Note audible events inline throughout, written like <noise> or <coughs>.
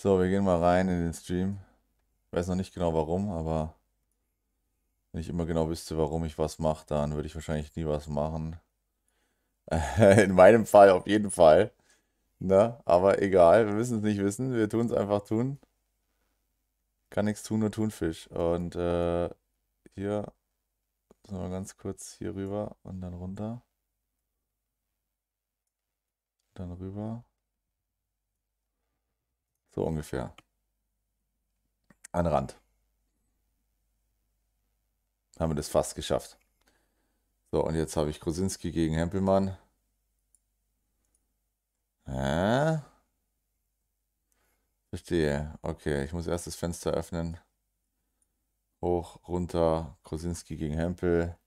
So, wir gehen mal rein in den Stream. Ich weiß noch nicht genau warum, aber wenn ich immer genau wüsste, warum ich was mache, dann würde ich wahrscheinlich nie was machen. <laughs> In meinem Fall auf jeden Fall. Ne? Aber egal, wir müssen es nicht wissen. Wir tun es einfach tun. Kann nichts tun, nur Thunfisch. Und äh, hier, so ganz kurz hier rüber und dann runter. Dann rüber. So ungefähr. An Rand. Haben wir das fast geschafft. So, und jetzt habe ich Krosinski gegen Hempelmann. Hä? Verstehe. Okay, ich muss erst das Fenster öffnen. Hoch, runter, Krosinski gegen Hempel.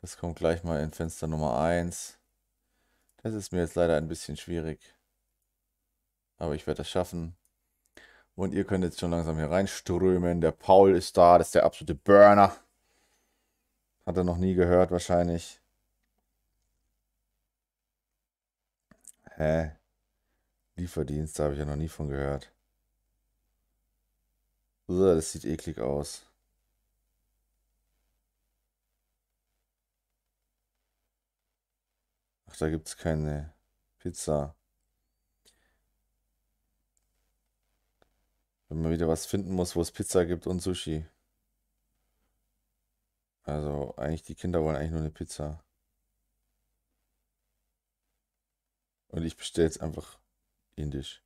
Das kommt gleich mal in Fenster Nummer 1. Das ist mir jetzt leider ein bisschen schwierig. Aber ich werde das schaffen. Und ihr könnt jetzt schon langsam hier reinströmen. Der Paul ist da, das ist der absolute Burner. Hat er noch nie gehört wahrscheinlich. Hä? Lieferdienst, da habe ich ja noch nie von gehört. Uah, das sieht eklig aus. Ach, da gibt es keine Pizza. Wenn man wieder was finden muss, wo es Pizza gibt und Sushi. Also eigentlich, die Kinder wollen eigentlich nur eine Pizza. Und ich bestelle jetzt einfach indisch.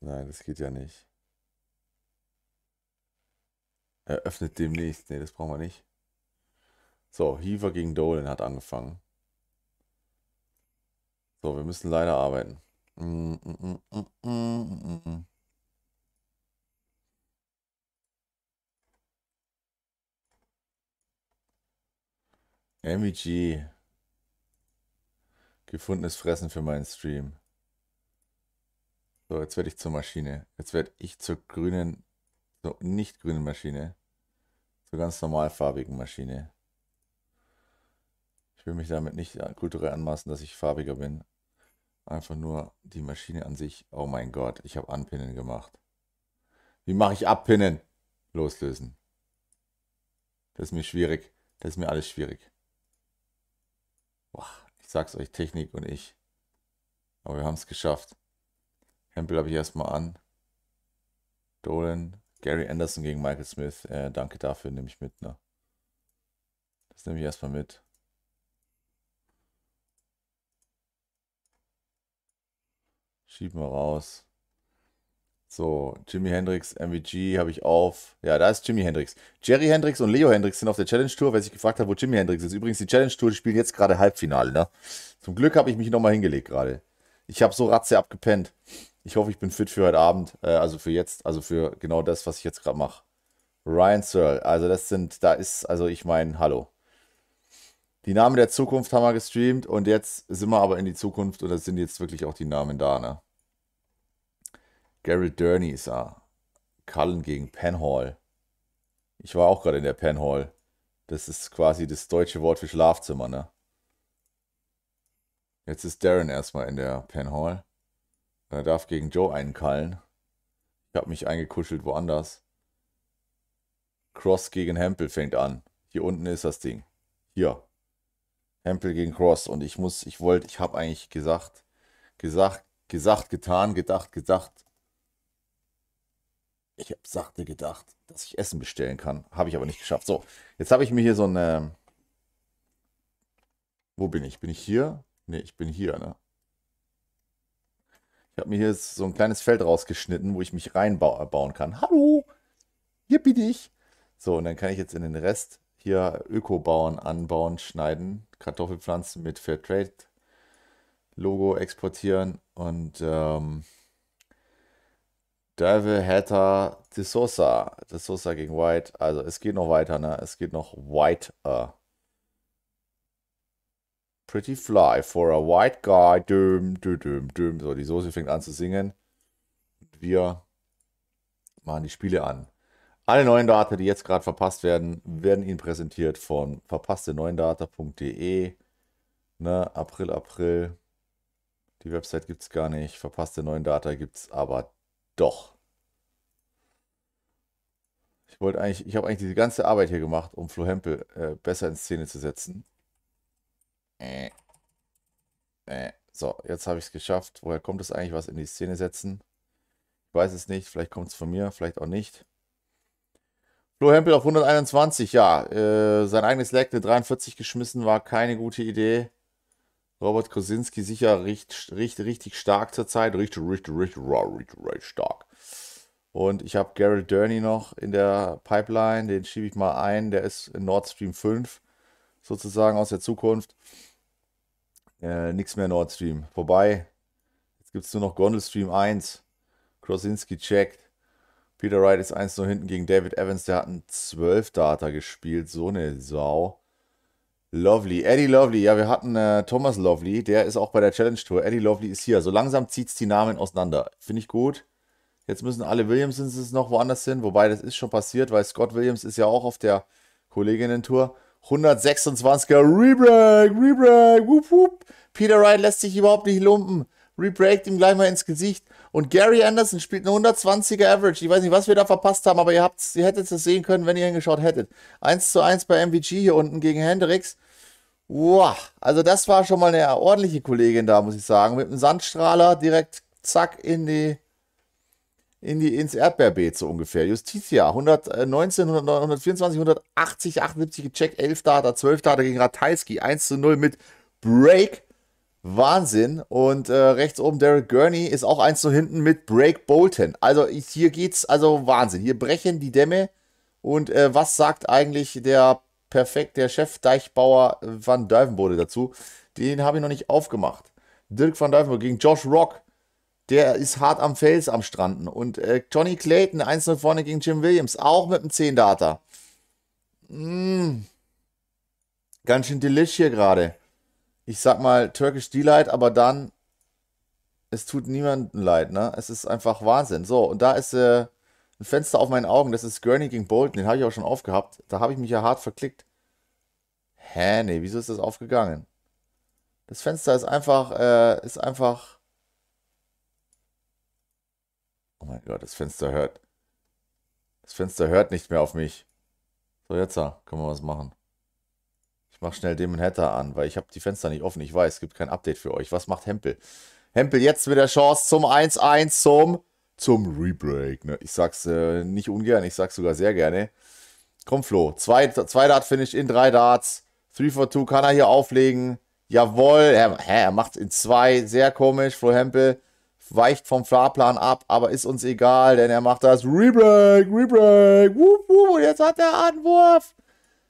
Nein, das geht ja nicht. Eröffnet demnächst. Ne, das brauchen wir nicht. So, Heaver gegen Dolan hat angefangen. So, wir müssen leider arbeiten. Mm, mm, mm, MEG. Gefundenes Fressen für meinen Stream. So, jetzt werde ich zur Maschine. Jetzt werde ich zur grünen, so nicht grünen Maschine. Zur ganz normalfarbigen Maschine. Will mich damit nicht kulturell anmaßen, dass ich farbiger bin. Einfach nur die Maschine an sich. Oh mein Gott, ich habe Anpinnen gemacht. Wie mache ich Abpinnen? Loslösen. Das ist mir schwierig. Das ist mir alles schwierig. Boah, ich sag's euch, Technik und ich. Aber wir haben es geschafft. Hempel habe ich erstmal an. Dolan, Gary Anderson gegen Michael Smith. Äh, danke dafür, nehme ich mit. Ne? Das nehme ich erstmal mit. Schieben wir raus. So, Jimi Hendrix, MVG habe ich auf. Ja, da ist Jimi Hendrix. Jerry Hendrix und Leo Hendrix sind auf der Challenge Tour, weil sich gefragt hat, wo Jimi Hendrix ist. Übrigens, die Challenge Tour, die spielen jetzt gerade Halbfinale, ne? Zum Glück habe ich mich nochmal hingelegt gerade. Ich habe so Ratze abgepennt. Ich hoffe, ich bin fit für heute Abend, äh, also für jetzt, also für genau das, was ich jetzt gerade mache. Ryan Searle, also das sind, da ist, also ich meine, hallo. Die Namen der Zukunft haben wir gestreamt und jetzt sind wir aber in die Zukunft und da sind jetzt wirklich auch die Namen da, ne? Garrett Durney ist da. Cullen gegen Penhall. Ich war auch gerade in der Penhall. Das ist quasi das deutsche Wort für Schlafzimmer, ne? Jetzt ist Darren erstmal in der Penhall. Er darf gegen Joe einkallen. Ich habe mich eingekuschelt woanders. Cross gegen Hempel fängt an. Hier unten ist das Ding. Hier. Hempel gegen Cross. Und ich muss, ich wollte, ich habe eigentlich gesagt, gesagt, gesagt, getan, gedacht, gedacht. Ich habe sachte gedacht, dass ich Essen bestellen kann. Habe ich aber nicht geschafft. So, jetzt habe ich mir hier so eine. Wo bin ich? Bin ich hier? Ne, ich bin hier, ne? Ich habe mir hier so ein kleines Feld rausgeschnitten, wo ich mich reinbauen kann. Hallo, hier bin ich. So, und dann kann ich jetzt in den Rest hier Öko-Bauern anbauen, schneiden, Kartoffelpflanzen mit Fairtrade-Logo exportieren und ähm, Devil Hatter De Sosa. De Sosa gegen White. Also es geht noch weiter, ne? Es geht noch White. Uh, Pretty Fly for a White Guy. Düm, düm, düm, düm. So, die Soße fängt an zu singen. Wir machen die Spiele an. Alle neuen Daten, die jetzt gerade verpasst werden, werden Ihnen präsentiert von verpasste Ne, April, April. Die Website gibt es gar nicht. Verpasste neuen Data gibt es aber doch. Ich wollte eigentlich, ich habe eigentlich diese ganze Arbeit hier gemacht, um Flo Hempel äh, besser in Szene zu setzen. Äh. Äh. So, jetzt habe ich es geschafft. Woher kommt es eigentlich, was in die Szene setzen? Ich weiß es nicht. Vielleicht kommt es von mir, vielleicht auch nicht. Flo Hempel auf 121, ja. Äh, sein eigenes Leck, eine 43 geschmissen, war keine gute Idee. Robert Kosinski sicher richtig, richtig, richtig stark zurzeit. Richtig, richtig, richtig, richtig, richtig stark. Und ich habe Garrett Durney noch in der Pipeline. Den schiebe ich mal ein. Der ist in Nord Stream 5 sozusagen aus der Zukunft. Äh, nichts mehr Nord Stream. Vorbei. Jetzt gibt es nur noch Gondel Stream 1. Krosinski checkt. Peter Wright ist 1 0 hinten gegen David Evans. Der hat einen 12 Data gespielt. So eine Sau. Lovely. Eddie Lovely. Ja, wir hatten äh, Thomas Lovely. Der ist auch bei der Challenge Tour. Eddie Lovely ist hier. So langsam zieht es die Namen auseinander. Finde ich gut. Jetzt müssen alle Williamsons noch woanders hin. Wobei, das ist schon passiert, weil Scott Williams ist ja auch auf der Kolleginnen-Tour. 126er Rebreak, Rebreak, wup, wup. Peter Wright lässt sich überhaupt nicht lumpen. Rebreakt ihm gleich mal ins Gesicht. Und Gary Anderson spielt eine 120er Average. Ich weiß nicht, was wir da verpasst haben, aber ihr, habt, ihr hättet es sehen können, wenn ihr hingeschaut hättet. 1 zu 1 bei MVG hier unten gegen Hendricks. Wow, also das war schon mal eine ordentliche Kollegin da, muss ich sagen. Mit einem Sandstrahler direkt zack in die in die, ins Erdbeerbeet so ungefähr. Justitia, 119, 124, 180, 78 gecheckt, 11 Data, 12 Data gegen Ratajski, 1 zu 0 mit Break. Wahnsinn. Und äh, rechts oben Derek Gurney ist auch 1 zu hinten mit Break Bolton. Also ich, hier geht's, also Wahnsinn. Hier brechen die Dämme. Und äh, was sagt eigentlich der perfekt, der Chefdeichbauer Van Duivenbode dazu? Den habe ich noch nicht aufgemacht. Dirk Van Duivenbode gegen Josh Rock der ist hart am Fels am Stranden. Und äh, Johnny Clayton, 1-0 vorne gegen Jim Williams, auch mit einem 10-Data. Mm. Ganz schön delish hier gerade. Ich sag mal Turkish Delight, aber dann, es tut niemandem leid, ne? Es ist einfach Wahnsinn. So, und da ist äh, ein Fenster auf meinen Augen, das ist Gurney gegen Bolton, den habe ich auch schon aufgehabt. Da habe ich mich ja hart verklickt. Hä, nee, wieso ist das aufgegangen? Das Fenster ist einfach, äh, ist einfach Oh mein Gott, das Fenster hört. Das Fenster hört nicht mehr auf mich. So, jetzt können wir was machen. Ich mache schnell Demon Hatter an, weil ich habe die Fenster nicht offen. Ich weiß, es gibt kein Update für euch. Was macht Hempel? Hempel jetzt mit der Chance zum 1-1 zum, zum Rebreak. Ne? Ich sag's äh, nicht ungern, ich sag's sogar sehr gerne. Komm, Flo. Zwei, zwei Dart-Finish in drei Darts. 3 for 2 kann er hier auflegen. Jawohl. Er, hä, er macht in zwei. Sehr komisch, Flo Hempel weicht vom Fahrplan ab, aber ist uns egal, denn er macht das Rebreak, Rebreak, wup, wup, und jetzt hat er Anwurf.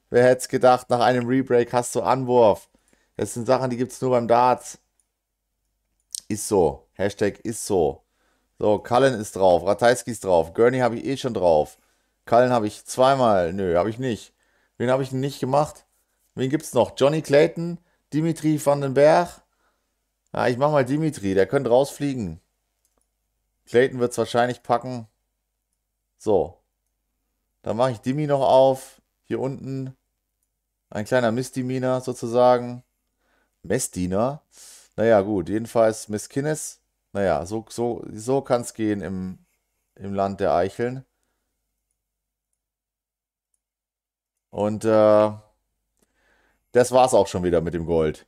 Wer hätte es gedacht, nach einem Rebreak hast du Anwurf. Das sind Sachen, die gibt es nur beim Darts. Ist so. Hashtag ist so. So, Cullen ist drauf, Ratajski ist drauf, Gurney habe ich eh schon drauf. Cullen habe ich zweimal, nö, habe ich nicht. Wen habe ich nicht gemacht? Wen gibt es noch? Johnny Clayton, Dimitri van den Berg. Ja, ich mache mal Dimitri, der könnte rausfliegen. Clayton wird es wahrscheinlich packen. So. Dann mache ich Dimi noch auf. Hier unten. Ein kleiner Misdemeanor sozusagen. Messdiener. Naja, gut. Jedenfalls Miss Kinnes. Naja, so, so, so kann es gehen im, im Land der Eicheln. Und äh, das war's auch schon wieder mit dem Gold.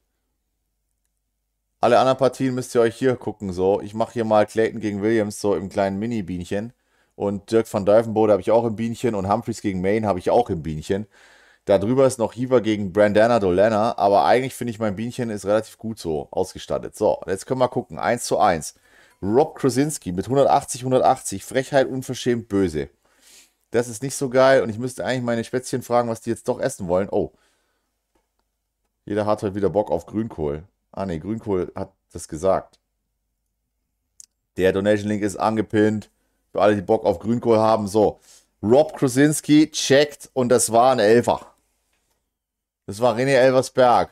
Alle anderen Partien müsst ihr euch hier gucken. So, ich mache hier mal Clayton gegen Williams so im kleinen Mini-Bienchen. Und Dirk van Duivenbode habe ich auch im Bienchen. Und Humphreys gegen Maine habe ich auch im Bienchen. Da drüber ist noch Heaver gegen Brandana Dolana. Aber eigentlich finde ich, mein Bienchen ist relativ gut so ausgestattet. So, jetzt können wir gucken. 1 zu 1. Rob Krosinski mit 180, 180. Frechheit, unverschämt, böse. Das ist nicht so geil. Und ich müsste eigentlich meine Spätzchen fragen, was die jetzt doch essen wollen. Oh. Jeder hat heute wieder Bock auf Grünkohl. Ah ne, Grünkohl hat das gesagt. Der Donation-Link ist angepinnt. Für alle, die Bock auf Grünkohl haben. So, Rob Krasinski checkt und das war ein Elfer. Das war René Elversberg.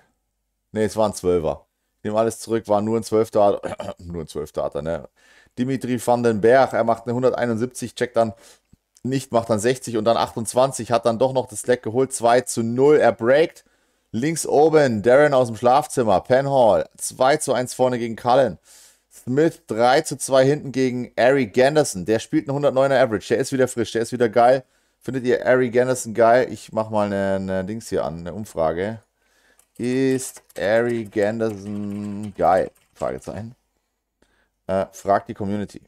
Ne, es war ein Zwölfer. Ich nehme alles zurück, war nur ein Zwölfter. <clears throat> nur ein Zwölfter, ne? Dimitri van den Berg, er macht eine 171, checkt dann nicht, macht dann 60 und dann 28, hat dann doch noch das Leck geholt. 2 zu 0, er breakt. Links oben Darren aus dem Schlafzimmer, Penhall, 2 zu 1 vorne gegen Cullen. Smith 3 zu 2 hinten gegen Ari Ganderson. Der spielt einen 109er Average. Der ist wieder frisch, der ist wieder geil. Findet ihr Ari Ganderson geil? Ich mach mal eine, eine Dings hier an, eine Umfrage. Ist Ari Ganderson geil? Fragezeichen. Äh, fragt die Community.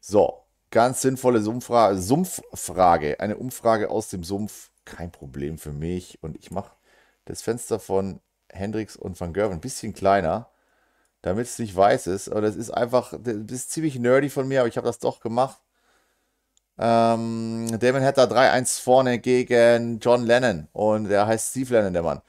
So, ganz sinnvolle Sumpfra Sumpffrage. Eine Umfrage aus dem Sumpf. Kein Problem für mich. Und ich mache das Fenster von Hendrix und Van Gerven ein bisschen kleiner, damit es nicht weiß ist. Aber das ist einfach, das ist ziemlich nerdy von mir, aber ich habe das doch gemacht. Ähm, Damon Hatter 3-1 vorne gegen John Lennon. Und der heißt Steve Lennon, der Mann.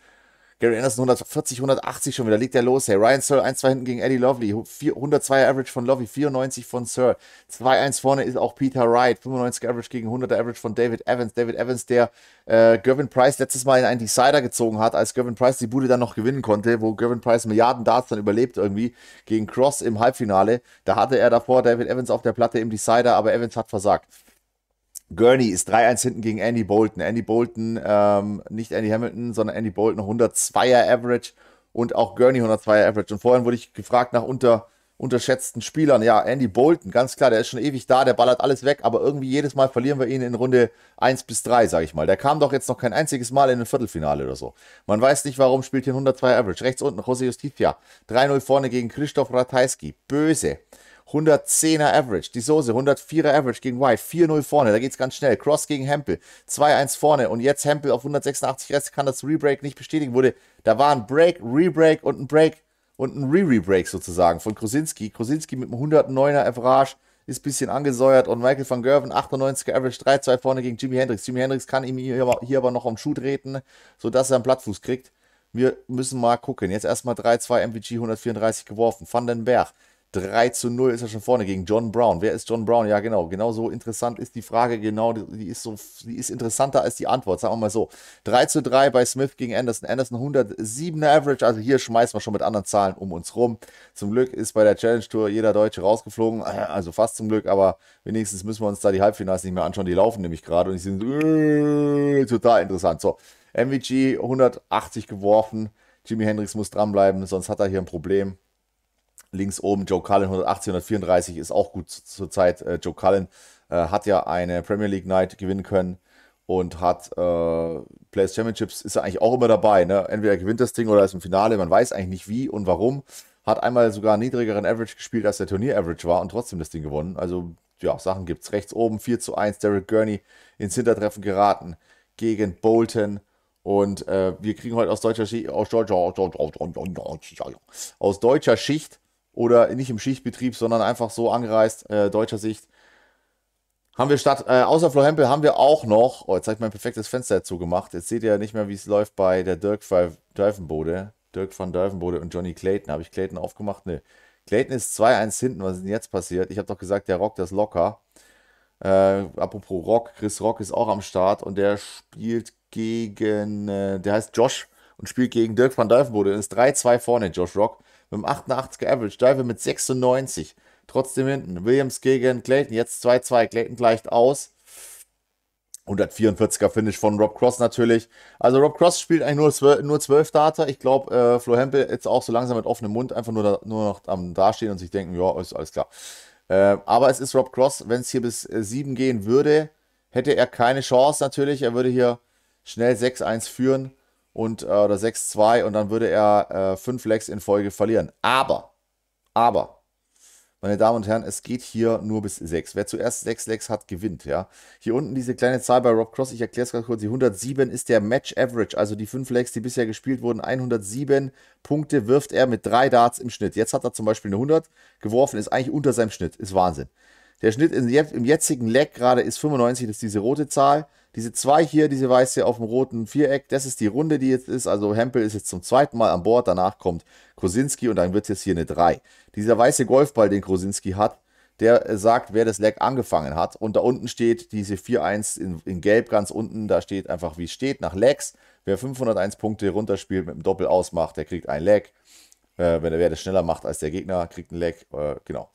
Gary Anderson 140, 180 schon wieder, liegt der los. Hey, Ryan Searle 1-2 hinten gegen Eddie Lovely. 102er Average von Lovely, 94 von Searle. 2-1 vorne ist auch Peter Wright. 95er Average gegen 100er Average von David Evans. David Evans, der äh, Gavin Price letztes Mal in einen Decider gezogen hat, als Gavin Price die Bude dann noch gewinnen konnte, wo Gavin Price Milliarden Darts dann überlebt irgendwie gegen Cross im Halbfinale. Da hatte er davor David Evans auf der Platte im Decider, aber Evans hat versagt. Gurney ist 3-1 hinten gegen Andy Bolton. Andy Bolton, ähm, nicht Andy Hamilton, sondern Andy Bolton 102er Average und auch Gurney 102er Average. Und vorhin wurde ich gefragt nach unter, unterschätzten Spielern. Ja, Andy Bolton, ganz klar, der ist schon ewig da, der ballert alles weg, aber irgendwie jedes Mal verlieren wir ihn in Runde 1 bis 3, sage ich mal. Der kam doch jetzt noch kein einziges Mal in ein Viertelfinale oder so. Man weiß nicht, warum spielt hier ein 102er Average. Rechts unten Jose Justicia, 3-0 vorne gegen Christoph Ratajski. Böse. 110er Average. Die Soße, 104er Average gegen White. 4-0 vorne, da geht's ganz schnell. Cross gegen Hempel. 2-1 vorne. Und jetzt Hempel auf 186 Rest kann das Rebreak nicht bestätigen. Wurde, da war ein Break, Rebreak und ein Break und ein Re-Rebreak sozusagen von Krosinski. Krosinski mit einem 109er Average ist ein bisschen angesäuert und Michael van Gerven 98er Average 3-2 vorne gegen Jimi Hendrix. Jimi Hendrix kann ihm hier, hier aber noch am Schuh treten, sodass er einen Plattfuß kriegt. Wir müssen mal gucken. Jetzt erstmal 3-2 MVG 134 geworfen. Vandenberg 3 zu 0 ist er schon vorne gegen John Brown. Wer ist John Brown? Ja, genau. Genau so interessant ist die Frage. Genau, die ist so, die ist interessanter als die Antwort. Sagen wir mal so. 3 zu 3 bei Smith gegen Anderson. Anderson 107er Average. Also hier schmeißen wir schon mit anderen Zahlen um uns rum. Zum Glück ist bei der Challenge Tour jeder Deutsche rausgeflogen. <laughs> Also fast zum Glück, aber wenigstens müssen wir uns da die Halbfinals nicht mehr anschauen. Die laufen nämlich gerade und die sind äh, total interessant. So, MVG 180 geworfen. Jimi Hendrix muss dranbleiben, sonst hat er hier ein Problem. Links oben Joe Cullen 180, 134 ist auch gut zurzeit. Äh, Joe Cullen äh, hat ja eine Premier League Night gewinnen können und hat äh, Players Championships, ist er eigentlich auch immer dabei. Ne? Entweder gewinnt das Ding oder ist im Finale, man weiß eigentlich nicht wie und warum. Hat einmal sogar einen niedrigeren Average gespielt, als der Turnier-Average war und trotzdem das Ding gewonnen. Also ja, Sachen gibt es. Rechts oben 4 zu 1, Derek Gurney ins Hintertreffen geraten gegen Bolton. Und äh, wir kriegen heute aus deutscher Schicht, aus deutscher, aus deutscher Schicht oder nicht im Schichtbetrieb, sondern einfach so angereist, äh, deutscher Sicht. Haben wir statt, äh, außer Flo Hempel haben wir auch noch, oh, jetzt habe ich mein perfektes Fenster dazu gemacht. Jetzt seht ihr ja nicht mehr, wie es läuft bei der Dirk van Duivenbode. Dirk van Duivenbode und Johnny Clayton. Habe ich Clayton aufgemacht? Ne. Clayton ist 2-1 hinten. Was ist denn jetzt passiert? Ich habe doch gesagt, der Rock, das locker. Äh, apropos Rock, Chris Rock ist auch am Start und der spielt gegen, äh, der heißt Josh und spielt gegen Dirk van Duivenbode und ist 3-2 vorne, Josh Rock mit dem 88er Average, Diver mit 96. Trotzdem hinten. Williams gegen Clayton, jetzt 2-2. Clayton gleicht aus. 144er Finish von Rob Cross natürlich. Also Rob Cross spielt eigentlich nur 12, nur 12 Data. Ich glaube, äh, Flo Hempel jetzt auch so langsam mit offenem Mund einfach nur, da, nur noch am Dastehen und sich denken, ja, ist alles klar. Äh, aber es ist Rob Cross. Wenn es hier bis äh, 7 gehen würde, hätte er keine Chance natürlich. Er würde hier schnell 6-1 führen und, äh, oder 6-2 und dann würde er äh, fünf Legs in Folge verlieren. Aber, aber, meine Damen und Herren, es geht hier nur bis 6. Wer zuerst 6 Legs hat, gewinnt, ja. Hier unten diese kleine Zahl bei Rob Cross, ich erkläre es ganz kurz, die 107 ist der Match Average, also die 5 Legs, die bisher gespielt wurden, 107 Punkte wirft er mit 3 Darts im Schnitt. Jetzt hat er zum Beispiel eine 100 geworfen, ist eigentlich unter seinem Schnitt, ist Wahnsinn. Der Schnitt im jetzigen Leg gerade ist 95, das ist diese rote Zahl. Diese zwei hier, diese weiße auf dem roten Viereck, das ist die Runde, die jetzt ist. Also Hempel ist jetzt zum zweiten Mal an Bord. Danach kommt Krosinski und dann wird jetzt hier eine 3. Dieser weiße Golfball, den Krosinski hat, der sagt, wer das Leg angefangen hat. Und da unten steht diese 4-1 in, in, Gelb ganz unten. Da steht einfach, wie es steht, nach Legs. Wer 501 Punkte runterspielt, mit dem Doppel ausmacht, der kriegt ein Leg. Äh, wenn er wer das schneller macht als der Gegner, kriegt ein Leg. Äh, genau.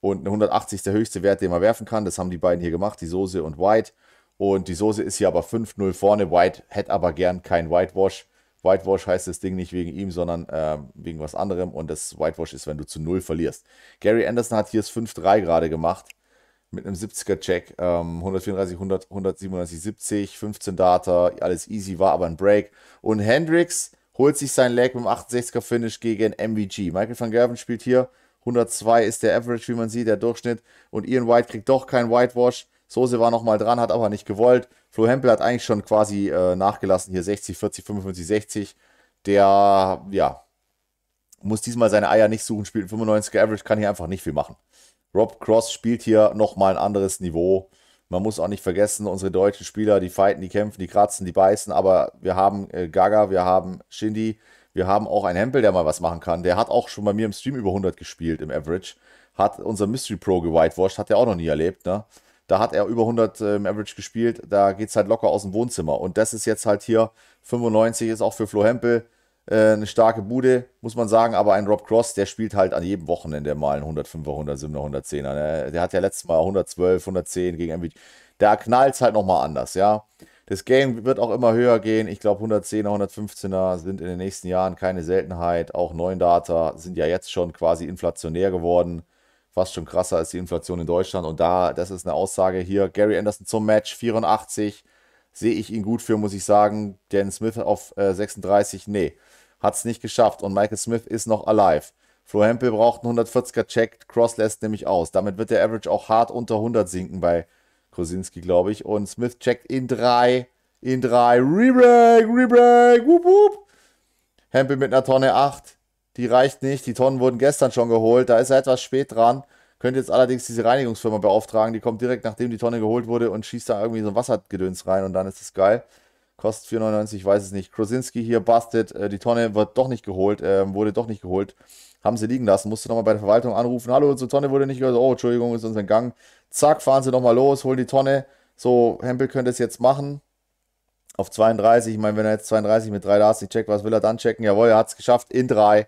Und eine 180 ist der höchste Wert, den man werfen kann. Das haben die beiden hier gemacht, die Soße und White. Und die Soße ist hier aber 5-0 vorne. White hätte aber gern kein Whitewash. Whitewash heißt das Ding nicht wegen ihm, sondern äh, wegen was anderem. Und das Whitewash ist, wenn du zu null verlierst. Gary Anderson hat hier das 5-3 gerade gemacht. Mit einem 70er-Check. Ähm, 134, 100, 197, 70, 15 Data. Alles easy, war aber ein Break. Und Hendricks holt sich sein Leg mit dem 68er-Finish gegen MVG. Michael van Gerven spielt hier. 102 ist der Average, wie man sieht, der Durchschnitt. Und Ian White kriegt doch kein Whitewash. Soße war nochmal dran, hat aber nicht gewollt. Flo Hempel hat eigentlich schon quasi äh, nachgelassen, hier 60, 40, 55, 60. Der, ja, muss diesmal seine Eier nicht suchen, spielt 95er Average, kann hier einfach nicht viel machen. Rob Cross spielt hier nochmal ein anderes Niveau. Man muss auch nicht vergessen, unsere deutschen Spieler, die fighten, die kämpfen, die kratzen, die beißen, aber wir haben äh, Gaga, wir haben Shindy, wir haben auch einen Hempel, der mal was machen kann. Der hat auch schon bei mir im Stream über 100 gespielt im Average. Hat unser Mystery Pro gewhitewashed, hat er auch noch nie erlebt, ne? Da hat er über 100 äh, im Average gespielt. Da geht es halt locker aus dem Wohnzimmer. Und das ist jetzt halt hier 95, ist auch für Flo Hempel äh, eine starke Bude, muss man sagen. Aber ein Rob Cross, der spielt halt an jedem Wochenende mal einen 105er, 107er, 110er. Ne? Der hat ja letztes Mal 112, 110 gegen MVP. Da knallt es halt nochmal anders, ja. Das Game wird auch immer höher gehen. Ich glaube, 110er, 115er sind in den nächsten Jahren keine Seltenheit. Auch 9 Data sind ja jetzt schon quasi inflationär geworden fast schon krasser als die Inflation in Deutschland. Und da, das ist eine Aussage hier. Gary Anderson zum Match 84. Sehe ich ihn gut für, muss ich sagen. Dan Smith auf äh, 36, nee, hat es nicht geschafft. Und Michael Smith ist noch alive. Flo Hempel braucht einen 140er Check. Cross lässt nämlich aus. Damit wird der Average auch hart unter 100 sinken bei Krosinski, glaube ich. Und Smith checkt in 3, in 3. Rebreak, Rebreak, wup, wup. Hempel mit einer Tonne 8. Die reicht nicht. Die Tonnen wurden gestern schon geholt. Da ist er etwas spät dran. Könnte jetzt allerdings diese Reinigungsfirma beauftragen. Die kommt direkt nachdem die Tonne geholt wurde und schießt da irgendwie so ein Wassergedöns rein und dann ist es geil. Kostet 4,99, ich weiß es nicht. Krosinski hier bastet. Äh, die Tonne wird doch nicht geholt. Äh, wurde doch nicht geholt. Haben sie liegen lassen. Musste nochmal bei der Verwaltung anrufen. Hallo, unsere Tonne wurde nicht geholt. Oh, Entschuldigung, ist uns entgangen. Zack, fahren sie nochmal los, holen die Tonne. So, Hempel könnte es jetzt machen auf 32. Ich meine, wenn er jetzt 32 mit 3 Darts nicht checkt, was will er dann checken? Jawohl, er hat es geschafft in 3.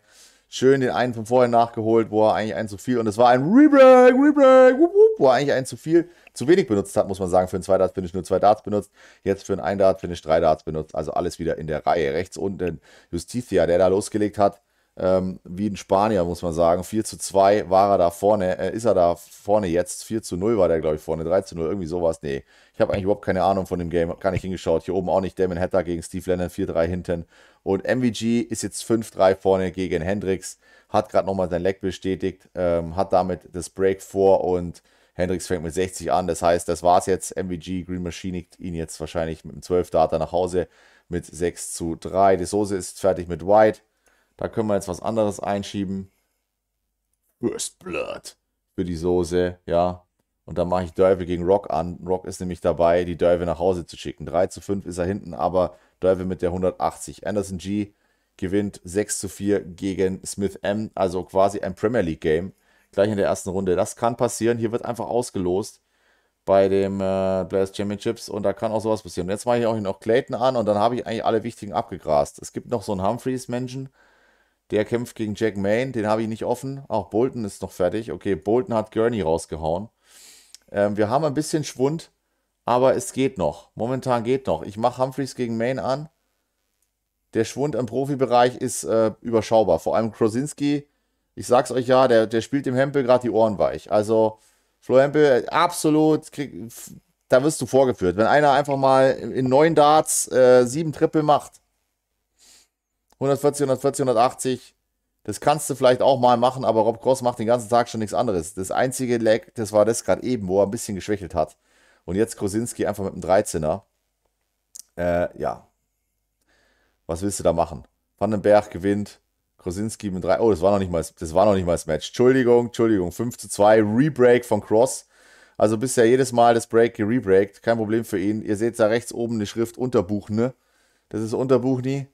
Schön den einen von vorher nachgeholt, wo er eigentlich einen zu viel und es war ein Rebreak, Rebreak, wup, wup, wo er eigentlich einen zu viel, zu wenig benutzt hat, muss man sagen. Für einen 2 Darts Finish nur 2 Darts benutzt. Jetzt für einen 1 Dart Finish 3 Darts benutzt. Also alles wieder in der Reihe. Rechts unten Justitia, der da losgelegt hat ähm, wie ein Spanier, muss man sagen. 4 zu 2 war er da vorne, äh, ist er da vorne jetzt. 4 zu 0 war der, glaube ich, vorne. 3 zu 0, irgendwie sowas. Nee, ich habe eigentlich überhaupt keine Ahnung von dem Game. Gar nicht hingeschaut. Hier oben auch nicht. Damon Hatter gegen Steve Lennon, 4-3 hinten. Und MVG ist jetzt 5-3 vorne gegen Hendricks. Hat gerade nochmal sein Leck bestätigt. Ähm, hat damit das Break vor und Hendricks fängt mit 60 an. Das heißt, das war's jetzt. MVG Green Machine ihn jetzt wahrscheinlich mit dem 12 Data nach Hause mit 6 zu 3. Die Soße ist fertig mit White. Da können wir jetzt was anderes einschieben. First Blood für die Soße, ja. Und dann mache ich Dörve gegen Rock an. Rock ist nämlich dabei, die Dörve nach Hause zu schicken. 3 zu 5 ist er hinten, aber Dörve mit der 180. Anderson G gewinnt 6 zu 4 gegen Smith M. Also quasi ein Premier League Game. Gleich in der ersten Runde. Das kann passieren. Hier wird einfach ausgelost bei dem äh, Players Championships und da kann auch sowas passieren. Und jetzt mache ich auch noch Clayton an und dann habe ich eigentlich alle wichtigen abgegrast. Es gibt noch so einen Humphreys-Menschen, der kämpft gegen Jack Main, den habe ich nicht offen. Auch Bolton ist noch fertig. Okay, Bolton hat Gurney rausgehauen. Ähm, wir haben ein bisschen Schwund, aber es geht noch. Momentan geht noch. Ich mache Humphreys gegen Main an. Der Schwund im Profibereich ist äh, überschaubar. Vor allem Krosinski, ich sag's euch ja, der, der spielt dem Hempel gerade die Ohren weich. Also, Flo Hempel, absolut, krieg, da wirst du vorgeführt. Wenn einer einfach mal in neun Darts äh, sieben Triple macht, 140, 140, 180. Das kannst du vielleicht auch mal machen, aber Rob Cross macht den ganzen Tag schon nichts anderes. Das einzige Lag, das war das gerade eben, wo er ein bisschen geschwächelt hat. Und jetzt Krosinski einfach mit einem 13er. Äh, ja. Was willst du da machen? Vandenberg gewinnt. Krosinski mit 3. Oh, das war noch nicht mal das war noch nicht mal das Match. Entschuldigung, Entschuldigung. 5 zu 2. Rebreak von Cross. Also bisher jedes Mal das Break gerebreakt. Kein Problem für ihn. Ihr seht da rechts oben eine Schrift Unterbuchne. Das ist Unterbuchni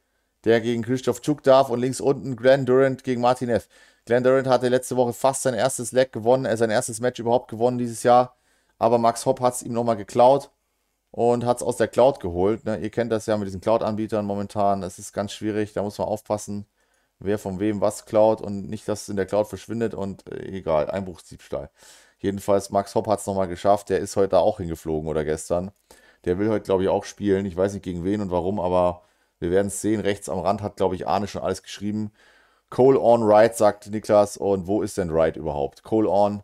der gegen Christoph Czuk darf und links unten Glenn Durant gegen Martin F. Glenn Durant hatte letzte Woche fast sein erstes Leg gewonnen, äh, sein erstes Match überhaupt gewonnen dieses Jahr, aber Max Hopp hat es ihm nochmal geklaut und hat es aus der Cloud geholt. Ne? Ihr kennt das ja mit diesen Cloud-Anbietern momentan, es ist ganz schwierig, da muss man aufpassen, wer von wem was klaut und nicht, dass es in der Cloud verschwindet und äh, egal, Einbruchsdiebstahl. Jedenfalls, Max Hopp hat es nochmal geschafft, der ist heute auch hingeflogen oder gestern. Der will heute, glaube ich, auch spielen. Ich weiß nicht gegen wen und warum, aber Wir werden es sehen. Rechts am Rand hat, glaube ich, Arne schon alles geschrieben. Cole on right, sagt Niklas. Und wo ist denn right überhaupt? Cole on.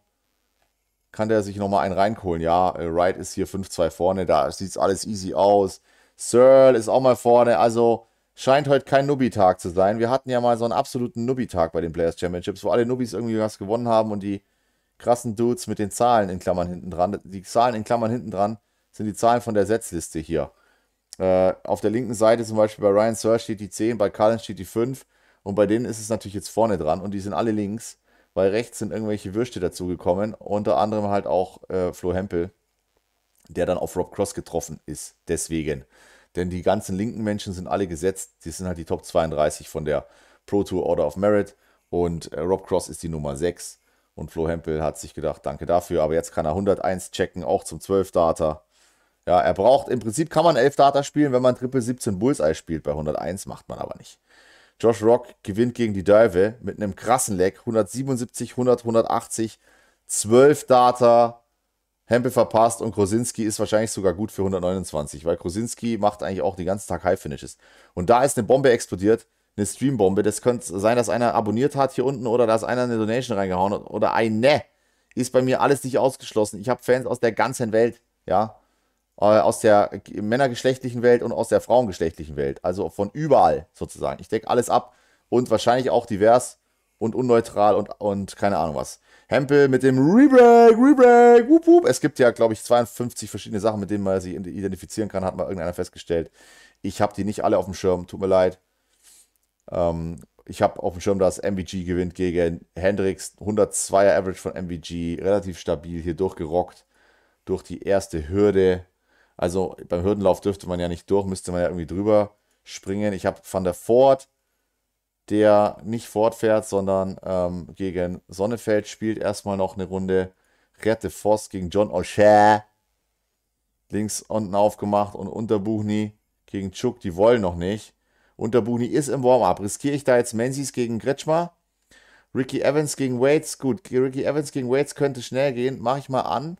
Kann der sich nochmal einen reinkohlen? Ja, äh, right ist hier 5-2 vorne. Da sieht alles easy aus. Searle ist auch mal vorne. Also scheint heute kein Nubby-Tag zu sein. Wir hatten ja mal so einen absoluten Nubby-Tag bei den Players Championships, wo alle Nubbys irgendwie was gewonnen haben und die krassen Dudes mit den Zahlen in Klammern hinten dran. Die Zahlen in Klammern hinten dran sind die Zahlen von der Setzliste hier. Äh, auf der linken Seite zum Beispiel bei Ryan Searle steht die 10, bei Cullen steht die 5 und bei denen ist es natürlich jetzt vorne dran und die sind alle links, weil rechts sind irgendwelche Würste dazugekommen, unter anderem halt auch äh, Flo Hempel, der dann auf Rob Cross getroffen ist. Deswegen. Denn die ganzen linken Menschen sind alle gesetzt. Die sind halt die Top 32 von der Pro Tour Order of Merit. Und äh, Rob Cross ist die Nummer 6. Und Flo Hempel hat sich gedacht, danke dafür. Aber jetzt kann er 101 checken, auch zum 12 Data. Ja, er braucht, im Prinzip kann man 11 Data spielen, wenn man Triple 17 Bullseye spielt. Bei 101 macht man aber nicht. Josh Rock gewinnt gegen die Dive mit einem krassen Leck. 177, 100, 180, 12 Data. Hempel verpasst und Krosinski ist wahrscheinlich sogar gut für 129, weil Krosinski macht eigentlich auch den ganzen Tag High Finishes. Und da ist eine Bombe explodiert, eine Streambombe. Das könnte sein, dass einer abonniert hat hier unten oder dass einer eine Donation reingehauen hat oder eine. Ist bei mir alles nicht ausgeschlossen. Ich habe Fans aus der ganzen Welt, ja. Äh, aus der männergeschlechtlichen Welt und aus der frauengeschlechtlichen Welt. Also von überall sozusagen. Ich decke alles ab und wahrscheinlich auch divers und unneutral und, und keine Ahnung was. Hempel mit dem Rebreak, Rebreak, wup, wup. Es gibt ja, glaube ich, 52 verschiedene Sachen, mit denen man sie identifizieren kann, hat mal irgendeiner festgestellt. Ich habe die nicht alle auf dem Schirm, tut mir leid. Ähm, ich habe auf dem Schirm, dass MVG gewinnt gegen Hendrix. 102er Average von MVG, relativ stabil hier durchgerockt durch die erste Hürde. Also beim Hürdenlauf dürfte man ja nicht durch, müsste man ja irgendwie drüber springen. Ich habe Van der Ford der nicht fortfährt, sondern ähm, gegen Sonnefeld spielt erstmal noch eine Runde. Rette Voss gegen John O'Shea. Links unten aufgemacht und Unterbuchni gegen Chuk, die wollen noch nicht. Unterbuchni ist im Warm-up. Riskiere ich da jetzt Menzies gegen Kretschmer? Ricky Evans gegen Waits, gut, Ricky Evans gegen Waits könnte schnell gehen, mache ich mal an,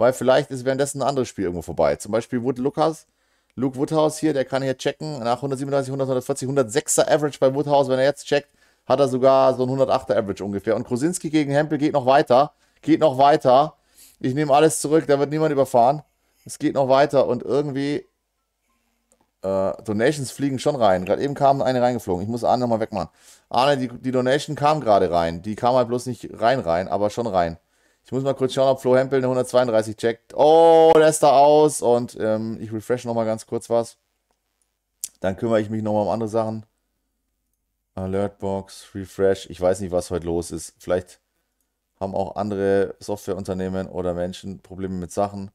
weil vielleicht ist währenddessen ein anderes Spiel irgendwo vorbei. Zum Beispiel Wood Lukas Luke Woodhouse hier, der kann hier checken. Nach 137, 100, 140, 106er Average bei Woodhouse. Wenn er jetzt checkt, hat er sogar so ein 108er Average ungefähr. Und Krosinski gegen Hempel geht noch weiter. Geht noch weiter. Ich nehme alles zurück, da wird niemand überfahren. Es geht noch weiter und irgendwie. Äh, Donations fliegen schon rein. Gerade eben kam eine reingeflogen. Ich muss Arne nochmal wegmachen. Arne, die, die Donation kam gerade rein. Die kam halt bloß nicht rein, rein, aber schon rein. Ich muss mal kurz schauen, ob Flo Hempel eine 132 checkt. Oh, lässt er aus. Und ähm, ich refresh nochmal ganz kurz was. Dann kümmere ich mich nochmal um andere Sachen. Alertbox, Refresh. Ich weiß nicht, was heute los ist. Vielleicht haben auch andere Softwareunternehmen oder Menschen Probleme mit Sachen.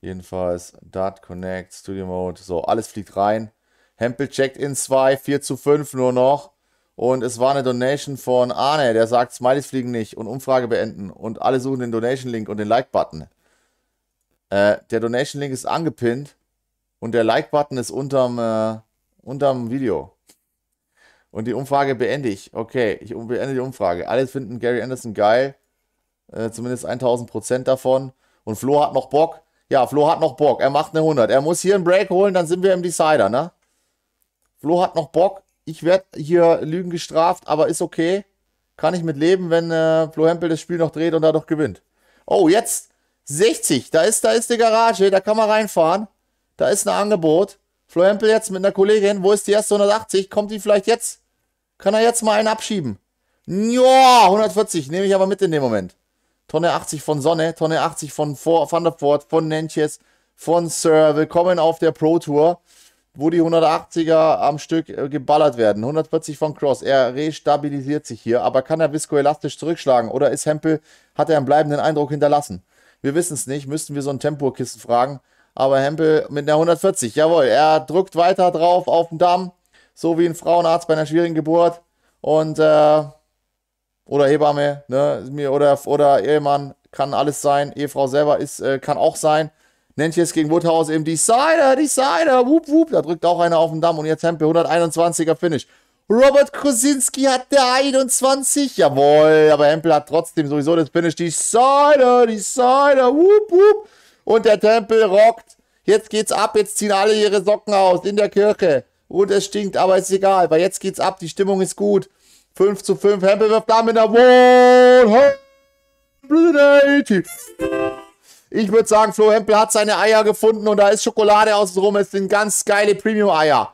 Jedenfalls Dart Connect, Studio Mode. So, alles fliegt rein. Hempel checkt in 2, 4 zu 5 nur noch. Und es war eine Donation von Arne, der sagt, Smileys fliegen nicht und Umfrage beenden. Und alle suchen den Donation-Link und den Like-Button. Äh, der Donation-Link ist angepinnt und der Like-Button ist unterm, äh, unterm Video. Und die Umfrage beende ich. Okay, ich beende die Umfrage. Alle finden Gary Anderson geil. Äh, zumindest 1000% davon. Und Flo hat noch Bock. Ja, Flo hat noch Bock. Er macht eine 100. Er muss hier einen Break holen, dann sind wir im Decider, ne? Flo hat noch Bock ich werde hier Lügen gestraft, aber ist okay. Kann ich mit leben, wenn äh, Flo Hempel das Spiel noch dreht und dadurch gewinnt. Oh, jetzt 60. Da ist, da ist die Garage, da kann man reinfahren. Da ist ein Angebot. Flo Hempel jetzt mit einer Kollegin. Wo ist die erste 180? Kommt die vielleicht jetzt? Kann er jetzt mal einen abschieben? Ja, 140. Nehme ich aber mit in dem Moment. Tonne 80 von Sonne, Tonne 80 von Van der Voort, von Nentjes, von Sir. Willkommen auf der Pro Tour wo die 180er am Stück äh, geballert werden. 140 von Cross. Er restabilisiert sich hier, aber kann er viskoelastisch zurückschlagen oder ist Hempel, hat er einen bleibenden Eindruck hinterlassen? Wir wissen es nicht, müssten wir so ein Tempokissen fragen. Aber Hempel mit einer 140, jawohl, er drückt weiter drauf auf den Damm, so wie ein Frauenarzt bei einer schwierigen Geburt. Und, äh, oder Hebamme, ne, oder, oder Ehemann, kann alles sein. Ehefrau selber ist, äh, kann auch sein. Nennt jetzt gegen Woodhouse eben Decider, Decider, wup, wup. Da drückt auch einer auf den Damm und jetzt Hempel 121er Finish. Robert Kosinski hat der 21. Jawohl, aber Hempel hat trotzdem sowieso das Finish. Decider, Decider, wup, wup. Und der Tempel rockt. Jetzt geht's ab, jetzt ziehen alle ihre Socken aus in der Kirche. Und es stinkt, aber ist egal, weil jetzt geht's ab, die Stimmung ist gut. 5 zu 5, Hempel wirft da mit der Wall. Ich würde sagen, Flo Hempel hat seine Eier gefunden und da ist Schokolade außenrum. Es sind ganz geile Premium-Eier.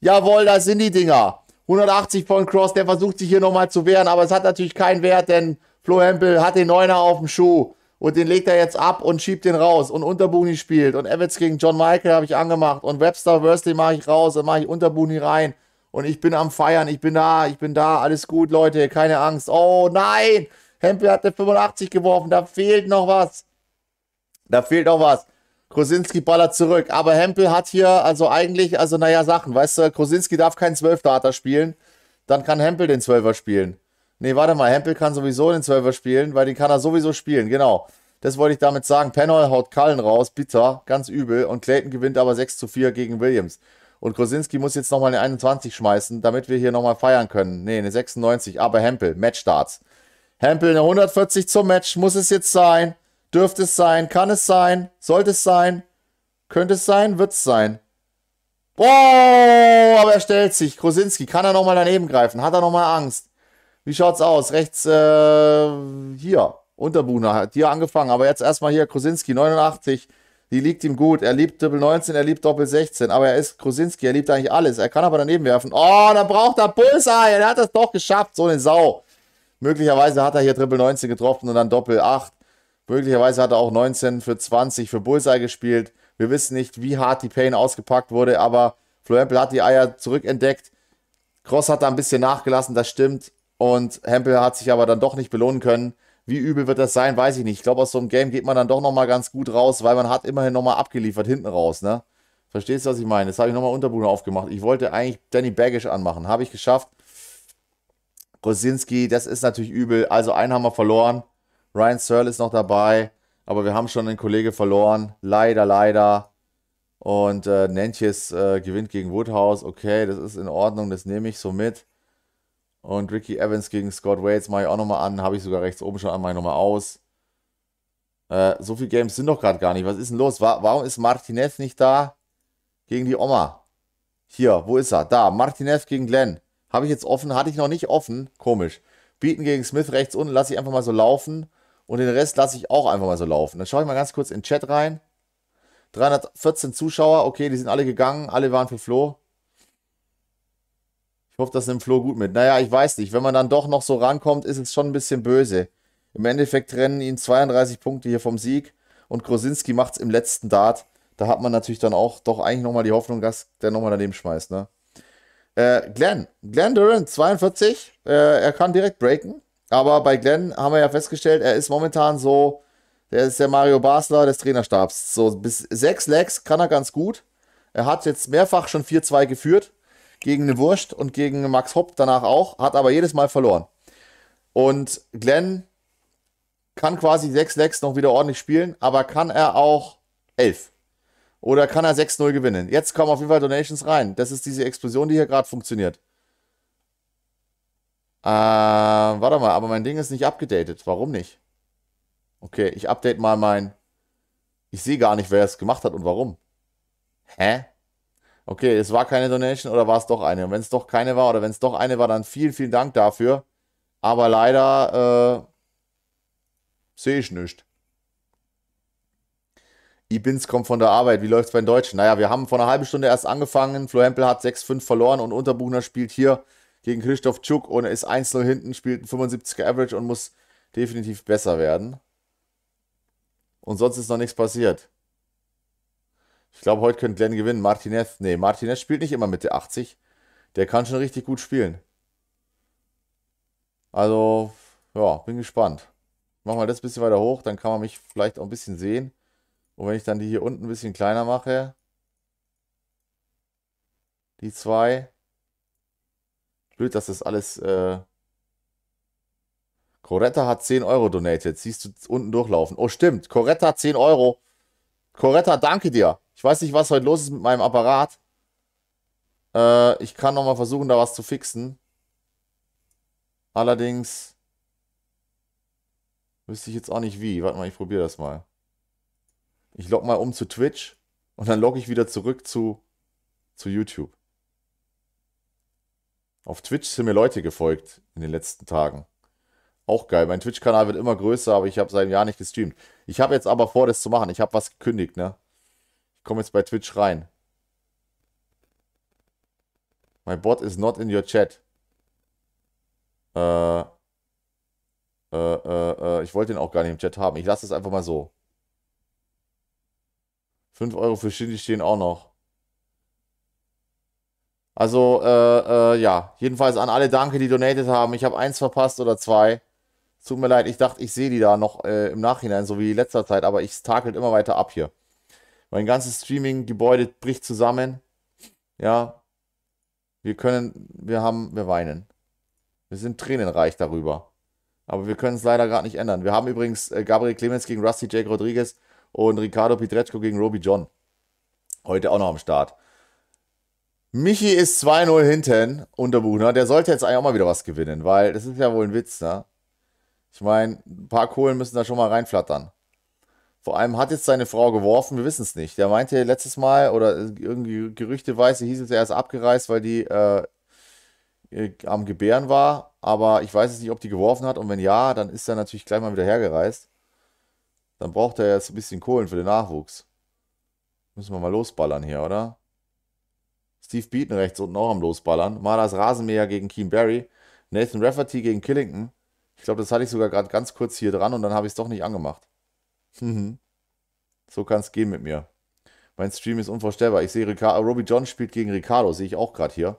Jawohl, da sind die Dinger. 180 von Cross, der versucht sich hier nochmal zu wehren, aber es hat natürlich keinen Wert, denn Flo Hempel hat den Neuner auf dem Schuh und den legt er jetzt ab und schiebt den raus und Unterbuni spielt und Evans gegen John Michael habe ich angemacht und Webster Worsley mache ich raus und mache ich Unterbuni rein und ich bin am Feiern, ich bin da, ich bin da, alles gut, Leute, keine Angst. Oh nein, Hempel hat der 85 geworfen, da fehlt noch was. Da fehlt noch was. Krosinski ballert zurück, aber Hempel hat hier also eigentlich, also naja, Sachen, weißt du, Krosinski darf keinen 12-Data spielen, dann kann Hempel den 12er spielen. Nee, warte mal, Hempel kann sowieso den 12er spielen, weil den kann er sowieso spielen, genau. Das wollte ich damit sagen. Penhall haut Kallen raus, bitter, ganz übel. Und Clayton gewinnt aber 6 zu 4 gegen Williams. Und Krosinski muss jetzt nochmal eine 21 schmeißen, damit wir hier nochmal feiern können. Nee, eine 96, aber Hempel, Matchstarts. Hempel eine 140 zum Match, muss es jetzt sein. Dürfte es sein, kann es sein, sollte es sein, könnte es sein, wird es sein. Oh, aber er stellt sich. Krosinski, kann er nochmal daneben greifen? Hat er nochmal Angst? Wie schaut's aus? Rechts, äh, hier, Unterbuhner hat hier angefangen, aber jetzt erstmal hier Krosinski, 89. Die liegt ihm gut. Er liebt Doppel 19, er liebt Doppel 16. Aber er ist Krosinski, er liebt eigentlich alles. Er kann aber daneben werfen. Oh, da braucht er Bullseye. Er hat das doch geschafft. So eine Sau. Möglicherweise hat er hier Triple 19 getroffen und dann Doppel 8. Möglicherweise hat er auch 19 für 20 für Bullseye gespielt. Wir wissen nicht, wie hart die Pain ausgepackt wurde, aber Flo Hempel hat die Eier zurückentdeckt. Cross hat da ein bisschen nachgelassen, das stimmt. Und Hempel hat sich aber dann doch nicht belohnen können. Wie übel wird das sein, weiß ich nicht. Ich glaube, aus so einem Game geht man dann doch nochmal ganz gut raus, weil man hat immerhin nochmal abgeliefert hinten raus, ne? Verstehst du, was ich meine? Das habe ich nochmal Unterbude aufgemacht. Ich wollte eigentlich Danny Baggish anmachen. Habe ich geschafft. Rosinski, das ist natürlich übel. Also einen haben wir verloren. Ryan Searle ist noch dabei, aber wir haben schon einen Kollege verloren. Leider, leider. Und äh, Nentjes äh, gewinnt gegen Woodhouse. Okay, das ist in Ordnung, das nehme ich so mit. Und Ricky Evans gegen Scott Waits mache ich auch nochmal an. Habe ich sogar rechts oben schon an, mache ich nochmal aus. Äh, so viele Games sind doch gerade gar nicht. Was ist denn los? Wa warum ist Martinez nicht da? Gegen die Oma. Hier, wo ist er? Da, Martinez gegen Glenn. Habe ich jetzt offen? Hatte ich noch nicht offen. Komisch. Beaton gegen Smith rechts unten lasse ich einfach mal so laufen. Und den Rest lasse ich auch einfach mal so laufen. Dann schaue ich mal ganz kurz in den Chat rein. 314 Zuschauer, okay, die sind alle gegangen, alle waren für Flo. Ich hoffe, das nimmt Flo gut mit. Naja, ich weiß nicht. Wenn man dann doch noch so rankommt, ist es schon ein bisschen böse. Im Endeffekt trennen ihn 32 Punkte hier vom Sieg und Krosinski macht es im letzten Dart. Da hat man natürlich dann auch doch eigentlich nochmal die Hoffnung, dass der nochmal daneben schmeißt. Ne? Äh, Glenn, Glenn Durant, 42. Äh, er kann direkt breaken. Aber bei Glenn haben wir ja festgestellt, er ist momentan so, der ist der Mario Basler des Trainerstabs. So bis sechs Legs kann er ganz gut. Er hat jetzt mehrfach schon 4-2 geführt. Gegen eine Wurst und gegen Max Hopp danach auch. Hat aber jedes Mal verloren. Und Glenn kann quasi sechs Legs noch wieder ordentlich spielen, aber kann er auch elf? Oder kann er 6-0 gewinnen? Jetzt kommen auf jeden Fall Donations rein. Das ist diese Explosion, die hier gerade funktioniert. Äh, warte mal, aber mein Ding ist nicht abgedatet. Warum nicht? Okay, ich update mal mein. Ich sehe gar nicht, wer es gemacht hat und warum. Hä? Okay, es war keine Donation oder war es doch eine? Und wenn es doch keine war oder wenn es doch eine war, dann vielen, vielen Dank dafür. Aber leider äh, sehe ich nicht. Ibins kommt von der Arbeit. Wie läuft es bei den Deutschen? Naja, wir haben vor einer halben Stunde erst angefangen. Flo Hempel hat 6-5 verloren und Unterbuchner spielt hier gegen Christoph Tschuk und ist 1-0 hinten, spielt ein 75er Average und muss definitiv besser werden. Und sonst ist noch nichts passiert. Ich glaube, heute könnte Glenn gewinnen. Martinez, nee, Martinez spielt nicht immer mit der 80. Der kann schon richtig gut spielen. Also, ja, bin gespannt. Mach mal das ein bisschen weiter hoch, dann kann man mich vielleicht auch ein bisschen sehen. Und wenn ich dann die hier unten ein bisschen kleiner mache, die zwei, Blöd, dass das alles. Äh Coretta hat 10 Euro donated. Siehst du unten durchlaufen. Oh, stimmt. Coretta hat 10 Euro. Coretta, danke dir. Ich weiß nicht, was heute los ist mit meinem Apparat. Äh, ich kann nochmal versuchen, da was zu fixen. Allerdings wüsste ich jetzt auch nicht wie. Warte mal, ich probiere das mal. Ich logge mal um zu Twitch und dann logge ich wieder zurück zu, zu YouTube. Auf Twitch sind mir Leute gefolgt in den letzten Tagen. Auch geil. Mein Twitch-Kanal wird immer größer, aber ich habe seit einem Jahr nicht gestreamt. Ich habe jetzt aber vor, das zu machen. Ich habe was gekündigt, ne? Ich komme jetzt bei Twitch rein. My bot is not in your chat. Äh, äh, äh, äh, ich wollte den auch gar nicht im Chat haben. Ich lasse es einfach mal so. 5 Euro für Shindy stehen auch noch. Also, äh, äh, ja. Jedenfalls an alle Danke, die donated haben. Ich habe eins verpasst oder zwei. Tut mir leid, ich dachte, ich sehe die da noch äh, im Nachhinein, so wie letzter Zeit, aber ich takelt immer weiter ab hier. Mein ganzes Streaming-Gebäude bricht zusammen. Ja. Wir können, wir haben, wir weinen. Wir sind tränenreich darüber. Aber wir können es leider gerade nicht ändern. Wir haben übrigens äh, Gabriel Clemens gegen Rusty Jake Rodriguez und Ricardo Pietreczko gegen Roby John. Heute auch noch am Start. Michi ist 2-0 hinten, Unterbuchner. Der sollte jetzt eigentlich auch mal wieder was gewinnen, weil das ist ja wohl ein Witz, ne? Ich meine, ein paar Kohlen müssen da schon mal reinflattern. Vor allem hat jetzt seine Frau geworfen, wir wissen es nicht. Der meinte letztes Mal, oder irgendwie gerüchteweise hieß es, er ist abgereist, weil die äh, äh, am Gebären war. Aber ich weiß es nicht, ob die geworfen hat. Und wenn ja, dann ist er natürlich gleich mal wieder hergereist. Dann braucht er jetzt ein bisschen Kohlen für den Nachwuchs. Müssen wir mal losballern hier, oder? Steve Beaton rechts unten auch am Losballern. Malas Rasenmäher gegen Keen Barry. Nathan Rafferty gegen Killington. Ich glaube, das hatte ich sogar gerade ganz kurz hier dran und dann habe ich es doch nicht angemacht. Mhm. so kann es gehen mit mir. Mein Stream ist unvorstellbar. Ich sehe, Ricardo, Robbie John spielt gegen Ricardo, sehe ich auch gerade hier.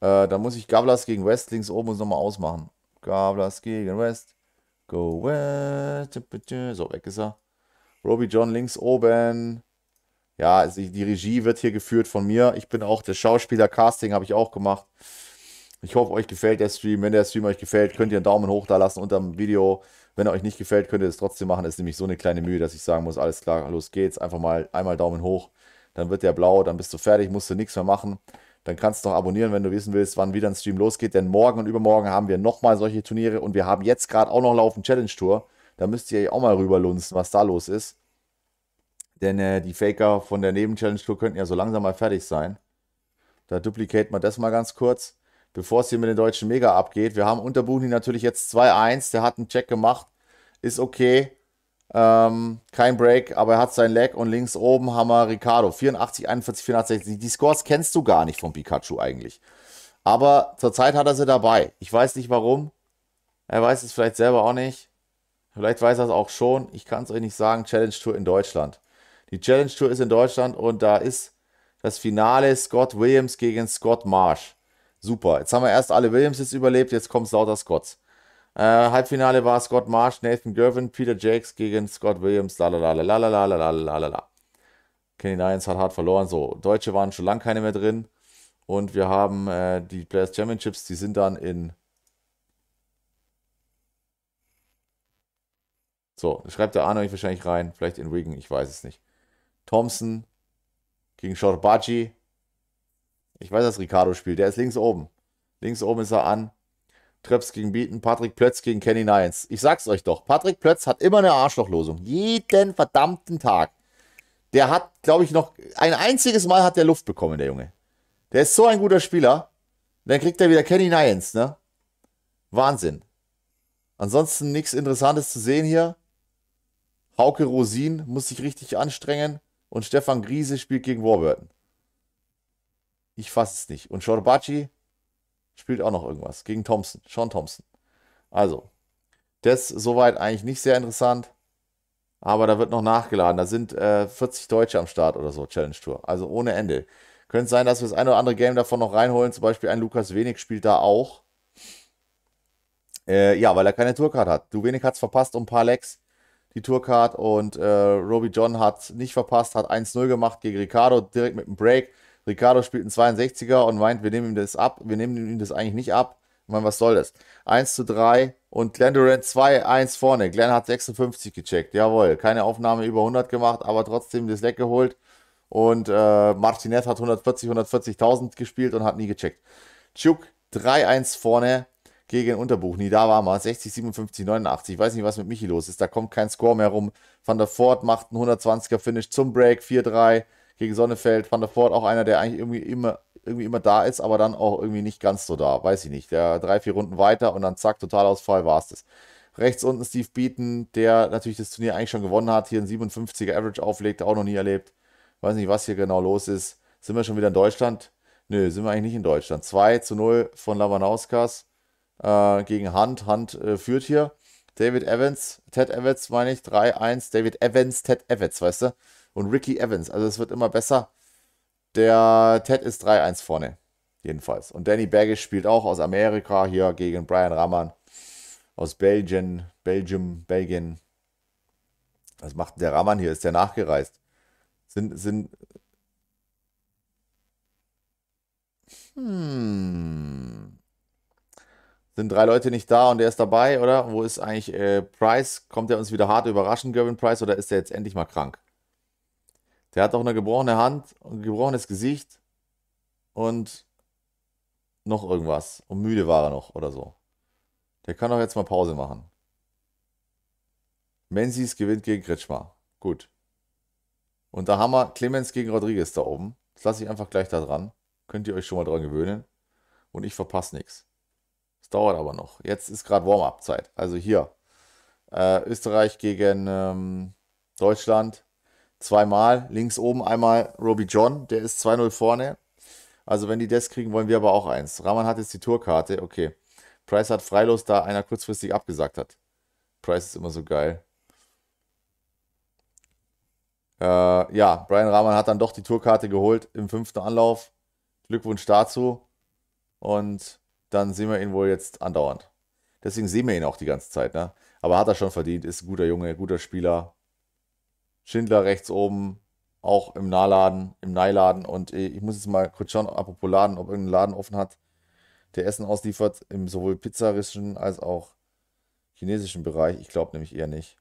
Äh, da muss ich Gablas gegen West links oben uns nochmal ausmachen. Gablas gegen West. Go West. So, weg ist er. Robbie John links oben. Ja, also die Regie wird hier geführt von mir. Ich bin auch der Schauspieler. Casting habe ich auch gemacht. Ich hoffe, euch gefällt der Stream. Wenn der Stream euch gefällt, könnt ihr einen Daumen hoch da lassen unter dem Video. Wenn er euch nicht gefällt, könnt ihr es trotzdem machen. Das ist nämlich so eine kleine Mühe, dass ich sagen muss, alles klar, los geht's. Einfach mal einmal Daumen hoch. Dann wird der blau, dann bist du fertig, musst du nichts mehr machen. Dann kannst du noch abonnieren, wenn du wissen willst, wann wieder ein Stream losgeht. Denn morgen und übermorgen haben wir nochmal solche Turniere und wir haben jetzt gerade auch noch laufen Challenge Tour. Da müsst ihr auch mal rüberlunzen, was da los ist. Denn äh, die Faker von der Neben-Challenge Tour könnten ja so langsam mal fertig sein. Da duplicate man das mal ganz kurz, bevor es hier mit den deutschen Mega abgeht. Wir haben Unterbuchni natürlich jetzt 2-1. Der hat einen Check gemacht. Ist okay. Ähm, kein Break, aber er hat sein Leg und links oben haben wir Ricardo. 84, 41, 84. Die Scores kennst du gar nicht von Pikachu eigentlich. Aber zurzeit hat er sie dabei. Ich weiß nicht warum. Er weiß es vielleicht selber auch nicht. Vielleicht weiß er es auch schon. Ich kann es euch nicht sagen. Challenge Tour in Deutschland. Die Challenge Tour ist in Deutschland und da ist das Finale Scott Williams gegen Scott Marsh. Super. Jetzt haben wir erst alle Williamses überlebt, jetzt kommt lauter Scotts. Äh, Halbfinale war Scott Marsh, Nathan Gervin, Peter Jakes gegen Scott Williams. Lalalala. Kenny Lyons hat hart verloren. So, Deutsche waren schon lange keine mehr drin. Und wir haben äh, die Players Championships, die sind dann in. So, schreibt der Arno wahrscheinlich rein. Vielleicht in Wigan, ich weiß es nicht. Thompson gegen Shorbaji. Ich weiß, dass Ricardo spielt. Der ist links oben. Links oben ist er an. Treps gegen Beaton, Patrick Plötz gegen Kenny Nines. Ich sag's euch doch, Patrick Plötz hat immer eine Arschlochlosung. Jeden verdammten Tag. Der hat, glaube ich, noch ein einziges Mal hat der Luft bekommen, der Junge. Der ist so ein guter Spieler. Dann kriegt er wieder Kenny Nines, ne? Wahnsinn. Ansonsten nichts Interessantes zu sehen hier. Hauke Rosin muss sich richtig anstrengen und Stefan Griese spielt gegen Warburton. Ich fasse es nicht. Und Shorbachi spielt auch noch irgendwas gegen Thompson, Sean Thompson. Also, das soweit eigentlich nicht sehr interessant. Aber da wird noch nachgeladen. Da sind äh, 40 Deutsche am Start oder so, Challenge Tour. Also ohne Ende. Könnte sein, dass wir das eine oder andere Game davon noch reinholen. Zum Beispiel ein Lukas Wenig spielt da auch. Äh, ja, weil er keine Tourcard hat. Du Wenig hat es verpasst um ein paar Legs die Tourcard und äh, Roby John hat nicht verpasst, hat 1-0 gemacht gegen Ricardo, direkt mit dem Break. Ricardo spielt einen 62er und meint, wir nehmen ihm das ab, wir nehmen ihm das eigentlich nicht ab. Ich meine, was soll das? 1 zu 3 und Glenn Durant 2-1 vorne. Glenn hat 56 gecheckt, jawohl. Keine Aufnahme über 100 gemacht, aber trotzdem das Leck geholt. Und äh, Martinet hat 140, 140.000 gespielt und hat nie gecheckt. Chuk 3-1 vorne gegen Unterbuchni. Da war man 60, 57, 89. Ich weiß nicht, was mit Michi los ist. Da kommt kein Score mehr rum. Van der Voort macht einen 120er Finish zum Break, 4-3 gegen Sonnefeld. Van der Voort auch einer, der eigentlich irgendwie immer irgendwie immer da ist, aber dann auch irgendwie nicht ganz so da. Weiß ich nicht. Der drei, vier Runden weiter und dann zack, Totalausfall war es das. Rechts unten Steve Beaton, der natürlich das Turnier eigentlich schon gewonnen hat, hier ein 57er Average auflegt, auch noch nie erlebt. Weiß nicht, was hier genau los ist. Sind wir schon wieder in Deutschland? Nö, sind wir eigentlich nicht in Deutschland. 2 zu 0 von Lavanauskas äh, gegen Hunt. Hunt äh, führt hier. David Evans, Ted Evans meine ich, 3-1. David Evans, Ted Evans, weißt du? Und Ricky Evans. Also es wird immer besser. Der Ted ist 3-1 vorne. Jedenfalls. Und Danny Baggish spielt auch aus Amerika hier gegen Brian Raman aus Belgien, Belgium, Belgien. Was macht der Raman hier? Ist der nachgereist? Sind, sind. Hm. Sind drei Leute nicht da und der ist dabei, oder? Wo ist eigentlich äh, Price? Kommt er uns wieder hart überraschen, Gervin Price, oder ist der jetzt endlich mal krank? Der hat doch eine gebrochene Hand, ein gebrochenes Gesicht und noch irgendwas. Und müde war er noch oder so. Der kann doch jetzt mal Pause machen. Menzies gewinnt gegen Kretschmer. Gut. Und da haben wir Clemens gegen Rodriguez da oben. Das lasse ich einfach gleich da dran. Könnt ihr euch schon mal dran gewöhnen. Und ich verpasse nichts. Es dauert aber noch. Jetzt ist gerade Warm-up-Zeit. Also hier. Äh, Österreich gegen ähm, Deutschland. Zweimal. Links oben einmal Robbie John. Der ist 2-0 vorne. Also wenn die das kriegen, wollen wir aber auch eins. Rahman hat jetzt die Tourkarte. Okay. Price hat freilos, da einer kurzfristig abgesagt hat. Price ist immer so geil. Äh, ja, Brian Rahman hat dann doch die Tourkarte geholt im fünften Anlauf. Glückwunsch dazu. Und dann sehen wir ihn wohl jetzt andauernd. Deswegen sehen wir ihn auch die ganze Zeit. Ne? Aber hat er schon verdient, ist ein guter Junge, guter Spieler. Schindler rechts oben, auch im Nahladen, im Neiladen. Und ich muss jetzt mal kurz schauen, apropos Laden, ob irgendein Laden offen hat der Essen ausliefert, im sowohl pizzerischen als auch chinesischen Bereich. Ich glaube nämlich eher nicht.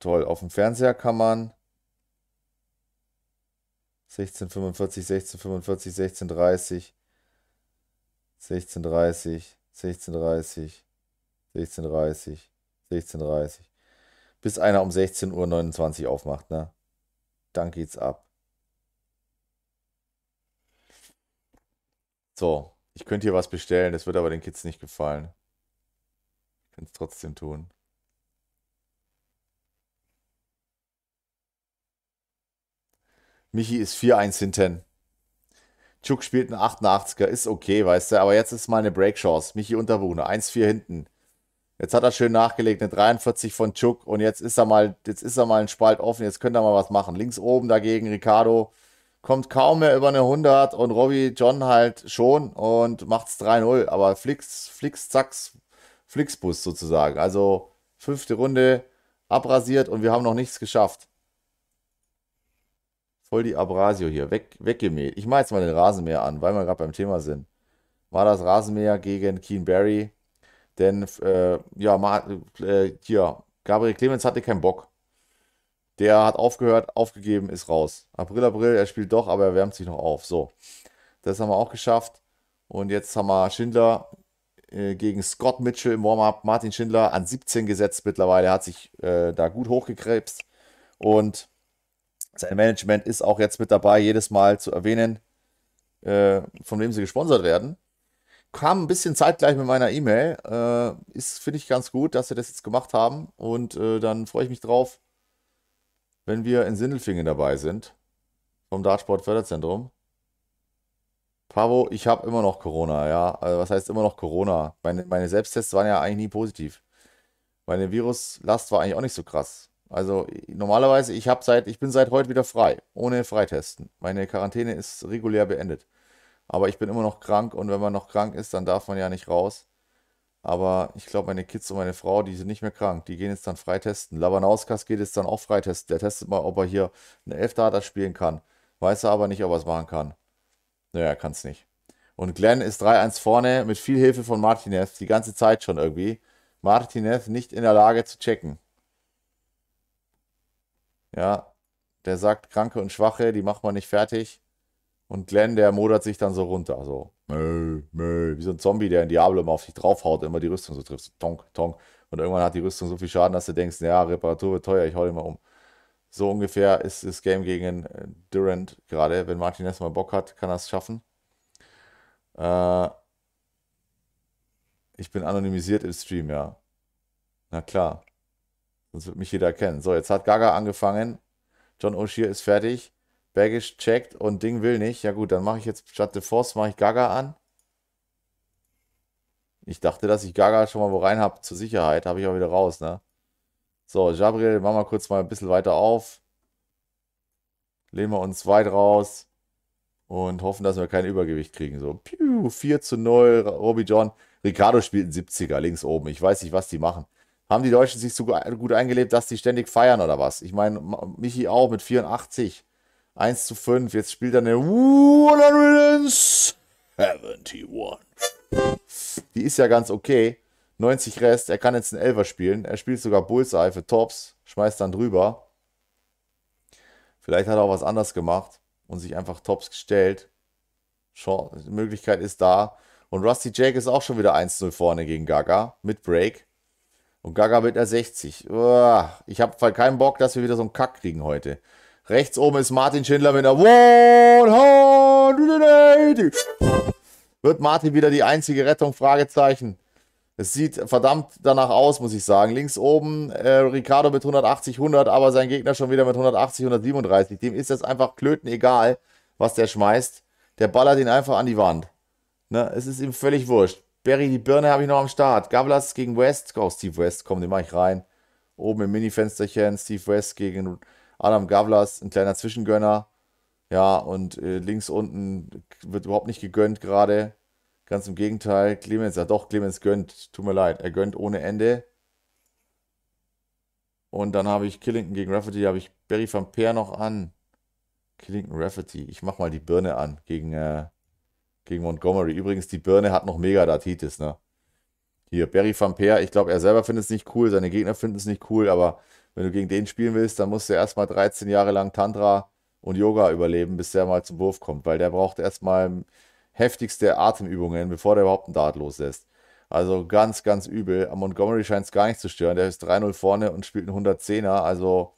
Toll, auf dem Fernseher kann man 1645, 1645, 1630, 1630, 1630, 1630, 1630. Bis einer um 16.29 Uhr aufmacht, ne? Dann geht's ab. So, ich könnte hier was bestellen, das wird aber den Kids nicht gefallen. Ich kann es trotzdem tun. Michi ist 4-1 hinten. Chuk spielt einen 88er, ist okay, weißt du, aber jetzt ist mal eine Breakchance. Michi Unterbuchner, 1-4 hinten. Jetzt hat er schön nachgelegt, eine 43 von Chuk und jetzt ist er mal, jetzt ist er mal ein Spalt offen, jetzt könnte er mal was machen. Links oben dagegen Ricardo kommt kaum mehr über eine 100 und Robbie John halt schon und macht es 3-0. Aber Flix, Flix, Zacks, Flixbus sozusagen. Also fünfte Runde abrasiert und wir haben noch nichts geschafft. Voll die Abrasio hier, weg, weggemäht. Ich mache jetzt mal den Rasenmäher an, weil wir gerade beim Thema sind. War das Rasenmäher gegen Keen Barry? Denn, äh, ja, mal, äh, hier, Gabriel Clemens hatte keinen Bock. Der hat aufgehört, aufgegeben, ist raus. April, April, er spielt doch, aber er wärmt sich noch auf. So, das haben wir auch geschafft. Und jetzt haben wir Schindler äh, gegen Scott Mitchell im Warm-up. Martin Schindler an 17 gesetzt mittlerweile. Er hat sich äh, da gut hochgekrebst. Und sein Management ist auch jetzt mit dabei, jedes Mal zu erwähnen, äh, von wem sie gesponsert werden. Kam ein bisschen zeitgleich mit meiner E-Mail. Äh, ist, finde ich, ganz gut, dass sie das jetzt gemacht haben. Und äh, dann freue ich mich drauf wenn wir in Sindelfingen dabei sind, vom Dartsport Förderzentrum. Pavo, ich habe immer noch Corona, ja. Also was heißt immer noch Corona? Meine, meine Selbsttests waren ja eigentlich nie positiv. Meine Viruslast war eigentlich auch nicht so krass. Also normalerweise, ich habe seit, ich bin seit heute wieder frei, ohne Freitesten. Meine Quarantäne ist regulär beendet. Aber ich bin immer noch krank und wenn man noch krank ist, dann darf man ja nicht raus. Aber ich glaube, meine Kids und meine Frau, die sind nicht mehr krank. Die gehen jetzt dann freitesten. Labanauskas geht jetzt dann auch freitesten. Der testet mal, ob er hier eine Elfdata spielen kann. Weiß er aber nicht, ob er es machen kann. Naja, kann es nicht. Und Glenn ist 3-1 vorne mit viel Hilfe von Martinez. Die ganze Zeit schon irgendwie. Martinez nicht in der Lage zu checken. Ja, der sagt, Kranke und Schwache, die macht man nicht fertig. Und Glenn, der modert sich dann so runter. So, mö, mö, wie so ein Zombie, der in Diablo immer auf sich draufhaut immer die Rüstung so trifft. Tonk, tonk. Und irgendwann hat die Rüstung so viel Schaden, dass du denkst, ja, Reparatur wird teuer, ich hau den mal um. So ungefähr ist das Game gegen äh, Durant gerade. Wenn Martinez mal Bock hat, kann er es schaffen. Äh, ich bin anonymisiert im Stream, ja. Na klar. Sonst wird mich jeder kennen. So, jetzt hat Gaga angefangen. John O'Shea ist fertig. Baggage checkt und Ding will nicht. Ja gut, dann mache ich jetzt statt The Force mache ich Gaga an. Ich dachte, dass ich Gaga schon mal wo rein habe zur Sicherheit. Habe ich auch wieder raus, ne? So, Jabriel, machen wir kurz mal ein bisschen weiter auf. Lehnen wir uns weit raus und hoffen, dass wir kein Übergewicht kriegen. So, piu, 4 zu 0, Robbie John. Ricardo spielt einen 70er links oben. Ich weiß nicht, was die machen. Haben die Deutschen sich so gut eingelebt, dass die ständig feiern oder was? Ich meine, Michi auch mit 84. 1 zu 5. Jetzt spielt er eine 171. Die ist ja ganz okay. 90 Rest. Er kann jetzt einen Elfer spielen. Er spielt sogar Bullseye für Tops. Schmeißt dann drüber. Vielleicht hat er auch was anders gemacht und sich einfach Tops gestellt. Die Möglichkeit ist da. Und Rusty Jake ist auch schon wieder 1-0 vorne gegen Gaga mit Break. Und Gaga mit der 60. Ich habe keinen Bock, dass wir wieder so einen Kack kriegen heute. Rechts oben ist Martin Schindler mit einer 180. Wird Martin wieder die einzige Rettung? Fragezeichen. Es sieht verdammt danach aus, muss ich sagen. Links oben äh, Ricardo mit 180, 100, aber sein Gegner schon wieder mit 180, 137. Dem ist es einfach klöten egal, was der schmeißt. Der ballert ihn einfach an die Wand. Ne? Es ist ihm völlig wurscht. Barry, die Birne habe ich noch am Start. Gavlas gegen West. Oh, Steve West, komm, den mache ich rein. Oben im Mini-Fensterchen. Steve West gegen Adam Gavlas, ein kleiner Zwischengönner. Ja, und äh, links unten wird überhaupt nicht gegönnt gerade. Ganz im Gegenteil. Clemens, ja doch, Clemens gönnt. Tut mir leid. Er gönnt ohne Ende. Und dann habe ich Killington gegen Rafferty, habe ich Barry van Peer noch an. Killington Rafferty. Ich mache mal die Birne an gegen äh, gegen Montgomery. Übrigens, die Birne hat noch mega Datitis, ne? Hier, Barry Van Peer, ich glaube, er selber findet es nicht cool, seine Gegner finden es nicht cool, aber wenn du gegen den spielen willst, dann musst du erstmal 13 Jahre lang Tantra und Yoga überleben, bis der mal zum Wurf kommt, weil der braucht erstmal heftigste Atemübungen, bevor der überhaupt einen Dart loslässt. Also ganz, ganz übel. Am Montgomery scheint es gar nicht zu stören. Der ist 3-0 vorne und spielt einen 110er. Also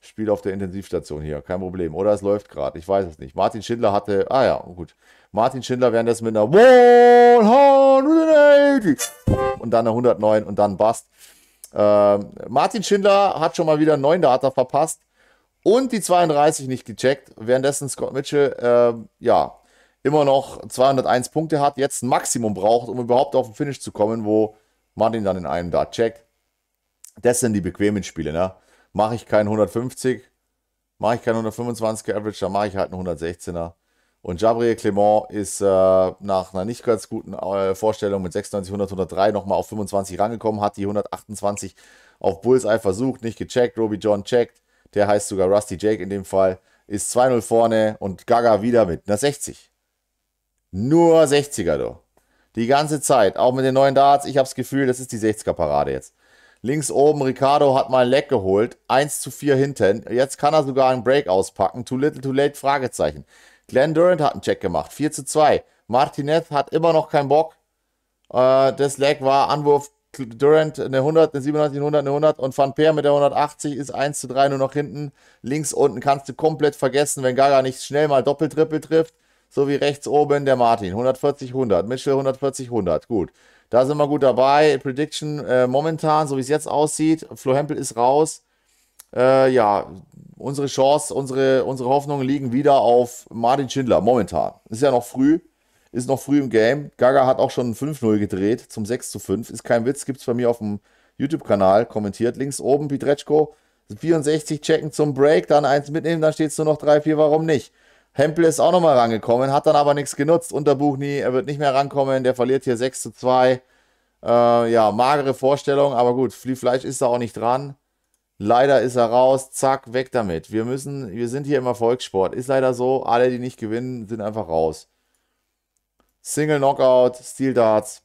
spielt auf der Intensivstation hier. Kein Problem. Oder es läuft gerade. Ich weiß es nicht. Martin Schindler hatte. Ah ja, gut. Martin Schindler während das mit einer 180 und dann eine 109 und dann Bust. Ähm, Martin Schindler hat schon mal wieder einen neuen Data verpasst und die 32 nicht gecheckt, währenddessen Scott Mitchell äh, ja immer noch 201 Punkte hat, jetzt ein Maximum braucht, um überhaupt auf den Finish zu kommen, wo Martin dann in einem Dart checkt. Das sind die bequemen Spiele, ne? Mache ich keinen 150, mache ich keinen 125er Average, dann mache ich halt einen 116er. Und Gabriel Clement ist äh, nach einer nicht ganz guten äh, Vorstellung mit 96, 100, 103 nochmal auf 25 rangekommen, hat die 128 auf Bullseye versucht, nicht gecheckt. Roby John checkt, der heißt sogar Rusty Jake in dem Fall, ist 2-0 vorne und Gaga wieder mit einer 60. Nur 60er, du. Die ganze Zeit, auch mit den neuen Darts, ich habe das Gefühl, das ist die 60er-Parade jetzt. Links oben, Ricardo hat mal ein Leck geholt, 1 zu 4 hinten. Jetzt kann er sogar einen Break auspacken. Too little, too late, Fragezeichen. Glenn Durant hat einen Check gemacht, 4 zu 2. Martinez hat immer noch keinen Bock. Äh, das Leg war Anwurf Durant eine 100, eine 97, eine 100, eine 100 und Van Peer mit der 180 ist 1 zu 3 nur noch hinten. Links unten kannst du komplett vergessen, wenn Gaga nicht schnell mal Doppeltrippel trifft. So wie rechts oben der Martin. 140, 100. Mitchell 140, 100. Gut. Da sind wir gut dabei. Prediction äh, momentan, so wie es jetzt aussieht. Flo Hempel ist raus. Äh, ja, unsere Chance, unsere, unsere Hoffnungen liegen wieder auf Martin Schindler, momentan. Ist ja noch früh, ist noch früh im Game. Gaga hat auch schon 5-0 gedreht zum 6 zu 5. Ist kein Witz, gibt es bei mir auf dem YouTube-Kanal kommentiert. Links oben Pietreczko, 64 checken zum Break, dann eins mitnehmen, dann steht es nur noch 3-4, warum nicht? Hempel ist auch nochmal rangekommen, hat dann aber nichts genutzt. Unterbuch nie, er wird nicht mehr rankommen, der verliert hier 6 zu 2. Äh, ja, magere Vorstellung, aber gut, Fleisch ist da auch nicht dran. Leider ist er raus, zack, weg damit. Wir müssen, wir sind hier im Erfolgssport. Ist leider so, alle, die nicht gewinnen, sind einfach raus. Single Knockout, Steel Darts.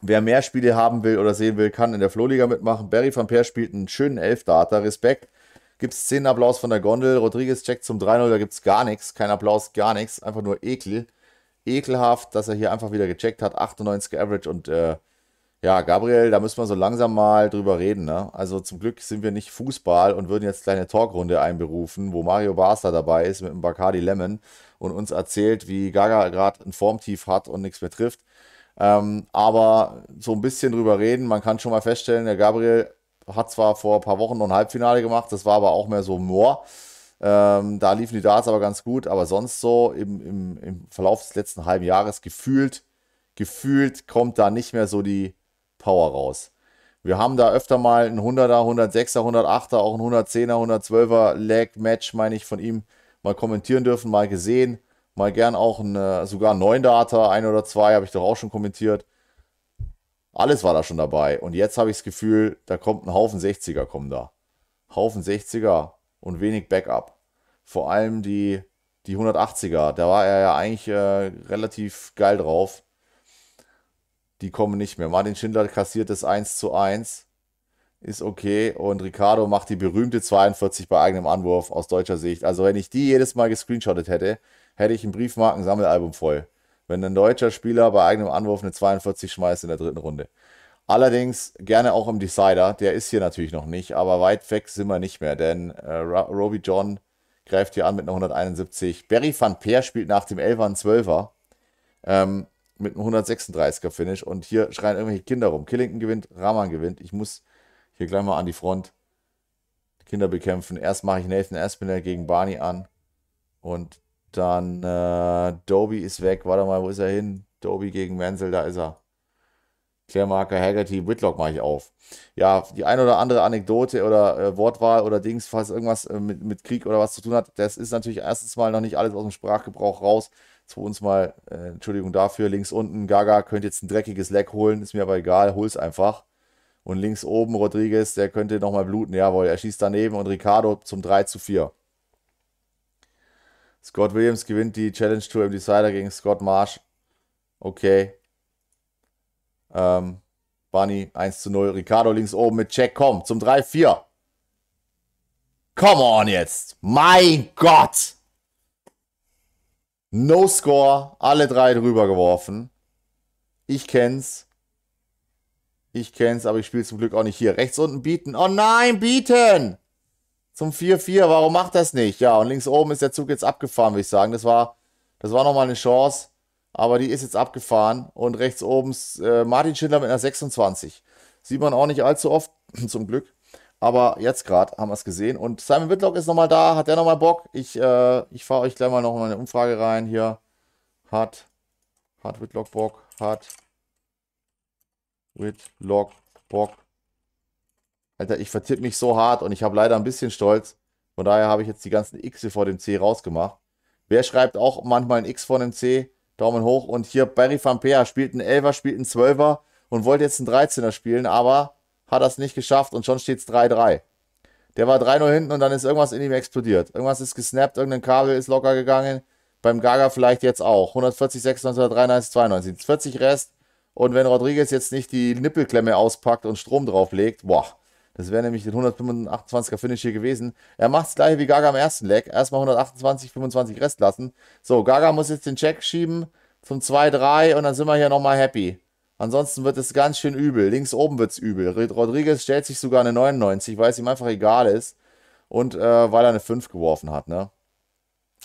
Wer mehr Spiele haben will oder sehen will, kann in der Flohliga mitmachen. Barry van Peer spielt einen schönen Elf-Data. Respekt. Gibt es 10 Applaus von der Gondel. Rodriguez checkt zum 3-0, da gibt es gar nichts. Kein Applaus, gar nichts. Einfach nur Ekel. Ekelhaft, dass er hier einfach wieder gecheckt hat. 98 Average und äh, Ja, Gabriel, da müssen wir so langsam mal drüber reden. Ne? Also zum Glück sind wir nicht Fußball und würden jetzt kleine Talkrunde einberufen, wo Mario Barca dabei ist mit dem Bacardi Lemon und uns erzählt, wie Gaga gerade ein Formtief hat und nichts mehr trifft. Ähm, aber so ein bisschen drüber reden, man kann schon mal feststellen, der Gabriel hat zwar vor ein paar Wochen noch ein Halbfinale gemacht, das war aber auch mehr so Moor. Ähm, da liefen die Darts aber ganz gut, aber sonst so im, im, im Verlauf des letzten halben Jahres gefühlt, gefühlt kommt da nicht mehr so die Power raus. Wir haben da öfter mal ein 100er, 106er, 108er, auch ein 110er, 112er Leg-Match, meine ich, von ihm mal kommentieren dürfen, mal gesehen. Mal gern auch ein, äh, sogar ein 9 Data, ein oder zwei, habe ich doch auch schon kommentiert. Alles war da schon dabei. Und jetzt habe ich das Gefühl, da kommt ein Haufen 60er, kommen da. Haufen 60er und wenig Backup. Vor allem die, die 180er, da war er ja eigentlich äh, relativ geil drauf. Die kommen nicht mehr. Martin Schindler kassiert das 1 zu 1. Ist okay. Und Ricardo macht die berühmte 42 bei eigenem Anwurf aus deutscher Sicht. Also wenn ich die jedes Mal gescreenshottet hätte, hätte ich ein Briefmarkensammelalbum voll. Wenn ein deutscher Spieler bei eigenem Anwurf eine 42 schmeißt in der dritten Runde. Allerdings gerne auch im Decider. Der ist hier natürlich noch nicht, aber weit weg sind wir nicht mehr, denn äh, Roby John greift hier an mit einer 171. Barry van Peer spielt nach dem 11er einen 12er ähm, mit einem 136er Finish und hier schreien irgendwelche Kinder rum. Killington gewinnt, Rahman gewinnt. Ich muss hier gleich mal an die Front Kinder bekämpfen. Erst mache ich Nathan Aspinall gegen Barney an und dann äh, Doby ist weg. Warte mal, wo ist er hin? Doby gegen Menzel, da ist er. Klärmarker Haggerty, Whitlock mache ich auf. Ja, die eine oder andere Anekdote oder äh, Wortwahl oder Dings, falls irgendwas äh, mit, mit Krieg oder was zu tun hat, das ist natürlich erstens mal noch nicht alles aus dem Sprachgebrauch raus. Zu uns mal, äh, Entschuldigung dafür, links unten, Gaga könnte jetzt ein dreckiges Leck holen, ist mir aber egal, hol's einfach. Und links oben Rodriguez, der könnte nochmal bluten, jawohl, er schießt daneben und Ricardo zum 3 zu 4. Scott Williams gewinnt die Challenge Tour im Decider gegen Scott Marsh. Okay. Ähm, Bunny 1 zu 0. Ricardo links oben mit Check. Komm, zum 3-4. Come on jetzt. Mein Gott. No Score. Alle drei drüber geworfen. Ich kenn's. Ich kenn's, aber ich spiele zum Glück auch nicht hier. Rechts unten bieten. Oh nein, bieten! Zum 4-4. Warum macht das nicht? Ja, und links oben ist der Zug jetzt abgefahren, würde ich sagen. Das war, das war nochmal eine Chance, aber die ist jetzt abgefahren. Und rechts oben äh, Martin Schindler mit einer 26. Sieht man auch nicht allzu oft, <clears throat> zum Glück. Aber jetzt gerade haben wir es gesehen. Und Simon Whitlock ist nochmal da. Hat der nochmal Bock? Ich, äh, ich fahre euch gleich mal noch mal eine Umfrage rein hier. Hat, hat Whitlock Bock? Hat Whitlock Bock? Alter, ich vertipp mich so hart und ich habe leider ein bisschen Stolz. Von daher habe ich jetzt die ganzen X vor dem C rausgemacht. Wer schreibt auch manchmal ein X vor dem C? Daumen hoch. Und hier Barry Van Peer spielt einen 11er, spielt einen 12er und wollte jetzt einen 13er spielen, aber hat das nicht geschafft und schon steht es 3-3. Der war 3-0 hinten und dann ist irgendwas in ihm explodiert. Irgendwas ist gesnappt, irgendein Kabel ist locker gegangen. Beim Gaga vielleicht jetzt auch. 140, 96, 93, 92. 40 Rest. Und wenn Rodriguez jetzt nicht die Nippelklemme auspackt und Strom drauflegt, boah, das wäre nämlich den 125er Finish hier gewesen. Er macht das gleiche wie Gaga am ersten Leg. Erstmal 128, 25 Rest lassen. So, Gaga muss jetzt den Check schieben zum 2-3 und dann sind wir hier nochmal happy. Ansonsten wird es ganz schön übel. Links oben wird es übel. Rodriguez stellt sich sogar eine 99, weil es ihm einfach egal ist. Und äh, weil er eine 5 geworfen hat, ne?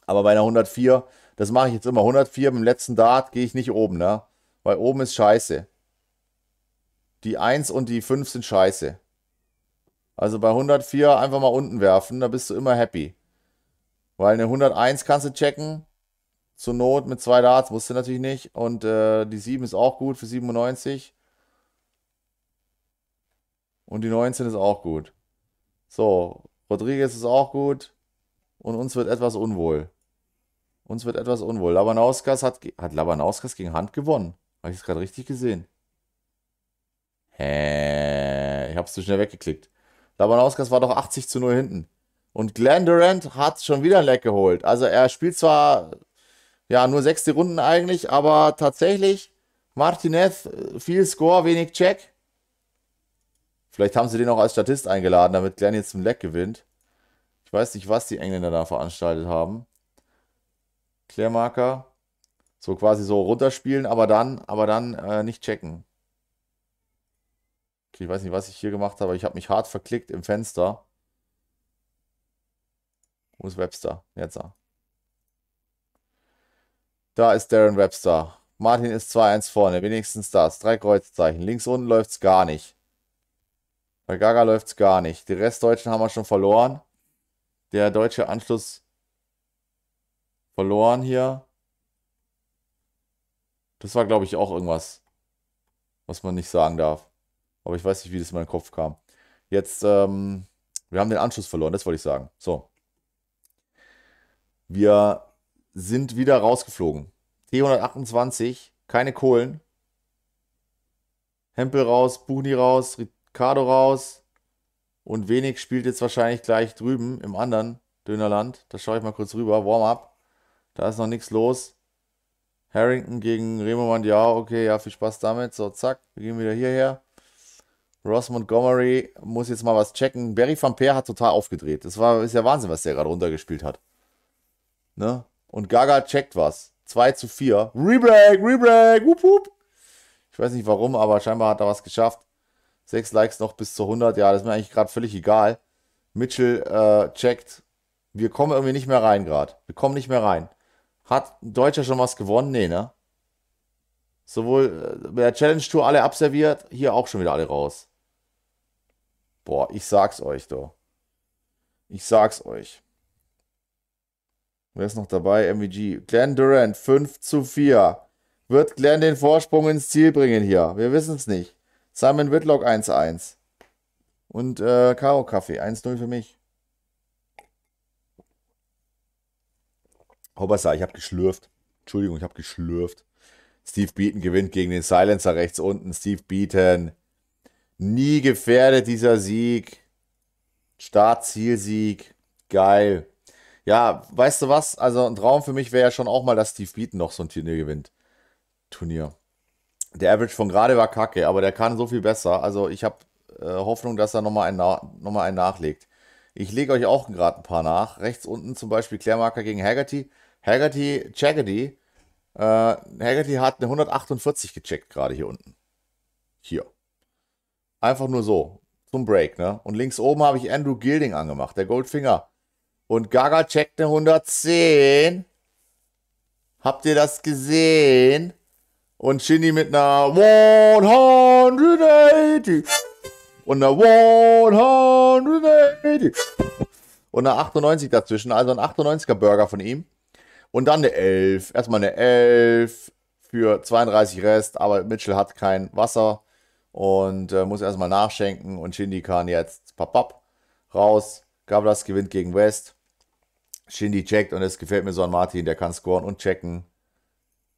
Aber bei einer 104, das mache ich jetzt immer. 104 im letzten Dart gehe ich nicht oben, ne? Weil oben ist scheiße. Die 1 und die 5 sind scheiße. Also bei 104 einfach mal unten werfen, da bist du immer happy. Weil eine 101 kannst du checken. Zur Not mit zwei Darts musst du natürlich nicht. Und äh, die 7 ist auch gut für 97. Und die 19 ist auch gut. So, Rodriguez ist auch gut. Und uns wird etwas unwohl. Uns wird etwas unwohl. Labanauskas hat, hat Labanauskas gegen Hand gewonnen. Habe ich es gerade richtig gesehen? Hä? Ich habe es zu schnell weggeklickt. Labanauskas war doch 80 zu 0 hinten. Und Glenn Durant hat schon wieder ein Leck geholt. Also er spielt zwar ja nur sechste Runden eigentlich, aber tatsächlich Martinez viel Score, wenig Check. Vielleicht haben sie den auch als Statist eingeladen, damit Glenn jetzt ein Leck gewinnt. Ich weiß nicht, was die Engländer da veranstaltet haben. Klärmarker. So quasi so runterspielen, aber dann, aber dann äh, nicht checken. Okay, ich weiß nicht, was ich hier gemacht habe. Ich habe mich hart verklickt im Fenster. Wo ist Webster? Jetzt. Da ist Darren Webster. Martin ist 2-1 vorne. Wenigstens das. Drei Kreuzzeichen. Links unten läuft es gar nicht. Bei Gaga läuft es gar nicht. Die Restdeutschen haben wir schon verloren. Der deutsche Anschluss verloren hier. Das war, glaube ich, auch irgendwas, was man nicht sagen darf. Aber ich weiß nicht, wie das in meinen Kopf kam. Jetzt, ähm, wir haben den Anschluss verloren, das wollte ich sagen. So. Wir sind wieder rausgeflogen. T128, keine Kohlen. Hempel raus, Buchni raus, Ricardo raus. Und Wenig spielt jetzt wahrscheinlich gleich drüben im anderen Dönerland. Da schaue ich mal kurz rüber. Warm-up. Da ist noch nichts los. Harrington gegen Remo ja, okay, ja, viel Spaß damit. So, zack, wir gehen wieder hierher. Ross Montgomery muss jetzt mal was checken. Barry Van Peer hat total aufgedreht. Das war, ist ja Wahnsinn, was der gerade runtergespielt hat. Ne? Und Gaga checkt was. 2 zu 4. Rebreak, Rebreak, wup, wup. Ich weiß nicht warum, aber scheinbar hat er was geschafft. 6 Likes noch bis zu 100. Ja, das ist mir eigentlich gerade völlig egal. Mitchell äh, checkt. Wir kommen irgendwie nicht mehr rein gerade. Wir kommen nicht mehr rein. Hat ein Deutscher schon was gewonnen? Nee, ne? Sowohl äh, bei der Challenge Tour alle abserviert, hier auch schon wieder alle raus. Boah, ich sag's euch doch. Ich sag's euch. Wer ist noch dabei? MVG. Glenn Durant, 5 zu 4. Wird Glenn den Vorsprung ins Ziel bringen hier? Wir wissen es nicht. Simon Whitlock 1-1. Und äh, Karo Kaffee 1-0 für mich. Hoppasa, ich habe geschlürft. Entschuldigung, ich habe geschlürft. Steve Beaton gewinnt gegen den Silencer rechts unten. Steve Beaton. Nie gefährdet dieser Sieg. Start-Zielsieg. Geil. Ja, weißt du was? Also ein Traum für mich wäre ja schon auch mal, dass Steve Beaton noch so ein Turnier gewinnt. Turnier. Der Average von gerade war kacke, aber der kann so viel besser. Also ich habe äh, Hoffnung, dass er nochmal einen, noch einen nachlegt. Ich lege euch auch gerade ein paar nach. Rechts unten zum Beispiel Klärmarker gegen Haggerty. Haggerty, Chaggerty. Äh, Haggerty hat eine 148 gecheckt gerade hier unten. Hier. Einfach nur so. Zum Break, ne? Und links oben habe ich Andrew Gilding angemacht, der Goldfinger. Und Gaga checkt eine 110. Habt ihr das gesehen? Und Shinny mit einer 180. Und einer 180. Und eine 98 dazwischen. Also ein 98er Burger von ihm. Und dann eine 11. Erstmal eine 11 für 32 Rest. Aber Mitchell hat kein Wasser. Und äh, muss erstmal nachschenken. Und Shindy kann jetzt papap raus. Gablas gewinnt gegen West. Shindy checkt und es gefällt mir so an Martin, der kann scoren und checken.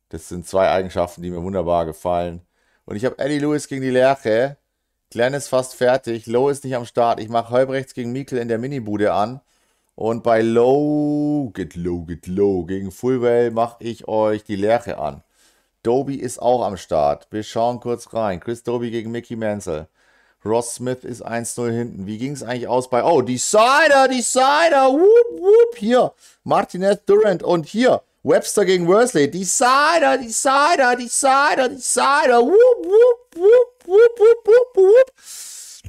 Das sind zwei Eigenschaften, die mir wunderbar gefallen. Und ich habe Eddie Lewis gegen die Lerche. Glenn ist fast fertig. Low ist nicht am Start. Ich mache Halbrechts gegen Mikkel in der Minibude an. Und bei Low, get low, get low, gegen Fullwell mache ich euch die Lerche an. Doby ist auch am Start. Wir schauen kurz rein. Chris Doby gegen Mickey Mansell. Ross Smith ist 1-0 hinten. Wie ging es eigentlich aus bei. Oh, Decider, Decider. Whoop, whoop. Hier. Martinez Durant. Und hier. Webster gegen Worsley. Decider, Decider, Decider, Decider. Whoop, whoop, whoop, whoop, whoop, whoop, whoop.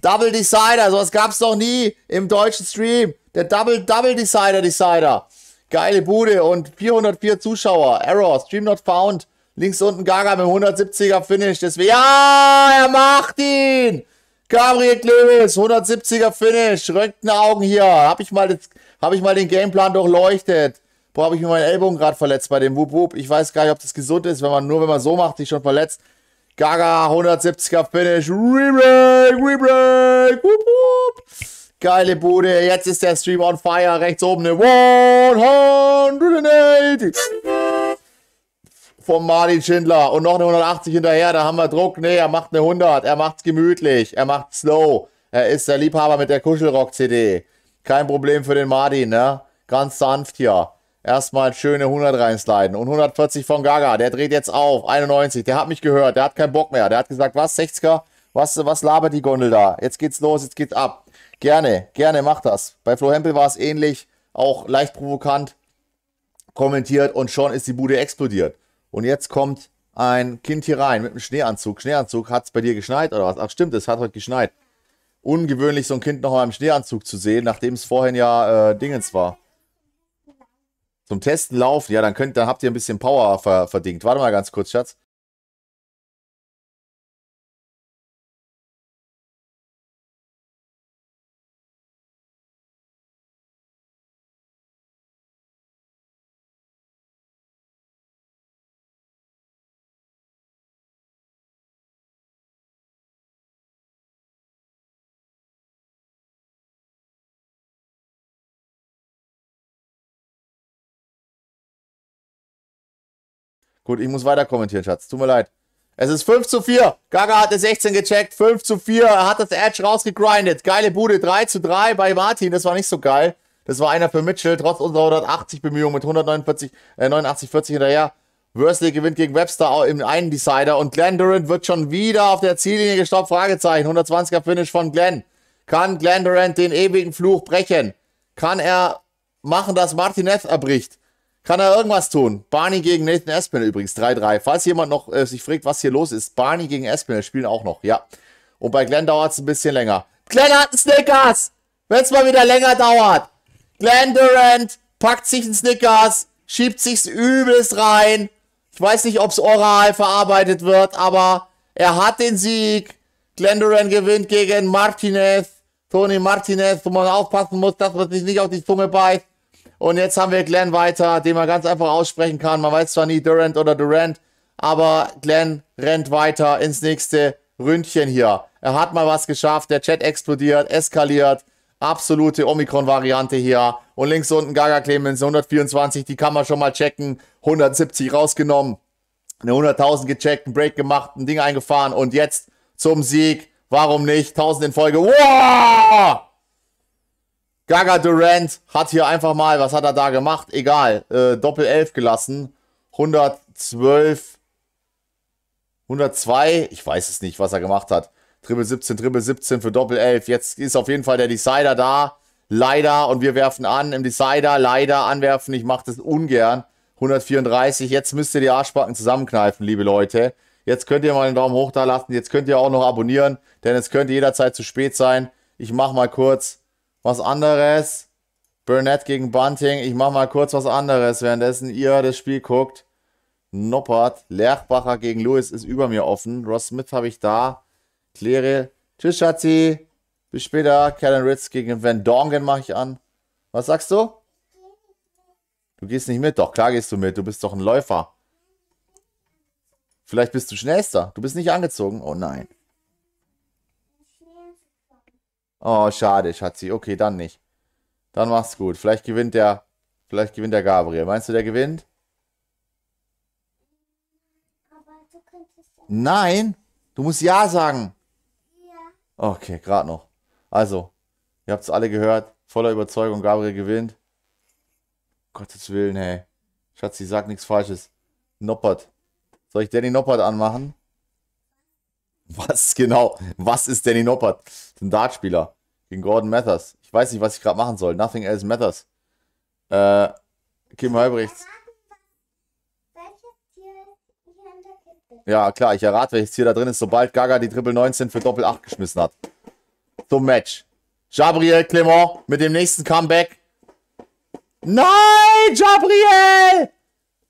Double Decider. Sowas gab es noch nie im deutschen Stream. Der Double, Double Decider, Decider. Geile Bude und 404 Zuschauer. Error. Stream not found. Links unten Gaga mit 170er Finish. Deswegen, ja, er macht ihn. Gabriel Klewis, 170er Finish, Röntgenaugen hier. Habe ich, mal hab ich mal den Gameplan durchleuchtet. Boah, habe ich mir meinen Ellbogen gerade verletzt bei dem Wup Wup. Ich weiß gar nicht, ob das gesund ist, wenn man nur, wenn man so macht, sich schon verletzt. Gaga, 170er Finish, Rebreak, Rebreak, Wup Wup. Geile Bude, jetzt ist der Stream on fire. Rechts oben eine 180 vom Martin Schindler und noch eine 180 hinterher, da haben wir Druck. Nee, er macht eine 100, er macht's gemütlich, er macht slow. Er ist der Liebhaber mit der Kuschelrock-CD. Kein Problem für den Martin, ne? Ganz sanft hier. Erstmal schöne 100 reinsliden. Und 140 von Gaga, der dreht jetzt auf. 91, der hat mich gehört, der hat keinen Bock mehr. Der hat gesagt, was, 60er? Was, was labert die Gondel da? Jetzt geht's los, jetzt geht's ab. Gerne, gerne, macht das. Bei Flo Hempel war es ähnlich, auch leicht provokant kommentiert und schon ist die Bude explodiert. Und jetzt kommt ein Kind hier rein mit einem Schneeanzug. Schneeanzug, hat es bei dir geschneit oder was? Ach stimmt, es hat heute geschneit. Ungewöhnlich, so ein Kind noch mal im Schneeanzug zu sehen, nachdem es vorhin ja äh, Dingens war. Zum Testen laufen, ja, dann könnt, dann habt ihr ein bisschen Power ver verdingt. Warte mal ganz kurz, Schatz. Gut, ich muss weiter kommentieren, Schatz. Tut mir leid. Es ist 5 zu 4. Gaga hat eine 16 gecheckt. 5 zu 4. Er hat das Edge rausgegrindet. Geile Bude. 3 zu 3 bei Martin. Das war nicht so geil. Das war einer für Mitchell. Trotz unserer 180 Bemühungen mit 149, äh, 89, 40 hinterher. Worsley gewinnt gegen Webster im einen Decider. Und Glenn Durant wird schon wieder auf der Ziellinie gestoppt. Fragezeichen. 120er Finish von Glenn. Kann Glenn Durant den ewigen Fluch brechen? Kann er machen, dass Martinez erbricht? Kann er irgendwas tun? Barney gegen Nathan Aspinall übrigens, 3-3. Falls jemand noch äh, sich fragt, was hier los ist, Barney gegen Aspinall spielen auch noch, ja. Und bei Glenn dauert es ein bisschen länger. Glenn hat einen Snickers! Wenn es mal wieder länger dauert. Glenn Durant packt sich einen Snickers, schiebt sich's übelst rein. Ich weiß nicht, ob es oral verarbeitet wird, aber er hat den Sieg. Glenn Durant gewinnt gegen Martinez. Tony Martinez, wo man aufpassen muss, dass man sich nicht auf die Zunge beißt. Und jetzt haben wir Glenn weiter, den man ganz einfach aussprechen kann. Man weiß zwar nie Durant oder Durant, aber Glenn rennt weiter ins nächste Ründchen hier. Er hat mal was geschafft, der Chat explodiert, eskaliert. Absolute Omikron-Variante hier. Und links unten Gaga Clemens, 124, die kann man schon mal checken. 170 rausgenommen. Eine 100.000 gecheckt, ein Break gemacht, ein Ding eingefahren und jetzt zum Sieg. Warum nicht? 1000 in Folge. Wow! Gaga Durant hat hier einfach mal, was hat er da gemacht? Egal, äh, Doppel 11 gelassen. 112, 102, ich weiß es nicht, was er gemacht hat. Triple 17, Triple 17 für Doppel 11. Jetzt ist auf jeden Fall der Decider da. Leider. Und wir werfen an im Decider. Leider anwerfen. Ich mache das ungern. 134. Jetzt müsst ihr die Arschbacken zusammenkneifen, liebe Leute. Jetzt könnt ihr mal einen Daumen hoch da lassen. Jetzt könnt ihr auch noch abonnieren, denn es könnte jederzeit zu spät sein. Ich mache mal kurz was anderes. Burnett gegen Bunting. Ich mache mal kurz was anderes, währenddessen ihr das Spiel guckt. Noppert. Lerchbacher gegen Lewis ist über mir offen. Ross Smith habe ich da. Kläre. Tschüss, Schatzi. Bis später. Kellen Ritz gegen Van Dongen mache ich an. Was sagst du? Du gehst nicht mit. Doch, klar gehst du mit. Du bist doch ein Läufer. Vielleicht bist du schnellster. Du bist nicht angezogen. Oh nein. Oh, schade, Schatzi. Okay, dann nicht. Dann mach's gut. Vielleicht gewinnt der. Vielleicht gewinnt der Gabriel. Meinst du, der gewinnt? Nein! Du musst Ja sagen. Ja. Okay, gerade noch. Also, ihr habt es alle gehört. Voller Überzeugung, Gabriel gewinnt. Gottes Willen, hey. Schatzi, sag nichts Falsches. Noppert. Soll ich Danny Noppert anmachen? Was genau? Was ist Danny Noppert? Ein Dartspieler. Gegen Gordon Mathers. Ich weiß nicht, was ich gerade machen soll. Nothing else matters. Äh, Kim Halbrechts. Ja, klar, ich errate, welches Tier da drin ist, sobald Gaga die Triple 19 für Doppel 8 geschmissen hat. Zum Match. Gabriel Clement mit dem nächsten Comeback. Nein, Gabriel!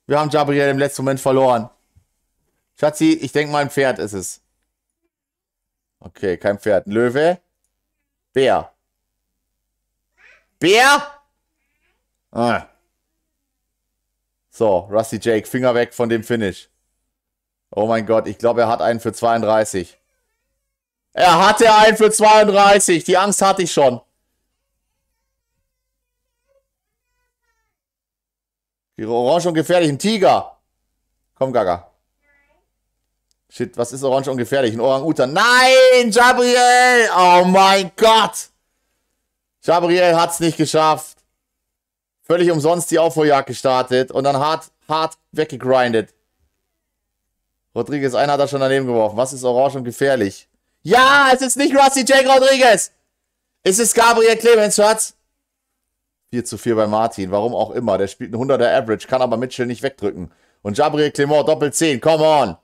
Wir haben Gabriel im letzten Moment verloren. Schatzi, ich denke mal, ein Pferd ist es. Okay, kein Pferd. Löwe. Bär. Bär? Ah. So, Rusty Jake, Finger weg von dem Finish. Oh mein Gott, ich glaube, er hat einen für 32. Er hatte einen für 32. Die Angst hatte ich schon. Die Orange und gefährlich. Ein Tiger. Komm, Gaga. Shit, was ist orange und gefährlich? Ein Orang-Utan. Nein, Gabriel! Oh mein Gott! Gabriel hat's nicht geschafft. Völlig umsonst die Aufholjagd gestartet und dann hart, hart weggegrindet. Rodriguez, einer hat er schon daneben geworfen. Was ist orange und gefährlich? Ja, es ist nicht Rusty Jake Rodriguez. Es ist Gabriel Clemens, Schatz. 4 zu 4 bei Martin. Warum auch immer. Der spielt ein 100er Average, kann aber Mitchell nicht wegdrücken. Und Jabriel Clement, Doppel 10. Come on.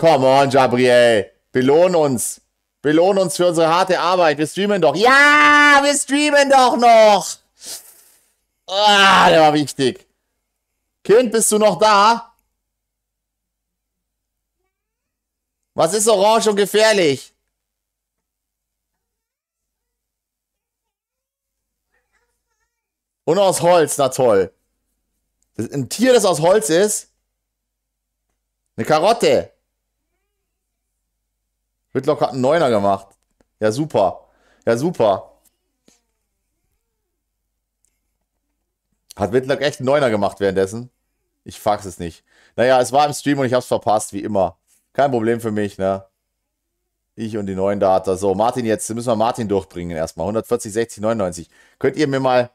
Come on, Jabriel. Belohn uns. Belohn uns für unsere harte Arbeit. Wir streamen doch. Ja, wir streamen doch noch. Ah, der war wichtig. Kind, bist du noch da? Was ist orange und gefährlich? Und aus Holz, na toll. ein Tier, das aus Holz ist? Eine Karotte. Whitlock hat einen Neuner gemacht. Ja, super. Ja, super. Hat Whitlock echt einen Neuner gemacht währenddessen? Ich fax es nicht. Naja, es war im Stream und ich hab's verpasst, wie immer. Kein Problem für mich, ne? Ich und die neuen Data. So, Martin jetzt, müssen wir Martin durchbringen erstmal. 140, 60, 99. Könnt ihr mir mal,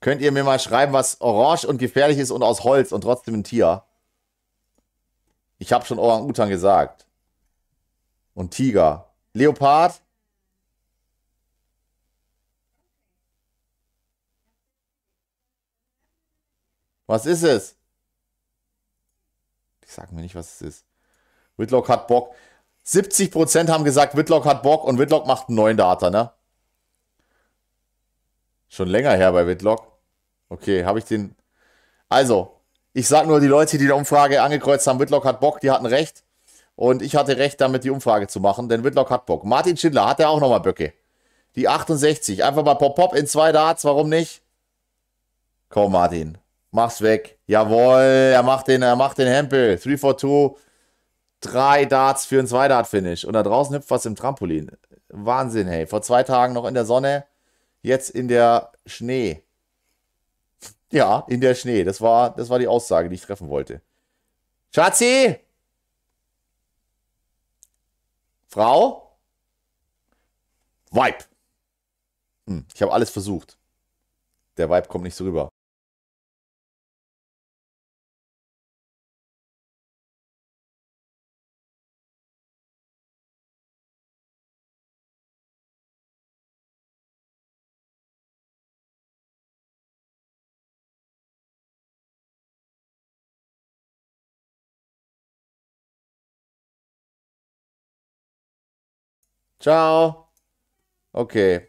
könnt ihr mir mal schreiben, was orange und gefährlich ist und aus Holz und trotzdem ein Tier? Ich habe schon Orang-Utan gesagt. Und Tiger. Leopard. Was ist es? Ich sag mir nicht, was es ist. Whitlock hat Bock. 70% haben gesagt, Whitlock hat Bock und Whitlock macht einen neuen Data, ne? Schon länger her bei Whitlock. Okay, habe ich den. Also, ich sag nur, die Leute, die die Umfrage angekreuzt haben, Whitlock hat Bock, die hatten recht. Und ich hatte recht, damit die Umfrage zu machen, denn Whitlock hat Bock. Martin Schindler hat ja auch nochmal Böcke. Die 68. Einfach mal Pop-Pop in zwei Darts, warum nicht? Komm, Martin. Mach's weg. Jawohl, er macht den, er macht den Hempel. 3 for 2. Drei Darts für ein Zwei-Dart-Finish. Und da draußen hüpft was im Trampolin. Wahnsinn, hey. Vor zwei Tagen noch in der Sonne, jetzt in der Schnee. Ja, in der Schnee. Das war, das war die Aussage, die ich treffen wollte. Schatzi! Frau? Vibe. Hm, ich habe alles versucht. Der Vibe kommt nicht so rüber. Ciao. Okay.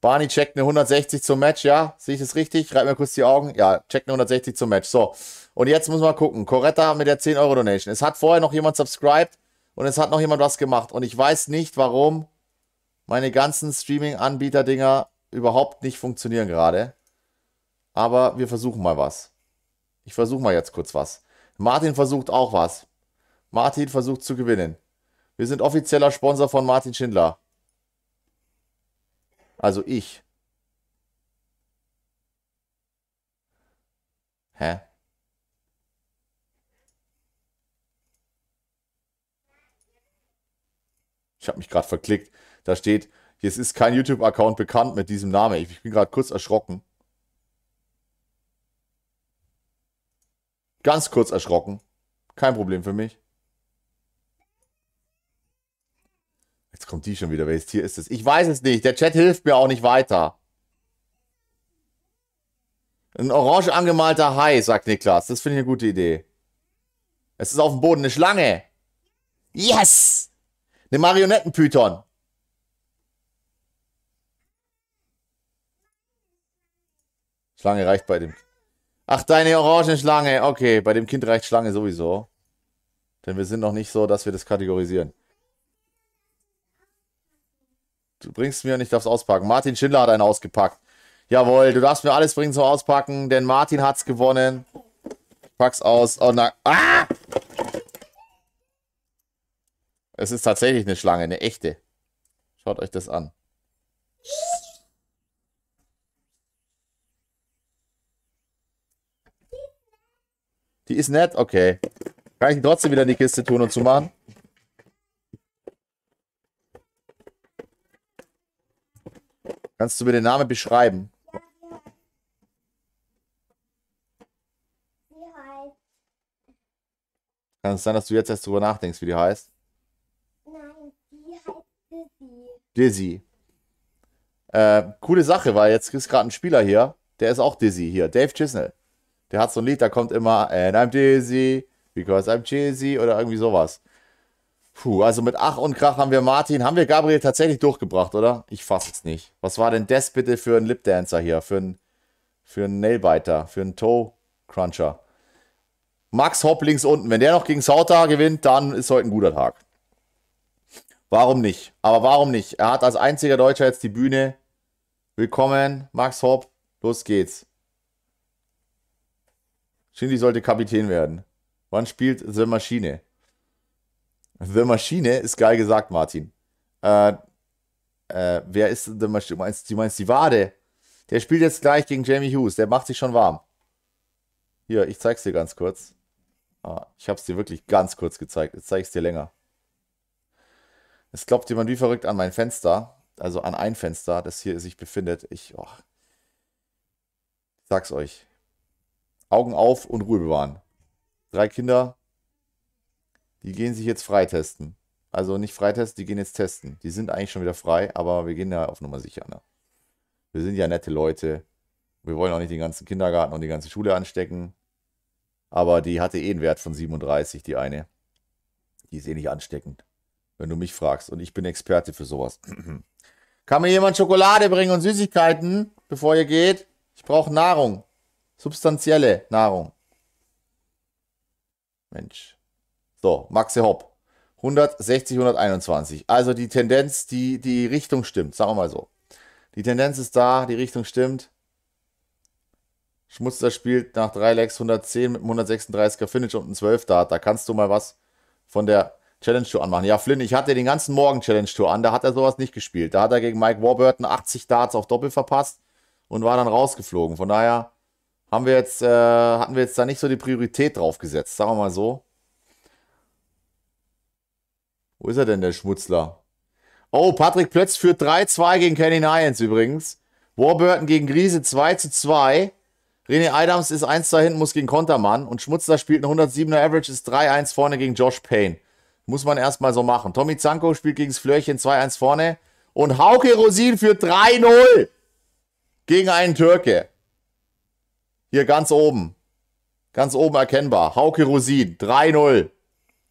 Barney checkt eine 160 zum Match, ja? Sehe ich das richtig? Reib mir kurz die Augen. Ja, checkt eine 160 zum Match. So. Und jetzt muss man gucken. Coretta mit der 10 Euro Donation. Es hat vorher noch jemand subscribed und es hat noch jemand was gemacht. Und ich weiß nicht, warum meine ganzen Streaming-Anbieter-Dinger überhaupt nicht funktionieren gerade. Aber wir versuchen mal was. Ich versuche mal jetzt kurz was. Martin versucht auch was. Martin versucht zu gewinnen. Wir sind offizieller Sponsor von Martin Schindler. Also ich. Hä? Ich habe mich gerade verklickt. Da steht, jetzt ist kein YouTube-Account bekannt mit diesem Namen. Ich bin gerade kurz erschrocken. Ganz kurz erschrocken. Kein Problem für mich. Jetzt kommt die schon wieder. Welches Tier ist es? Ich weiß es nicht. Der Chat hilft mir auch nicht weiter. Ein orange angemalter Hai, sagt Niklas. Das finde ich eine gute Idee. Es ist auf dem Boden eine Schlange. Yes! Eine Marionettenpython. Schlange reicht bei dem. Ach, deine orange Schlange. Okay, bei dem Kind reicht Schlange sowieso. Denn wir sind noch nicht so, dass wir das kategorisieren. Du bringst mir nicht aufs Auspacken. Martin Schindler hat einen ausgepackt. Jawohl, du darfst mir alles bringen zum Auspacken, denn Martin hat's gewonnen. Pack's aus. Oh nein. Ah! Es ist tatsächlich eine Schlange, eine echte. Schaut euch das an. Die ist nett? Okay. Kann ich die trotzdem wieder in die Kiste tun und zumachen? Kannst du mir den Namen beschreiben? Kann es sein, dass du jetzt erst drüber nachdenkst, wie die heißt? Nein, die heißt Dizzy. Dizzy. Äh, coole Sache, weil jetzt ist gerade ein Spieler hier, der ist auch Dizzy hier, Dave Chisnell. Der hat so ein Lied, da kommt immer And I'm Dizzy, because I'm cheesy oder irgendwie sowas. Puh, also mit Ach und Krach haben wir Martin, haben wir Gabriel tatsächlich durchgebracht, oder? Ich fasse es nicht. Was war denn das bitte für ein Lipdancer hier? Für einen für Nailbiter, für einen Toe Cruncher. Max Hopp links unten. Wenn der noch gegen Sauter gewinnt, dann ist heute ein guter Tag. Warum nicht? Aber warum nicht? Er hat als einziger Deutscher jetzt die Bühne. Willkommen, Max Hopp. Los geht's. Shindy sollte Kapitän werden. Wann spielt The Maschine? The Maschine ist geil gesagt, Martin. Äh, äh, wer ist The Maschine? Du meinst, du meinst die Wade? Der spielt jetzt gleich gegen Jamie Hughes. Der macht sich schon warm. Hier, ich zeig's dir ganz kurz. Ah, ich hab's dir wirklich ganz kurz gezeigt. Jetzt zeige ich's dir länger. Es klopft jemand wie verrückt an mein Fenster. Also an ein Fenster, das hier sich befindet. Ich, oh, ich sag's euch. Augen auf und Ruhe bewahren. Drei Kinder, die gehen sich jetzt freitesten. Also nicht freitesten, die gehen jetzt testen. Die sind eigentlich schon wieder frei, aber wir gehen ja auf Nummer sicher. Ne? Wir sind ja nette Leute. Wir wollen auch nicht den ganzen Kindergarten und die ganze Schule anstecken. Aber die hatte eh einen Wert von 37, die eine. Die ist eh nicht ansteckend, wenn du mich fragst. Und ich bin Experte für sowas. <clears throat> Kann mir jemand Schokolade bringen und Süßigkeiten, bevor ihr geht? Ich brauche Nahrung. Substanzielle Nahrung. Mensch. So, Maxi Hopp. 160, 121. Also die Tendenz, die, die Richtung stimmt, sagen wir mal so. Die Tendenz ist da, die Richtung stimmt. Schmutzler spielt nach 3 Legs 110 mit einem 136er Finish und einem 12 Dart. Da kannst du mal was von der Challenge Tour anmachen. Ja, Flynn, ich hatte den ganzen Morgen Challenge Tour an, da hat er sowas nicht gespielt. Da hat er gegen Mike Warburton 80 Darts auf Doppel verpasst und war dann rausgeflogen. Von daher haben wir jetzt, äh, hatten wir jetzt da nicht so die Priorität drauf gesetzt, sagen wir mal so. Wo ist er denn, der Schmutzler? Oh, Patrick Plötz führt 3-2 gegen Kenny Nyans übrigens. Warburton gegen Griese 2 zu 2. René Adams ist 1 da hinten, muss gegen Kontermann. Und Schmutzler spielt eine 107er Average, ist 3-1 vorne gegen Josh Payne. Muss man erstmal so machen. Tommy Zanko spielt gegen das Flörchen 2-1 vorne. Und Hauke Rosin führt 3-0 gegen einen Türke. Hier ganz oben. Ganz oben erkennbar. Hauke Rosin, 3-0.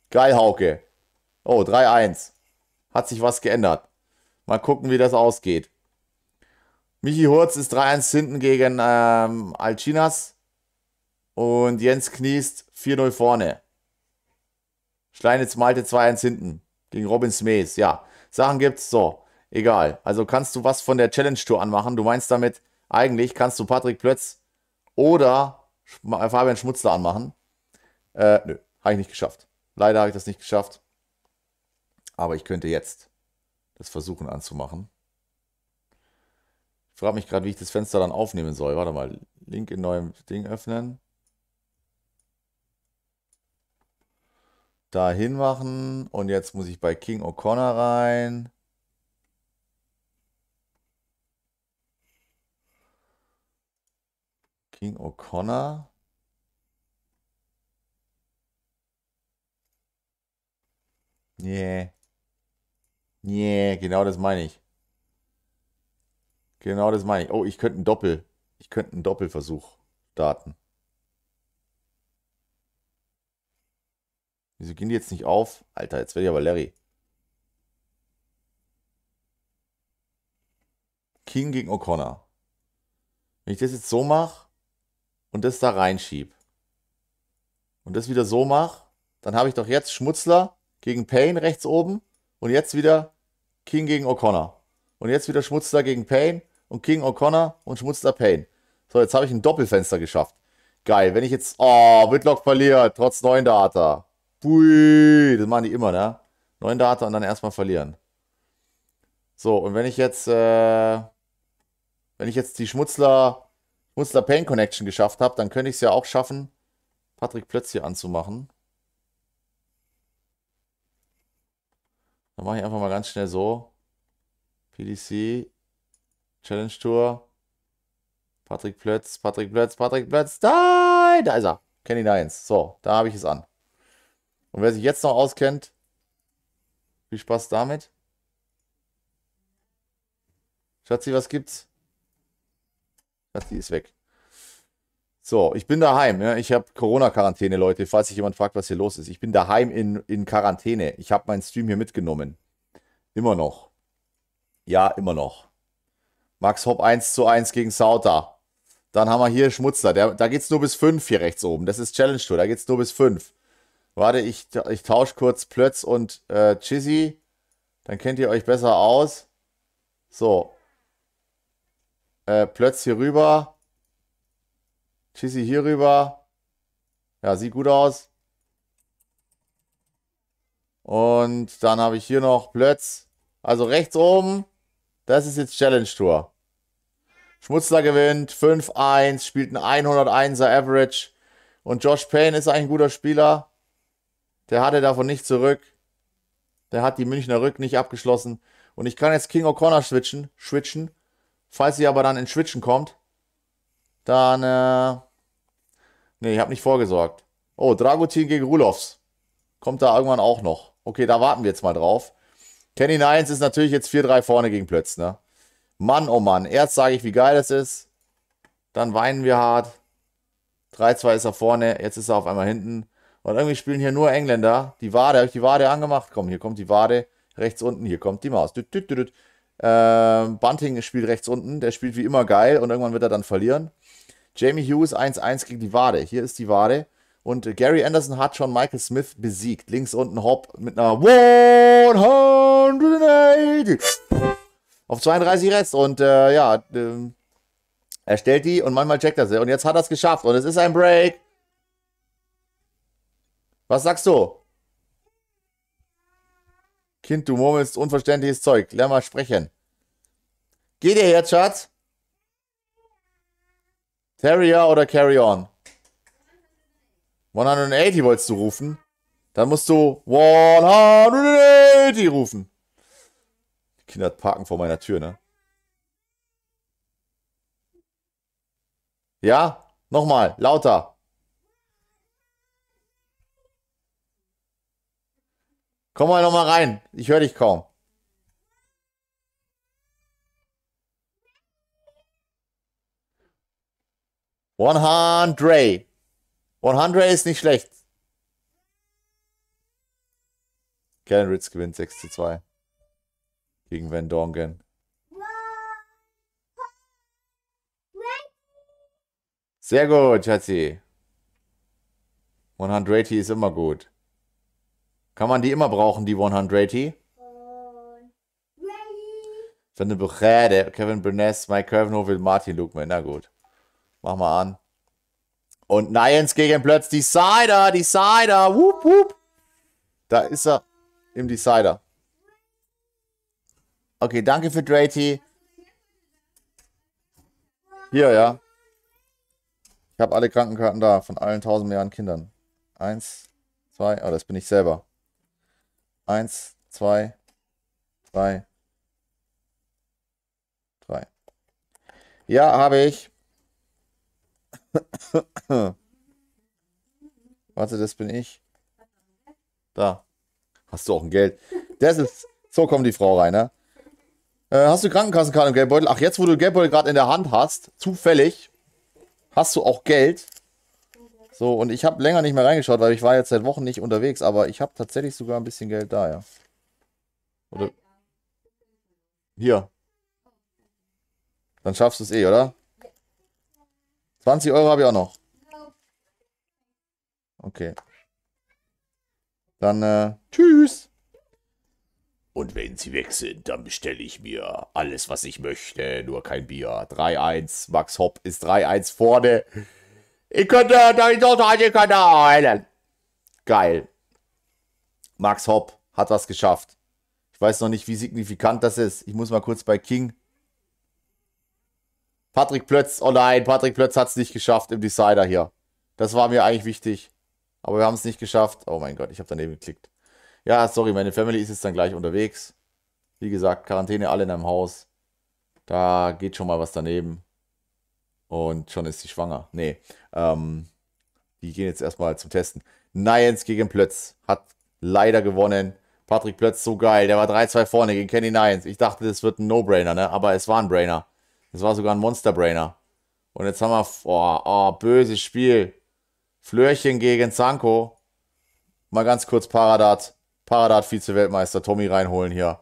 Geil, Hauke. Oh, 3-1 hat sich was geändert. Mal gucken, wie das ausgeht. Michi Hurz ist 3-1 hinten gegen ähm, Alcinas. Und Jens Kniest 4-0 vorne. Schleinitz Malte 2-1 hinten gegen Robin Smees. Ja, Sachen gibt's. So, egal. Also kannst du was von der Challenge Tour anmachen. Du meinst damit, eigentlich kannst du Patrick Plötz oder Fabian Schmutzler anmachen. Äh, nö, habe ich nicht geschafft. Leider habe ich das nicht geschafft. Aber ich könnte jetzt das versuchen anzumachen. Ich frage mich gerade, wie ich das Fenster dann aufnehmen soll. Warte mal, Link in neuem Ding öffnen. Dahin machen. Und jetzt muss ich bei King O'Connor rein. King O'Connor. Nee. Genau das meine ich. Genau das meine ich. Oh, ich könnte einen Doppel. Ich könnte einen Doppelversuch starten. Wieso gehen die jetzt nicht auf? Alter, jetzt werde ich aber Larry. King gegen O'Connor. Wenn ich das jetzt so mache und das da reinschieb und das wieder so mache, dann habe ich doch jetzt Schmutzler gegen Payne rechts oben und jetzt wieder King gegen O'Connor. Und jetzt wieder Schmutzler gegen Payne und King O'Connor und Schmutzler Payne. So, jetzt habe ich ein Doppelfenster geschafft. Geil. Wenn ich jetzt. Oh, Whitlock verliert, trotz 9 Data. Pui, das machen die immer, ne? 9 Data und dann erstmal verlieren. So, und wenn ich jetzt. Äh, wenn ich jetzt die Schmutzler. Schmutzler Payne Connection geschafft habe, dann könnte ich es ja auch schaffen, Patrick Plötz hier anzumachen. Dann mache ich einfach mal ganz schnell so. PDC, Challenge Tour. Patrick Plötz, Patrick Plötz, Patrick Plötz. Da, da ist er. Kenny Nines. So, da habe ich es an. Und wer sich jetzt noch auskennt, viel Spaß damit. Schatzi, was gibt's? Schatzi ist weg. So, ich bin daheim. Ja? Ich habe Corona-Quarantäne, Leute, falls sich jemand fragt, was hier los ist. Ich bin daheim in, in Quarantäne. Ich habe meinen Stream hier mitgenommen. Immer noch. Ja, immer noch. Max Hopp 1 zu 1 gegen Sauter. Dann haben wir hier Schmutzler. Der, da geht es nur bis 5 hier rechts oben. Das ist Challenge Tour. Da geht es nur bis 5. Warte, ich, ich tausche kurz Plötz und äh, Chizzy. Dann kennt ihr euch besser aus. So. Äh, Plötz hier rüber. Chizzy hier rüber. Ja, sieht gut aus. Und dann habe ich hier noch Plötz. Also rechts oben. Das ist jetzt Challenge Tour. Schmutzler gewinnt 5-1, spielt ein 101er Average. Und Josh Payne ist ein guter Spieler. Der hatte davon nicht zurück. Der hat die Münchner Rück nicht abgeschlossen. Und ich kann jetzt King O'Connor switchen, switchen. Falls sie aber dann in Switchen kommt, dann, äh, nee, ich habe nicht vorgesorgt. Oh, Dragutin gegen Rulovs. Kommt da irgendwann auch noch. Okay, da warten wir jetzt mal drauf. Kenny Nines ist natürlich jetzt 4-3 vorne gegen Plötz, ne? Mann, oh Mann. Erst sage ich, wie geil das ist. Dann weinen wir hart. 3-2 ist er vorne. Jetzt ist er auf einmal hinten. Und irgendwie spielen hier nur Engländer. Die Wade, habe ich die Wade angemacht? Komm, hier kommt die Wade. Rechts unten, hier kommt die Maus. Düt, düt, düt, ähm, Bunting spielt rechts unten. Der spielt wie immer geil und irgendwann wird er dann verlieren. Jamie Hughes 1-1 gegen die Wade. Hier ist die Wade. Und Gary Anderson hat schon Michael Smith besiegt. Links unten Hopp mit einer 180 auf 32 Rest. Und äh, ja, äh, er stellt die und manchmal checkt er sie. Und jetzt hat er es geschafft. Und es ist ein Break. Was sagst du? Kind, du murmelst unverständliches Zeug. Lern mal sprechen. Geht ihr jetzt, Schatz? Terrier oder Carry On? 180 wolltest du rufen. Dann musst du 180 rufen. Die Kinder parken vor meiner Tür, ne? Ja? Nochmal, lauter. Komm mal nochmal rein. Ich höre dich kaum. One hundred. 100 ist nicht schlecht. Kellen Ritz gewinnt 6 zu 2 gegen Van Dongen. Sehr gut, Schatzi. 180 ist immer gut. Kann man die immer brauchen, die 180? Van de Buchade, Kevin Burness, Mike Curvenhovel, Martin Lukman. Na gut. Mach mal an. Und Nians gegen Plötz Decider, Decider, whoop, whoop. Da ist er im Decider. Okay, danke für Drati. Hier, ja. Ich habe alle Krankenkarten da, von allen 1000 Milliarden Kindern. Eins, zwei, oh, das bin ich selber. Eins, zwei, drei, drei. Ja, habe ich. <coughs> Warte, das bin ich. Da. Hast du auch ein Geld. Das ist. So kommt die Frau rein, ne? Äh, hast du Krankenkassenkarte im Geldbeutel? Ach, jetzt, wo du Geldbeutel gerade in der Hand hast, zufällig, hast du auch Geld. So, und ich habe länger nicht mehr reingeschaut, weil ich war jetzt seit Wochen nicht unterwegs, aber ich habe tatsächlich sogar ein bisschen Geld da, ja. Oder. Hier. Dann schaffst du es eh, oder? 20 Euro habe ich auch noch. Okay. Dann, äh, tschüss. Und wenn Sie weg sind, dann bestelle ich mir alles, was ich möchte, nur kein Bier. 3-1. Max Hopp ist 3-1 vorne. Ich könnte, ich könnte, ich könnte heilen. Geil. Max Hopp hat was geschafft. Ich weiß noch nicht, wie signifikant das ist. Ich muss mal kurz bei King Patrick Plötz, oh nein, Patrick Plötz hat es nicht geschafft im Decider hier. Das war mir eigentlich wichtig. Aber wir haben es nicht geschafft. Oh mein Gott, ich habe daneben geklickt. Ja, sorry, meine Family ist jetzt dann gleich unterwegs. Wie gesagt, Quarantäne alle in einem Haus. Da geht schon mal was daneben. Und schon ist sie schwanger. Nee, ähm, die gehen jetzt erstmal zum Testen. Nians gegen Plötz hat leider gewonnen. Patrick Plötz, so geil. Der war 3-2 vorne gegen Kenny Nians. Ich dachte, das wird ein No-Brainer, ne? Aber es war ein Brainer. Das war sogar ein Monster-Brainer. Und jetzt haben wir, oh, oh böses Spiel. Flörchen gegen Zanko. Mal ganz kurz Paradat. Paradat Vize-Weltmeister Tommy reinholen hier.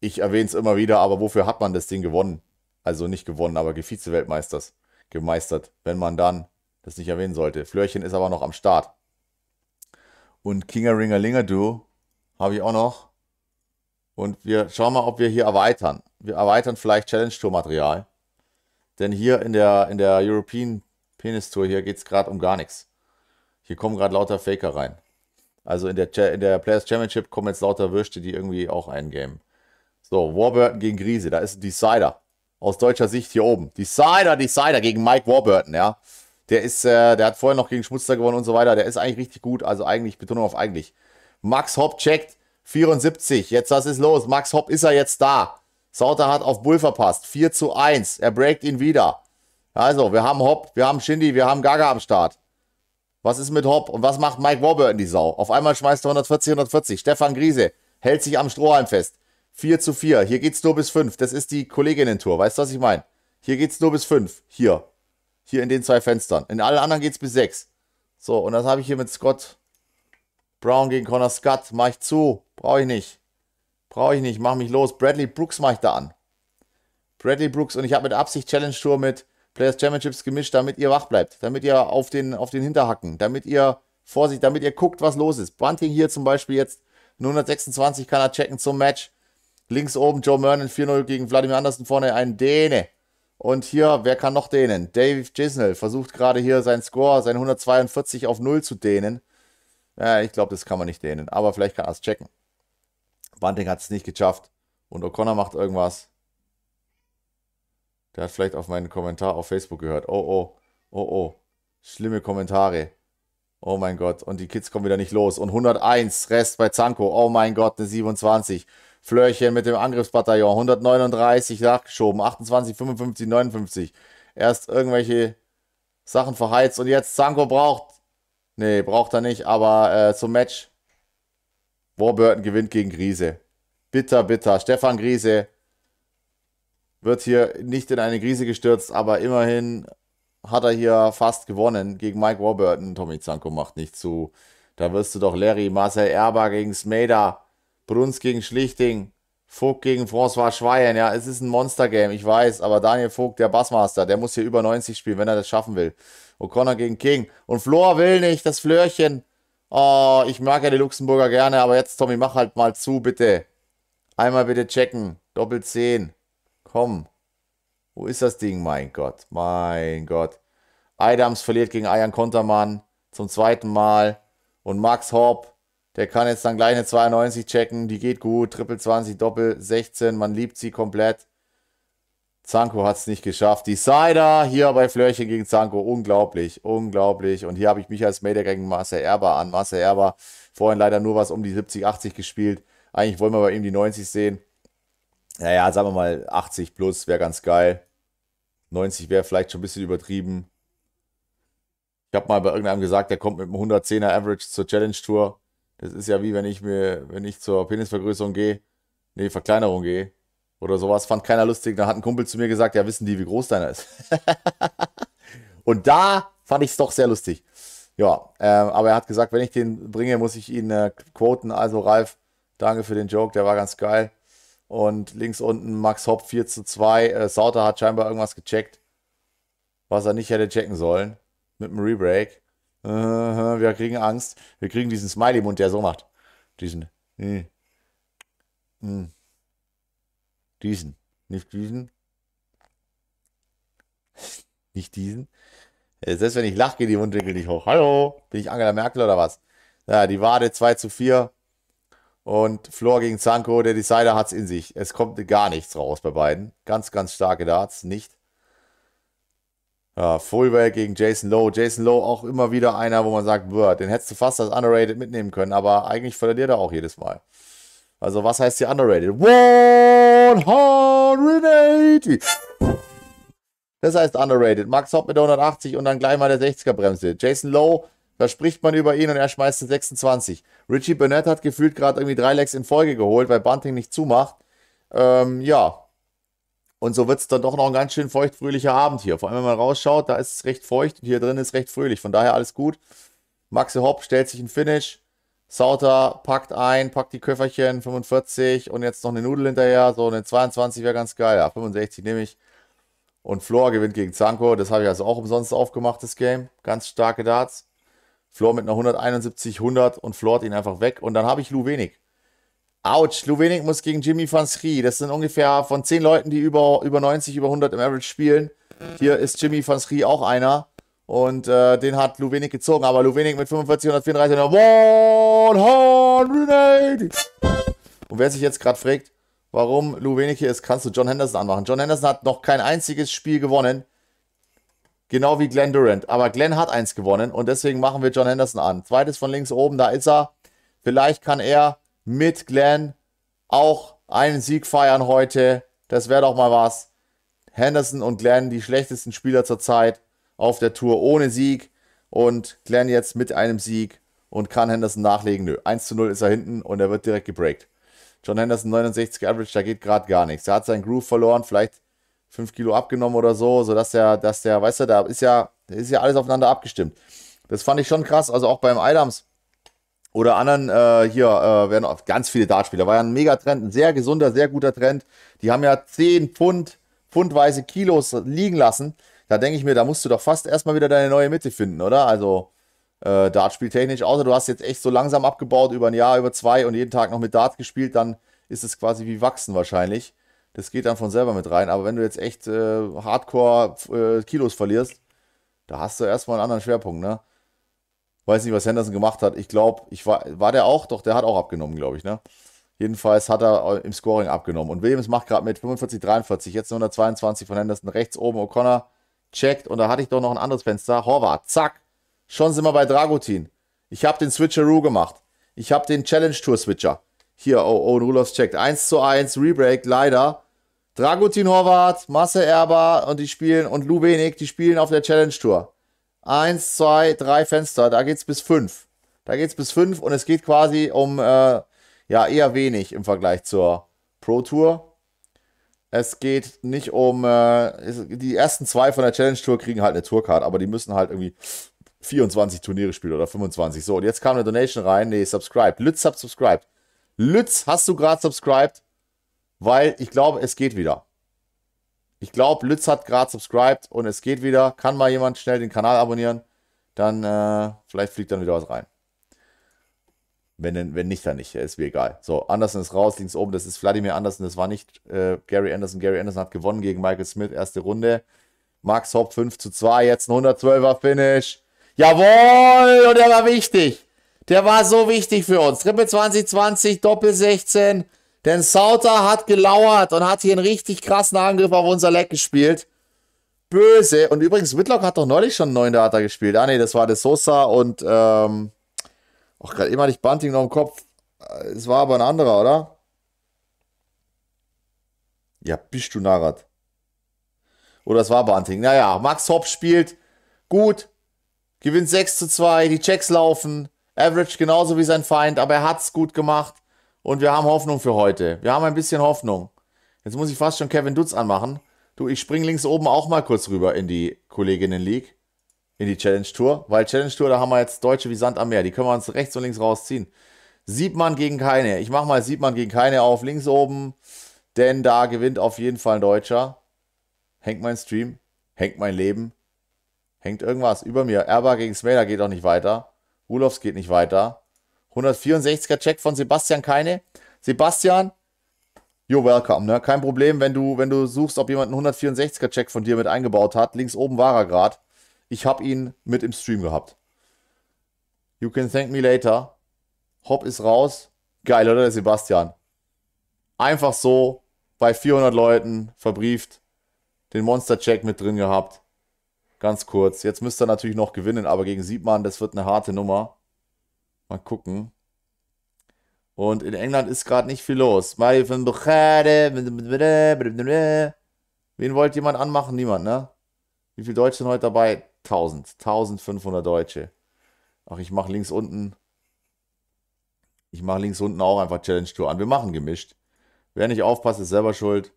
Ich erwähne es immer wieder, aber wofür hat man das Ding gewonnen? Also nicht gewonnen, aber Vize-Weltmeisters gemeistert, wenn man dann das nicht erwähnen sollte. Flörchen ist aber noch am Start. Und Kinger Ringer Linger Du habe ich auch noch. Und wir schauen mal, ob wir hier erweitern. Wir erweitern vielleicht Challenge Tour Material. Denn hier in der, in der European Penis Tour hier geht es gerade um gar nichts. Hier kommen gerade lauter Faker rein. Also in der, in der Players Championship kommen jetzt lauter Würste, die irgendwie auch eingame. So, Warburton gegen Grise, da ist ein Decider. Aus deutscher Sicht hier oben. Decider, Decider gegen Mike Warburton, ja. Der ist, äh, der hat vorher noch gegen Schmutzer gewonnen und so weiter. Der ist eigentlich richtig gut. Also eigentlich, Betonung auf eigentlich. Max Hopp checkt 74. Jetzt, was ist los? Max Hopp ist er jetzt da. Sauter hat auf Bull verpasst. 4 zu 1. Er breakt ihn wieder. Also, wir haben Hopp, wir haben Shindy, wir haben Gaga am Start. Was ist mit Hopp und was macht Mike Warburton die Sau? Auf einmal schmeißt er 140, 140. Stefan Griese hält sich am Strohhalm fest. 4 zu 4. Hier geht's nur bis 5. Das ist die Kolleginnen-Tour. Weißt du, was ich meine? Hier geht's nur bis 5. Hier. Hier in den zwei Fenstern. In allen anderen geht's bis 6. So, und das habe ich hier mit Scott Brown gegen Connor Scott. Mach ich zu. Brauche ich nicht. Brauche ich nicht. Mach mich los. Bradley Brooks mache ich da an. Bradley Brooks. Und ich habe mit Absicht Challenge Tour mit Players Championships gemischt, damit ihr wach bleibt. Damit ihr auf den, auf den Hinterhacken. Damit ihr Vorsicht, damit ihr guckt, was los ist. Bunting hier zum Beispiel jetzt 126 kann er checken zum Match. Links oben Joe Mernon 4-0 gegen Vladimir Andersen vorne ein Däne. Und hier, wer kann noch dehnen? Dave Gisnell versucht gerade hier seinen Score, sein 142 auf 0 zu dehnen. Ja, ich glaube, das kann man nicht dehnen. Aber vielleicht kann er es checken. Bunting hat es nicht geschafft. Und O'Connor macht irgendwas. Der hat vielleicht auf meinen Kommentar auf Facebook gehört. Oh, oh, oh, oh. Schlimme Kommentare. Oh mein Gott. Und die Kids kommen wieder nicht los. Und 101 Rest bei Zanko. Oh mein Gott, eine 27. Flörchen mit dem Angriffsbataillon. 139 nachgeschoben. 28, 55, 59. Erst irgendwelche Sachen verheizt. Und jetzt Zanko braucht. Nee, braucht er nicht. Aber äh, zum Match. Warburton gewinnt gegen Grise. Bitter, bitter. Stefan Grise wird hier nicht in eine Krise gestürzt, aber immerhin hat er hier fast gewonnen gegen Mike Warburton. Tommy Zanko macht nicht zu. Da wirst du doch Larry, Marcel Erber gegen Smeda, Bruns gegen Schlichting, Vogt gegen François Schweyen. Ja, es ist ein Monster-Game, ich weiß, aber Daniel Vogt, der Bassmaster, der muss hier über 90 spielen, wenn er das schaffen will. O'Connor gegen King. Und Flor will nicht, das Flörchen. Oh, ich mag ja die Luxemburger gerne, aber jetzt, Tommy, mach halt mal zu, bitte. Einmal bitte checken. Doppelt 10. Komm. Wo ist das Ding? Mein Gott. Mein Gott. Adams verliert gegen Ayan Kontermann zum zweiten Mal. Und Max Hopp, der kann jetzt dann gleich eine 92 checken. Die geht gut. Triple 20, Doppel 16. Man liebt sie komplett. Zanko hat es nicht geschafft. Die Cider hier bei Flörchen gegen Zanko. Unglaublich, unglaublich. Und hier habe ich mich als Mayday gegen Marcel Erber an. Marcel Erber vorhin leider nur was um die 70, 80 gespielt. Eigentlich wollen wir bei ihm die 90 sehen. Naja, sagen wir mal 80 plus wäre ganz geil. 90 wäre vielleicht schon ein bisschen übertrieben. Ich habe mal bei irgendeinem gesagt, der kommt mit einem 110er Average zur Challenge Tour. Das ist ja wie wenn ich mir, wenn ich zur Penisvergrößerung gehe, nee, Verkleinerung gehe oder sowas. Fand keiner lustig. Da hat ein Kumpel zu mir gesagt, ja, wissen die, wie groß deiner ist. <laughs> Und da fand ich es doch sehr lustig. Ja, äh, aber er hat gesagt, wenn ich den bringe, muss ich ihn äh, quoten. Also Ralf, danke für den Joke, der war ganz geil. Und links unten Max Hopp 4 zu 2. Äh, Sauter hat scheinbar irgendwas gecheckt, was er nicht hätte checken sollen. Mit dem Rebreak. Äh, wir kriegen Angst. Wir kriegen diesen Smiley-Mund, der so macht. Diesen. Äh, äh, diesen. Nicht diesen. nicht diesen. Äh, selbst wenn ich lache, geht die Mundwinkel nicht hoch. Hallo, bin ich Angela Merkel oder was? Ja, die Wade 2 zu 4. Und Floor gegen Zanko, der Decider hat es in sich. Es kommt gar nichts raus bei beiden. Ganz, ganz starke Darts, nicht. Ja, Fullwell gegen Jason Lowe. Jason Lowe auch immer wieder einer, wo man sagt, boah, den hättest du fast als underrated mitnehmen können, aber eigentlich verliert er auch jedes Mal. Also was heißt hier underrated? 180! Das heißt underrated. Max Hopp mit 180 und dann gleich mal der 60er Bremse. Jason Lowe da spricht man über ihn und er schmeißt den 26. Richie Burnett hat gefühlt gerade irgendwie drei Legs in Folge geholt, weil Bunting nicht zumacht. Ähm, ja. Und so wird es dann doch noch ein ganz schön feuchtfröhlicher Abend hier. Vor allem, wenn man rausschaut, da ist es recht feucht und hier drin ist recht fröhlich. Von daher alles gut. Maxe Hopp stellt sich ein Finish. Sauter packt ein, packt die Köfferchen, 45 und jetzt noch eine Nudel hinterher. So eine 22 wäre ganz geil. Ja, 65 nehme ich. Und Flor gewinnt gegen Zanko. Das habe ich also auch umsonst aufgemacht, das Game. Ganz starke Darts. Flor mit einer 171, 100 und floort ihn einfach weg. Und dann habe ich Lou Wenig. Autsch, Lou Wenig muss gegen Jimmy van Schrie. Das sind ungefähr von 10 Leuten, die über, über 90, über 100 im Average spielen. Hier ist Jimmy van Schrie auch einer. Und äh, den hat Lou Wenig gezogen. Aber Lou Wenig mit 45, 134, 180. Und wer sich jetzt gerade fragt, warum Lou Wenig hier ist, kannst du John Henderson anmachen. John Henderson hat noch kein einziges Spiel gewonnen. Genau wie Glenn Durant. Aber Glenn hat eins gewonnen und deswegen machen wir John Henderson an. Zweites von links oben, da ist er. Vielleicht kann er mit Glenn auch einen Sieg feiern heute. Das wäre doch mal was. Henderson und Glenn, die schlechtesten Spieler zur Zeit auf der Tour ohne Sieg. Und Glenn jetzt mit einem Sieg und kann Henderson nachlegen. Nö, 1 zu 0 ist er hinten und er wird direkt gebreakt. John Henderson 69 Average, da geht gerade gar nichts. Er hat seinen Groove verloren, vielleicht 5 Kilo abgenommen oder so, sodass der, dass der, weißt du, da ist ja, ist ja alles aufeinander abgestimmt. Das fand ich schon krass, also auch beim Adams oder anderen äh, hier äh, werden auch ganz viele Dartspieler. War ja ein Megatrend, ein sehr gesunder, sehr guter Trend. Die haben ja 10 Pfund, pfundweise Kilos liegen lassen. Da denke ich mir, da musst du doch fast erstmal wieder deine neue Mitte finden, oder? Also äh, Dartspieltechnisch, außer du hast jetzt echt so langsam abgebaut über ein Jahr, über zwei und jeden Tag noch mit Dart gespielt, dann ist es quasi wie wachsen wahrscheinlich. Das geht dann von selber mit rein. Aber wenn du jetzt echt äh, Hardcore äh, Kilos verlierst, da hast du erstmal einen anderen Schwerpunkt, ne? Weiß nicht, was Henderson gemacht hat. Ich glaube, ich war, war der auch? Doch, der hat auch abgenommen, glaube ich, ne? Jedenfalls hat er äh, im Scoring abgenommen. Und Williams macht gerade mit 45, 43, jetzt 122 von Henderson rechts oben. O'Connor checkt. Und da hatte ich doch noch ein anderes Fenster. Horvath, zack. Schon sind wir bei Dragutin. Ich habe den Switcheroo gemacht. Ich habe den Challenge Tour Switcher. Hier, oh, oh, Rudolfs checkt. 1 zu 1, Rebreak, leider. Dragutin Horvath, Masse Erber und die spielen und Lou Wenig, die spielen auf der Challenge Tour. Eins, zwei, drei Fenster, da geht's bis fünf. Da geht's bis fünf und es geht quasi um äh, ja eher wenig im Vergleich zur Pro Tour. Es geht nicht um äh, die ersten zwei von der Challenge Tour kriegen halt eine Tourcard, aber die müssen halt irgendwie 24 Turniere spielen oder 25. So, und jetzt kam eine Donation rein. Nee, subscribed. Lütz hat subscribed. Lütz, hast du gerade subscribed? weil ich glaube, es geht wieder. Ich glaube, Lütz hat gerade subscribed und es geht wieder. Kann mal jemand schnell den Kanal abonnieren? Dann äh, vielleicht fliegt dann wieder was rein. Wenn, wenn nicht, dann nicht. Ist mir egal. So, Anderson ist raus, links oben. Das ist Vladimir Anderson. Das war nicht äh, Gary Anderson. Gary Anderson hat gewonnen gegen Michael Smith. Erste Runde. Max Hopp 5 zu 2. Jetzt ein 112er Finish. Jawohl! Und der war wichtig. Der war so wichtig für uns. Triple 2020, Doppel 16. Denn Sauter hat gelauert und hat hier einen richtig krassen Angriff auf unser Leck gespielt. Böse. Und übrigens, Whitlock hat doch neulich schon einen neuen Data gespielt. Ah, nee, das war der Sosa und, ähm, auch gerade immer nicht Bunting noch im Kopf. Es war aber ein anderer, oder? Ja, bist du narrat. Oder es war Bunting. Naja, Max Hopp spielt gut, gewinnt 6 zu 2, die Checks laufen, Average genauso wie sein Feind, aber er hat es gut gemacht. Und wir haben Hoffnung für heute. Wir haben ein bisschen Hoffnung. Jetzt muss ich fast schon Kevin Dutz anmachen. Du, ich spring links oben auch mal kurz rüber in die Kolleginnen League. In die Challenge Tour. Weil Challenge Tour, da haben wir jetzt Deutsche wie Sand am Meer. Die können wir uns rechts und links rausziehen. Siebmann gegen keine. Ich mach mal Siebmann gegen keine auf links oben. Denn da gewinnt auf jeden Fall ein Deutscher. Hängt mein Stream. Hängt mein Leben. Hängt irgendwas über mir. Erba gegen Smaler geht auch nicht weiter. Ulofs geht nicht weiter. 164er Check von Sebastian Keine. Sebastian, you're welcome, ne? Kein Problem, wenn du, wenn du suchst, ob jemand einen 164er Check von dir mit eingebaut hat. Links oben war er gerade. Ich habe ihn mit im Stream gehabt. You can thank me later. Hopp ist raus. Geil, oder, der Sebastian? Einfach so bei 400 Leuten verbrieft. Den Monster-Check mit drin gehabt. Ganz kurz. Jetzt müsste er natürlich noch gewinnen, aber gegen Siebmann, das wird eine harte Nummer. Mal gucken. Und in England ist gerade nicht viel los. Wen wollt jemand anmachen? Niemand, ne? Wie viele Deutsche sind heute dabei? 1000. 1500 Deutsche. Ach, ich mache links unten. Ich mache links unten auch einfach Challenge Tour an. Wir machen gemischt. Wer nicht aufpasst, ist selber schuld.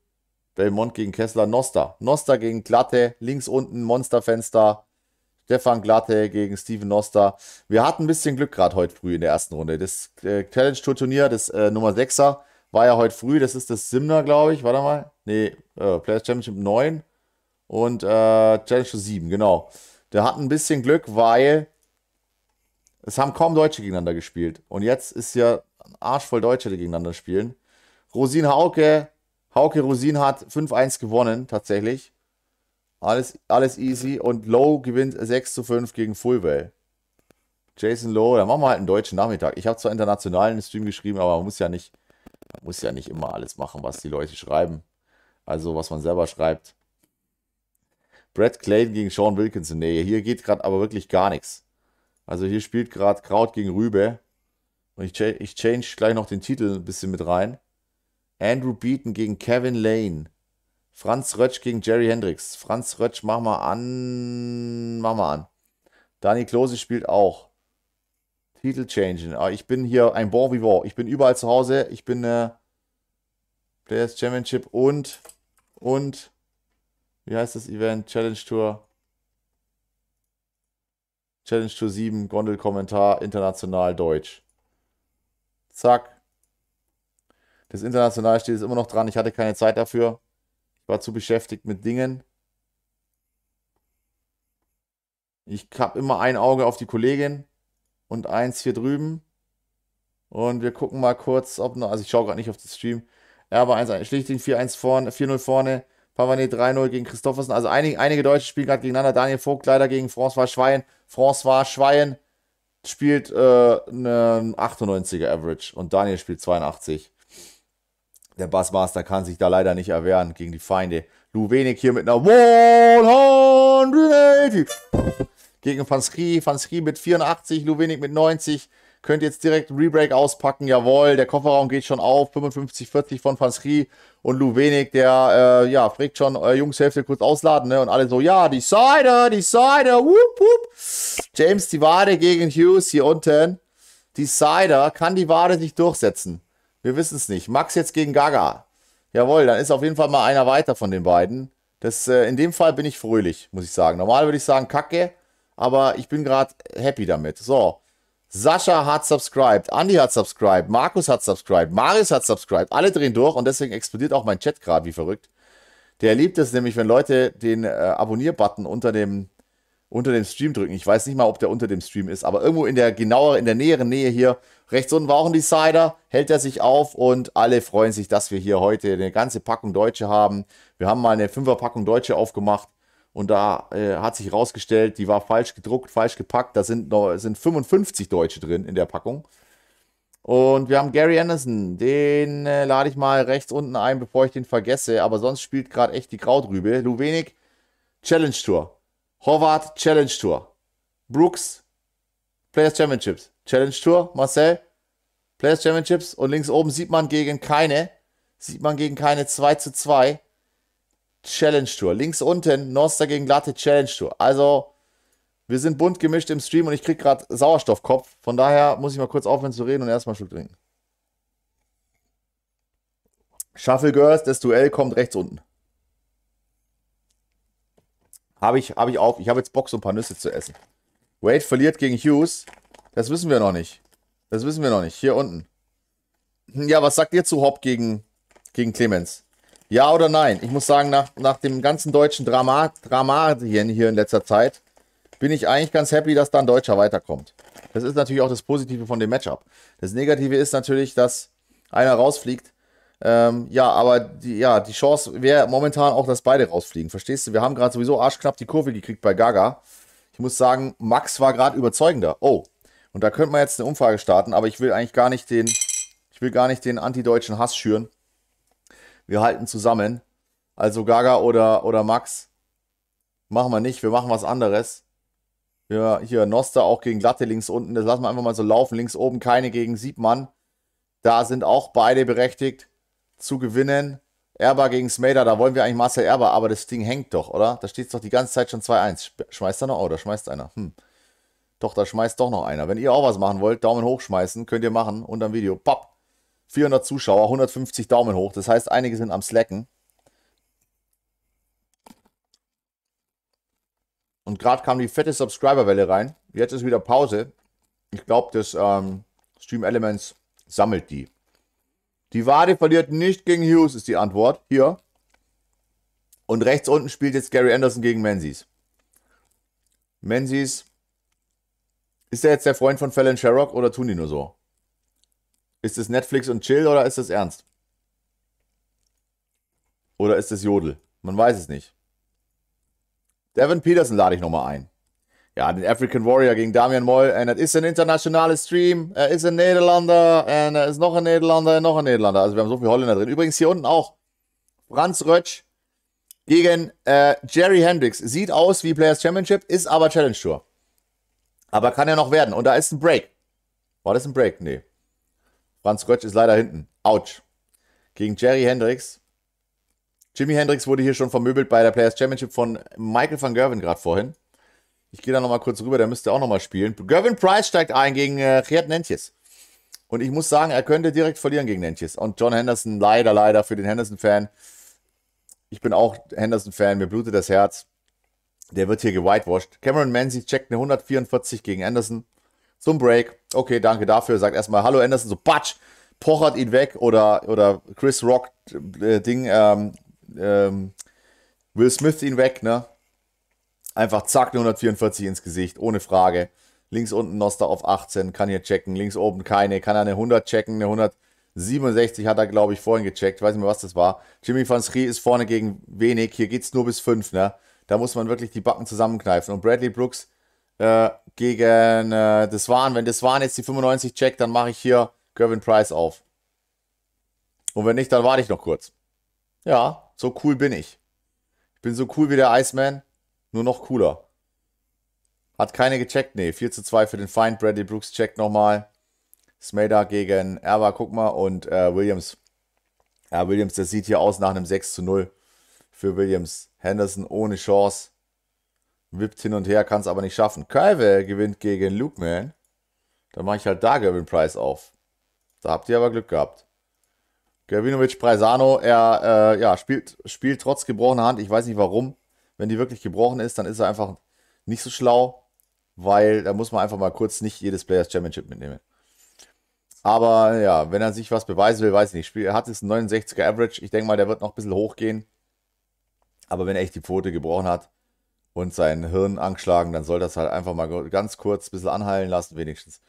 Belmont gegen Kessler, Noster. Noster gegen Glatte, links unten Monsterfenster. Stefan Glatte gegen Steven Noster. Wir hatten ein bisschen Glück gerade heute früh in der ersten Runde. Das äh, Challenge Tour Turnier, das äh, Nummer 6er, war ja heute früh. Das ist das Simner, glaube ich. Warte mal. Nee, äh, Players Championship 9 und äh, Challenge Tour 7, genau. Der hat ein bisschen Glück, weil es haben kaum Deutsche gegeneinander gespielt. Und jetzt ist ja ein Arsch voll Deutsche, die gegeneinander spielen. Rosin Hauke, Hauke Rosin hat 5-1 gewonnen, tatsächlich. Alles, alles easy. Und Low gewinnt 6 zu 5 gegen Fullwell. Jason Low, da machen wir halt einen deutschen Nachmittag. Ich habe zwar international einen Stream geschrieben, aber man muss ja nicht, man muss ja nicht immer alles machen, was die Leute schreiben. Also, was man selber schreibt. Brad Clayton gegen Sean Wilkinson. Nee, hier geht gerade aber wirklich gar nichts. Also hier spielt gerade Kraut gegen Rübe. Und ich, ich change gleich noch den Titel ein bisschen mit rein. Andrew Beaton gegen Kevin Lane. Franz Rötsch gegen Jerry Hendricks. Franz Rötsch, mach mal an. Mach mal an. Dani Klose spielt auch. Titel changen. Aber ich bin hier ein Bon Vivant. Ich bin überall zu Hause. Ich bin äh, Players Championship und und wie heißt das Event? Challenge Tour. Challenge Tour 7, Gondel-Kommentar, international Deutsch. Zack. Das International steht jetzt immer noch dran. Ich hatte keine Zeit dafür. Ich war zu beschäftigt mit Dingen. Ich habe immer ein Auge auf die Kollegin und eins hier drüben. Und wir gucken mal kurz, ob noch. Also ich schaue gerade nicht auf den Stream. Erbe 1, Schlichting 4-1 vorne, 4-0 vorne. Pavane 3-0 gegen Christoffersen. Also einige, einige Deutsche spielen gerade gegeneinander. Daniel Vogt leider gegen François Schwein. François Schwein spielt äh, einen 98er Average und Daniel spielt 82. Der Bassmaster kann sich da leider nicht erwehren gegen die Feinde. Lou Wenig hier mit einer 180. Gegen. Van Schrie mit 84, Lou Wenig mit 90. Könnt jetzt direkt Rebreak auspacken. Jawohl, der Kofferraum geht schon auf. 55-40 von Van Schrie und Lou Wenig, der, äh, ja, fragt schon, äh, Jungs, Hälfte kurz ausladen, ne? Und alle so, ja, die Seite, die Seite, whoop, whoop. James die Wade gegen Hughes hier unten. Die Cider, kann die Wade sich durchsetzen? Wir wissen es nicht. Max jetzt gegen Gaga. Jawohl, dann ist auf jeden Fall mal einer weiter von den beiden. Das, äh, in dem Fall bin ich fröhlich, muss ich sagen. Normal würde ich sagen, kacke, aber ich bin gerade happy damit. So, Sascha hat subscribed, Andy hat subscribed, Markus hat subscribed, Marius hat subscribed, alle drehen durch und deswegen explodiert auch mein Chat gerade wie verrückt. Der liebt es nämlich, wenn Leute den äh, Abonnier-Button unter dem, unter dem Stream drücken. Ich weiß nicht mal, ob der unter dem Stream ist, aber irgendwo in der genauer, in der näheren Nähe hier, rechts unten war auch ein Decider, hält er sich auf und alle freuen sich, dass wir hier heute eine ganze Packung Deutsche haben. Wir haben mal eine Fünferpackung Deutsche aufgemacht und da äh, hat sich herausgestellt, die war falsch gedruckt, falsch gepackt. Da sind, sind 55 Deutsche drin in der Packung. Und wir haben Gary Anderson. Den äh, lade ich mal rechts unten ein, bevor ich den vergesse. Aber sonst spielt gerade echt die Krautrübe. Lou Wenig, Challenge Tour. Horvath, Challenge Tour. Brooks, Players Championships. Challenge Tour, Marcel, Players Championships. Und links oben sieht man gegen keine. Sieht man gegen keine 2 zu 2. Challenge Tour. Links unten Noster gegen Glatte Challenge Tour. Also, wir sind bunt gemischt im Stream und ich krieg gerade Sauerstoffkopf. Von daher muss ich mal kurz aufhören zu reden und erstmal Schluck trinken. Shuffle Girls, das Duell kommt rechts unten. Habe ich, hab ich auch. Ich habe jetzt Bock, so ein paar Nüsse zu essen. Wade verliert gegen Hughes. Das wissen wir noch nicht. Das wissen wir noch nicht. Hier unten. Ja, was sagt ihr zu Hopp gegen, gegen Clemens? Ja oder nein? Ich muss sagen, nach, nach dem ganzen deutschen Drama, Dramatien hier in letzter Zeit bin ich eigentlich ganz happy, dass da ein Deutscher weiterkommt. Das ist natürlich auch das Positive von dem Matchup. Das Negative ist natürlich, dass einer rausfliegt. Ähm, ja, aber die, ja, die Chance wäre momentan auch, dass beide rausfliegen. Verstehst du? Wir haben gerade sowieso arschknapp die Kurve gekriegt bei Gaga. Ich muss sagen, Max war gerade überzeugender. Oh, und da könnte man jetzt eine Umfrage starten, aber ich will eigentlich gar nicht den, ich will gar nicht den antideutschen Hass schüren wir halten zusammen. Also Gaga oder, oder Max machen wir nicht, wir machen was anderes. Ja, hier Noster auch gegen Glatte links unten, das lassen wir einfach mal so laufen. Links oben keine gegen Siebmann. Da sind auch beide berechtigt zu gewinnen. Erba gegen Smader, da wollen wir eigentlich Marcel Erba, aber das Ding hängt doch, oder? Da steht es doch die ganze Zeit schon 2-1. Schmeißt da noch? Oh, da schmeißt einer. Hm. Doch, da schmeißt doch noch einer. Wenn ihr auch was machen wollt, Daumen hoch schmeißen, könnt ihr machen unter dem Video. Papp. 400 Zuschauer, 150 Daumen hoch. Das heißt, einige sind am Slacken. Und gerade kam die fette Subscriberwelle rein. Jetzt ist wieder Pause. Ich glaube, das ähm, Stream Elements sammelt die. Die Wade verliert nicht gegen Hughes, ist die Antwort. Hier. Und rechts unten spielt jetzt Gary Anderson gegen Menzies. Menzies. Ist er jetzt der Freund von Fallon Sherrock oder tun die nur so? Ist es Netflix und Chill oder ist das ernst? Oder ist es Jodel? Man weiß es nicht. Devin Peterson lade ich nochmal ein. Ja, den African Warrior gegen Damian Moll. Und das ist ein internationaler Stream. Er ist ein Niederlander. Und er ist noch ein Niederlander und noch ein Niederlander. Also wir haben so viele Holländer drin. Übrigens hier unten auch Franz Rötsch gegen äh, Jerry Hendricks. Sieht aus wie Players Championship, ist aber Challenge Tour. Aber kann ja noch werden. Und da ist ein Break. War das ein Break? Nee. Franz Rötsch ist leider hinten. Autsch. Gegen Jerry Hendricks. Jimi Hendrix wurde hier schon vermöbelt bei der Players Championship von Michael van Gerwen gerade vorhin. Ich gehe da nochmal kurz rüber, der müsste auch nochmal spielen. Gervin Price steigt ein gegen äh, Gerd Nentjes. Und ich muss sagen, er könnte direkt verlieren gegen Nentjes. Und John Henderson, leider, leider für den Henderson-Fan. Ich bin auch Henderson-Fan, mir blutet das Herz. Der wird hier gewhitewashed. Cameron Manzi checkt eine 144 gegen Anderson. Zum Break. Okay, danke dafür. Sagt erstmal Hallo Anderson, so patsch, pochert ihn weg. Oder, oder Chris Rock äh, Ding, ähm, ähm, Will Smith ihn weg, ne? Einfach zack, eine 144 ins Gesicht, ohne Frage. Links unten Noster auf 18, kann hier checken. Links oben keine, kann er eine 100 checken. Eine 167 hat er, glaube ich, vorhin gecheckt. Weiß nicht mehr, was das war. Jimmy van Schrie ist vorne gegen wenig. Hier geht es nur bis 5, ne? Da muss man wirklich die Backen zusammenkneifen. Und Bradley Brooks äh, gegen äh, das waren, wenn das waren jetzt die 95 checkt, dann mache ich hier Gervin Price auf. Und wenn nicht, dann warte ich noch kurz. Ja, so cool bin ich. Ich bin so cool wie der Iceman, nur noch cooler. Hat keine gecheckt, nee. 4 zu 2 für den Feind. Bradley Brooks checkt nochmal. Smader gegen Erwa, guck mal. Und äh, Williams. Ja, Williams, das sieht hier aus nach einem 6 zu 0 für Williams. Henderson ohne Chance. Wippt hin und her, kann es aber nicht schaffen. Calve gewinnt gegen Luke Man. Dann mache ich halt da Gavin Price auf. Da habt ihr aber Glück gehabt. Gervinovic Preisano, er äh, ja, spielt, spielt trotz gebrochener Hand. Ich weiß nicht warum. Wenn die wirklich gebrochen ist, dann ist er einfach nicht so schlau, weil da muss man einfach mal kurz nicht jedes Players Championship mitnehmen. Aber ja, wenn er sich was beweisen will, weiß ich nicht. Er hat jetzt einen 69er Average. Ich denke mal, der wird noch ein bisschen hochgehen. Aber wenn er echt die Pfote gebrochen hat und sein Hirn angeschlagen, dann soll das halt einfach mal ganz kurz ein bisschen anheilen lassen, wenigstens.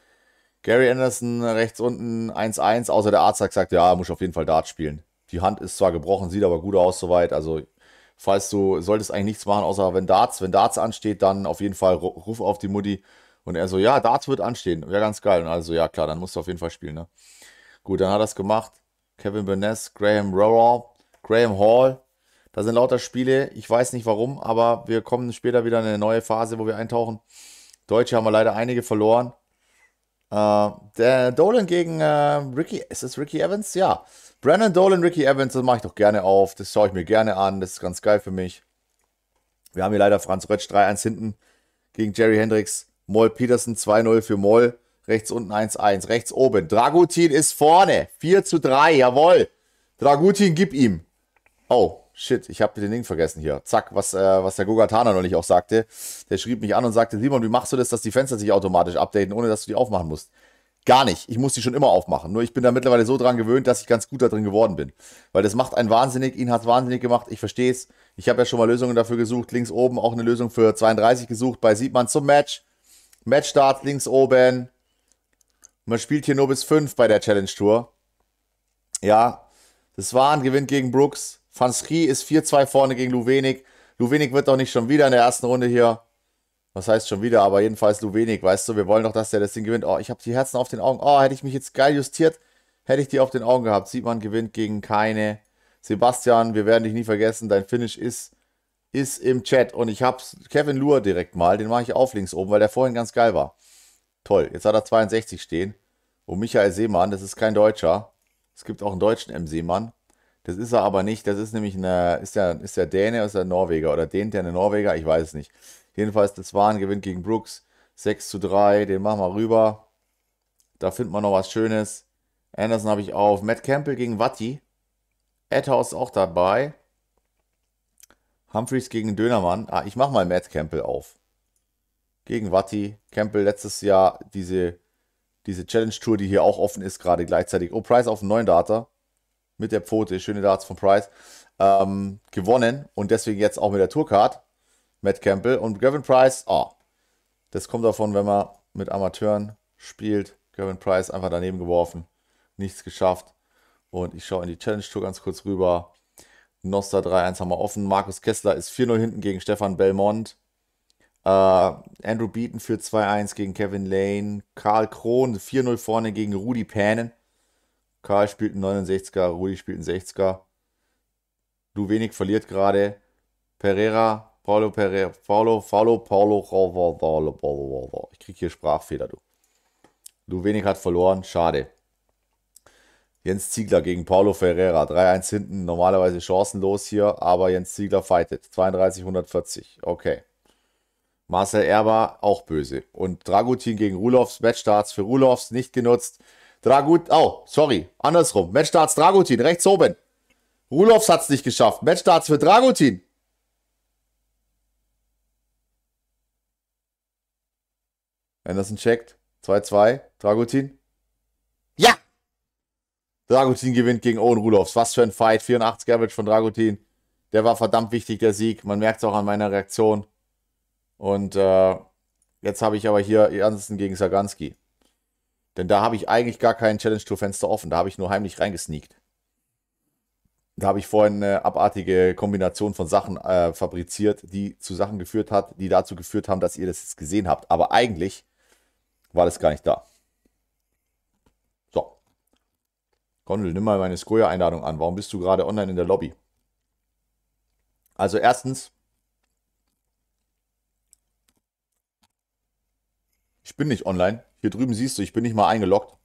Gary Anderson rechts unten 1-1, außer der Arzt hat gesagt, ja, muss auf jeden Fall Dart spielen. Die Hand ist zwar gebrochen, sieht aber gut aus soweit. Also, falls du solltest eigentlich nichts machen, außer wenn Darts, wenn Darts ansteht, dann auf jeden Fall ruf auf die Mutti. Und er so, ja, Darts wird anstehen. Ja, ganz geil. Und also, ja, klar, dann musst du auf jeden Fall spielen, ne? Gut, dann hat er es gemacht. Kevin Burness, Graham Rowell, Graham Hall. Da sind lauter Spiele. Ich weiß nicht warum, aber wir kommen später wieder in eine neue Phase, wo wir eintauchen. Deutsche haben wir leider einige verloren. Äh, der Dolan gegen äh, Ricky, ist es Ricky Evans? Ja. Brandon Dolan, Ricky Evans, das mache ich doch gerne auf. Das schaue ich mir gerne an. Das ist ganz geil für mich. Wir haben hier leider Franz Rötsch 3-1 hinten gegen Jerry Hendricks. Moll Peterson 2-0 für Moll. Rechts unten 1-1. Rechts oben. Dragutin ist vorne. 4 zu 3. Jawohl. Dragutin, gib ihm. Oh, shit, ich habe den Ding vergessen hier. Zack, was, äh, was der Gogatana noch nicht auch sagte. Der schrieb mich an und sagte, Simon, wie machst du das, dass die Fenster sich automatisch updaten, ohne dass du die aufmachen musst? Gar nicht. Ich muss die schon immer aufmachen. Nur ich bin da mittlerweile so dran gewöhnt, dass ich ganz gut da drin geworden bin. Weil das macht einen wahnsinnig, ihn hat es wahnsinnig gemacht. Ich verstehe es. Ich habe ja schon mal Lösungen dafür gesucht. Links oben auch eine Lösung für 32 gesucht. Bei sieht man zum Match. Matchstart links oben. Man spielt hier nur bis 5 bei der Challenge Tour. Ja, das war ein Gewinn gegen Brooks. Van Schie ist 4-2 vorne gegen Luwenig. Luwenig wird doch nicht schon wieder in der ersten Runde hier. Was heißt schon wieder, aber jedenfalls Luwenig, weißt du, wir wollen doch, dass der das Ding gewinnt. Oh, ich habe die Herzen auf den Augen. Oh, hätte ich mich jetzt geil justiert, hätte ich die auf den Augen gehabt. Sieht man, gewinnt gegen keine. Sebastian, wir werden dich nie vergessen, dein Finish ist, ist im Chat. Und ich habe Kevin Lure direkt mal, den mache ich auf links oben, weil der vorhin ganz geil war. Toll, jetzt hat er 62 stehen. Und Michael Seemann, das ist kein Deutscher. Es gibt auch einen deutschen M. Seemann. Das ist er aber nicht. Das ist nämlich eine, ist der, ist der Däne oder ist der Norweger? Oder der eine Norweger? Ich weiß es nicht. Jedenfalls, das war ein Gewinn gegen Brooks. 6 zu 3. Den machen wir rüber. Da findet man noch was Schönes. Anderson habe ich auf. Matt Campbell gegen Watti. Edhouse auch dabei. Humphreys gegen Dönermann. Ah, ich mache mal Matt Campbell auf. gegen Watti. Campbell letztes Jahr diese, diese Challenge Tour, die hier auch offen ist, gerade gleichzeitig. Oh, Price auf dem neuen Data. Mit der Pfote, schöne Darts von Price. Ähm, gewonnen und deswegen jetzt auch mit der Tourcard. Matt Campbell und Gavin Price. Oh, das kommt davon, wenn man mit Amateuren spielt. Gavin Price einfach daneben geworfen. Nichts geschafft. Und ich schaue in die Challenge Tour ganz kurz rüber. Noster 3-1 haben wir offen. Markus Kessler ist 4-0 hinten gegen Stefan Belmont. Äh, Andrew Beaton führt 2-1 gegen Kevin Lane. Karl Krohn 4-0 vorne gegen Rudi Pänen. Karl spielt einen 69er, Rudi spielt einen 60er. Du wenig verliert gerade. Pereira, Paulo Pereira, Paulo, Paulo, Paulo, Paulo, Paulo, Paulo. Ich krieg hier Sprachfehler, du. Du wenig hat verloren, schade. Jens Ziegler gegen Paulo Ferreira. 3-1 hinten, normalerweise chancenlos hier, aber Jens Ziegler fightet. 32, 140. Okay. Marcel Erber auch böse. Und Dragutin gegen Rulovs. Matchstarts für Rulovs nicht genutzt. Dragut, oh, sorry, andersrum. Matchstarts Dragutin, rechts oben. Rulovs hat es nicht geschafft. Matchstarts für Dragutin. Anderson checkt. 2-2. Dragutin. Ja! Dragutin gewinnt gegen Owen Rudolphs. Was für ein Fight. 84 Average von Dragutin. Der war verdammt wichtig, der Sieg. Man merkt es auch an meiner Reaktion. Und äh, jetzt habe ich aber hier Janssen gegen Saganski. Denn da habe ich eigentlich gar kein Challenge-Tour-Fenster offen. Da habe ich nur heimlich reingesneakt. Da habe ich vorhin eine abartige Kombination von Sachen äh, fabriziert, die zu Sachen geführt hat, die dazu geführt haben, dass ihr das jetzt gesehen habt. Aber eigentlich war das gar nicht da. So. Gondel, nimm mal meine Skoja-Einladung an. Warum bist du gerade online in der Lobby? Also erstens, ich bin nicht online. Hier drüben siehst du, ich bin nicht mal eingeloggt.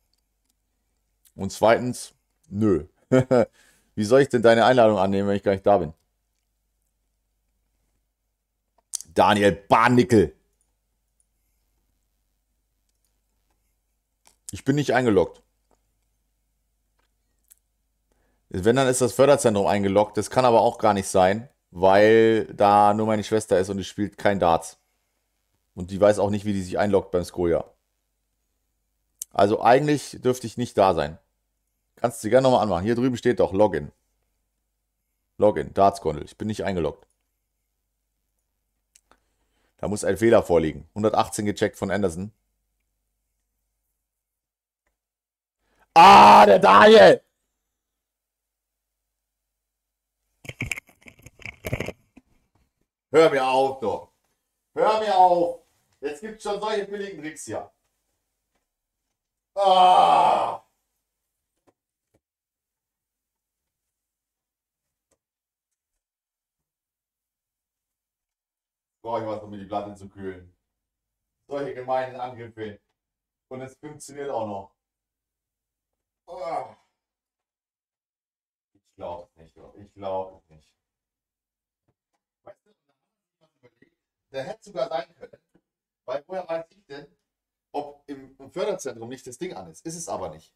Und zweitens, nö. <laughs> Wie soll ich denn deine Einladung annehmen, wenn ich gar nicht da bin? Daniel Barnickel. Ich bin nicht eingeloggt. Wenn, dann ist das Förderzentrum eingeloggt. Das kann aber auch gar nicht sein, weil da nur meine Schwester ist und die spielt kein Darts. Und die weiß auch nicht, wie die sich einloggt beim Skoja. Also eigentlich dürfte ich nicht da sein. Kannst du gerne nochmal anmachen. Hier drüben steht doch Login. Login, Darts-Gondel. Ich bin nicht eingeloggt. Da muss ein Fehler vorliegen. 118 gecheckt von Anderson. Ah, der Daniel! Hör mir auf, doch. Hör mir auf. Jetzt gibt es schon solche billigen Tricks hier. Ah! Brauche ich was, um mir die Platte zu kühlen. Solche gemeinen Angriffe. Und es funktioniert auch noch. Ah. Ich glaube es nicht, ich glaube es nicht. Weißt du, der hätte sogar sein können. Weil woher weiß ich denn, ob im, Förderzentrum nicht das Ding an ist? Ist es aber nicht.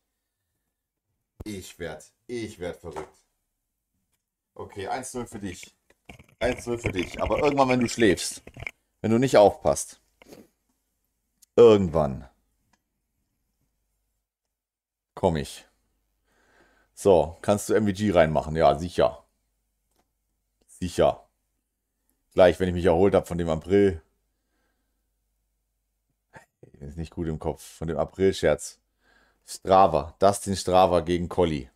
Ich werde, ich werde verrückt. Okay, 1-0 für dich. 1-0 für dich. Aber irgendwann, wenn du schläfst, wenn du nicht aufpasst, irgendwann komme ich. So, kannst du MVG reinmachen? Ja, sicher. Sicher. Gleich, wenn ich mich erholt habe von dem April. Ist nicht gut im Kopf. Von dem April-Scherz. Strava. Dustin Strava gegen Colli.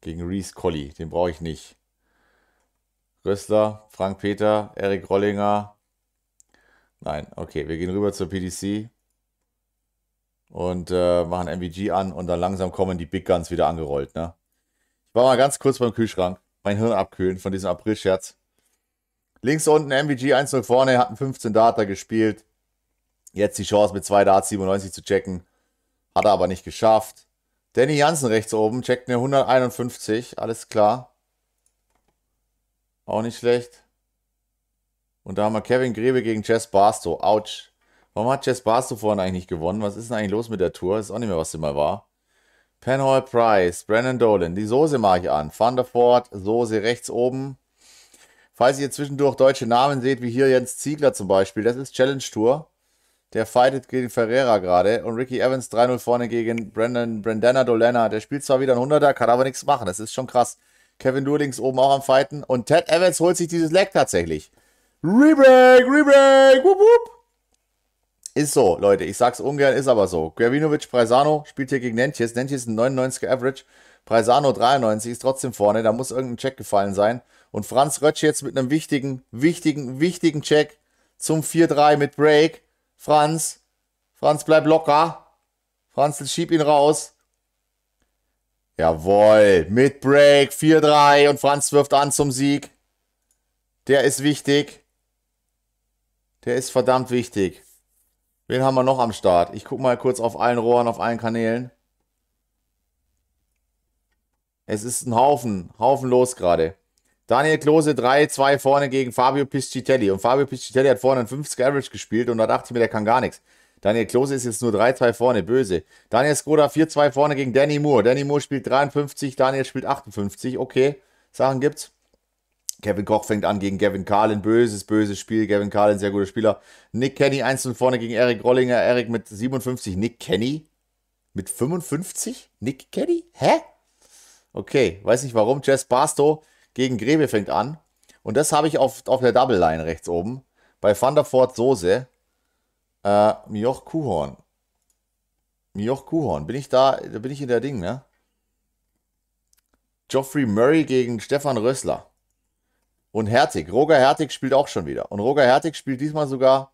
Gegen Reese Colli. Den brauche ich nicht. Rössler, Frank Peter, Erik Rollinger. Nein, okay, wir gehen rüber zur PDC und äh, machen MVG an und dann langsam kommen die Big Guns wieder angerollt. Ne? Ich war mal ganz kurz beim Kühlschrank, mein Hirn abkühlen von diesem April-Scherz. Links unten MVG 1-0 vorne, hatten 15 Data gespielt. Jetzt die Chance mit 2 Darts 97 zu checken. Hat er aber nicht geschafft. Danny Jansen rechts oben checkt eine 151, alles klar. Auch nicht schlecht. Und da haben wir Kevin Grebe gegen Jess Barstow. Autsch. Warum hat Jess Barstow vorhin eigentlich nicht gewonnen? Was ist denn eigentlich los mit der Tour? Ist auch nicht mehr, was sie mal war. Penhall Price, Brandon Dolan. Die Soße mache ich an. Voort, Soße rechts oben. Falls ihr zwischendurch deutsche Namen seht, wie hier Jens Ziegler zum Beispiel, das ist Challenge Tour. Der fightet gegen Ferreira gerade. Und Ricky Evans 3-0 vorne gegen Brandon, Brandana Dolena. Der spielt zwar wieder ein 100er, kann aber nichts machen. Das ist schon krass. Kevin Durlings oben auch am Fighten. Und Ted Evans holt sich dieses Leg tatsächlich. Rebreak, Rebreak, wup, wup. Ist so, Leute. Ich sag's ungern, ist aber so. Gavinovic Praisano spielt hier gegen Nentjes. Nentjes ist ein 99er Average. Praisano 93 ist trotzdem vorne. Da muss irgendein Check gefallen sein. Und Franz Rötsch jetzt mit einem wichtigen, wichtigen, wichtigen Check zum 4-3 mit Break. Franz, Franz, bleib locker. Franz, schieb ihn raus. Jawohl, mit Break, 4-3 und Franz wirft an zum Sieg. Der ist wichtig. Der ist verdammt wichtig. Wen haben wir noch am Start? Ich gucke mal kurz auf allen Rohren, auf allen Kanälen. Es ist ein Haufen, Haufen los gerade. Daniel Klose 3-2 vorne gegen Fabio Piscitelli. Und Fabio Piscitelli hat vorne einen 50 Average gespielt und da dachte ich mir, der kann gar nichts. Daniel Klose ist jetzt nur 3-2 vorne, böse. Daniel Skoda 4-2 vorne gegen Danny Moore. Danny Moore spielt 53, Daniel spielt 58. Okay, Sachen gibt's. Kevin Koch fängt an gegen Gavin Carlin. Böses, böses Spiel. Gavin Carlin, sehr guter Spieler. Nick Kenny 1 vorne gegen Eric Rollinger. Eric mit 57. Nick Kenny mit 55? Nick Kenny? Hä? Okay, weiß nicht warum. Jess Barstow gegen Grebe fängt an. Und das habe ich auf, auf der Double Line rechts oben. Bei Thunderford Soße. Äh, Mioch Kuhhorn. Mioch Kuhhorn. Bin ich da, da bin ich in der Ding, ne? Geoffrey Murray gegen Stefan Rössler. Und Hertig. Roger Hertig spielt auch schon wieder. Und Roger Hertig spielt diesmal sogar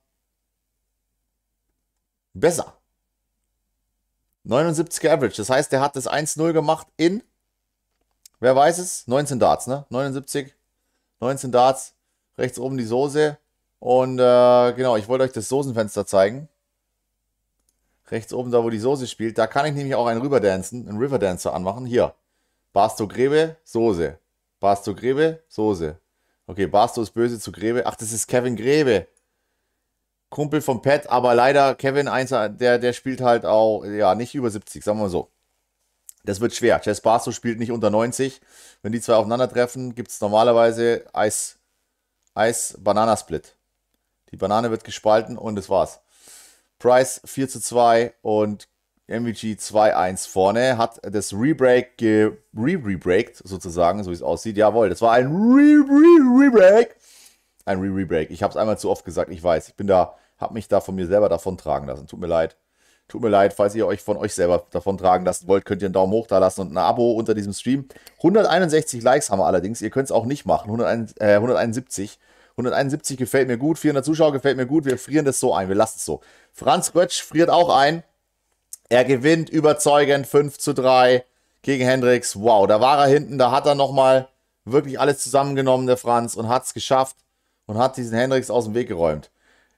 besser. 79 Average. Das heißt, er hat das 1-0 gemacht in Wer weiß es? 19 Darts, ne? 79. 19 Darts. Rechts oben die Soße. Und äh, genau, ich wollte euch das Soßenfenster zeigen. Rechts oben da, wo die Soße spielt. Da kann ich nämlich auch einen Rüberdancen, einen Riverdancer anmachen. Hier. Barsto Grebe, Soße. Barsto Grebe, Soße. Okay, Barsto ist böse zu Grebe. Ach, das ist Kevin Grebe. Kumpel vom Pet, aber leider Kevin 1, der, der spielt halt auch, ja, nicht über 70, sagen wir mal so. Das wird schwer. Chess Barstow spielt nicht unter 90. Wenn die zwei aufeinandertreffen, gibt es normalerweise Eis, Eis-Bananasplit. Die Banane wird gespalten und das war's. Price 4 zu 2 und MVG 2-1 vorne. Hat das Rebreak re-rebreakt, sozusagen, so wie es aussieht. Jawohl, das war ein Re-Re-Rebreak. Ein Re-Rebreak. Ich habe es einmal zu oft gesagt, ich weiß. Ich bin da, habe mich da von mir selber davon tragen lassen. Tut mir leid. Tut mir leid, falls ihr euch von euch selber davon tragen lassen wollt, könnt ihr einen Daumen hoch da lassen und ein Abo unter diesem Stream. 161 Likes haben wir allerdings. Ihr könnt es auch nicht machen. 171, äh, 171. 171 gefällt mir gut. 400 Zuschauer gefällt mir gut. Wir frieren das so ein. Wir lassen es so. Franz Rötsch friert auch ein. Er gewinnt überzeugend 5 zu 3 gegen Hendricks. Wow, da war er hinten. Da hat er nochmal wirklich alles zusammengenommen, der Franz, und hat es geschafft und hat diesen Hendricks aus dem Weg geräumt.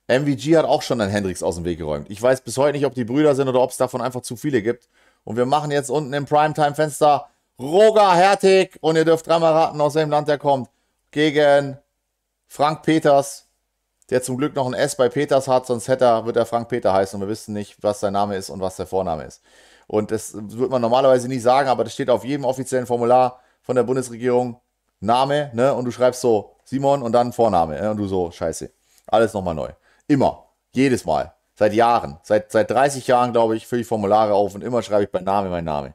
MVG hat auch schon einen Hendrix aus dem Weg geräumt. Ich weiß bis heute nicht, ob die Brüder sind oder ob es davon einfach zu viele gibt. Und wir machen jetzt unten im Primetime-Fenster Roger Hertig. Und ihr dürft dreimal raten, aus welchem Land er kommt. Gegen Frank Peters, der zum Glück noch ein S bei Peters hat, sonst hätte er, wird er Frank Peter heißen und wir wissen nicht, was sein Name ist und was der Vorname ist. Und das wird man normalerweise nicht sagen, aber das steht auf jedem offiziellen Formular von der Bundesregierung. Name, ne? Und du schreibst so Simon und dann Vorname. Ne? Und du so, scheiße. Alles nochmal neu. Immer. Jedes Mal. Seit Jahren. Seit, seit 30 Jahren, glaube ich, fülle ich Formulare auf und immer schreibe ich bei Name mein Name.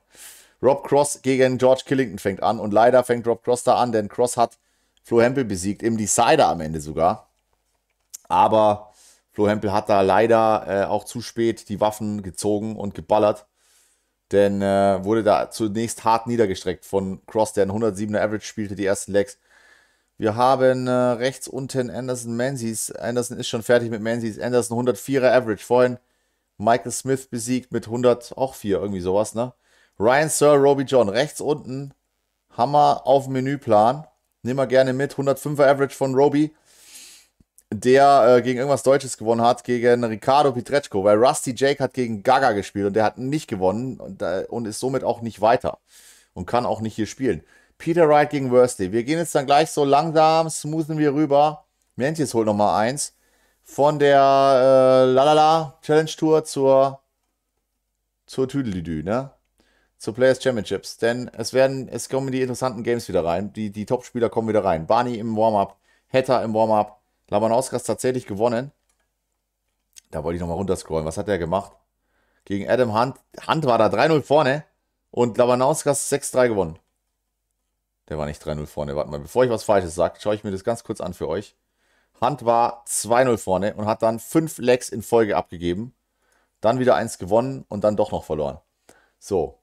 Rob Cross gegen George Killington fängt an und leider fängt Rob Cross da an, denn Cross hat Flo Hempel besiegt, im Decider am Ende sogar. Aber Flo Hempel hat da leider äh, auch zu spät die Waffen gezogen und geballert. Denn äh, wurde da zunächst hart niedergestreckt von Cross, der ein 107er Average spielte, die ersten Legs. Wir haben äh, rechts unten Anderson Menzies. Anderson ist schon fertig mit Menzies. Anderson 104er Average. Vorhin Michael Smith besiegt mit 100, auch 4, irgendwie sowas, ne? Ryan Sir, Roby John. Rechts unten Hammer auf dem Menüplan. Nehmen wir gerne mit. 105er Average von Roby. Der äh, gegen irgendwas Deutsches gewonnen hat, gegen Ricardo Pietreczko, weil Rusty Jake hat gegen Gaga gespielt und der hat nicht gewonnen und, äh, und ist somit auch nicht weiter und kann auch nicht hier spielen. Peter Wright gegen Worsley. Wir gehen jetzt dann gleich so langsam, smoothen wir rüber. Mentjes holt nochmal eins. Von der äh, Lalala Challenge Tour zur, zur Tüdelidü, ne? Zur Players Championships. Denn es werden, es kommen die interessanten Games wieder rein. Die, die Top-Spieler kommen wieder rein. Barney im Warm-Up Hatter im Warm-up. Labanauskas tatsächlich gewonnen. Da wollte ich nochmal runterscrollen. Was hat der gemacht? Gegen Adam Hunt. Hunt war da 3-0 vorne und Labanauskas 6-3 gewonnen. Der war nicht 3-0 vorne. Warte mal, bevor ich was Falsches sage, schaue ich mir das ganz kurz an für euch. Hunt war 2-0 vorne und hat dann 5 Legs in Folge abgegeben. Dann wieder eins gewonnen und dann doch noch verloren. So.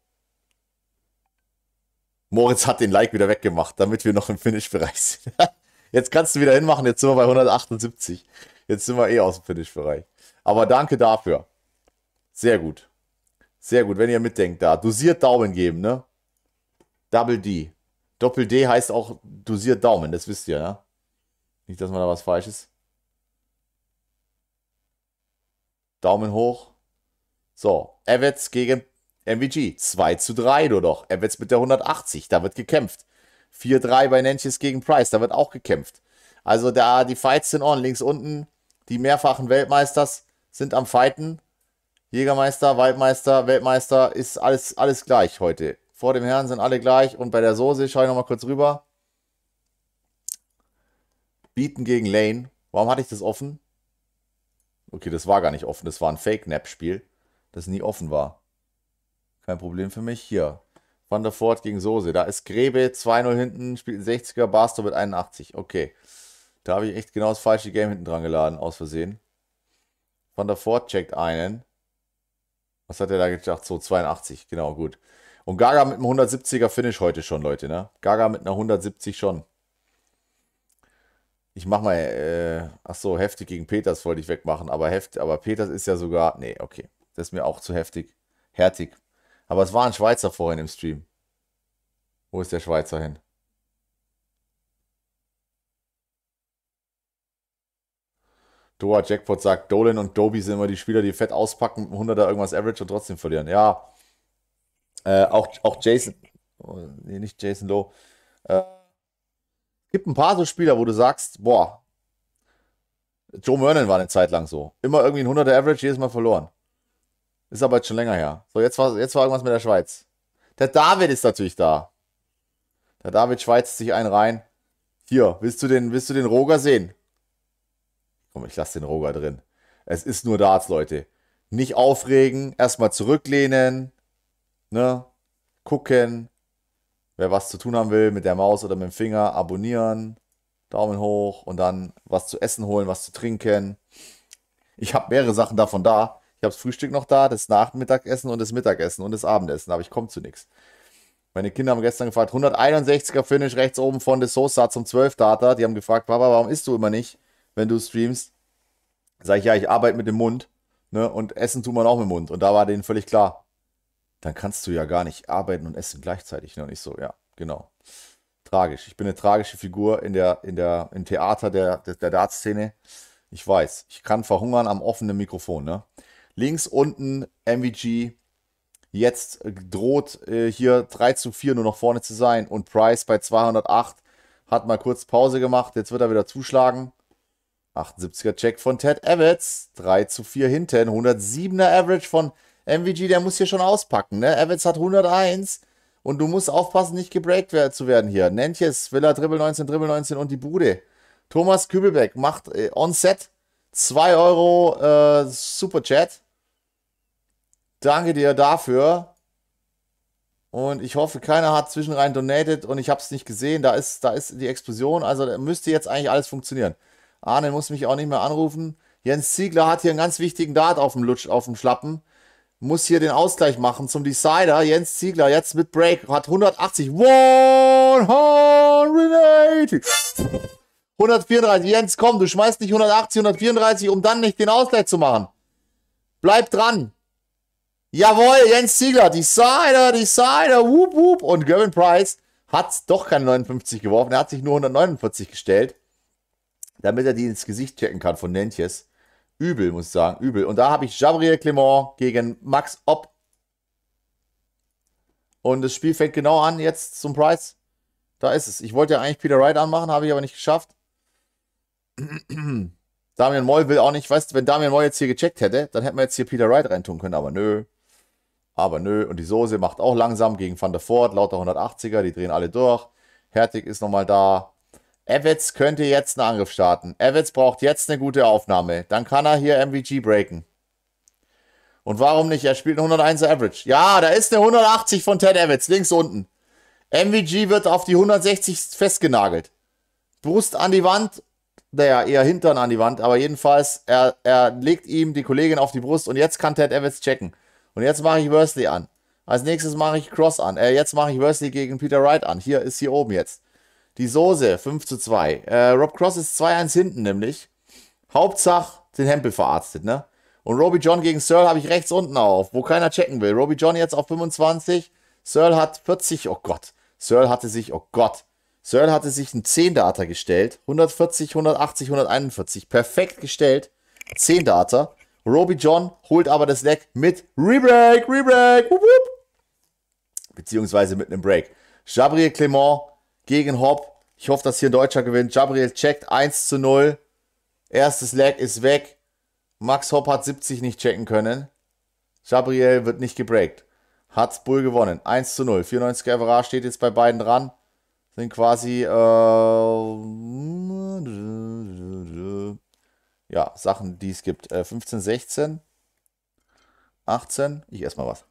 Moritz hat den Like wieder weggemacht, damit wir noch im Finish-Bereich sind. <laughs> Jetzt kannst du wieder hinmachen, jetzt sind wir bei 178. Jetzt sind wir eh aus dem Finish-Bereich. Aber danke dafür. Sehr gut. Sehr gut, wenn ihr mitdenkt da. Dosiert Daumen geben, ne? Double D. Doppel D heißt auch dosiert Daumen, das wisst ihr, ne? Nicht, dass man da was Falsches. Daumen hoch. So, Evans gegen MVG. 2 zu 3 nur noch. Evans mit der 180, da wird gekämpft. 4-3 bei Nenches gegen Price, da wird auch gekämpft. Also da, die Fights sind on. Links unten, die mehrfachen Weltmeisters sind am Fighten. Jägermeister, Waldmeister, Weltmeister, ist alles, alles gleich heute. Vor dem Herrn sind alle gleich. Und bei der Soße, schaue ich nochmal kurz rüber. Beaten gegen Lane. Warum hatte ich das offen? Okay, das war gar nicht offen. Das war ein Fake-Nap-Spiel, das nie offen war. Kein Problem für mich. Hier. Van der Voort gegen Soße. Da ist Grebe 2-0 hinten, spielt ein 60er, Barstow mit 81. Okay. Da habe ich echt genau das falsche Game hinten dran geladen, aus Versehen. Van der Voort checkt einen. Was hat er da gedacht? So, 82. Genau, gut. Und Gaga mit einem 170er Finish heute schon, Leute, ne? Gaga mit einer 170 schon. Ich mach mal, äh, ach so, heftig gegen Peters wollte ich wegmachen, aber heft, aber Peters ist ja sogar, nee, okay. Das ist mir auch zu heftig. Härtig. Aber es war ein Schweizer vorhin im Stream. Wo ist der Schweizer hin? Doha Jackpot sagt, Dolan und Doby sind immer die Spieler, die fett auspacken mit 100er irgendwas Average und trotzdem verlieren. Ja, äh, auch, auch Jason, oh, nee, nicht Jason Lowe. Äh, gibt ein paar so Spieler, wo du sagst, boah, Joe Mernon war eine Zeit lang so. Immer irgendwie ein 100er Average, jedes Mal verloren. Ist aber jetzt schon länger her. So, jetzt war, jetzt war irgendwas mit der Schweiz. Der David ist natürlich da. Der David schweizt sich einen rein. Hier, willst du den, willst du den Roger sehen? Komm, ich lasse den Roger drin. Es ist nur Darts, Leute. Nicht aufregen, erstmal zurücklehnen, ne? Gucken, wer was zu tun haben will, mit der Maus oder mit dem Finger, abonnieren, Daumen hoch und dann was zu essen holen, was zu trinken. Ich habe mehrere Sachen davon da. Ich habe das Frühstück noch da, das Nachmittagessen und das Mittagessen und das Abendessen, aber ich komme zu nichts. Meine Kinder haben gestern gefragt, 161er Finish rechts oben von De Sosa zum 12 Data. Die haben gefragt, Papa, warum isst du immer nicht? wenn du streamst, sage ich, ja, ich arbeite mit dem Mund. Ne? Und Essen tut man auch mit dem Mund. Und da war denen völlig klar, dann kannst du ja gar nicht arbeiten und essen gleichzeitig. Ne? Und ich so, ja, genau. Tragisch. Ich bin eine tragische Figur in der, in der, im Theater der, der, der Dartszene. Ich weiß, ich kann verhungern am offenen Mikrofon. Ne? Links unten MVG. Jetzt droht äh, hier 3 zu 4 nur noch vorne zu sein. Und Price bei 208 hat mal kurz Pause gemacht. Jetzt wird er wieder zuschlagen. 78er Check von Ted Evans. 3 zu 4 hinten. 107er Average von MVG, der muss hier schon auspacken. Ne? Evans hat 101. Und du musst aufpassen, nicht gebreakt zu werden hier. Nentjes, Villa, Dribble 19, Dribble 19 und die Bude. Thomas Kübelbeck macht äh, on-set 2 Euro äh, Superchat. Danke dir dafür. Und ich hoffe, keiner hat zwischenrein donated und ich habe es nicht gesehen. Da ist, da ist die Explosion. Also da müsste jetzt eigentlich alles funktionieren. Arne muss mich auch nicht mehr anrufen. Jens Ziegler hat hier einen ganz wichtigen Dart auf dem Lutsch, auf dem Schlappen. Muss hier den Ausgleich machen zum Decider. Jens Ziegler jetzt mit Break hat 180. 180. 134. Jens, komm, du schmeißt nicht 180, 134, um dann nicht den Ausgleich zu machen. Bleib dran. Jawohl, Jens Ziegler, Decider, Decider, whoop, whoop. Und Gavin Price hat doch keine 59 geworfen. Er hat sich nur 149 gestellt damit er die ins Gesicht checken kann von Nentjes. Übel, muss ich sagen, übel. Und da habe ich Gabriel Clement gegen Max Opp. Und das Spiel fängt genau an jetzt zum Price. Da ist es. Ich wollte ja eigentlich Peter Wright anmachen, habe ich aber nicht geschafft. <clears throat> Damian Moll will auch nicht, weißt du, wenn Damian Moll jetzt hier gecheckt hätte, dann hätten wir jetzt hier Peter Wright reintun können, aber nö. Aber nö. Und die Soße macht auch langsam gegen Van der Voort, lauter 180er, die drehen alle durch. Hertig ist nochmal da. Evans könnte jetzt einen Angriff starten. Evans braucht jetzt eine gute Aufnahme. Dann kann er hier MVG breaken. Und warum nicht? Er spielt eine 101er Average. Ja, da ist eine 180 von Ted Evans, links unten. MVG wird auf die 160 festgenagelt. Brust an die Wand. Naja, eher Hintern an die Wand, aber jedenfalls, er, er legt ihm die Kollegin auf die Brust und jetzt kann Ted Evans checken. Und jetzt mache ich Worsley an. Als nächstes mache ich Cross an. Äh, jetzt mache ich Worsley gegen Peter Wright an. Hier ist hier oben jetzt. Die Soße 5 zu 2. Äh, Rob Cross ist 2-1 hinten nämlich. Hauptsache den Hempel verarztet, ne? Und Roby John gegen Searle habe ich rechts unten auf, wo keiner checken will. Roby John jetzt auf 25. Searle hat 40. Oh Gott. Searle hatte sich, oh Gott. Searle hatte sich ein 10 Data gestellt. 140, 180, 141. Perfekt gestellt. 10 Data. Roby John holt aber das Leck mit Rebreak, Rebreak, wup, wup. beziehungsweise mit einem Break. Gabriel Clement gegen Hopp. Ich hoffe, dass hier ein Deutscher gewinnt. Gabriel checkt 1 zu 0. Erstes Leg ist weg. Max Hopp hat 70 nicht checken können. Gabriel wird nicht gebreakt. Hat Bull gewonnen. 1 zu 0. 94 Average steht jetzt bei beiden dran. Sind quasi äh, ja, Sachen, die es gibt. Äh, 15, 16, 18. Ich esse mal was.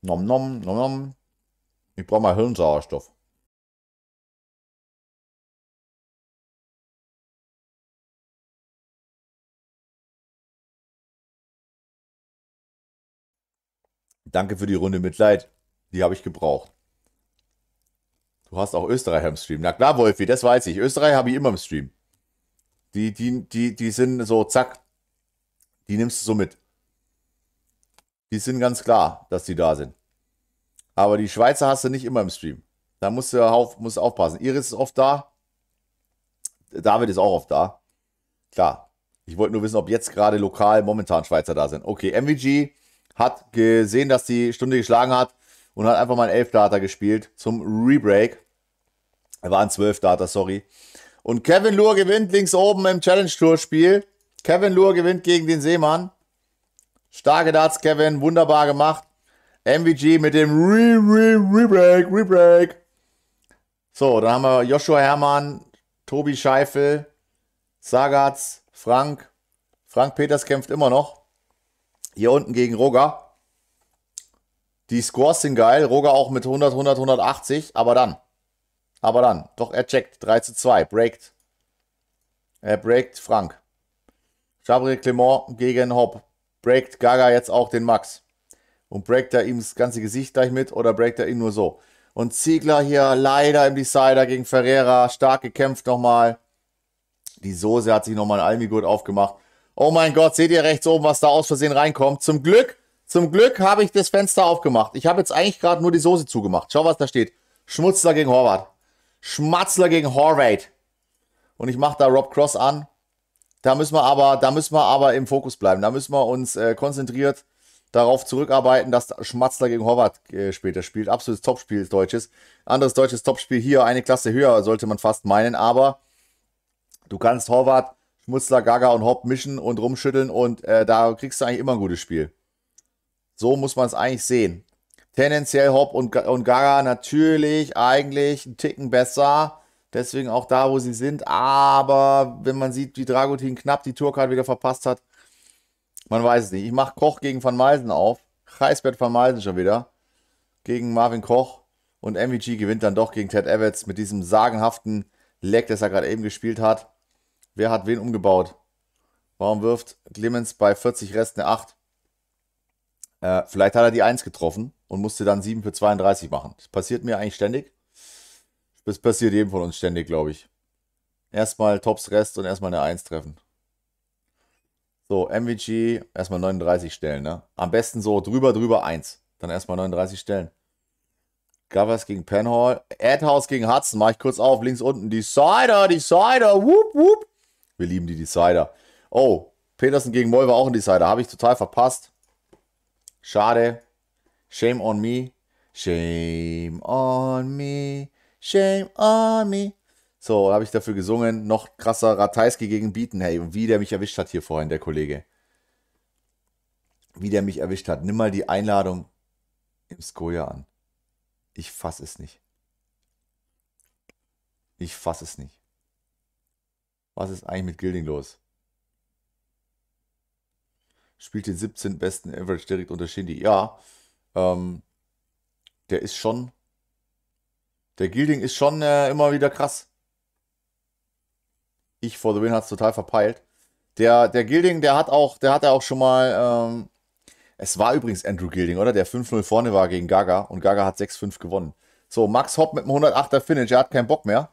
Nom nom, nom nom. Ich brauche mal Hirnsauerstoff. Danke für die Runde Mitleid. Die habe ich gebraucht. Du hast auch Österreich im Stream. Na klar, Wolfi, das weiß ich. Österreich habe ich immer im Stream. Die, die, die, die sind so, zack. Die nimmst du so mit. Die sind ganz klar, dass die da sind. Aber die Schweizer hast du nicht immer im Stream. Da musst du, auf, musst aufpassen. Iris ist oft da. David ist auch oft da. Klar. Ich wollte nur wissen, ob jetzt gerade lokal momentan Schweizer da sind. Okay, MVG hat gesehen, dass die Stunde geschlagen hat und hat einfach mal ein 11 Data gespielt zum Rebreak. Er war ein 12 Data, sorry. Und Kevin Lure gewinnt links oben im Challenge Tour Spiel. Kevin Lure gewinnt gegen den Seemann. Starke Darts, Kevin, wunderbar gemacht. MVG mit dem Re, Re, Rebreak, Rebreak. So, dann haben wir Joshua Hermann, Tobi Scheifel, Sagatz, Frank. Frank Peters kämpft immer noch. Hier unten gegen Roger. Die Scores sind geil. Roger auch mit 100, 100, 180. Aber dann. Aber dann. Doch, er checkt. 3 zu 2. Breakt. Er breakt Frank. Gabriel Clement gegen Hopp. Breakt Gaga jetzt auch den Max. Und breakt er ihm das ganze Gesicht gleich mit oder breakt er ihn nur so? Und Ziegler hier leider im Decider gegen Ferreira. Stark gekämpft nochmal. Die Soße hat sich nochmal ein Almigurt aufgemacht. Oh mein Gott, seht ihr rechts oben, was da aus Versehen reinkommt? Zum Glück, zum Glück habe ich das Fenster aufgemacht. Ich habe jetzt eigentlich gerade nur die Soße zugemacht. Schau, was da steht. Schmutzler gegen Horvath. Schmatzler gegen Horvath. Und ich mache da Rob Cross an. Da müssen wir aber, da müssen wir aber im Fokus bleiben. Da müssen wir uns äh, konzentriert darauf zurückarbeiten, dass Schmatzler gegen Horvath äh, später spielt. Absolutes Topspiel deutsches. Anderes deutsches Topspiel hier, eine Klasse höher, sollte man fast meinen. Aber du kannst Horvath, Schmutzler, Gaga und Hopp mischen und rumschütteln und äh, da kriegst du eigentlich immer ein gutes Spiel. So muss man es eigentlich sehen. Tendenziell Hopp und, und Gaga natürlich eigentlich ein Ticken besser. Deswegen auch da, wo sie sind. Aber wenn man sieht, wie Dragutin knapp die Tourcard wieder verpasst hat, man weiß es nicht. Ich mache Koch gegen Van Meisen auf. Heißbert Van Meisen schon wieder. Gegen Marvin Koch. Und MVG gewinnt dann doch gegen Ted Evans mit diesem sagenhaften Leck, das er gerade eben gespielt hat. Wer hat wen umgebaut? Warum wirft Clemens bei 40 Resten eine 8? Äh, vielleicht hat er die 1 getroffen und musste dann 7 für 32 machen. Das passiert mir eigentlich ständig. Das passiert jedem von uns ständig, glaube ich. Erstmal Tops Rest und erstmal eine 1 treffen. So, MVG erstmal 39 stellen, ne? Am besten so drüber, drüber 1. Dann erstmal 39 stellen. Govers gegen Penhall. Adhouse gegen Hudson. Mach ich kurz auf. Links unten. Decider, Decider. Whoop, whoop. Wir lieben die Decider. Oh, Peterson gegen Moll war auch ein Decider. Habe ich total verpasst. Schade. Shame on me. Shame on me. Shame on me. So, habe ich dafür gesungen. Noch krasser Ratajski gegen Bieten. Hey, und wie der mich erwischt hat hier vorhin, der Kollege. Wie der mich erwischt hat. Nimm mal die Einladung im Skoja an. Ich fass es nicht. Ich fasse es nicht. Was ist eigentlich mit Gilding los? Spielt den 17. besten Average direkt unter Shindy. Ja, ähm, der ist schon. Der Gilding ist schon äh, immer wieder krass. Ich for the win hat es total verpeilt. Der, der Gilding, der hat auch, der hat auch schon mal. Ähm, es war übrigens Andrew Gilding, oder? Der 5-0 vorne war gegen Gaga und Gaga hat 6-5 gewonnen. So, Max Hopp mit dem 108er Finish, er hat keinen Bock mehr.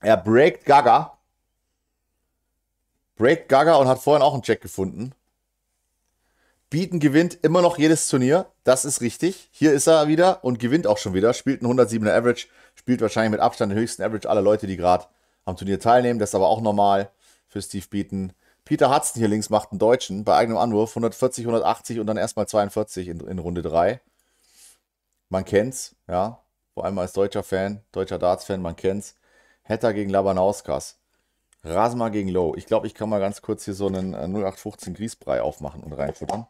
Er breakt Gaga. Breakt Gaga und hat vorhin auch einen Check gefunden. Bieten gewinnt immer noch jedes Turnier. Das ist richtig. Hier ist er wieder und gewinnt auch schon wieder. Spielt einen 107er Average. Spielt wahrscheinlich mit Abstand den höchsten Average aller Leute, die gerade am Turnier teilnehmen. Das ist aber auch normal für Steve Beaton. Peter Hudson hier links macht einen Deutschen bei eigenem Anwurf. 140, 180 und dann erstmal 42 in, in Runde 3. Man kennt's, ja. Vor allem als deutscher Fan, deutscher Darts-Fan, man kennt's. Hetter gegen Labanauskas. Rasma gegen Low. Ich glaube, ich kann mal ganz kurz hier so einen 0815 äh, Grießbrei aufmachen und reinfuttern.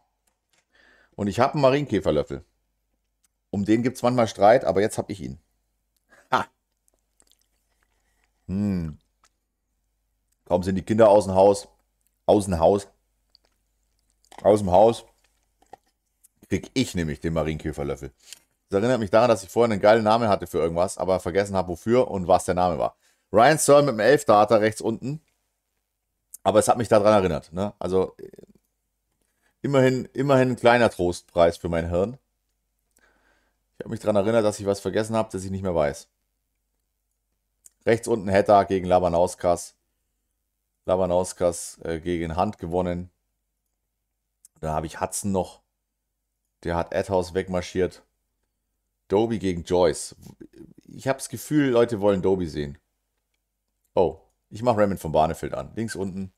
Und ich habe einen Marienkäferlöffel. Um den gibt es manchmal Streit, aber jetzt habe ich ihn. Ha! Hm. Kaum sind die Kinder aus dem Haus, aus dem Haus, aus dem Haus, krieg ich nämlich den Marienkäferlöffel. Das erinnert mich daran, dass ich vorhin einen geilen Namen hatte für irgendwas, aber vergessen habe, wofür und was der Name war. Ryan Searle mit dem 11 Data rechts unten. Aber es hat mich daran erinnert. Ne? Also Immerhin, immerhin ein kleiner Trostpreis für mein Hirn. Ich habe mich daran erinnert, dass ich was vergessen habe, das ich nicht mehr weiß. Rechts unten Hetta gegen Labanauskas. Labanauskas äh, gegen Hand gewonnen. Da habe ich Hudson noch. Der hat Adhouse wegmarschiert. Doby gegen Joyce. Ich habe das Gefühl, Leute wollen Doby sehen. Oh, ich mache Raymond von Barnefeld an. Links unten.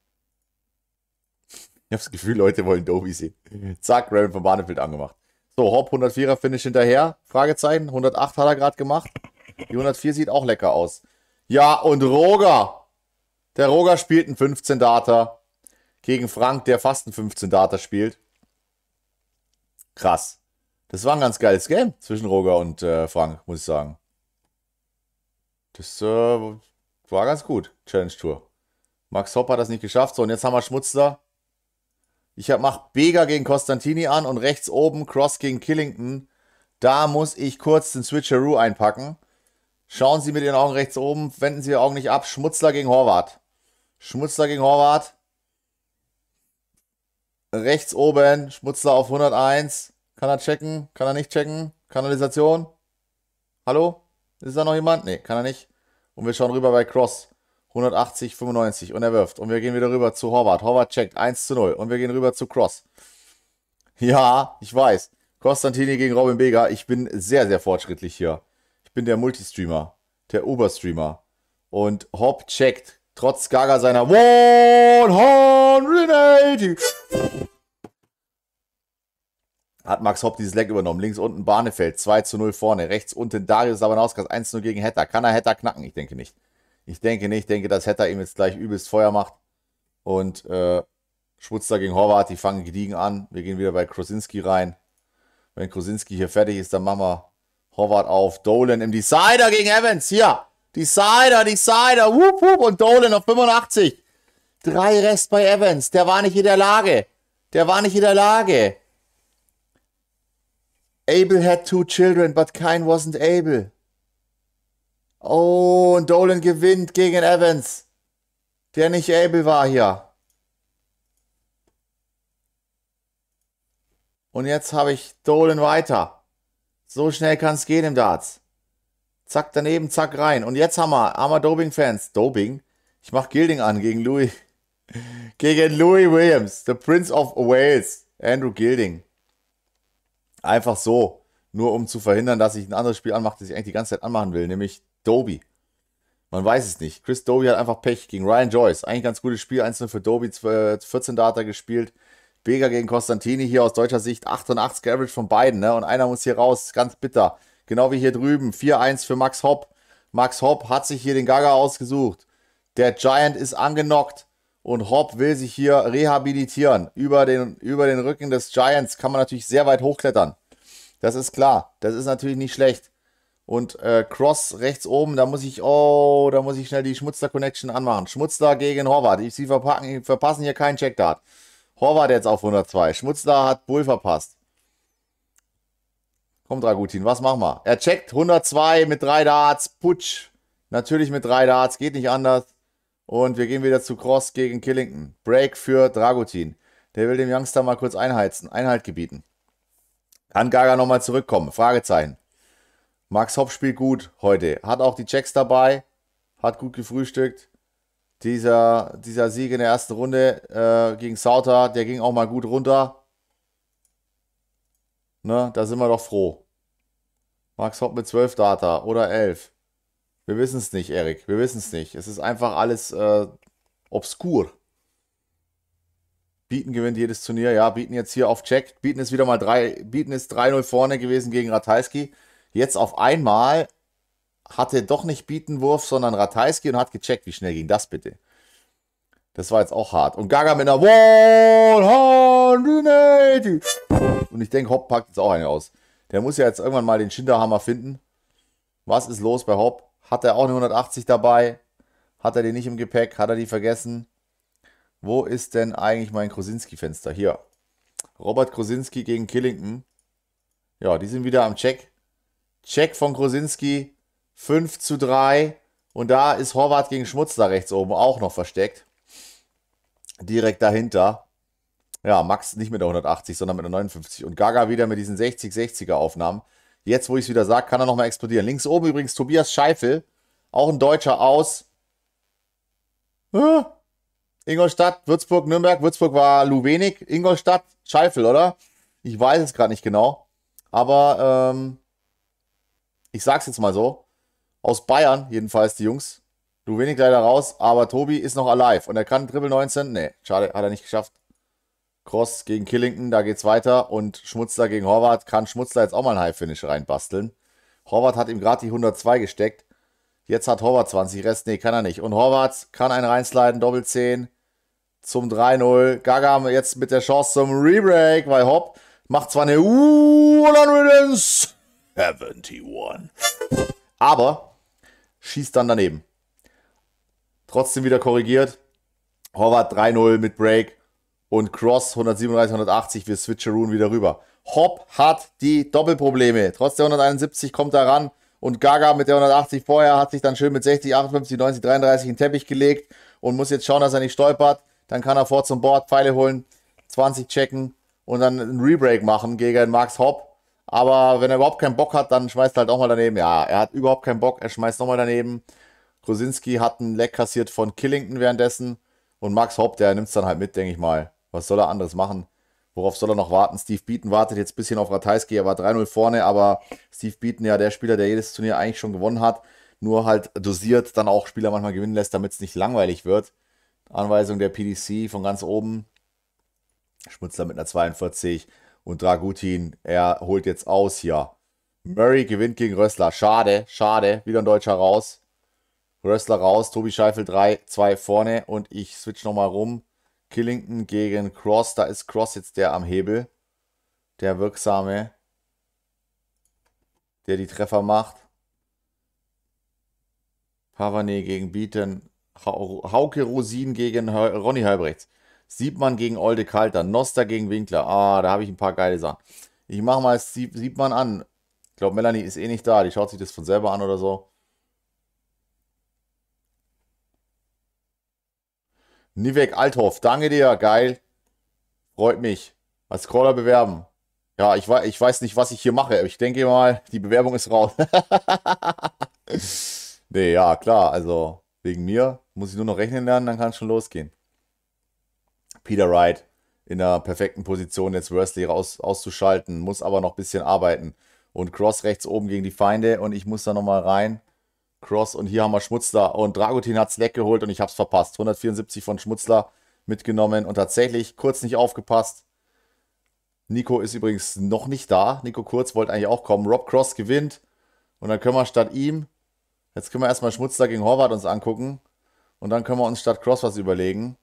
Ich habe das Gefühl, Leute wollen Doby sehen. Zack, Raven von Barnefeld angemacht. So, Hop 104er Finish hinterher. Fragezeichen. 108 hat er gerade gemacht. Die 104 sieht auch lecker aus. Ja, und Roger. Der Roger spielt einen 15 Data gegen Frank, der fast einen 15 Data spielt. Krass. Das war ein ganz geiles Game zwischen Roger und äh, Frank, muss ich sagen. Das äh, war ganz gut. Challenge Tour. Max Hopp hat das nicht geschafft. So, und jetzt haben wir Schmutzler ich mache Bega gegen Costantini an und rechts oben Cross gegen Killington. Da muss ich kurz den Switcheroo einpacken. Schauen Sie mit Ihren Augen rechts oben, wenden Sie Ihre Augen nicht ab. Schmutzler gegen Horvath. Schmutzler gegen Horvath. Rechts oben, Schmutzler auf 101. Kann er checken? Kann er nicht checken? Kanalisation? Hallo? Ist da noch jemand? Nee, kann er nicht. Und wir schauen rüber bei Cross. 180, 95 und er wirft. Und wir gehen wieder rüber zu Horvath. Horvath checkt 1 zu 0. Und wir gehen rüber zu Cross. Ja, ich weiß. Konstantini gegen Robin Bega. Ich bin sehr, sehr fortschrittlich hier. Bin der Multistreamer. Der Oberstreamer. Und Hop checkt. Trotz Gaga seiner 180. Hat Max Hopp dieses Leck übernommen. Links unten Barnefeld. 2 zu 0 vorne. Rechts unten Darius Sabanauskas 1 zu 0 gegen Hetter. Kann er Hetter knacken? Ich denke nicht. Ich denke nicht. Ich denke, dass Hetter ihm jetzt gleich übelst Feuer macht. Und äh, Schwutzer gegen Horvath, die fangen gediegen an. Wir gehen wieder bei Krosinski rein. Wenn Krosinski hier fertig ist, dann machen wir Horvath auf. Dolan im Decider gegen Evans. Hier. Decider, Decider. Wup, wup. Und Dolan auf 85. Drei Rest bei Evans. Der war nicht in der Lage. Der war nicht in der Lage. Abel had two children, but Kine wasn't able. Oh, und Dolan gewinnt gegen Evans, der nicht able war hier. Und jetzt habe ich Dolan weiter. So schnell kann es gehen im Darts. Zack, daneben, zack, rein. Und jetzt haben wir, wir Doping-Fans. Doping? Ich mache Gilding an gegen Louis. <laughs> gegen Louis Williams, the Prince of Wales. Andrew Gilding. Einfach so. Nur um zu verhindern, dass ich ein anderes Spiel anmache, das ich eigentlich die ganze Zeit anmachen will, nämlich Doby. Man weiß es nicht. Chris Doby hat einfach Pech gegen Ryan Joyce. Eigentlich ganz gutes Spiel. Einzelne für Doby, 14 Data gespielt. Bega gegen Konstantini hier aus deutscher Sicht 88 Average von beiden. Ne? Und einer muss hier raus. Ganz bitter. Genau wie hier drüben. 4-1 für Max Hopp. Max Hopp hat sich hier den Gaga ausgesucht. Der Giant ist angenockt. Und Hopp will sich hier rehabilitieren. Über den, über den Rücken des Giants kann man natürlich sehr weit hochklettern. Das ist klar. Das ist natürlich nicht schlecht. Und äh, Cross rechts oben, da muss ich, oh, da muss ich schnell die Schmutzler Connection anmachen. Schmutzler gegen Horvath. Sie verpacken, verpassen hier keinen Checkdart. Horvath jetzt auf 102. Schmutzler hat Bull verpasst. Komm, Dragutin, was machen wir? Er checkt 102 mit drei Darts. Putsch. Natürlich mit drei Darts, geht nicht anders. Und wir gehen wieder zu Cross gegen Killington. Break für Dragutin. Der will dem Youngster mal kurz einheizen, Einhalt gebieten. Kann Gaga nochmal zurückkommen? Fragezeichen. Max Hopp spielt gut heute. Hat auch die Checks dabei. Hat gut gefrühstückt. Dieser, dieser Sieg in der ersten Runde äh, gegen Sauter, der ging auch mal gut runter. Ne, da sind wir doch froh. Max Hopp mit 12 Data oder 11. Wir wissen es nicht, Erik. Wir wissen es nicht. Es ist einfach alles äh, obskur. Bieten gewinnt jedes Turnier. Ja, Bieten jetzt hier auf Check. Bieten ist wieder mal 3, Bieten ist 3-0 vorne gewesen gegen Ratajski. Jetzt auf einmal hatte doch nicht Bietenwurf, sondern Ratajski und hat gecheckt. Wie schnell ging das bitte? Das war jetzt auch hart. Und Gaga mit einer 180. Und ich denke, Hopp packt jetzt auch eine aus. Der muss ja jetzt irgendwann mal den Schinderhammer finden. Was ist los bei Hopp? Hat er auch eine 180 dabei? Hat er den nicht im Gepäck? Hat er die vergessen? Wo ist denn eigentlich mein Krosinski-Fenster? Hier. Robert Krosinski gegen Killington. Ja, die sind wieder am Check. Check von Krosinski. 5 zu 3. Und da ist Horvath gegen Schmutz da rechts oben auch noch versteckt. Direkt dahinter. Ja, Max nicht mit der 180, sondern mit der 59. Und Gaga wieder mit diesen 60-60er Aufnahmen. Jetzt, wo ich es wieder sage, kann er nochmal explodieren. Links oben übrigens Tobias Scheifel, auch ein Deutscher aus äh, Ingolstadt, Würzburg, Nürnberg. Würzburg war Luwenig, Ingolstadt, Scheifel, oder? Ich weiß es gerade nicht genau. Aber ähm, ich sag's jetzt mal so. Aus Bayern, jedenfalls die Jungs. Luwenig leider raus, aber Tobi ist noch alive. Und er kann Triple 19. Nee, schade, hat er nicht geschafft. Cross gegen Killington, da geht's weiter. Und Schmutzler gegen Horvath. Kann Schmutzler jetzt auch mal ein High-Finish reinbasteln. Horvath hat ihm gerade die 102 gesteckt. Jetzt hat Horvath 20 Rest. Nee, kann er nicht. Und Horvath kann einen reinsliden, Doppel 10 zum 3-0. Gaga jetzt mit der Chance zum Rebreak, weil Hopp macht zwar eine 171, aber schießt dann daneben. Trotzdem wieder korrigiert. Horvath 3-0 mit Break und Cross 137, 180 wir Switcheroon wieder rüber. Hopp hat die Doppelprobleme. Trotz der 171 kommt er ran und Gaga mit der 180 vorher hat sich dann schön mit 60, 58, 90, 33 in den Teppich gelegt und muss jetzt schauen, dass er nicht stolpert. Dann kann er vor zum Board Pfeile holen, 20 checken und dann einen Rebreak machen gegen Max Hopp. Aber wenn er überhaupt keinen Bock hat, dann schmeißt er halt auch mal daneben. Ja, er hat überhaupt keinen Bock, er schmeißt nochmal daneben. Krosinski hat einen Leck kassiert von Killington währenddessen. Und Max Hopp, der nimmt es dann halt mit, denke ich mal. Was soll er anderes machen? Worauf soll er noch warten? Steve Beaton wartet jetzt ein bisschen auf Ratajski. Er war 3-0 vorne, aber Steve Beaton ja der Spieler, der jedes Turnier eigentlich schon gewonnen hat. Nur halt dosiert dann auch Spieler manchmal gewinnen lässt, damit es nicht langweilig wird. Anweisung der PDC von ganz oben. Schmutzler mit einer 42 und Dragutin, er holt jetzt aus hier. Murray gewinnt gegen Rössler. Schade, schade. Wieder ein Deutscher raus. Rössler raus. Tobi Scheifel 3, 2 vorne. Und ich switch nochmal rum. Killington gegen Cross. Da ist Cross jetzt der am Hebel. Der wirksame. Der die Treffer macht. Pavane gegen Beaton. Hauke Rosin gegen Ronny Halbrechts. Siebmann gegen Olde Kalter. Noster gegen Winkler. Ah, da habe ich ein paar geile Sachen. Ich mache mal Sieb Siebmann an. Ich glaube, Melanie ist eh nicht da. Die schaut sich das von selber an oder so. Nivek Althoff, danke dir, geil. Freut mich. Als Caller bewerben. Ja, ich, ich weiß nicht, was ich hier mache. Ich denke mal, die Bewerbung ist raus. <laughs> nee, ja, klar. Also, wegen mir muss ich nur noch rechnen lernen, dann kann es schon losgehen. Peter Wright in der perfekten Position, jetzt Worsley raus, auszuschalten, muss aber noch ein bisschen arbeiten. Und Cross rechts oben gegen die Feinde und ich muss da nochmal rein. Cross und hier haben wir Schmutzler und Dragutin hat Slack geholt und ich habe es verpasst. 174 von Schmutzler mitgenommen und tatsächlich kurz nicht aufgepasst. Nico ist übrigens noch nicht da. Nico Kurz wollte eigentlich auch kommen. Rob Cross gewinnt und dann können wir statt ihm, jetzt können wir erstmal Schmutzler gegen Horvath uns angucken und dann können wir uns statt Cross was überlegen.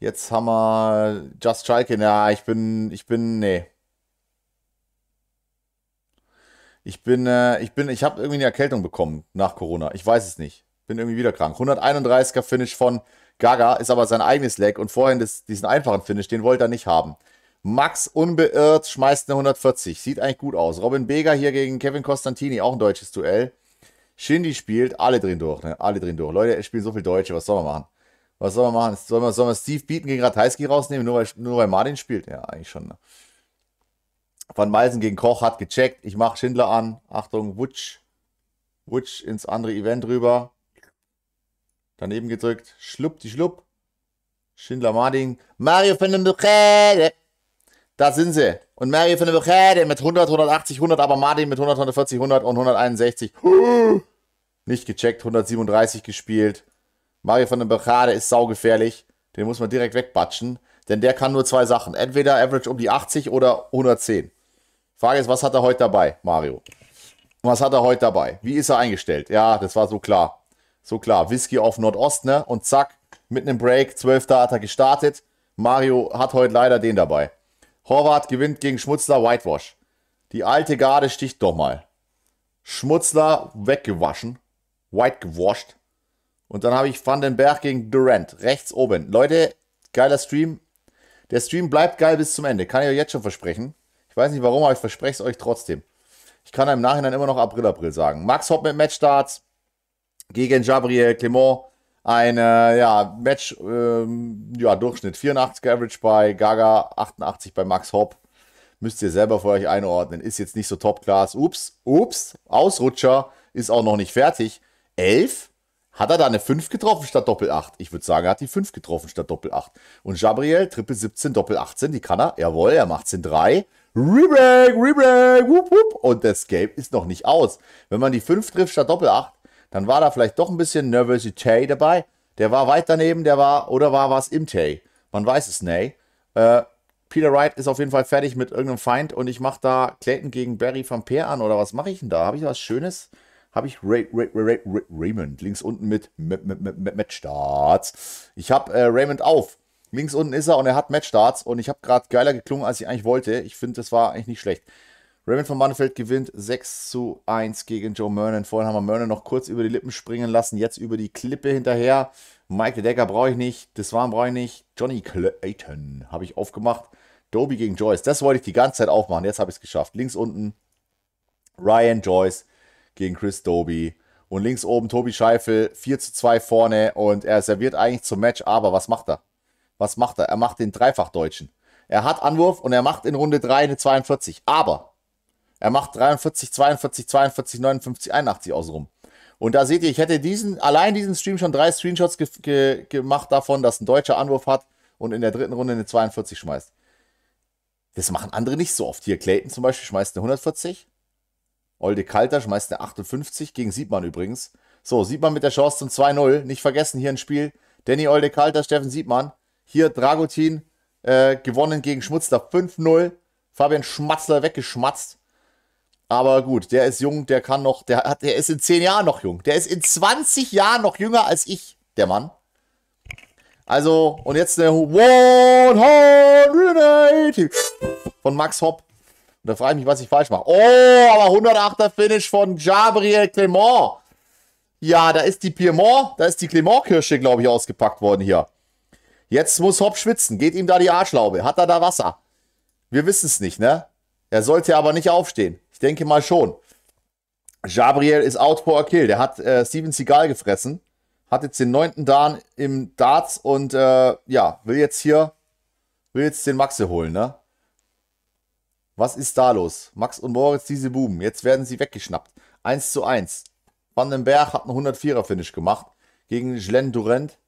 Jetzt haben wir Just Schalke. Ja, ich bin, ich bin, nee. Ich bin, äh, ich bin, ich habe irgendwie eine Erkältung bekommen nach Corona. Ich weiß es nicht. Bin irgendwie wieder krank. 131er Finish von Gaga ist aber sein eigenes Leg und vorhin das, diesen einfachen Finish, den wollte er nicht haben. Max unbeirrt schmeißt eine 140. Sieht eigentlich gut aus. Robin Beger hier gegen Kevin Costantini, auch ein deutsches Duell. Shindy spielt, alle drehen durch, ne? Alle drehen durch. Leute, es spielen so viel Deutsche, was soll man machen? Was soll man machen? Soll man, soll man Steve Beaton gegen Ratajski rausnehmen, nur weil, nur weil Martin spielt? Ja, eigentlich schon. Ne? Van Meisen gegen Koch hat gecheckt. Ich mache Schindler an. Achtung, Wutsch. Wutsch ins andere Event rüber. Daneben gedrückt. Schlupp, die Schlupp. Schindler Martin. Mario von der Buchede. Da sind sie. Und Mario von der Buchede mit 100, 180, 100, aber Martin mit 100, 140, 100 und 161. Nicht gecheckt, 137 gespielt. Mario von der Buchede ist saugefährlich. Den muss man direkt wegbatschen. Denn der kann nur zwei Sachen. Entweder Average um die 80 oder 110. Frage ist, was hat er heute dabei, Mario? Was hat er heute dabei? Wie ist er eingestellt? Ja, das war so klar. So klar. Whisky auf Nordost, ne? Und zack, mit einem Break, 12. hat er gestartet. Mario hat heute leider den dabei. Horvath gewinnt gegen Schmutzler Whitewash. Die alte Garde sticht doch mal. Schmutzler weggewaschen. White gewascht. Und dann habe ich Vandenberg gegen Durant. Rechts oben. Leute, geiler Stream. Der Stream bleibt geil bis zum Ende. Kann ich euch jetzt schon versprechen. Ich weiß nicht warum, aber ich verspreche es euch trotzdem. Ich kann im Nachhinein immer noch April, April sagen. Max Hopp mit Matchstarts gegen Gabriel Clement. Ein äh, ja, Match, ähm, ja, Durchschnitt 84 Average bei Gaga, 88 bei Max Hopp. Müsst ihr selber für euch einordnen. Ist jetzt nicht so Top-Class. Ups, ups, Ausrutscher ist auch noch nicht fertig. 11? Hat er da eine 5 getroffen statt Doppel 8? Ich würde sagen, er hat die 5 getroffen statt Doppel 8. Und Gabriel, Triple 17, Doppel 18, die kann er. Jawohl, er macht es in 3. Rebreak, Rebreak, wup, wup. Und das Game ist noch nicht aus. Wenn man die 5 trifft statt Doppel 8, dann war da vielleicht doch ein bisschen Nervosity dabei. Der war weit daneben, der war, oder war was im Tay? Man weiß es nicht. Äh, Peter Wright ist auf jeden Fall fertig mit irgendeinem Feind und ich mache da Clayton gegen Barry Van Peer an oder was mache ich denn da? Habe ich was Schönes? Habe ich Ray, Ray, Ray, Raymond links unten mit, Matchstarts. Ich habe äh, Raymond auf. Links unten ist er und er hat Matchstarts und ich habe gerade geiler geklungen, als ich eigentlich wollte. Ich finde, das war eigentlich nicht schlecht. Raymond von Mannefeld gewinnt 6 zu 1 gegen Joe Mernon. Vorhin haben wir Mernon noch kurz über die Lippen springen lassen, jetzt über die Klippe hinterher. Michael Decker brauche ich nicht, das waren brauche ich nicht. Johnny Clayton habe ich aufgemacht. Doby gegen Joyce, das wollte ich die ganze Zeit aufmachen, jetzt habe ich es geschafft. Links unten Ryan Joyce gegen Chris Doby. Und links oben Tobi Scheifel, 4 zu 2 vorne und er serviert eigentlich zum Match, aber was macht er? Was macht er? Er macht den Dreifachdeutschen. Er hat Anwurf und er macht in Runde 3 eine 42. Aber er macht 43, 42, 42, 59, 81 außenrum. Und da seht ihr, ich hätte diesen, allein diesen Stream schon drei Screenshots ge ge gemacht davon, dass ein deutscher Anwurf hat und in der dritten Runde eine 42 schmeißt. Das machen andere nicht so oft. Hier, Clayton zum Beispiel schmeißt eine 140. Olde Kalter schmeißt eine 58, gegen Siebmann übrigens. So, Siebmann mit der Chance zum 2-0. Nicht vergessen, hier ein Spiel. Danny Olde Kalter, Steffen Siebmann. Hier Dragutin äh, gewonnen gegen Schmutzler 5-0. Fabian Schmatzler weggeschmatzt. Aber gut, der ist jung, der kann noch, der, hat, der ist in 10 Jahren noch jung. Der ist in 20 Jahren noch jünger als ich, der Mann. Also, und jetzt eine 180 von Max Hopp. Und da frage ich mich, was ich falsch mache. Oh, aber 108er Finish von Gabriel Clement. Ja, da ist die Piemont, da ist die Clement-Kirsche, glaube ich, ausgepackt worden hier. Jetzt muss Hopp schwitzen. Geht ihm da die Arschlaube? Hat er da Wasser? Wir wissen es nicht, ne? Er sollte aber nicht aufstehen. Ich denke mal schon. Gabriel ist out for a kill. Der hat äh, Steven Seagal gefressen. Hat jetzt den neunten Dan im Darts und äh, ja, will jetzt hier, will jetzt den Maxe holen, ne? Was ist da los? Max und Moritz, diese Buben. Jetzt werden sie weggeschnappt. 1 zu 1. Vandenberg hat einen 104er-Finish gemacht gegen Glenn Durant.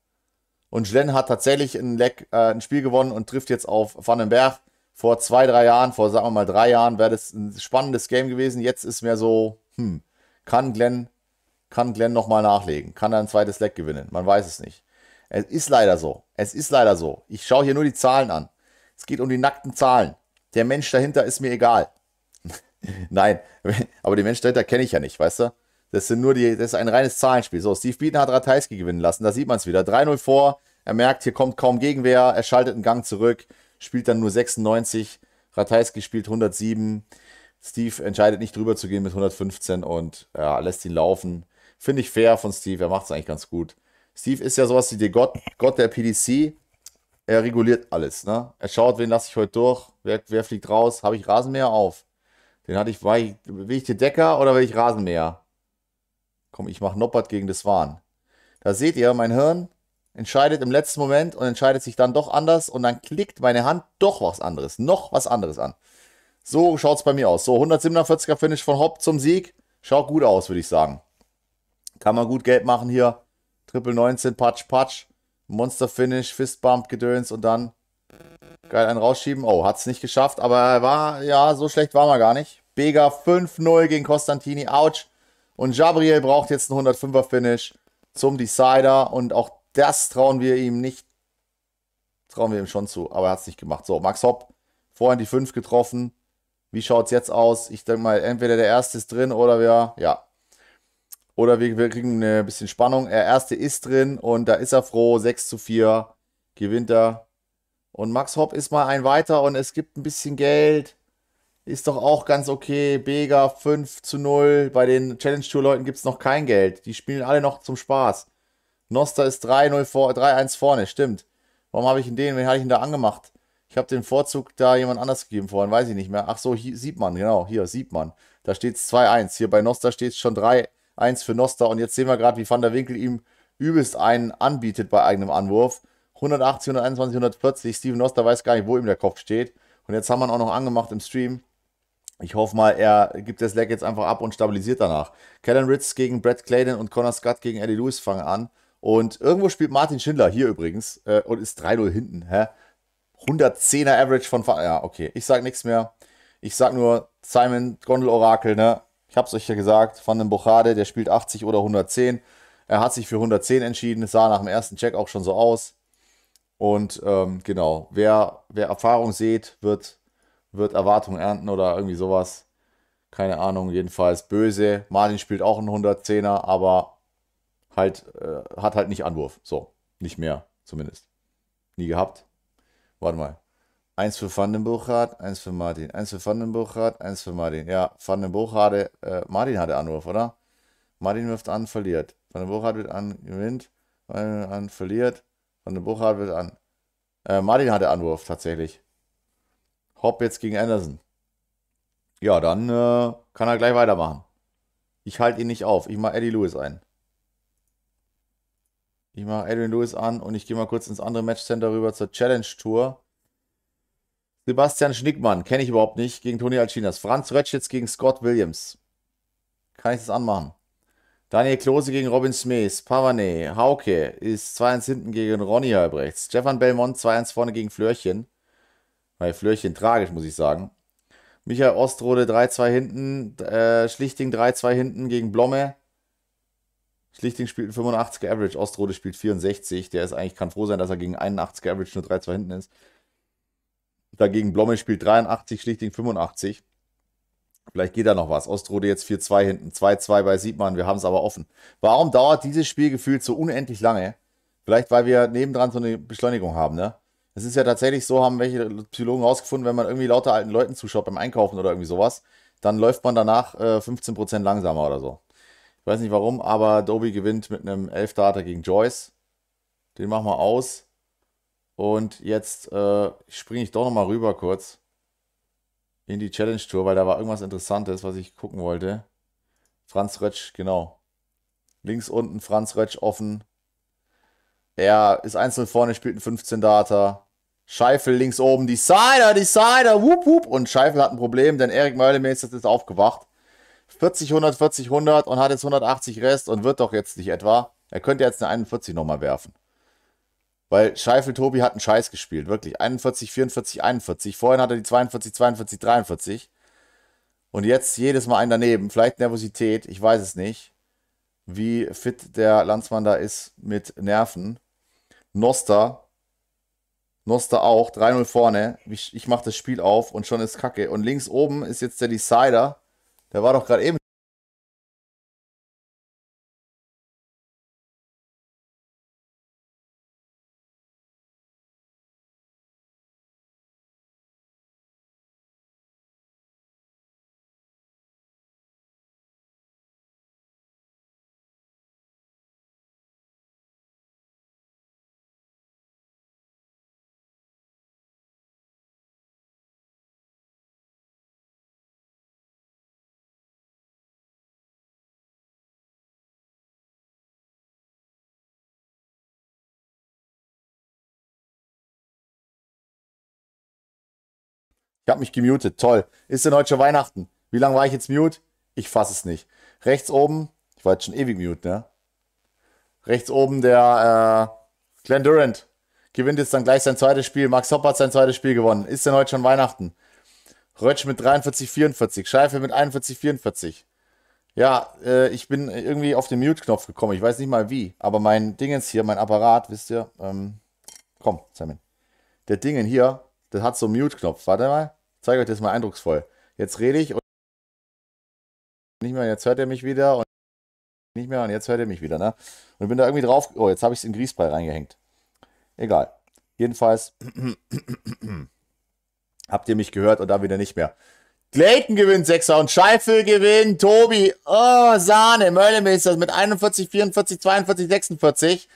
Und Glenn hat tatsächlich ein, Leck, äh, ein Spiel gewonnen und trifft jetzt auf Vandenberg. Vor zwei, drei Jahren, vor sagen wir mal drei Jahren, wäre das ein spannendes Game gewesen. Jetzt ist mehr so, hm, kann Glenn, kann Glenn nochmal nachlegen? Kann er ein zweites Leck gewinnen? Man weiß es nicht. Es ist leider so. Es ist leider so. Ich schaue hier nur die Zahlen an. Es geht um die nackten Zahlen. Der Mensch dahinter ist mir egal. <laughs> Nein, <laughs> aber den Mensch dahinter kenne ich ja nicht, weißt du? Das sind nur die, das ist ein reines Zahlenspiel. So, Steve Beaton hat Ratajski gewinnen lassen. Da sieht man es wieder. 3-0 vor. Er merkt, hier kommt kaum Gegenwehr. Er schaltet einen Gang zurück. Spielt dann nur 96. Ratajski spielt 107. Steve entscheidet nicht drüber zu gehen mit 115 und ja, lässt ihn laufen. Finde ich fair von Steve, er macht es eigentlich ganz gut. Steve ist ja sowas wie der Gott, Gott der PDC. Er reguliert alles. Ne? Er schaut, wen lasse ich heute durch, wer, wer fliegt raus, habe ich Rasenmäher auf. Den hatte ich, war ich, will ich den Decker oder will ich Rasenmäher? Komm, ich mache Noppert gegen das Wahn. Da seht ihr, mein Hirn entscheidet im letzten Moment und entscheidet sich dann doch anders und dann klickt meine Hand doch was anderes, noch was anderes an. So schaut es bei mir aus. So, 147er Finish von Hopp zum Sieg. Schaut gut aus, würde ich sagen. Kann man gut Geld machen hier. Triple 19, Patsch, Patsch. Monster Finish, Fistbump, Gedöns und dann geil einen rausschieben. Oh, hat es nicht geschafft, aber er war, ja, so schlecht war man gar nicht. Bega 5-0 gegen Costantini, ouch. Und Jabriel braucht jetzt einen 105er Finish zum Decider und auch das trauen wir ihm nicht. Trauen wir ihm schon zu, aber er hat es nicht gemacht. So, Max Hopp, vorhin die 5 getroffen. Wie schaut es jetzt aus? Ich denke mal, entweder der erste ist drin oder wir, ja. Oder wir, wir kriegen ein bisschen Spannung. Der erste ist drin und da ist er froh. 6 zu 4 gewinnt er. Und Max Hopp ist mal ein weiter und es gibt ein bisschen Geld. Ist doch auch ganz okay. Bega 5 zu 0. Bei den Challenge Tour Leuten gibt es noch kein Geld. Die spielen alle noch zum Spaß. Noster ist 3-0 vor, 3-1 vorne, stimmt. Warum habe ich ihn den, wen hatte ich ihn da angemacht? Ich habe den Vorzug da jemand anders gegeben vorhin, weiß ich nicht mehr. Ach so, hier sieht man, genau, hier sieht man. Da steht es 2-1. Hier bei Noster steht es schon 3-1 für Noster. Und jetzt sehen wir gerade, wie Van der Winkel ihm übelst einen anbietet bei eigenem Anwurf. 180, 121, 140. Steven Noster weiß gar nicht, wo ihm der Kopf steht. Und jetzt haben wir ihn auch noch angemacht im Stream. Ich hoffe mal, er gibt das Leg jetzt einfach ab und stabilisiert danach. Kellen Ritz gegen Brett Clayton und Connor Scott gegen Eddie Lewis fangen an. Und irgendwo spielt Martin Schindler, hier übrigens, äh, und ist 3-0 hinten. Hä? 110er Average von. Ja, okay. Ich sag nichts mehr. Ich sag nur Simon Gondel Orakel, ne? Ich hab's euch ja gesagt. Van den Bochade, der spielt 80 oder 110. Er hat sich für 110 entschieden. Es sah nach dem ersten Check auch schon so aus. Und ähm, genau, wer, wer Erfahrung sieht, wird, wird Erwartungen ernten oder irgendwie sowas. Keine Ahnung, jedenfalls böse. Martin spielt auch einen 110er, aber halt, äh, hat halt nicht Anwurf. So, nicht mehr zumindest. Nie gehabt. Warte mal. Eins für Van den Buchhardt, eins für Martin. Eins für Van den Buchhardt, eins für Martin. Ja, Van den Buchhardt, äh, Martin hatte Anwurf, oder? Martin wirft an, verliert. Van den Buchhardt wird an, gewinnt. An, verliert. Van den Buchhardt wird an. Äh, Martin hatte Anwurf, tatsächlich. Hopp jetzt gegen Anderson. Ja, dann äh, kann er gleich weitermachen. Ich halte ihn nicht auf. Ich mache Eddie Lewis ein. Ich mache Adrian Lewis an und ich gehe mal kurz ins andere Matchcenter rüber zur Challenge Tour. Sebastian Schnickmann, kenne ich überhaupt nicht, gegen Toni Alcinas. Franz Rötschitz gegen Scott Williams. Kann ich das anmachen? Daniel Klose gegen Robin Smees. Pavane, Hauke ist 2-1 hinten gegen Ronny Halbrechts. Stefan Belmont 2-1 vorne gegen Flörchen. Weil Flörchen tragisch, muss ich sagen. Michael Ostrode 3-2 hinten. Äh, Schlichting 3-2 hinten gegen Blomme. Schlichting spielt ein 85er Average, Ostrode spielt 64. Der ist eigentlich, kann froh sein, dass er gegen 81er Average nur 3-2 hinten ist. Dagegen Blomme spielt 83, Schlichting 85. Vielleicht geht da noch was. Ostrode jetzt 4-2 hinten, 2-2 bei Siebmann, wir haben es aber offen. Warum dauert dieses Spiel gefühlt so unendlich lange? Vielleicht, weil wir nebendran so eine Beschleunigung haben, ne? Es ist ja tatsächlich so, haben welche Psychologen rausgefunden, wenn man irgendwie lauter alten Leuten zuschaut beim Einkaufen oder irgendwie sowas, dann läuft man danach äh, 15% langsamer oder so. Ich weiß nicht warum, aber Doby gewinnt mit einem 11 Data gegen Joyce. Den machen wir aus. Und jetzt äh, springe ich doch nochmal rüber kurz in die Challenge Tour, weil da war irgendwas Interessantes, was ich gucken wollte. Franz Rötsch, genau. Links unten Franz Rötsch offen. Er ist einzeln vorne, spielt einen 15 Data. Scheifel links oben, Decider, Decider, wup, wup. Und Scheifel hat ein Problem, denn Erik Meulemees ist jetzt aufgewacht. 40, 100, 40, 100 und hat jetzt 180 Rest und wird doch jetzt nicht etwa. Er könnte jetzt eine 41 nochmal werfen. Weil Scheifel Tobi hat einen Scheiß gespielt, wirklich. 41, 44, 41. Vorhin hat er die 42, 42, 43. Und jetzt jedes Mal einen daneben. Vielleicht Nervosität, ich weiß es nicht. Wie fit der Landsmann da ist mit Nerven. Noster. Noster auch. 3-0 vorne. Ich, ich mache das Spiel auf und schon ist Kacke. Und links oben ist jetzt der Decider. Der war doch gerade eben Ich habe mich gemutet. Toll. Ist denn heute schon Weihnachten? Wie lange war ich jetzt mute? Ich fasse es nicht. Rechts oben, ich war jetzt schon ewig mute, ne? Rechts oben der äh, Glenn Durant gewinnt jetzt dann gleich sein zweites Spiel. Max Hopp hat sein zweites Spiel gewonnen. Ist denn heute schon Weihnachten? Rötsch mit 43, 44. Scheife mit 41, 44. Ja, äh, ich bin irgendwie auf den Mute-Knopf gekommen. Ich weiß nicht mal wie. Aber mein Dingens hier, mein Apparat, wisst ihr, ähm, komm, Simon. Der Dingen hier, das hat so einen Mute-Knopf. Warte mal, ich zeige euch das mal eindrucksvoll. Jetzt rede ich und nicht mehr, jetzt hört er mich wieder und nicht mehr und jetzt hört er mich wieder, ne? Und bin da irgendwie drauf, oh, jetzt habe ich es in Grießbrei reingehängt. Egal. Jedenfalls <clears throat> habt ihr mich gehört und da wieder nicht mehr. Clayton gewinnt 6er und Scheifel gewinnt. Tobi, oh, Sahne. Möllemeister mit 41, 44, 42, 46.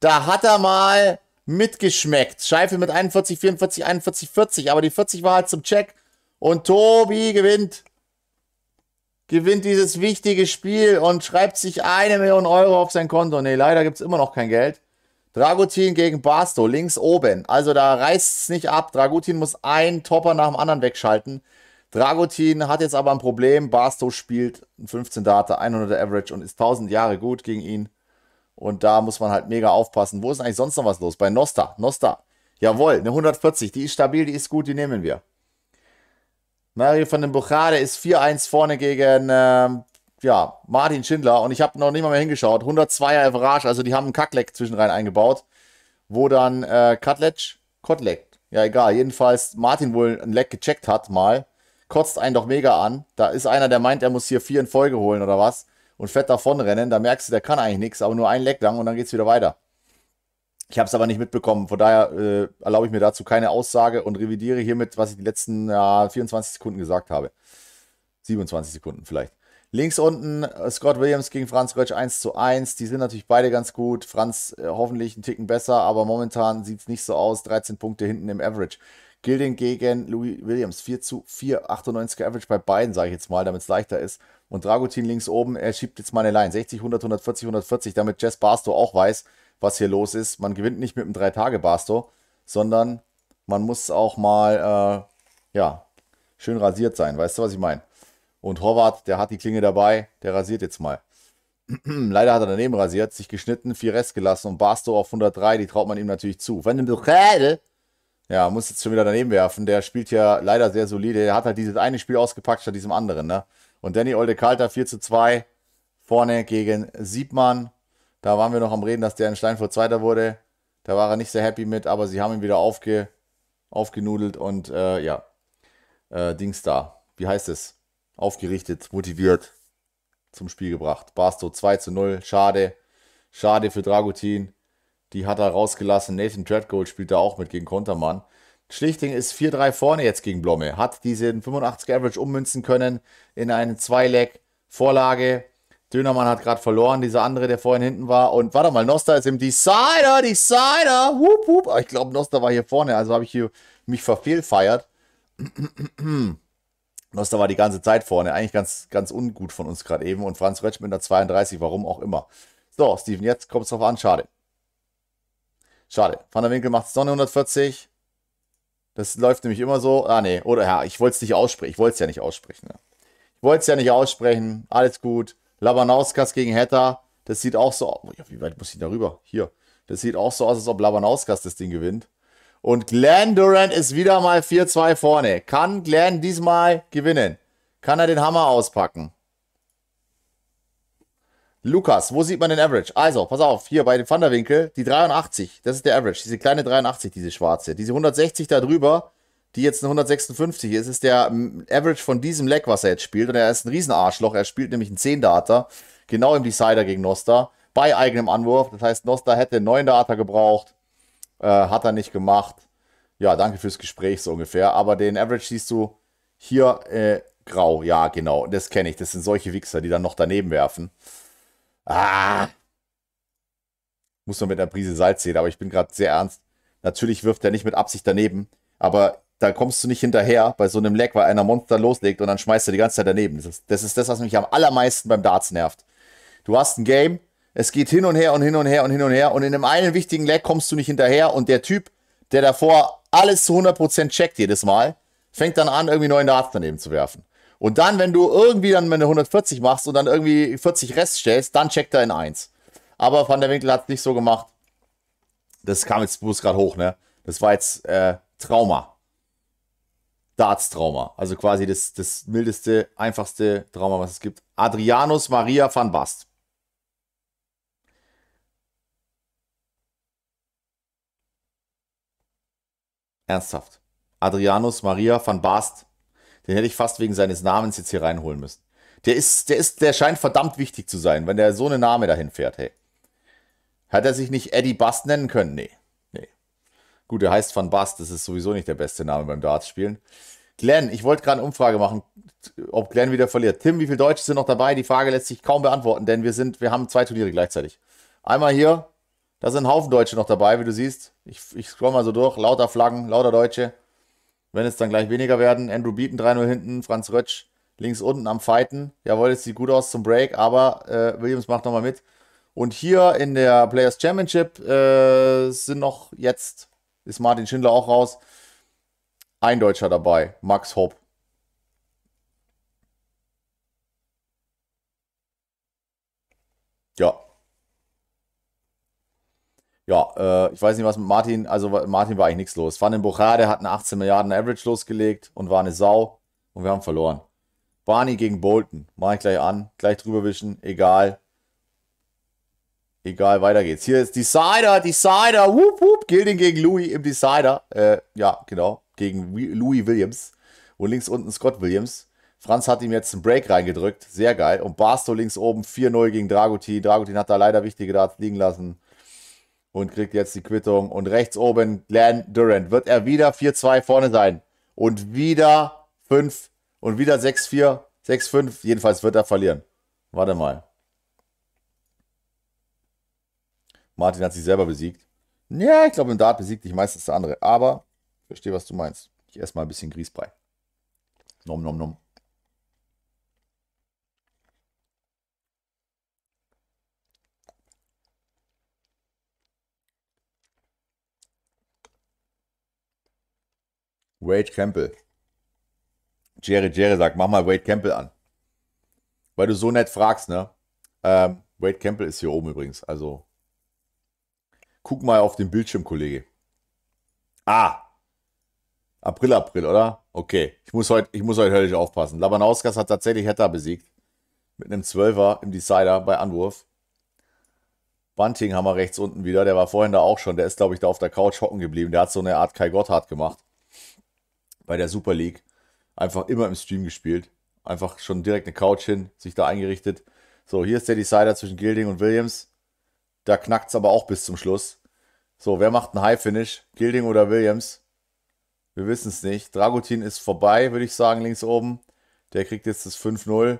Da hat er mal mitgeschmeckt. Scheifel mit 41, 44, 41, 40. Aber die 40 war halt zum Check. Und Tobi gewinnt. Gewinnt dieses wichtige Spiel und schreibt sich eine Million Euro auf sein Konto. Nee, leider gibt es immer noch kein Geld. Dragutin gegen Barstow, links oben. Also da reißt es nicht ab. Dragutin muss einen Topper nach dem anderen wegschalten. Dragutin hat jetzt aber ein Problem. Barstow spielt 15 Data, 100er Average und ist 1000 Jahre gut gegen ihn. Und da muss man halt mega aufpassen. Wo ist eigentlich sonst noch was los? Bei Nosta. Nosta. Jawohl, eine 140. Die ist stabil, die ist gut, die nehmen wir. Mario von den Buchade ist 4-1 vorne gegen ähm, ja, Martin Schindler. Und ich habe noch nicht mal mehr hingeschaut. 102er Average, also die haben einen Kackleck zwischenrein eingebaut. Wo dann äh, Cutledge, Kotleck, ja egal, jedenfalls Martin wohl ein Leck gecheckt hat mal kotzt einen doch mega an. Da ist einer, der meint, er muss hier vier in Folge holen oder was und fett davonrennen. Da merkst du, der kann eigentlich nichts, aber nur ein Leck lang und dann geht es wieder weiter. Ich habe es aber nicht mitbekommen, von daher äh, erlaube ich mir dazu keine Aussage und revidiere hiermit, was ich die letzten ja, 24 Sekunden gesagt habe. 27 Sekunden vielleicht. Links unten äh, Scott Williams gegen Franz Rötsch 1 zu 1. Die sind natürlich beide ganz gut. Franz äh, hoffentlich einen Ticken besser, aber momentan sieht es nicht so aus. 13 Punkte hinten im Average. Gilding gegen Louis Williams. 4 zu 4, 98er Average bei beiden, sage ich jetzt mal, damit es leichter ist. Und Dragutin links oben, er schiebt jetzt mal eine Line. 60, 100, 140, 140, damit Jess Barstow auch weiß, was hier los ist. Man gewinnt nicht mit einem 3-Tage-Barstow, sondern man muss auch mal, äh, ja, schön rasiert sein. Weißt du, was ich meine? Und Horvath, der hat die Klinge dabei, der rasiert jetzt mal. <clears throat> Leider hat er daneben rasiert, sich geschnitten, vier Rest gelassen und Barstow auf 103, die traut man ihm natürlich zu. Wenn du ja, muss jetzt schon wieder daneben werfen. Der spielt ja leider sehr solide. Er hat halt dieses eine Spiel ausgepackt statt diesem anderen, ne? Und Danny Olde Kalter 4 zu 2 vorne gegen Siebmann. Da waren wir noch am Reden, dass der in Steinfurt Zweiter wurde. Da war er nicht sehr happy mit, aber sie haben ihn wieder aufge, aufgenudelt und äh, ja, äh, Dings da. Wie heißt es? Aufgerichtet, motiviert zum Spiel gebracht. Barstow 2 zu 0. Schade. Schade für Dragutin. Die hat er rausgelassen. Nathan Treadgold spielt da auch mit gegen Kontermann. Schlichting ist 4-3 vorne jetzt gegen Blomme. Hat diesen 85 Average ummünzen können in eine 2-Leg Vorlage. Dönermann hat gerade verloren, dieser andere, der vorhin hinten war. Und warte mal, Nosta ist im Decider, Decider. Wup, wup. Ah, ich glaube, Nosta war hier vorne, also habe ich hier mich verfehlfeiert. <clears throat> Nosta war die ganze Zeit vorne. Eigentlich ganz, ganz ungut von uns gerade eben. Und Franz Rötsch mit einer 32, warum auch immer. So, Steven, jetzt kommt es drauf an. Schade. Schade. Van der Winkel macht es Sonne 140. Das läuft nämlich immer so. Ah, nee. Oder ja, ich wollte es nicht aussprechen. Ich wollte es ja nicht aussprechen. Ne? Ich wollte es ja nicht aussprechen. Alles gut. Labanauskas gegen Hetta. Das sieht auch so aus. Wie weit muss ich darüber? Hier. Das sieht auch so aus, als ob Labanauskas das Ding gewinnt. Und Glenn Durant ist wieder mal 4-2 vorne. Kann Glenn diesmal gewinnen? Kann er den Hammer auspacken? Lukas, wo sieht man den Average? Also, pass auf, hier bei dem Vanderwinkel, die 83, das ist der Average, diese kleine 83, diese schwarze. Diese 160 da drüber, die jetzt eine 156 ist, ist der Average von diesem Leck, was er jetzt spielt. Und er ist ein Riesenarschloch, er spielt nämlich einen 10-Data, genau im Decider gegen Nosta, bei eigenem Anwurf. Das heißt, Nosta hätte 9 Data gebraucht, äh, hat er nicht gemacht. Ja, danke fürs Gespräch so ungefähr. Aber den Average siehst du hier äh, grau, ja genau, das kenne ich. Das sind solche Wichser, die dann noch daneben werfen. Ah! Muss man mit einer Prise Salz sehen, aber ich bin gerade sehr ernst. Natürlich wirft er nicht mit Absicht daneben, aber da kommst du nicht hinterher bei so einem Leck, weil einer Monster loslegt und dann schmeißt er die ganze Zeit daneben. Das ist, das ist das, was mich am allermeisten beim Darts nervt. Du hast ein Game, es geht hin und her und hin und her und hin und her und in einem einen wichtigen Leck kommst du nicht hinterher und der Typ, der davor alles zu 100% checkt jedes Mal, fängt dann an, irgendwie neuen Darts daneben zu werfen. Und dann, wenn du irgendwie dann eine 140 machst und dann irgendwie 40 Rest stellst, dann checkt er in 1. Aber Van der Winkel hat es nicht so gemacht. Das kam jetzt bloß gerade hoch, ne? Das war jetzt äh, Trauma. Darts-Trauma. Also quasi das, das mildeste, einfachste Trauma, was es gibt. Adrianus Maria van Bast. Ernsthaft. Adrianus Maria van Bast. Den hätte ich fast wegen seines Namens jetzt hier reinholen müssen. Der ist, der ist, der scheint verdammt wichtig zu sein, wenn der so eine Name dahin fährt, hey. Hat er sich nicht Eddie Bast nennen können? Nee. Nee. Gut, er heißt Van Bast, das ist sowieso nicht der beste Name beim Darts spielen. Glenn, ich wollte gerade eine Umfrage machen, ob Glenn wieder verliert. Tim, wie viele Deutsche sind noch dabei? Die Frage lässt sich kaum beantworten, denn wir sind, wir haben zwei Turniere gleichzeitig. Einmal hier, da sind ein Haufen Deutsche noch dabei, wie du siehst. Ich, ich scroll mal so durch, lauter Flaggen, lauter Deutsche. Wenn es dann gleich weniger werden, Andrew Beaton 3-0 hinten, Franz Rötsch links unten am Fighten. Jawohl, es sieht gut aus zum Break, aber äh, Williams macht nochmal mit. Und hier in der Players Championship äh, sind noch jetzt, ist Martin Schindler auch raus, ein Deutscher dabei, Max Hopp. Ja. Ja, äh, ich weiß nicht, was mit Martin, also Martin war eigentlich nichts los. Van den Buchade hat eine 18 Milliarden Average losgelegt und war eine Sau und wir haben verloren. Barney gegen Bolton, mach ich gleich an, gleich drüber wischen, egal. Egal, weiter geht's. Hier ist Decider, Decider, whoop, whoop, Gilding gegen Louis im Decider. Äh, ja, genau, gegen Louis Williams. Und links unten Scott Williams. Franz hat ihm jetzt einen Break reingedrückt, sehr geil. Und Barstow links oben 4-0 gegen Dragutin. Dragutin hat da leider wichtige Darts liegen lassen und kriegt jetzt die Quittung. Und rechts oben Glenn Durant. Wird er wieder 4-2 vorne sein? Und wieder 5 und wieder 6-4, 6-5. Jedenfalls wird er verlieren. Warte mal. Martin hat sich selber besiegt. Ja, ich glaube, im Dart besiegt dich meistens der andere. Aber ich verstehe, was du meinst. Ich esse mal ein bisschen Grießbrei. Nom, nom, nom. Wade Campbell. Jerry Jerry sagt, mach mal Wade Campbell an. Weil du so nett fragst, ne? Ähm, Wade Campbell ist hier oben übrigens. Also Guck mal auf den Bildschirm, Kollege. Ah. April, April, oder? Okay. Ich muss heute, ich höllisch aufpassen. Labanauskas hat tatsächlich Hetta besiegt. Mit einem Zwölfer im Decider bei Anwurf. Bunting haben wir rechts unten wieder. Der war vorhin da auch schon. Der ist, glaube ich, da auf der Couch hocken geblieben. Der hat so eine Art Kai Gotthard gemacht. Bei der Super League. Einfach immer im Stream gespielt. Einfach schon direkt eine Couch hin, sich da eingerichtet. So, hier ist der Decider zwischen Gilding und Williams. Da knackt es aber auch bis zum Schluss. So, wer macht einen High-Finish? Gilding oder Williams? Wir wissen es nicht. Dragutin ist vorbei, würde ich sagen, links oben. Der kriegt jetzt das 5-0.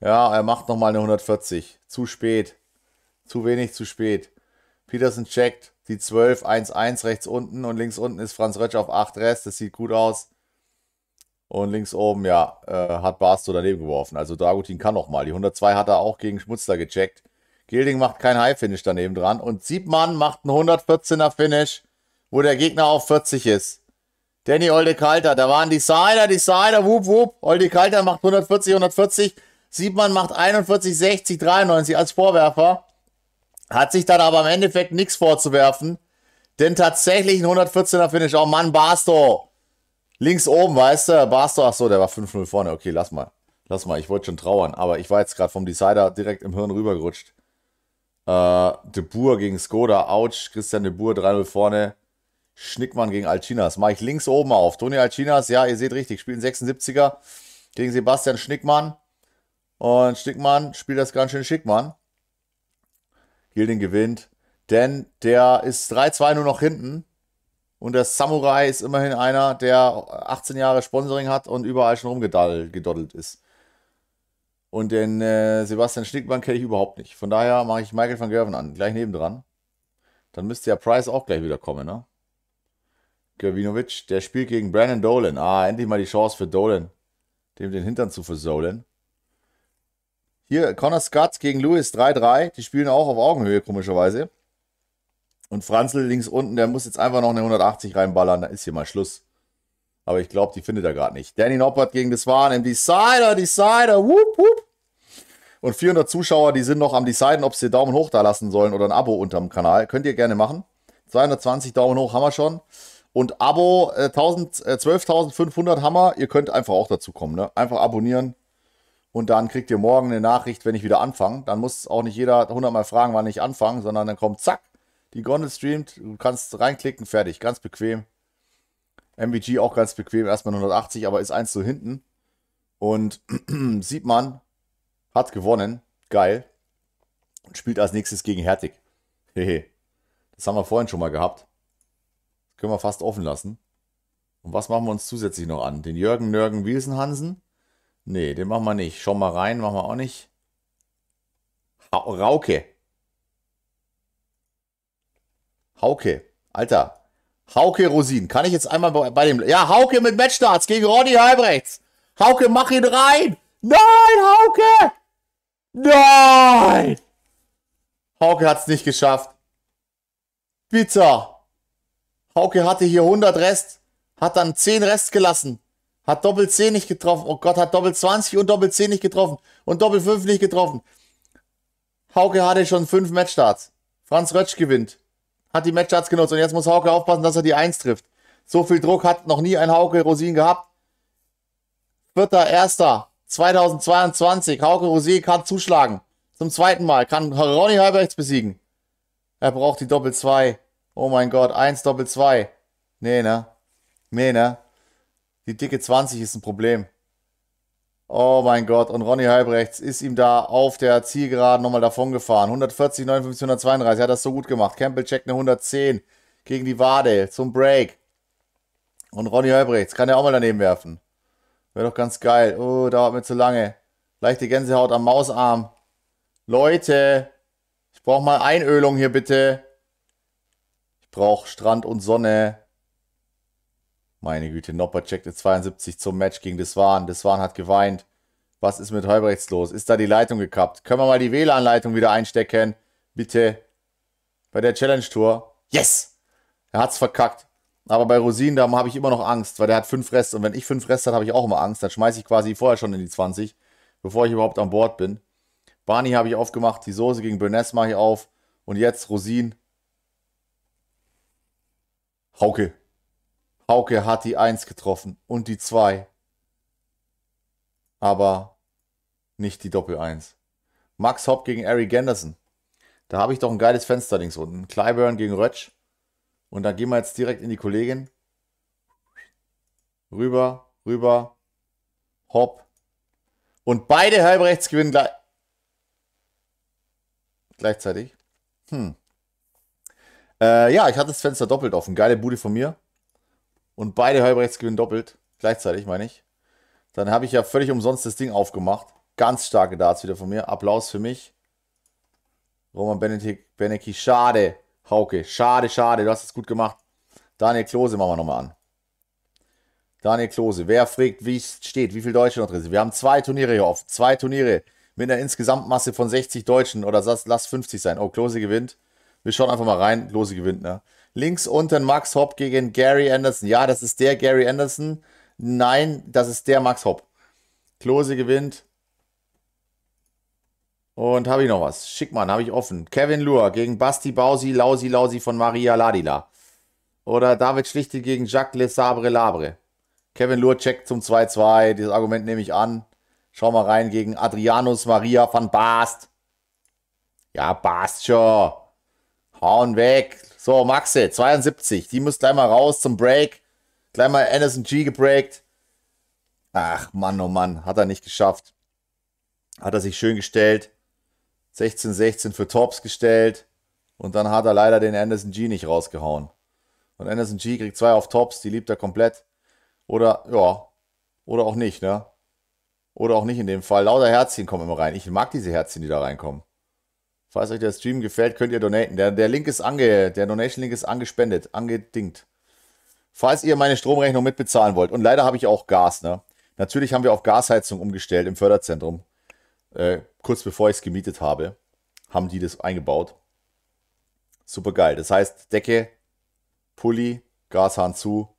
Ja, er macht nochmal eine 140. Zu spät. Zu wenig, zu spät. Peterson checkt die 12, 1-1 rechts unten und links unten ist Franz Rötsch auf 8 Rest. Das sieht gut aus. Und links oben, ja, äh, hat Barstow daneben geworfen. Also Dragutin kann nochmal. Die 102 hat er auch gegen Schmutzler gecheckt. Gilding macht kein High-Finish daneben dran. Und Siebmann macht einen 114er Finish, wo der Gegner auf 40 ist. Danny Olde Kalter, da waren Decider, Decider, wup, wup. Olde Kalter macht 140, 140. Siebmann macht 41, 60, 93 als Vorwerfer. Hat sich dann aber im Endeffekt nichts vorzuwerfen. Denn tatsächlich ein 114er Finish. Oh Mann, Barstow. Links oben, weißt du? Barstow, ach so, der war 5-0 vorne. Okay, lass mal. Lass mal, ich wollte schon trauern. Aber ich war jetzt gerade vom Decider direkt im Hirn rübergerutscht. Äh, De Boer gegen Skoda, ouch. Christian De Boer 3-0 vorne. Schnickmann gegen Alcinas. Mache ich links oben auf. Toni Alcinas, ja, ihr seht richtig, spielt einen 76er gegen Sebastian Schnickmann. Und Schnickmann spielt das ganz schön schick, Mann. Gilding gewinnt. Denn der ist 3-2 nur noch hinten. Und der Samurai ist immerhin einer, der 18 Jahre Sponsoring hat und überall schon rumgedoddelt ist. Und den äh, Sebastian Schnickmann kenne ich überhaupt nicht. Von daher mache ich Michael van Gerven an, gleich nebendran. Dann müsste ja Price auch gleich wieder kommen, ne? Gervinovic, der spielt gegen Brandon Dolan. Ah, endlich mal die Chance für Dolan, dem den Hintern zu versohlen. Hier Connor Scott gegen Lewis 3-3. Die spielen auch auf Augenhöhe, komischerweise. Und Franzl links unten, der muss jetzt einfach noch eine 180 reinballern. Da ist hier mal Schluss. Aber ich glaube, die findet er gerade nicht. Danny Noppert gegen das waren im Decider, Decider, whoop, whoop. Und 400 Zuschauer, die sind noch am Deciden, ob sie Daumen hoch da lassen sollen oder ein Abo unterm Kanal. Könnt ihr gerne machen. 220 Daumen hoch haben wir schon. Und Abo äh, äh, 12.500 Hammer. Ihr könnt einfach auch dazu kommen. Ne? Einfach abonnieren. Und dann kriegt ihr morgen eine Nachricht, wenn ich wieder anfange. Dann muss auch nicht jeder 100 Mal fragen, wann ich anfange, sondern dann kommt zack, die Gondel streamt. Du kannst reinklicken, fertig. Ganz bequem. MVG auch ganz bequem. Erstmal 180, aber ist eins so hinten. Und <clears throat> sieht man, hat gewonnen. Geil. Und spielt als nächstes gegen Hertig. Hehe. Das haben wir vorhin schon mal gehabt. Das können wir fast offen lassen. Und was machen wir uns zusätzlich noch an? Den Jürgen Nörgen Wilson Hansen? Nee, den machen wir nicht. Schau mal rein, machen wir auch nicht. Rauke. Hauke. Alter. Hauke Rosin. Kann ich jetzt einmal bei, bei dem. Ja, Hauke mit Matchstarts gegen Ronny Halbrechts. Hauke, mach ihn rein. Nein, Hauke! Nein! Hauke hat es nicht geschafft. Bitter. Hauke hatte hier 100 Rest, hat dann 10 Rest gelassen. Hat Doppel 10 nicht getroffen. Oh Gott, hat Doppel 20 und Doppel 10 nicht getroffen. Und Doppel 5 nicht getroffen. Hauke hatte schon 5 Matchstarts. Franz Rötsch gewinnt. Hat die Matchstarts genutzt. Und jetzt muss Hauke aufpassen, dass er die 1 trifft. So viel Druck hat noch nie ein Hauke Rosin gehabt. Vierter, erster, 2022. Hauke Rosin kann zuschlagen. Zum zweiten Mal. Kann Ronny Halberts besiegen. Er braucht die Doppel 2. Oh mein Gott, 1 Doppel 2. Nee, ne? Nee, ne? Die dicke 20 ist ein Problem. Oh mein Gott, und Ronny Halbrechts ist ihm da auf der Zielgeraden nochmal davon gefahren. 140, 59, 132, er hat das so gut gemacht. Campbell checkt eine 110 gegen die Wade zum Break. Und Ronny Halbrechts kann er auch mal daneben werfen. Wäre doch ganz geil. Oh, dauert mir zu lange. Leichte Gänsehaut am Mausarm. Leute, ich brauche mal Einölung hier bitte. Ich brauche Strand und Sonne. Meine Güte, Nopper checkte 72 zum Match gegen Deswan. Deswan hat geweint. Was ist mit Heubrechts los? Ist da die Leitung gekappt? Können wir mal die WLAN-Leitung wieder einstecken? Bitte. Bei der Challenge-Tour. Yes! Er hat's verkackt. Aber bei Rosin, da habe ich immer noch Angst, weil der hat fünf Rest. Und wenn ich fünf Rest habe, habe ich auch immer Angst. Dann schmeiße ich quasi vorher schon in die 20, bevor ich überhaupt an Bord bin. Barney habe ich aufgemacht. Die Soße gegen Burness mache ich auf. Und jetzt Rosin. Hauke. Hauke hat die 1 getroffen und die 2. Aber nicht die Doppel-1. Max Hopp gegen Eric Anderson. Da habe ich doch ein geiles Fenster links unten. Clyburn gegen Rötsch. Und dann gehen wir jetzt direkt in die Kollegin. Rüber, rüber. Hopp. Und beide Halbrechts gewinnen gleich gleichzeitig. Hm. Äh, ja, ich hatte das Fenster doppelt offen. Geile Bude von mir. Und beide Halbrechts gewinnen doppelt. Gleichzeitig, meine ich. Dann habe ich ja völlig umsonst das Ding aufgemacht. Ganz starke Darts wieder von mir. Applaus für mich. Roman Benecki, schade. Hauke, schade, schade. Du hast es gut gemacht. Daniel Klose machen wir nochmal an. Daniel Klose, wer fragt, wie es steht, wie viele Deutsche noch drin sind. Wir haben zwei Turniere hier offen. Zwei Turniere mit einer Insgesamtmasse von 60 Deutschen. Oder lass 50 sein. Oh, Klose gewinnt. Wir schauen einfach mal rein. Klose gewinnt, ne? Links unten Max Hopp gegen Gary Anderson. Ja, das ist der Gary Anderson. Nein, das ist der Max Hopp. Klose gewinnt. Und habe ich noch was? Schickmann, habe ich offen. Kevin Lure gegen Basti Bausi, Lausi Lausi von Maria Ladila. Oder David Schlichte gegen Jacques Le Sabre Labre. Kevin Lure checkt zum 2-2. Dieses Argument nehme ich an. Schau mal rein gegen Adrianus Maria van Bast. Ja, Bast schon. Hauen weg. So, Maxe, 72. Die muss gleich mal raus zum Break. Gleich mal Anderson G gebreakt. Ach, Mann, oh Mann, hat er nicht geschafft. Hat er sich schön gestellt. 16, 16 für Tops gestellt. Und dann hat er leider den Anderson G nicht rausgehauen. Und Anderson G kriegt zwei auf Tops, die liebt er komplett. Oder, ja, oder auch nicht, ne? Oder auch nicht in dem Fall. Lauter Herzchen kommen immer rein. Ich mag diese Herzchen, die da reinkommen. Falls euch der Stream gefällt, könnt ihr donaten. Der, der Link ist ange, der Donation-Link ist angespendet, angedingt. Falls ihr meine Stromrechnung mitbezahlen wollt. Und leider habe ich auch Gas, ne? Natürlich haben wir auf Gasheizung umgestellt im Förderzentrum. Äh, kurz bevor ich es gemietet habe, haben die das eingebaut. Super geil. Das heißt, Decke, Pulli, Gashahn zu.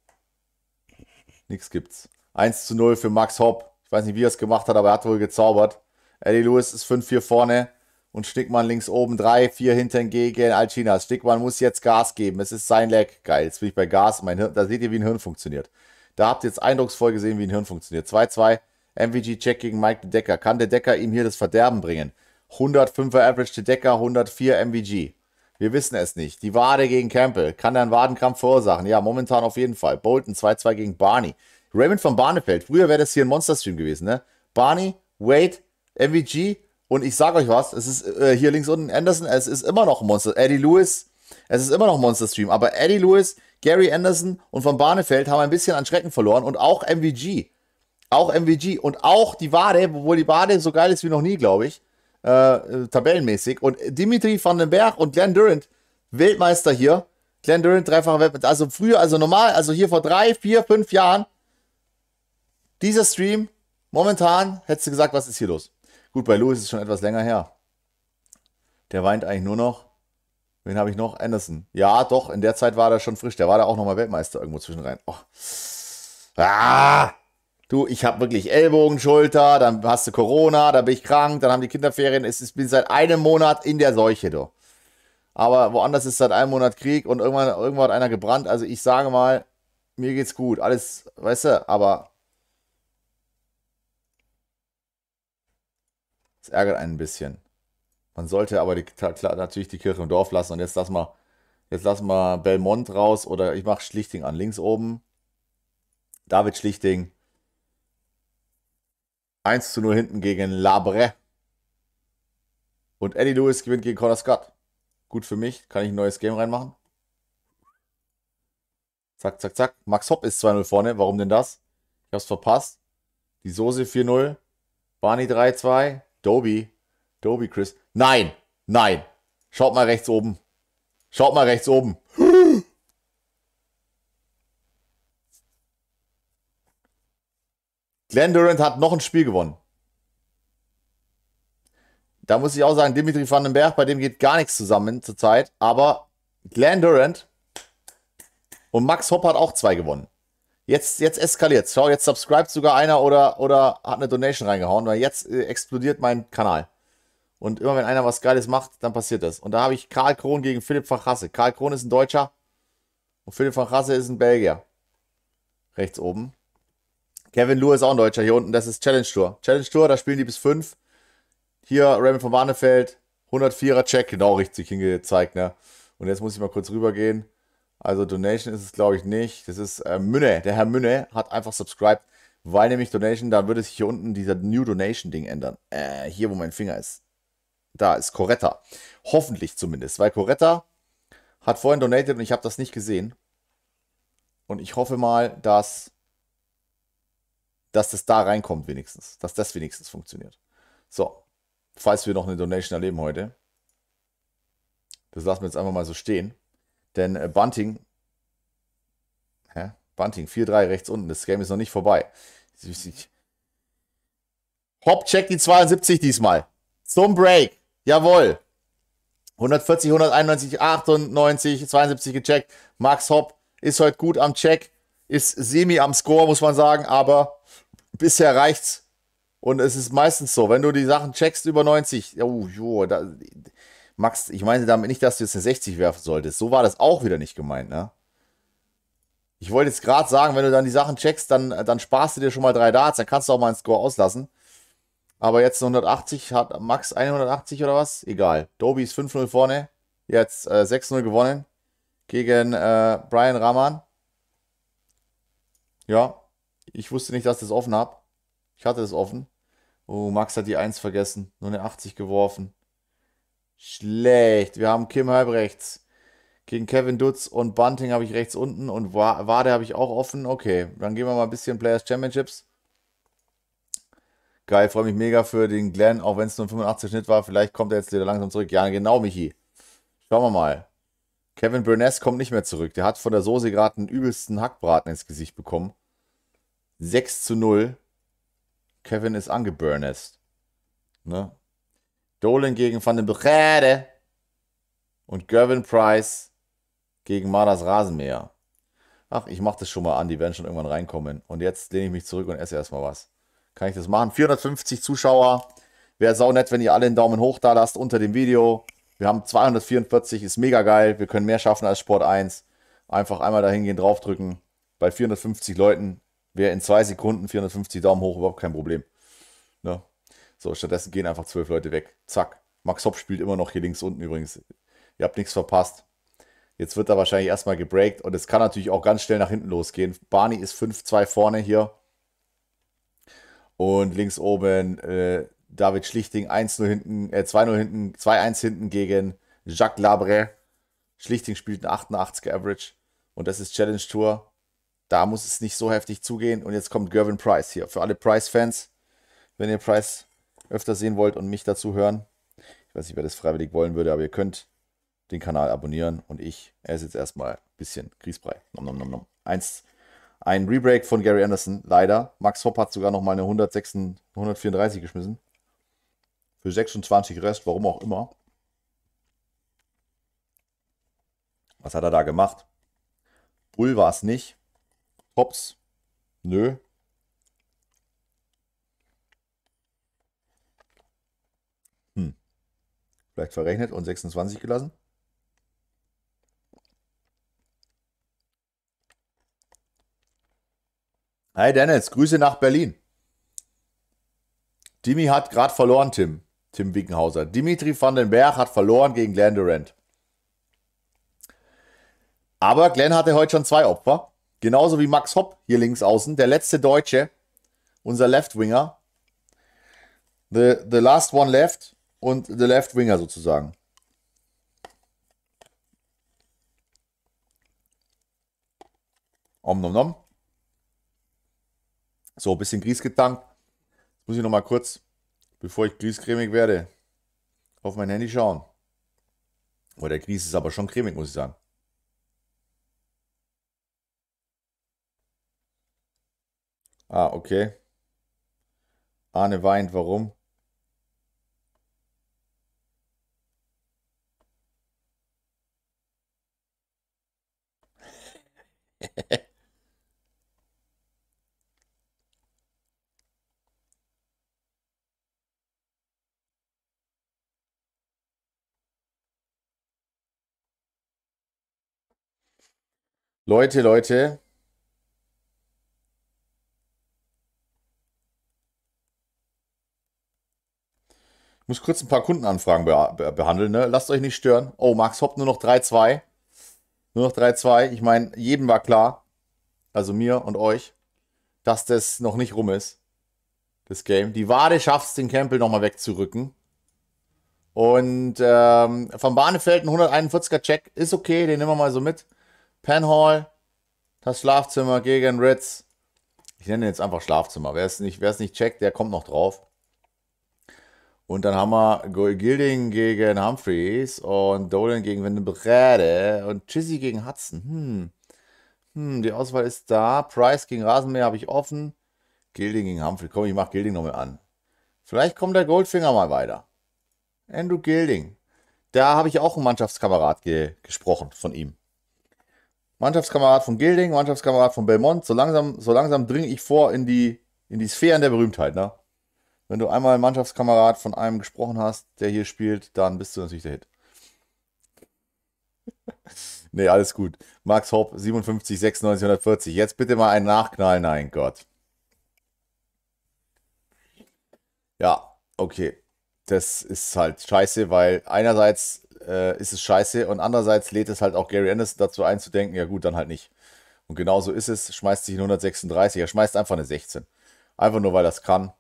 Nichts gibt's. 1 zu 0 für Max Hopp. Ich weiß nicht, wie er es gemacht hat, aber er hat wohl gezaubert. Eddie Lewis ist 5-4 vorne und Stickmann links oben 3-4 hinten gegen Alcinas. Stickmann muss jetzt Gas geben. Es ist sein Leck. Geil, jetzt bin ich bei Gas. Mein Hirn, da seht ihr, wie ein Hirn funktioniert. Da habt ihr jetzt eindrucksvoll gesehen, wie ein Hirn funktioniert. 2-2, MVG-Check gegen Mike De Decker. Kann De Decker ihm hier das Verderben bringen? 105er Average De Decker, 104 MVG. Wir wissen es nicht. Die Wade gegen Campbell. Kann er einen Wadenkrampf verursachen? Ja, momentan auf jeden Fall. Bolton 2-2 gegen Barney. Raymond von Barnefeld. Früher wäre das hier ein Monster-Stream gewesen, ne? Barney, Wade, MVG und ich sag euch was, es ist äh, hier links unten Anderson, es ist immer noch Monster. Eddie Lewis, es ist immer noch ein Monster-Stream, aber Eddie Lewis, Gary Anderson und von Barnefeld haben ein bisschen an Schrecken verloren und auch MVG. Auch MVG und auch die Wade, obwohl die Wade so geil ist wie noch nie, glaube ich äh, tabellenmäßig. Und Dimitri van den Berg und Glenn Durant, Weltmeister hier. Glenn Durant, dreifacher Weltmeister. Also früher, also normal, also hier vor drei, vier, fünf Jahren, dieser Stream, momentan, hättest du gesagt, was ist hier los? Gut, bei Louis ist es schon etwas länger her. Der weint eigentlich nur noch. Wen habe ich noch? Anderson. Ja, doch, in der Zeit war er schon frisch. Der war da auch nochmal Weltmeister irgendwo zwischen rein. Oh. Ah! Du, ich habe wirklich Ellbogenschulter, dann hast du Corona, dann bin ich krank, dann haben die Kinderferien. Es ist, bin seit einem Monat in der Seuche, du. Aber woanders ist seit einem Monat Krieg und irgendwann, irgendwann hat einer gebrannt. Also ich sage mal, mir geht's gut. Alles, weißt du, aber es ärgert einen ein bisschen. Man sollte aber die, natürlich die Kirche im Dorf lassen und jetzt lass mal, jetzt lass mal Belmont raus oder ich mache Schlichting an. Links oben. David Schlichting 1 zu 0 hinten gegen Labre. Und Eddie Lewis gewinnt gegen Connor Scott. Gut für mich. Kann ich ein neues Game reinmachen? Zack, zack, zack. Max Hopp ist 2-0 vorne. Warum denn das? Ich hab's verpasst. Die Soße 4-0. Barney 3-2. Doby. Doby Chris. Nein! Nein! Schaut mal rechts oben. Schaut mal rechts oben. <gasps> Glenn Durant hat noch ein Spiel gewonnen. Da muss ich auch sagen, Dimitri van den Berg, bei dem geht gar nichts zusammen zurzeit. Aber Glenn Durant und Max Hopp hat auch zwei gewonnen. Jetzt, jetzt eskaliert Schau, jetzt subscribt sogar einer oder, oder hat eine Donation reingehauen, weil jetzt äh, explodiert mein Kanal. Und immer wenn einer was Geiles macht, dann passiert das. Und da habe ich Karl Krohn gegen Philipp van Gasse. Karl Krohn ist ein Deutscher und Philipp van Gasse ist ein Belgier. Rechts oben. Kevin Lewis ist auch ein Deutscher hier unten. Das ist Challenge Tour. Challenge Tour, da spielen die bis 5. Hier Raymond von Warnefeld, 104er Check, genau richtig hingezeigt, ne? Und jetzt muss ich mal kurz rübergehen. Also Donation ist es, glaube ich, nicht. Das ist äh, Münne. Der Herr Münne hat einfach subscribed, weil nämlich Donation, da würde sich hier unten dieser New Donation Ding ändern. Äh, hier, wo mein Finger ist. Da ist Coretta. Hoffentlich zumindest, weil Coretta hat vorhin donated und ich habe das nicht gesehen. Und ich hoffe mal, dass dass das da reinkommt wenigstens. Dass das wenigstens funktioniert. So, falls wir noch eine Donation erleben heute. Das lassen wir jetzt einfach mal so stehen. Denn äh, Bunting, hä? Bunting, 4-3 rechts unten. Das Game ist noch nicht vorbei. Hop checkt die 72 diesmal. Zum Break. Jawohl. 140, 191, 98, 72 gecheckt. Max Hopp ist heute gut am Check. Ist semi am Score, muss man sagen. Aber bisher reicht's. Und es ist meistens so, wenn du die Sachen checkst über 90, oh, jo, da, Max, ich meine damit nicht, dass du jetzt eine 60 werfen solltest. So war das auch wieder nicht gemeint, ne? Ich wollte jetzt gerade sagen, wenn du dann die Sachen checkst, dann, dann sparst du dir schon mal drei Darts, dann kannst du auch mal einen Score auslassen. Aber jetzt 180, hat Max 180 oder was? Egal. Doby ist 5-0 vorne. Jetzt äh, 6-0 gewonnen. Gegen äh, Brian Rahman. Ja, ich wusste nicht, dass ich das offen habe. Ich hatte das offen. Oh, Max hat die 1 vergessen. Nur eine 80 geworfen. Schlecht. Wir haben Kim halb rechts. Gegen Kevin Dutz und Bunting habe ich rechts unten und Wade habe ich auch offen. Okay, dann gehen wir mal ein bisschen Players Championships. Geil, freue mich mega für den Glenn, auch wenn es nur ein 85 Schnitt war. Vielleicht kommt er jetzt wieder langsam zurück. Ja, genau, Michi. Schauen wir mal. Kevin Burness kommt nicht mehr zurück. Der hat von der Soße gerade einen übelsten Hackbraten ins Gesicht bekommen. 6 zu 0. Kevin ist angeburnest. Ne? Dolan gegen Van den Brede. Und Gervin Price gegen Mardas Rasenmäher. Ach, ich mache das schon mal an, die werden schon irgendwann reinkommen. Und jetzt lehne ich mich zurück und esse erstmal was. Kann ich das machen? 450 Zuschauer. Wäre sau nett, wenn ihr alle einen Daumen hoch da lasst unter dem Video. Wir haben 244, ist mega geil. Wir können mehr schaffen als Sport 1. Einfach einmal dahin gehen, draufdrücken. Bei 450 Leuten wäre in zwei Sekunden 450 Daumen hoch überhaupt kein Problem. So, stattdessen gehen einfach zwölf Leute weg. Zack. Max Hopp spielt immer noch hier links unten übrigens. Ihr habt nichts verpasst. Jetzt wird er wahrscheinlich erstmal gebreakt und es kann natürlich auch ganz schnell nach hinten losgehen. Barney ist 5-2 vorne hier. Und links oben äh, David Schlichting 1-0 hinten, äh, 2-0 hinten, 2-1 hinten gegen Jacques Labre. Schlichting spielt ein 88er Average. Und das ist Challenge Tour. Da muss es nicht so heftig zugehen. Und jetzt kommt Gervin Price hier. Für alle Price-Fans, wenn ihr Price öfter sehen wollt und mich dazu hören. Ich weiß nicht, wer das freiwillig wollen würde, aber ihr könnt den Kanal abonnieren und ich esse jetzt erstmal ein bisschen Grießbrei. Nom, nom, nom, nom. Eins, ein Rebreak von Gary Anderson, leider. Max Hopp hat sogar noch mal eine 106, 134 geschmissen. Für 26 Rest, warum auch immer. Was hat er da gemacht? Bull war es nicht. Tops? Nö. Vielleicht verrechnet und 26 gelassen. Hi Dennis, Grüße nach Berlin. Dimi hat gerade verloren, Tim. Tim Wickenhauser. Dimitri van den Berg hat verloren gegen Glenn Durant. Aber Glenn hatte heute schon zwei Opfer. Genauso wie Max Hopp hier links außen. Der letzte Deutsche. Unser Left Winger. The, the last one left. Und the left Winger sozusagen. Om nom nom. So, ein bisschen Grieß getankt. Jetzt muss ich noch mal kurz, bevor ich grießcremig werde, auf mein Handy schauen. Oh, der Grieß ist aber schon cremig, muss ich sagen. Ah, okay. Arne weint, warum? <laughs> Leute, Leute. Ich muss kurz ein paar Kundenanfragen be be behandeln. Ne? Lasst euch nicht stören. Oh, Max Hopp nur noch 3-2. Nur noch 3-2. Ich meine, jedem war klar, also mir und euch, dass das noch nicht rum ist. Das Game. Die Wade schafft es, den Campbell nochmal wegzurücken. Und ähm, vom Bahnefeld ein 141er Check. Ist okay, den nehmen wir mal so mit. Penhall, das Schlafzimmer gegen Ritz. Ich nenne jetzt einfach Schlafzimmer. Wer es nicht, nicht checkt, der kommt noch drauf. Und dann haben wir Gilding gegen Humphreys und Dolan gegen Wendebrede und Chizzy gegen Hudson. Hm. Hm, die Auswahl ist da. Price gegen Rasenmäher habe ich offen. Gilding gegen Humphrey. Komm, ich mache Gilding nochmal an. Vielleicht kommt der Goldfinger mal weiter. Andrew Gilding. Da habe ich auch einen Mannschaftskamerad ge gesprochen von ihm. Mannschaftskamerad von Gilding, Mannschaftskamerad von Belmont. So langsam, so langsam dringe ich vor in die, in die Sphären der Berühmtheit, ne? Wenn du einmal Mannschaftskamerad von einem gesprochen hast, der hier spielt, dann bist du natürlich der Hit. <laughs> nee, alles gut. Max Hopp, 57, 96, 140. Jetzt bitte mal ein Nachknall. Nein, Gott. Ja, okay. Das ist halt scheiße, weil einerseits äh, ist es scheiße und andererseits lädt es halt auch Gary Anderson dazu einzudenken, ja gut, dann halt nicht. Und genau so ist es, schmeißt sich in 136, er schmeißt einfach eine 16. Einfach nur, weil es kann.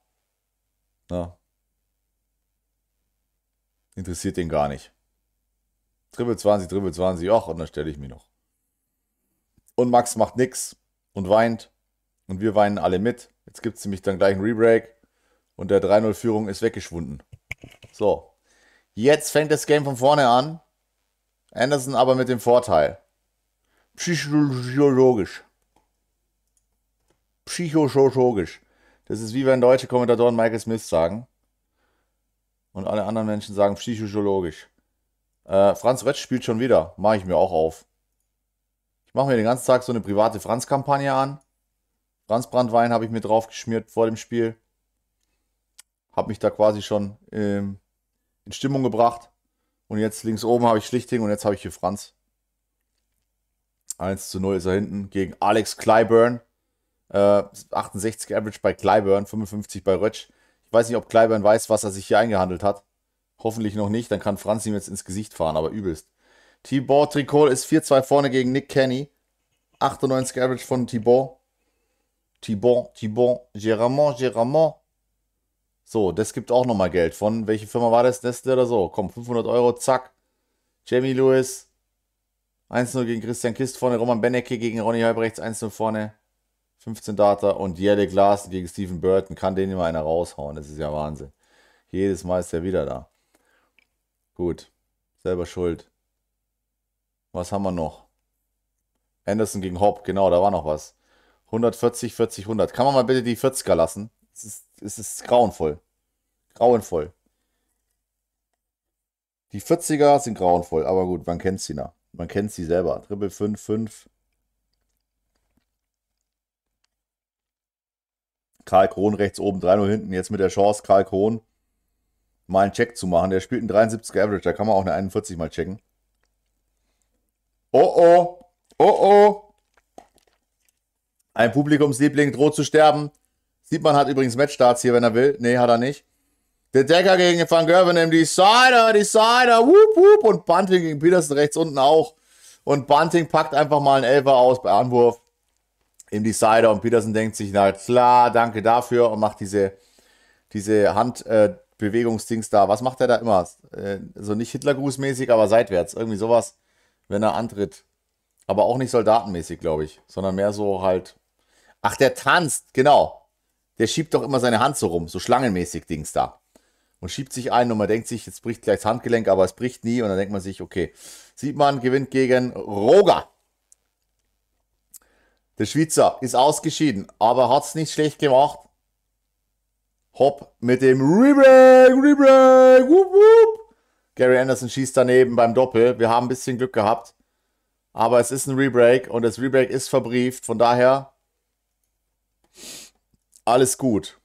Na. Interessiert den gar nicht. Triple 20, Triple 20, ach, und dann stelle ich mich noch. Und Max macht nix und weint. Und wir weinen alle mit. Jetzt gibt es nämlich dann gleich einen Rebreak. Und der 3-0-Führung ist weggeschwunden. So. Jetzt fängt das Game von vorne an. Anderson aber mit dem Vorteil. Psychologisch. Psychologisch. Das ist wie wenn deutsche Kommentatoren Michael Smith sagen. Und alle anderen Menschen sagen psychologisch. Äh, Franz Rötsch spielt schon wieder. Mache ich mir auch auf. Ich mache mir den ganzen Tag so eine private Franz-Kampagne an. Franz-Brandwein habe ich mir drauf geschmiert vor dem Spiel. Habe mich da quasi schon ähm, in Stimmung gebracht. Und jetzt links oben habe ich Schlichting und jetzt habe ich hier Franz. 1 zu 0 ist er hinten gegen Alex Clyburn. Äh, 68 Average bei Clyburn, 55 bei Rötsch. Ich weiß nicht, ob Clyburn weiß, was er sich hier eingehandelt hat. Hoffentlich noch nicht, dann kann Franz ihm jetzt ins Gesicht fahren, aber übelst. Thibaut Tricol ist 4-2 vorne gegen Nick Kenny. 98 Average von Thibaut. Thibaut, Thibaut, Géramont, Géramont. So, das gibt auch nochmal Geld. Von welche Firma war das? Nestle oder so? Komm, 500 Euro, zack. Jamie Lewis. 1-0 gegen Christian Kist vorne. Roman Benecke gegen Ronny Halbrechts 1-0 vorne. 15 Data. Und Jelle Glas gegen Stephen Burton. Kann den immer einer raushauen. Das ist ja Wahnsinn. Jedes Mal ist er wieder da. Gut. Selber schuld. Was haben wir noch? Anderson gegen Hopp. Genau, da war noch was. 140, 40, 100. Kann man mal bitte die 40er lassen? Es ist, es ist grauenvoll. Grauenvoll. Die 40er sind grauenvoll, aber gut, man kennt sie noch. Man kennt sie selber. Triple 5, 5. Karl Krohn rechts oben, 3-0 hinten. Jetzt mit der Chance, Karl Krohn mal einen Check zu machen. Der spielt einen 73 Average, da kann man auch eine 41 mal checken. Oh oh, oh oh. Ein Publikumsliebling droht zu sterben. Sieht man, hat übrigens Matchstarts hier, wenn er will. Nee, hat er nicht. Der Decker gegen Van Gerven im Decider, Decider, whoop, whoop. Und Bunting gegen Peterson rechts unten auch. Und Bunting packt einfach mal einen Elfer aus bei Anwurf im Decider. Und Peterson denkt sich, na klar, danke dafür. Und macht diese, diese Handbewegungsdings äh, da. Was macht er da immer? Äh, so nicht Hitlergrußmäßig, aber seitwärts. Irgendwie sowas, wenn er antritt. Aber auch nicht soldatenmäßig, glaube ich. Sondern mehr so halt. Ach, der tanzt, genau. Der schiebt doch immer seine Hand so rum. So schlangenmäßig Dings da und schiebt sich ein und man denkt sich, jetzt bricht gleich das Handgelenk, aber es bricht nie und dann denkt man sich, okay, sieht man, gewinnt gegen Roger. Der Schweizer ist ausgeschieden, aber hat es nicht schlecht gemacht. Hopp mit dem Rebreak, Rebreak, whoop, whoop. Gary Anderson schießt daneben beim Doppel. Wir haben ein bisschen Glück gehabt. Aber es ist ein Rebreak und das Rebreak ist verbrieft. Von daher alles gut.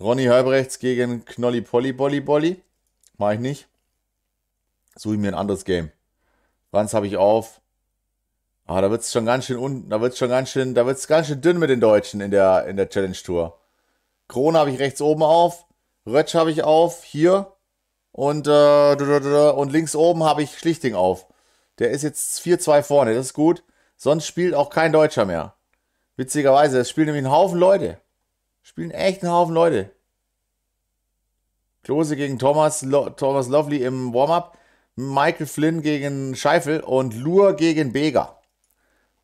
Ronny Halbrechts gegen Knolli Polly Bolly Bolly. Mach ich nicht. Suche ich mir ein anderes Game. Franz habe ich auf. Ah, da wird es schon ganz schön unten, da wird schon ganz schön, da wird es ganz schön dünn mit den Deutschen in der, in der Challenge Tour. Krone habe ich rechts oben auf. Rötsch habe ich auf. Hier. Und, äh, und links oben habe ich Schlichting auf. Der ist jetzt 4-2 vorne. Das ist gut. Sonst spielt auch kein Deutscher mehr. Witzigerweise, es spielen nämlich einen Haufen Leute. Spielen echt einen Haufen Leute. Klose gegen Thomas, Lo Thomas Lovely im Warm-up. Michael Flynn gegen Scheifel und Lur gegen Beger.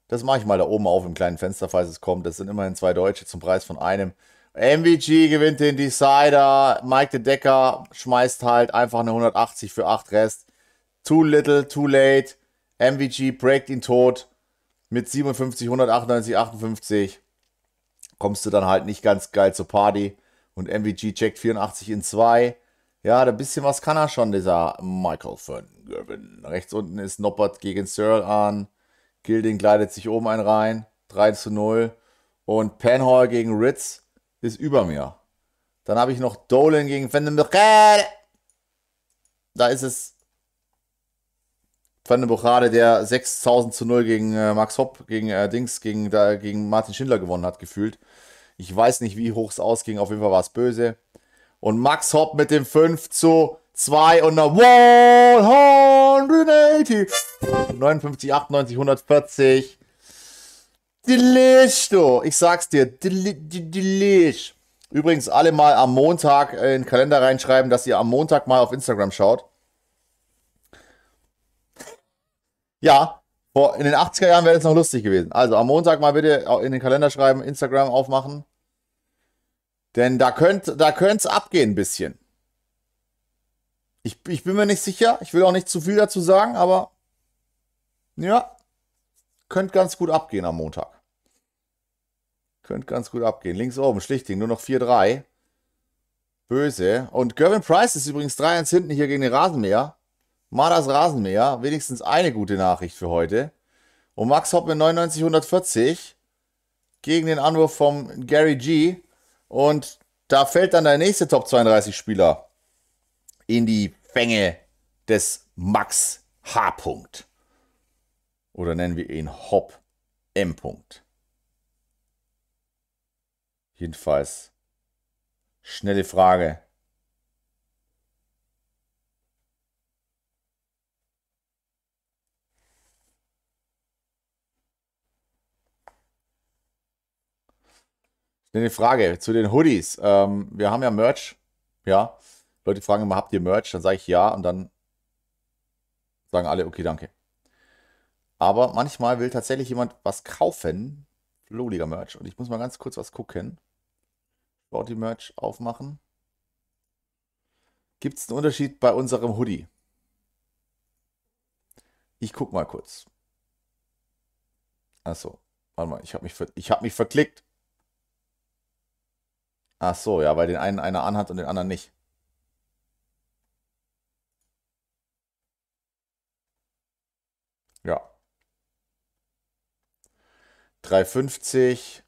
Das mache ich mal da oben auf im kleinen Fenster, falls es kommt. Das sind immerhin zwei Deutsche zum Preis von einem. MVG gewinnt den Decider. Mike de Decker schmeißt halt einfach eine 180 für 8 Rest. Too little, too late. MVG breakt ihn tot mit 57, 198, 58 kommst du dann halt nicht ganz geil zur Party. Und MVG checkt 84 in 2. Ja, ein bisschen was kann er schon, dieser Michael von Gervin. Rechts unten ist Noppert gegen Searle an. Gilding gleitet sich oben ein rein. 3 zu 0. Und Penhall gegen Ritz ist über mir. Dann habe ich noch Dolan gegen Vandenbuchade. Da ist es Vandenbuchade, der 6000 zu 0 gegen äh, Max Hopp, gegen äh, Dings, gegen, da, gegen Martin Schindler gewonnen hat, gefühlt. Ich weiß nicht, wie hoch es ausging. Auf jeden Fall war es böse. Und Max Hopp mit dem 5 zu 2 und einer 180. 59, 98, 140. Delish, du. Ich sag's dir. Delish. Übrigens, alle mal am Montag in den Kalender reinschreiben, dass ihr am Montag mal auf Instagram schaut. Ja, in den 80er Jahren wäre es noch lustig gewesen. Also am Montag mal bitte in den Kalender schreiben, Instagram aufmachen. Denn da könnte da es abgehen ein bisschen. Ich, ich bin mir nicht sicher. Ich will auch nicht zu viel dazu sagen, aber ja, könnte ganz gut abgehen am Montag. Könnte ganz gut abgehen. Links oben, Schlichting, nur noch 4-3. Böse. Und Gervin Price ist übrigens 3-1 hinten hier gegen den Rasenmäher. Mal das Rasenmäher. Wenigstens eine gute Nachricht für heute. Und Max Hopp mit 99 140 gegen den Anwurf vom Gary G. Und da fällt dann der nächste Top 32 Spieler in die Fänge des Max H. -Punkt. Oder nennen wir ihn Hop M. -Punkt. Jedenfalls, schnelle Frage. Schnelle Frage zu den Hoodies. Ähm, wir haben ja Merch. Ja. Leute fragen immer, habt ihr Merch? Dann sage ich ja und dann sagen alle, okay, danke. Aber manchmal will tatsächlich jemand was kaufen. Flowliga Merch. Und ich muss mal ganz kurz was gucken. Bauti Merch aufmachen. Gibt es einen Unterschied bei unserem Hoodie? Ich guck mal kurz. Achso, warte mal, ich habe mich, hab mich verklickt. Ach so, ja, weil den einen einer anhat und den anderen nicht. Ja. 350,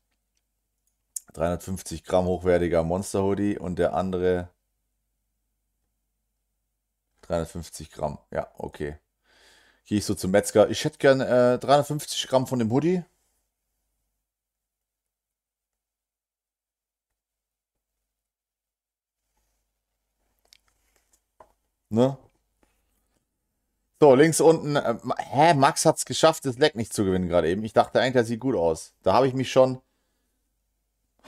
350 Gramm hochwertiger Monster Hoodie und der andere 350 Gramm. Ja, okay. Gehe ich so zum Metzger. Ich hätte gern äh, 350 Gramm von dem Hoodie. Ne? So, links unten. Äh, hä, Max hat es geschafft, das Leck nicht zu gewinnen gerade eben. Ich dachte eigentlich, das sieht gut aus. Da habe ich mich schon.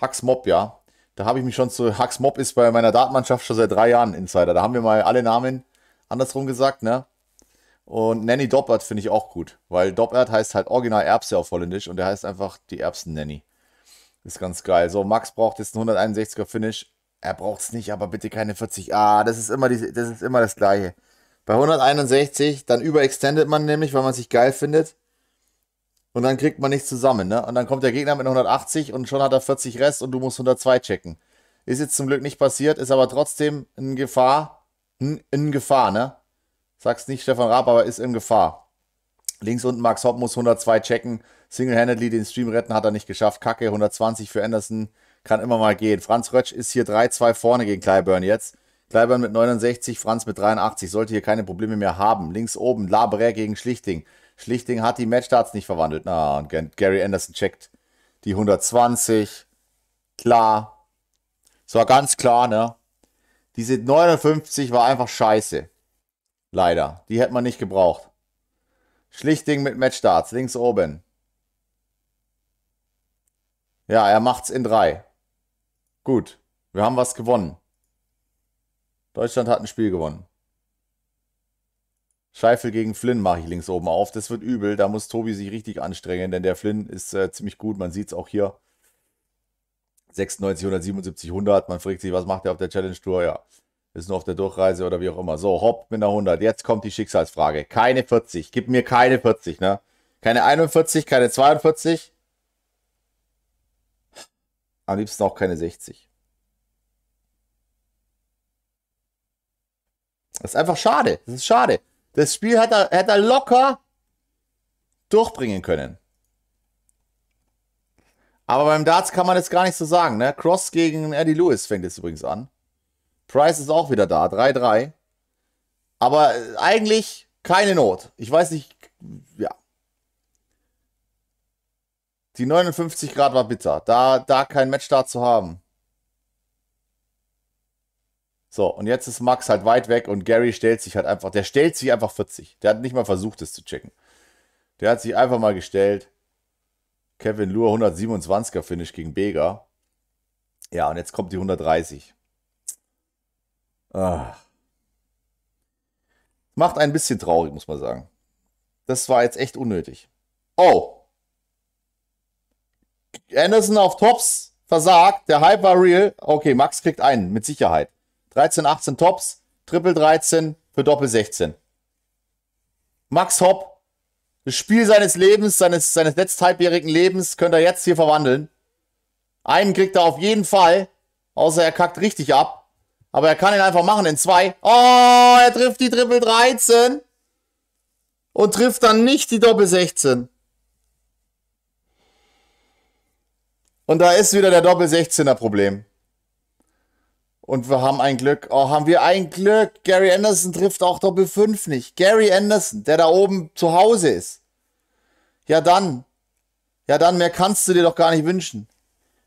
Hux Mob, ja. Da habe ich mich schon zu. Hux Mob ist bei meiner Datenmannschaft schon seit drei Jahren Insider. Da haben wir mal alle Namen andersrum gesagt, ne? Und Nanny Doppert finde ich auch gut, weil Doppert heißt halt original Erbse auf Holländisch und der heißt einfach die Erbsen-Nanny. Ist ganz geil. So, Max braucht jetzt einen 161er Finish. Er braucht es nicht, aber bitte keine 40. Ah, das ist immer, die, das, ist immer das Gleiche. Bei 161, dann überextendet man nämlich, weil man sich geil findet. Und dann kriegt man nichts zusammen, ne? Und dann kommt der Gegner mit 180 und schon hat er 40 Rest und du musst 102 checken. Ist jetzt zum Glück nicht passiert, ist aber trotzdem in Gefahr. In, in Gefahr, ne? Sag's nicht Stefan Raab, aber ist in Gefahr. Links unten Max Hopp muss 102 checken. Single-handedly den Stream retten hat er nicht geschafft. Kacke, 120 für Anderson kann immer mal gehen. Franz Rötsch ist hier 3-2 vorne gegen Clyburn jetzt. Clyburn mit 69, Franz mit 83. Sollte hier keine Probleme mehr haben. Links oben Labre gegen Schlichting. Schlichting hat die Matchstarts nicht verwandelt. Na, und Gary Anderson checkt die 120. Klar. Es war ganz klar, ne? Diese 59 war einfach scheiße. Leider. Die hätte man nicht gebraucht. Schlichting mit Matchstarts. Links oben. Ja, er macht's in drei. Gut, wir haben was gewonnen. Deutschland hat ein Spiel gewonnen. Scheifel gegen Flynn mache ich links oben auf. Das wird übel. Da muss Tobi sich richtig anstrengen, denn der Flynn ist äh, ziemlich gut. Man sieht es auch hier. 96, 177, 100. Man fragt sich, was macht er auf der Challenge Tour? Ja, ist nur auf der Durchreise oder wie auch immer. So, hopp mit einer 100. Jetzt kommt die Schicksalsfrage. Keine 40. Gib mir keine 40, ne? Keine 41, keine 42. Am liebsten auch keine 60. Das ist einfach schade. Das ist schade. Das Spiel hätte er, hätte er locker durchbringen können. Aber beim Darts kann man jetzt gar nicht so sagen. Ne? Cross gegen Eddie Lewis fängt jetzt übrigens an. Price ist auch wieder da. 3-3. Aber eigentlich keine Not. Ich weiß nicht, ja. Die 59 Grad war bitter. Da, da kein Matchstart zu haben. So, und jetzt ist Max halt weit weg und Gary stellt sich halt einfach, der stellt sich einfach 40. Der hat nicht mal versucht, es zu checken. Der hat sich einfach mal gestellt. Kevin Lure 127er Finish gegen Bega. Ja, und jetzt kommt die 130. Ah. Macht ein bisschen traurig, muss man sagen. Das war jetzt echt unnötig. Oh, Anderson auf Tops versagt. Der Hype war real. Okay, Max kriegt einen, mit Sicherheit. 13, 18 Tops, Triple 13 für Doppel 16. Max Hopp, das Spiel seines Lebens, seines, seines letzthalbjährigen Lebens, könnte er jetzt hier verwandeln. Einen kriegt er auf jeden Fall, außer er kackt richtig ab. Aber er kann ihn einfach machen in zwei. Oh, er trifft die Triple 13 und trifft dann nicht die Doppel 16. Und da ist wieder der Doppel 16er Problem. Und wir haben ein Glück. Oh, haben wir ein Glück. Gary Anderson trifft auch Doppel 5 nicht. Gary Anderson, der da oben zu Hause ist. Ja dann. Ja dann, mehr kannst du dir doch gar nicht wünschen.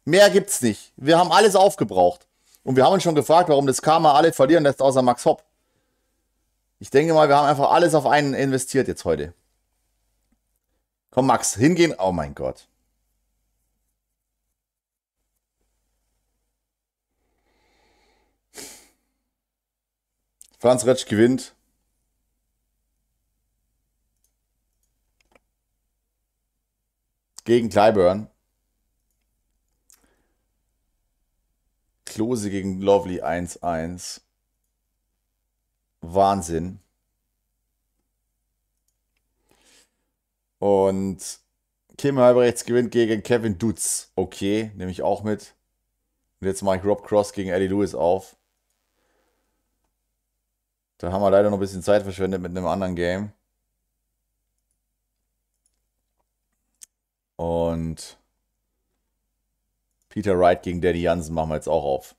Mehr gibt's nicht. Wir haben alles aufgebraucht. Und wir haben uns schon gefragt, warum das Karma alle verlieren lässt, außer Max Hopp. Ich denke mal, wir haben einfach alles auf einen investiert jetzt heute. Komm, Max, hingehen. Oh mein Gott. Franz Retsch gewinnt. Gegen Clyburn. Klose gegen Lovely 1-1. Wahnsinn. Und Kim Halbrechts gewinnt gegen Kevin Dutz. Okay, nehme ich auch mit. Und jetzt mache ich Rob Cross gegen Eddie Lewis auf. Da haben wir leider noch ein bisschen Zeit verschwendet mit einem anderen Game. Und Peter Wright gegen Daddy Jansen machen wir jetzt auch auf.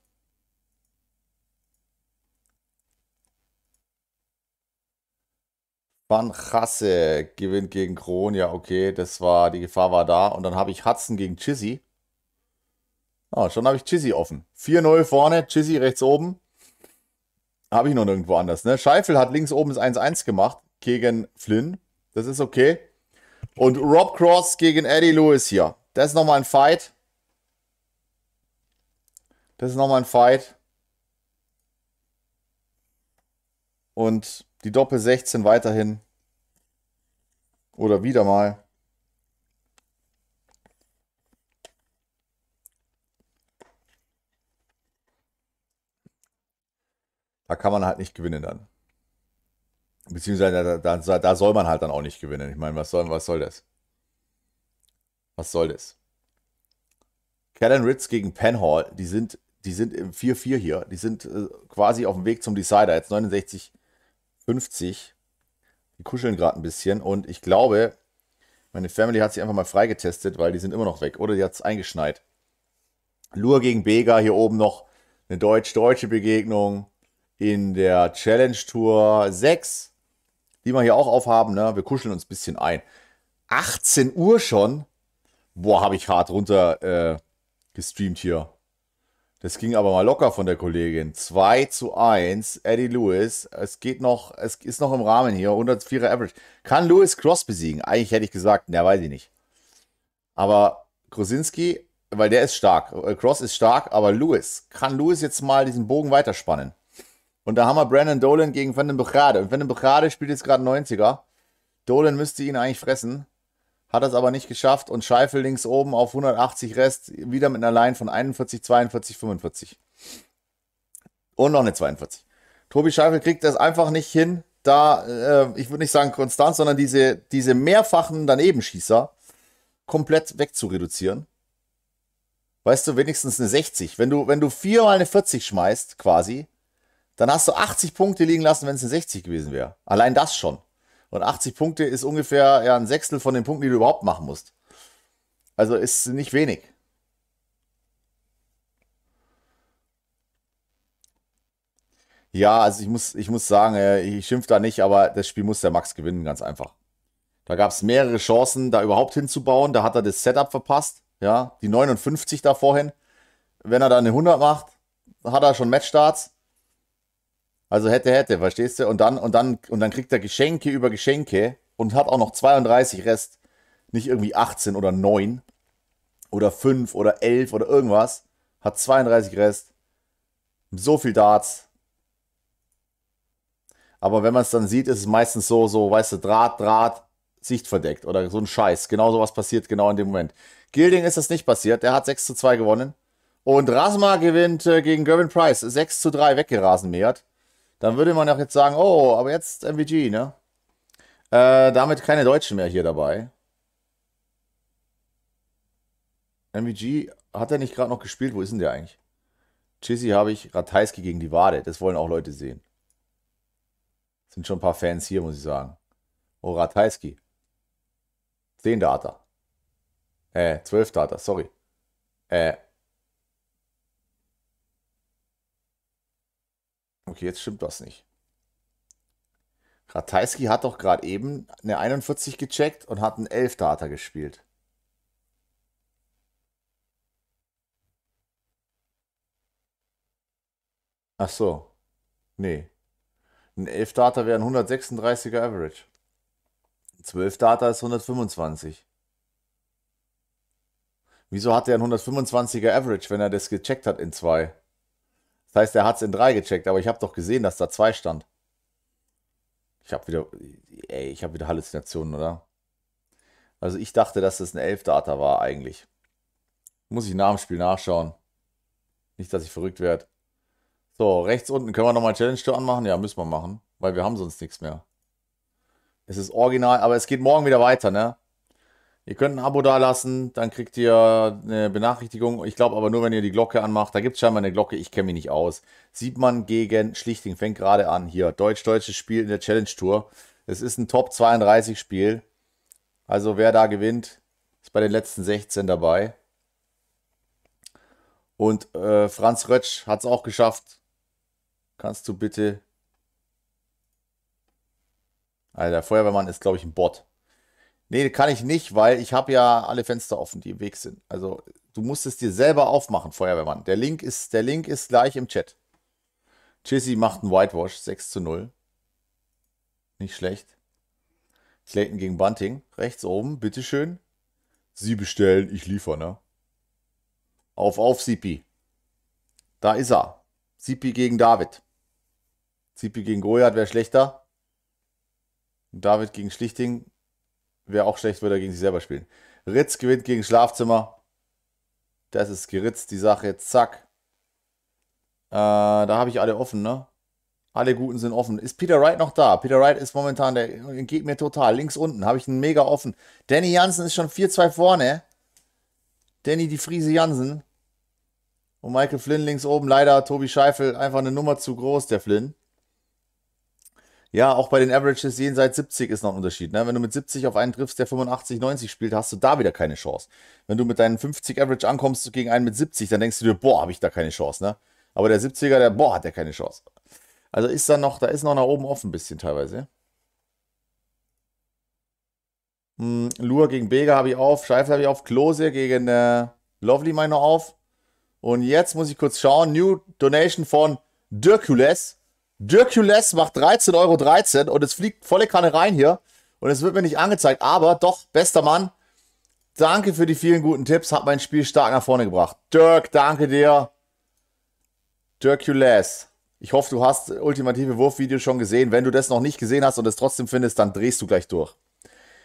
Van Chasse gewinnt gegen Kron. Ja, okay, das war, die Gefahr war da. Und dann habe ich Hudson gegen Chizzy. Ah, schon habe ich Chizzy offen. 4-0 vorne, Chizzy rechts oben. Habe ich noch nirgendwo anders. Ne? Scheifel hat links oben das 1-1 gemacht gegen Flynn. Das ist okay. Und Rob Cross gegen Eddie Lewis hier. Das ist nochmal ein Fight. Das ist nochmal ein Fight. Und die Doppel 16 weiterhin. Oder wieder mal. Da kann man halt nicht gewinnen dann. Beziehungsweise da, da, da soll man halt dann auch nicht gewinnen. Ich meine, was soll, was soll das? Was soll das? Callan Ritz gegen Penhall, die sind, die sind im 4-4 hier. Die sind äh, quasi auf dem Weg zum Decider. Jetzt 69, 50. Die kuscheln gerade ein bisschen und ich glaube, meine Family hat sich einfach mal freigetestet, weil die sind immer noch weg. Oder die hat es eingeschneit. Lur gegen Bega, hier oben noch eine deutsch-deutsche Begegnung in der Challenge Tour 6, die wir hier auch aufhaben. Ne? Wir kuscheln uns ein bisschen ein. 18 Uhr schon. Boah, habe ich hart runter äh, gestreamt hier. Das ging aber mal locker von der Kollegin. 2 zu 1, Eddie Lewis. Es geht noch, es ist noch im Rahmen hier. 104er Average. Kann Lewis Cross besiegen? Eigentlich hätte ich gesagt, na, weiß ich nicht. Aber Krosinski, weil der ist stark. Äh, Cross ist stark, aber Lewis. Kann Lewis jetzt mal diesen Bogen weiterspannen? Und da haben wir Brandon Dolan gegen Van den Buchade. Und Van den Buchade spielt jetzt gerade 90er. Dolan müsste ihn eigentlich fressen. Hat das aber nicht geschafft. Und Scheifel links oben auf 180 Rest. Wieder mit einer Line von 41, 42, 45. Und noch eine 42. Tobi Scheifel kriegt das einfach nicht hin, da, äh, ich würde nicht sagen konstant, sondern diese, diese mehrfachen Danebenschießer komplett wegzureduzieren. Weißt du, wenigstens eine 60. Wenn du, wenn du viermal eine 40 schmeißt, quasi, dann hast du 80 Punkte liegen lassen, wenn es eine 60 gewesen wäre. Allein das schon. Und 80 Punkte ist ungefähr ja, ein Sechstel von den Punkten, die du überhaupt machen musst. Also ist nicht wenig. Ja, also ich muss, ich muss sagen, äh, ich schimpfe da nicht, aber das Spiel muss der Max gewinnen, ganz einfach. Da gab es mehrere Chancen, da überhaupt hinzubauen. Da hat er das Setup verpasst. Ja, die 59 da vorhin. Wenn er da eine 100 macht, hat er schon Matchstarts. Also hätte, hätte, verstehst du? Und dann, und dann, und dann kriegt er Geschenke über Geschenke und hat auch noch 32 Rest. Nicht irgendwie 18 oder 9 oder 5 oder 11 oder irgendwas. Hat 32 Rest. So viel Darts. Aber wenn man es dann sieht, ist es meistens so, so, weißt du, Draht, Draht, Sicht verdeckt oder so ein Scheiß. Genau sowas passiert genau in dem Moment. Gilding ist das nicht passiert. Der hat 6 zu 2 gewonnen. Und Rasma gewinnt äh, gegen Gervin Price 6 zu 3 weggerasenmähert. Dann würde man auch jetzt sagen, oh, aber jetzt MVG, ne? Äh, damit keine Deutschen mehr hier dabei. MVG, hat er nicht gerade noch gespielt? Wo ist denn der eigentlich? Chizzy habe ich, Ratajski gegen die Wade. Das wollen auch Leute sehen. Sind schon ein paar Fans hier, muss ich sagen. Oh, Ratajski. 10 Data. Äh, 12 Data, sorry. Äh. Okay, jetzt stimmt das nicht. Ratajski hat doch gerade eben eine 41 gecheckt und hat einen 11 Data gespielt. Ach so. Nee. Ein 11 Data wäre ein 136er Average. 12 Data ist 125. Wieso hat er ein 125er Average, wenn er das gecheckt hat in 2? Das heißt, er hat es in 3 gecheckt, aber ich habe doch gesehen, dass da 2 stand. Ich habe wieder, ey, ich habe wieder Halluzinationen, oder? Also ich dachte, dass das ein 11 Data war eigentlich. Muss ich nach dem Spiel nachschauen. Nicht, dass ich verrückt werde. So, rechts unten können wir nochmal Challenge Tour anmachen? Ja, müssen wir machen, weil wir haben sonst nichts mehr. Es ist original, aber es geht morgen wieder weiter, ne? Ihr könnt ein Abo dalassen, dann kriegt ihr eine Benachrichtigung. Ich glaube aber nur, wenn ihr die Glocke anmacht. Da gibt es scheinbar eine Glocke, ich kenne mich nicht aus. Sieht man gegen Schlichting, fängt gerade an hier. Deutsch-deutsches Spiel in der Challenge Tour. Es ist ein Top 32 Spiel. Also wer da gewinnt, ist bei den letzten 16 dabei. Und äh, Franz Rötsch hat es auch geschafft. Kannst du bitte. Alter, der Feuerwehrmann ist, glaube ich, ein Bot. Nee, kann ich nicht, weil ich habe ja alle Fenster offen, die im Weg sind. Also du musst es dir selber aufmachen, Feuerwehrmann. Der Link ist, der Link ist gleich im Chat. Chissy macht einen Whitewash, 6 zu 0. Nicht schlecht. Clayton gegen Bunting, rechts oben, bitteschön. Sie bestellen, ich liefere, ne? Auf, auf, CP. Da ist er. CP gegen David. CP gegen Goliath wäre schlechter. David gegen Schlichting wäre auch schlecht, würde er gegen sich selber spielen. Ritz gewinnt gegen Schlafzimmer. Das ist geritzt, die Sache. Zack. Äh, da habe ich alle offen, ne? Alle Guten sind offen. Ist Peter Wright noch da? Peter Wright ist momentan, der geht mir total. Links unten habe ich einen mega offen. Danny Jansen ist schon 4-2 vorne. Danny die Friese Jansen. Und Michael Flynn links oben. Leider Tobi Scheifel einfach eine Nummer zu groß, der Flynn. Ja, auch bei den Averages jenseits 70 ist noch ein Unterschied. Ne? Wenn du mit 70 auf einen triffst, der 85, 90 spielt, hast du da wieder keine Chance. Wenn du mit deinen 50 Average ankommst gegen einen mit 70, dann denkst du dir, boah, habe ich da keine Chance. Ne? Aber der 70er, der, boah, hat der keine Chance. Also ist da noch, da ist noch nach oben offen ein bisschen teilweise. Hm, Lure gegen Bega habe ich auf, Scheifel habe ich auf, Klose gegen äh, Lovely meine auf. Und jetzt muss ich kurz schauen, New Donation von Dirkules. Dirkules macht 13,13 Euro 13 und es fliegt volle Kanne rein hier. Und es wird mir nicht angezeigt, aber doch, bester Mann. Danke für die vielen guten Tipps, hat mein Spiel stark nach vorne gebracht. Dirk, danke dir. Dirkules. Ich hoffe, du hast ultimative Wurfvideo schon gesehen. Wenn du das noch nicht gesehen hast und es trotzdem findest, dann drehst du gleich durch.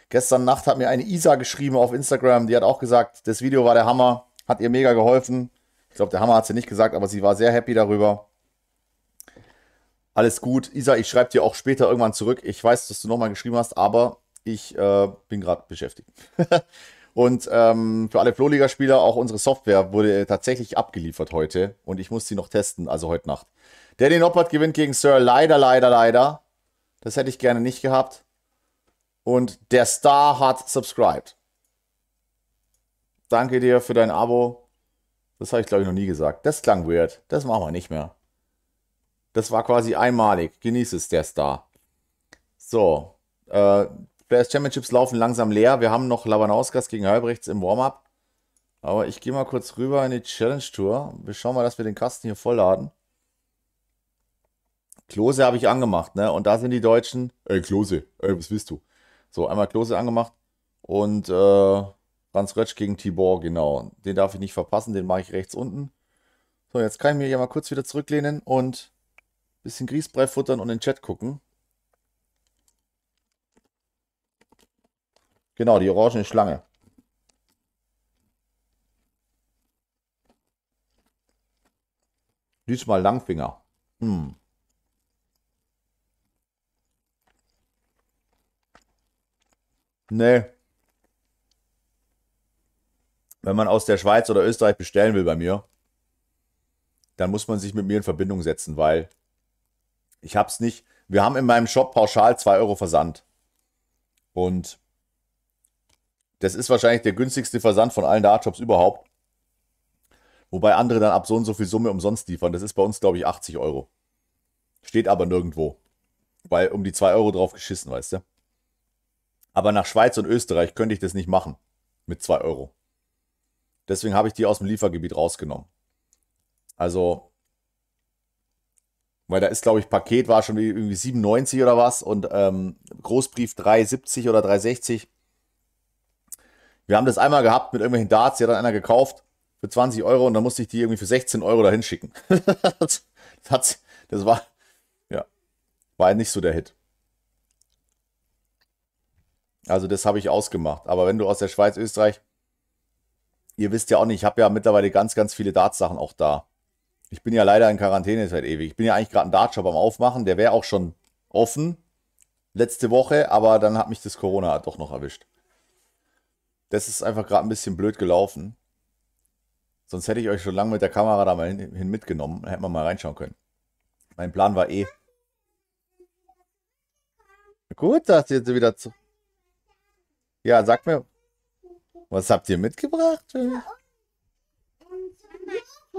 Gestern Nacht hat mir eine Isa geschrieben auf Instagram, die hat auch gesagt, das Video war der Hammer, hat ihr mega geholfen. Ich glaube, der Hammer hat sie nicht gesagt, aber sie war sehr happy darüber. Alles gut. Isa, ich schreibe dir auch später irgendwann zurück. Ich weiß, dass du nochmal geschrieben hast, aber ich äh, bin gerade beschäftigt. <laughs> und ähm, für alle Flohliga-Spieler, auch unsere Software wurde tatsächlich abgeliefert heute und ich muss sie noch testen, also heute Nacht. Danny Noppert gewinnt gegen Sir. Leider, leider, leider. Das hätte ich gerne nicht gehabt. Und der Star hat subscribed. Danke dir für dein Abo. Das habe ich, glaube ich, noch nie gesagt. Das klang weird. Das machen wir nicht mehr. Das war quasi einmalig. Genieß es, der Star. So. Äh, Players Championships laufen langsam leer. Wir haben noch Labanauskas gegen Halbrechts im Warm-Up. Aber ich gehe mal kurz rüber in die Challenge Tour. Wir schauen mal, dass wir den Kasten hier vollladen. Klose habe ich angemacht, ne? Und da sind die Deutschen. Ey, Klose, ey, was willst du? So, einmal Klose angemacht. Und äh, Franz Rötsch gegen Tibor, genau. Den darf ich nicht verpassen, den mache ich rechts unten. So, jetzt kann ich mir hier mal kurz wieder zurücklehnen und bisschen Grießbrei futtern und in den Chat gucken. Genau, die orangene Schlange. Diesmal Langfinger. Hm. Nee. Wenn man aus der Schweiz oder Österreich bestellen will bei mir, dann muss man sich mit mir in Verbindung setzen, weil ich habe es nicht. Wir haben in meinem Shop pauschal 2 Euro Versand. Und das ist wahrscheinlich der günstigste Versand von allen Dartshops überhaupt. Wobei andere dann ab so und so viel Summe umsonst liefern. Das ist bei uns, glaube ich, 80 Euro. Steht aber nirgendwo. Weil um die 2 Euro drauf geschissen, weißt du? Aber nach Schweiz und Österreich könnte ich das nicht machen. Mit 2 Euro. Deswegen habe ich die aus dem Liefergebiet rausgenommen. Also, weil da ist, glaube ich, Paket war schon irgendwie 97 oder was und ähm, Großbrief 370 oder 360. Wir haben das einmal gehabt mit irgendwelchen Darts, die hat dann einer gekauft für 20 Euro und dann musste ich die irgendwie für 16 Euro dahin schicken. <laughs> das, das war, ja, war nicht so der Hit. Also das habe ich ausgemacht. Aber wenn du aus der Schweiz, Österreich, ihr wisst ja auch nicht, ich habe ja mittlerweile ganz, ganz viele Darts-Sachen auch da. Ich bin ja leider in Quarantäne seit ewig. Ich bin ja eigentlich gerade einen Dartshop am Aufmachen. Der wäre auch schon offen letzte Woche, aber dann hat mich das Corona doch noch erwischt. Das ist einfach gerade ein bisschen blöd gelaufen. Sonst hätte ich euch schon lange mit der Kamera da mal hin, hin mitgenommen. Hätten wir mal reinschauen können. Mein Plan war eh. Gut, dass ihr jetzt wieder zu. Ja, sag mir, was habt ihr mitgebracht?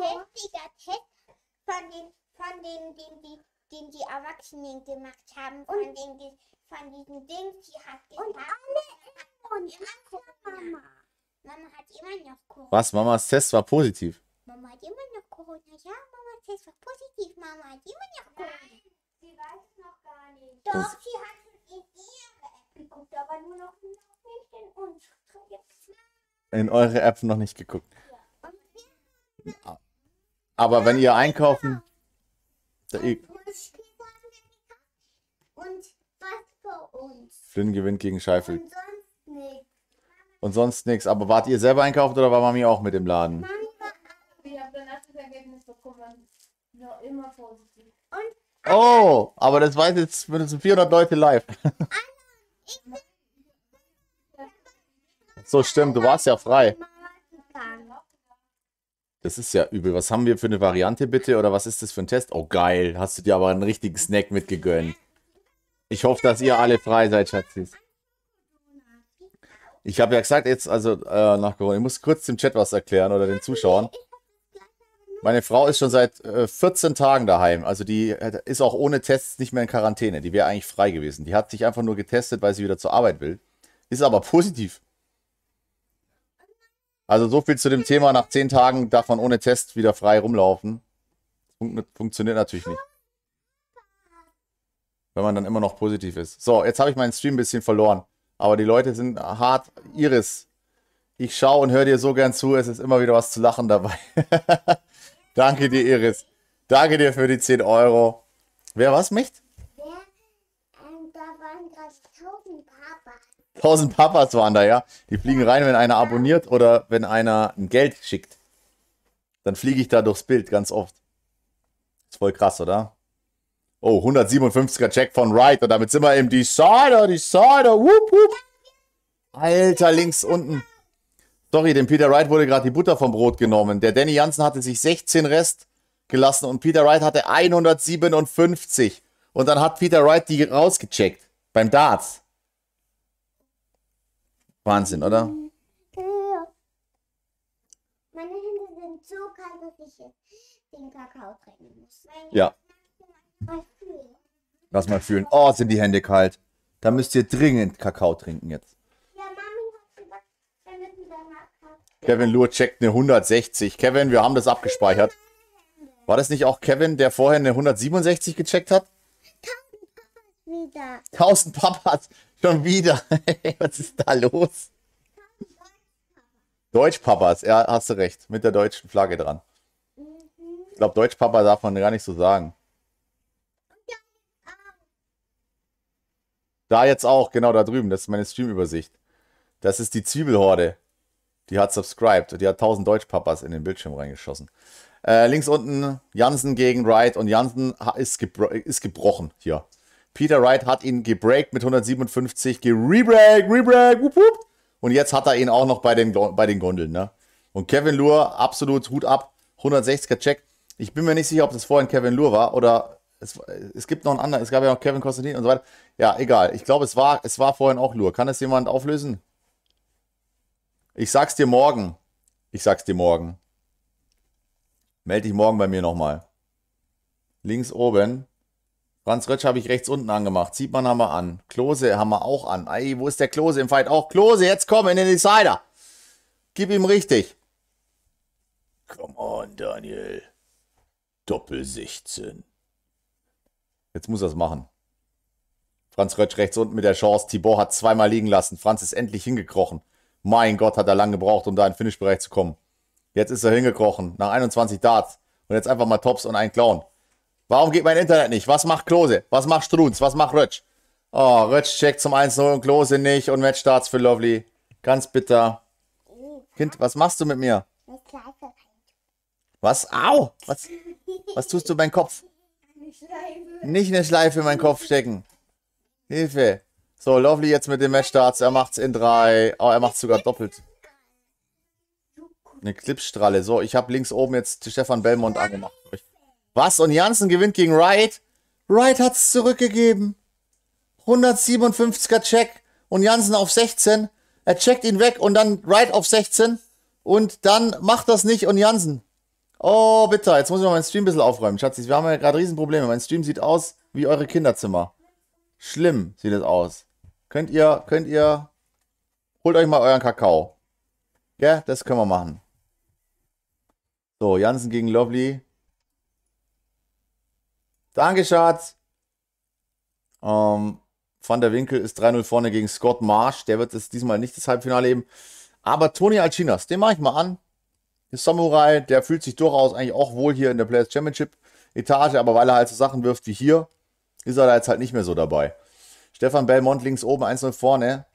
Heftiger Test von den, von den, den, die, den die Erwachsenen gemacht haben, von, den, von diesen Dings, die hat gesagt, und alle und Mama. Mama hat immer noch Corona. Was? Mamas Test war positiv. Mama hat immer noch Corona. Ja, Mamas Test war positiv. Mama hat immer noch Corona. Sie weiß es noch gar nicht. Doch, Das- sie hat schon in ihre App geguckt, aber nur noch nicht in unsere. In eure App noch nicht geguckt. Aber wenn ihr einkaufen. Flynn gewinnt gegen Scheifel. Und sonst nichts. Und sonst nichts. Aber wart ihr selber einkauft oder war Mami auch mit im Laden? Mami war immer positiv. Oh, aber das weiß jetzt mindestens 400 Leute live. <laughs> So stimmt, du warst ja frei. Das ist ja übel. Was haben wir für eine Variante bitte? Oder was ist das für ein Test? Oh geil, hast du dir aber einen richtigen Snack mitgegönnt. Ich hoffe, dass ihr alle frei seid, Schatzis. Ich habe ja gesagt, jetzt, also äh, nach Corona, ich muss kurz dem Chat was erklären oder den Zuschauern. Meine Frau ist schon seit äh, 14 Tagen daheim. Also die äh, ist auch ohne Tests nicht mehr in Quarantäne. Die wäre eigentlich frei gewesen. Die hat sich einfach nur getestet, weil sie wieder zur Arbeit will. Ist aber positiv. Also so viel zu dem Thema. Nach 10 Tagen darf man ohne Test wieder frei rumlaufen. Fun funktioniert natürlich nicht. Wenn man dann immer noch positiv ist. So, jetzt habe ich meinen Stream ein bisschen verloren. Aber die Leute sind hart. Iris, ich schaue und höre dir so gern zu. Es ist immer wieder was zu lachen dabei. <laughs> Danke dir, Iris. Danke dir für die 10 Euro. Wer was möchte? Wer, ähm, da waren gerade 1000 Papas. 1000 Papas waren da, ja. Die fliegen rein, wenn einer abonniert oder wenn einer ein Geld schickt. Dann fliege ich da durchs Bild ganz oft. Ist voll krass, oder? Oh, 157er Check von Wright und damit sind wir im Decider, Decider, whoop, whoop. Alter, links unten. Sorry, dem Peter Wright wurde gerade die Butter vom Brot genommen. Der Danny Jansen hatte sich 16 Rest gelassen und Peter Wright hatte 157. Und dann hat Peter Wright die rausgecheckt. Beim Darts. Wahnsinn, oder? Ja. Meine Hände sind so kalt, dass ich den Kakao trinken muss. Ja. Lass mal fühlen. Oh, sind die Hände kalt. Da müsst ihr dringend Kakao trinken jetzt. Ja, Mami hat gesagt, wir müssen danach kaufen. Kevin Lur checkt eine 160. Kevin, wir haben das abgespeichert. War das nicht auch Kevin, der vorher eine 167 gecheckt hat? Wieder. 1000 Papas. Schon wieder. <laughs> Was ist da los? Deutschpapas. Ja, hast du recht. Mit der deutschen Flagge dran. Ich glaube, Deutschpapa darf man gar nicht so sagen. Da jetzt auch, genau da drüben. Das ist meine Streamübersicht. Das ist die Zwiebelhorde. Die hat subscribed. Die hat 1000 Deutschpapas in den Bildschirm reingeschossen. Äh, links unten Jansen gegen Wright und Jansen ist, gebro ist gebrochen hier. Peter Wright hat ihn gebreakt mit 157, gerebreak, rebreak, wup, wup. Und jetzt hat er ihn auch noch bei den, bei den Gondeln, ne? Und Kevin Lure, absolut Hut ab, 160er Check. Ich bin mir nicht sicher, ob das vorhin Kevin Lure war oder es, es gibt noch einen anderen, es gab ja noch Kevin Konstantin und so weiter. Ja, egal. Ich glaube, es war, es war vorhin auch Lure. Kann es jemand auflösen? Ich sag's dir morgen. Ich sag's dir morgen. Melde dich morgen bei mir nochmal. Links oben. Franz Rötsch habe ich rechts unten angemacht. Sieht man haben wir an. Klose haben wir auch an. Ey, wo ist der Klose im Fight? Auch Klose, jetzt komm in den Decider. Gib ihm richtig. Come on, Daniel. Doppel 16. Jetzt muss er es machen. Franz Rötsch rechts unten mit der Chance. Tibor hat zweimal liegen lassen. Franz ist endlich hingekrochen. Mein Gott, hat er lange gebraucht, um da in den Finish-Bereich zu kommen. Jetzt ist er hingekrochen. Nach 21 Darts. Und jetzt einfach mal Tops und ein Clown. Warum geht mein Internet nicht? Was macht Klose? Was macht Strunz? Was macht Rötsch? Oh, Rötsch checkt zum 1-0 und Klose nicht. Und Matchstarts für Lovely. Ganz bitter. Kind, was machst du mit mir? Was? Au! Was, was tust du mein Kopf? Eine Schleife. Nicht eine Schleife in meinen Kopf stecken. Hilfe. So, Lovely jetzt mit dem Matchstarts. Er macht's in drei. Oh, er macht's sogar doppelt. Eine Clipstrahle. So, ich habe links oben jetzt Stefan Belmont angemacht. Was? Und Jansen gewinnt gegen Wright? Wright hat's zurückgegeben. 157er Check und Jansen auf 16. Er checkt ihn weg und dann Wright auf 16. Und dann macht das nicht und Jansen. Oh, bitte. Jetzt muss ich mal meinen Stream ein bisschen aufräumen. Schatzis, wir haben ja gerade Riesenprobleme. Mein Stream sieht aus wie eure Kinderzimmer. Schlimm sieht es aus. Könnt ihr, könnt ihr, holt euch mal euren Kakao. Ja, das können wir machen. So, Jansen gegen Lovely. Danke, Schatz. Ähm, Van der Winkel ist 3-0 vorne gegen Scott Marsh. Der wird es diesmal nicht das Halbfinale eben. Aber Tony Alcinas, den mache ich mal an. Der Samurai, der fühlt sich durchaus eigentlich auch wohl hier in der Players Championship Etage, aber weil er halt so Sachen wirft wie hier, ist er da jetzt halt nicht mehr so dabei. Stefan Belmont links oben, 1-0 vorne.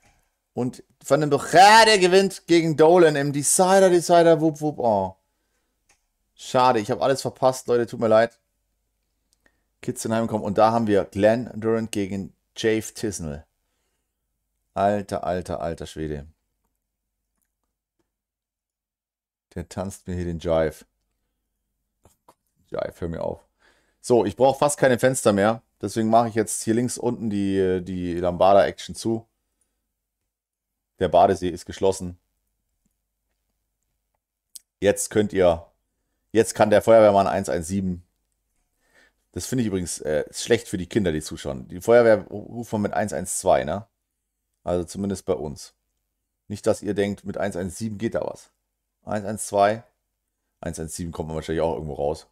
Und Van den Buchade gewinnt gegen Dolan im Decider, Decider, wup, wup. Oh. Schade, ich habe alles verpasst, Leute, tut mir leid. Kitzenheim kommen. Und da haben wir Glenn Durant gegen Jave Tisnell. Alter, alter, alter Schwede. Der tanzt mir hier den Jive. Jive, hör mir auf. So, ich brauche fast keine Fenster mehr. Deswegen mache ich jetzt hier links unten die, die Lambada-Action zu. Der Badesee ist geschlossen. Jetzt könnt ihr, jetzt kann der Feuerwehrmann 117. Das finde ich übrigens äh, schlecht für die Kinder, die zuschauen. Die Feuerwehr ruft man mit 112, ne? Also zumindest bei uns. Nicht, dass ihr denkt, mit 117 geht da was. 112. 117 kommt man wahrscheinlich auch irgendwo raus.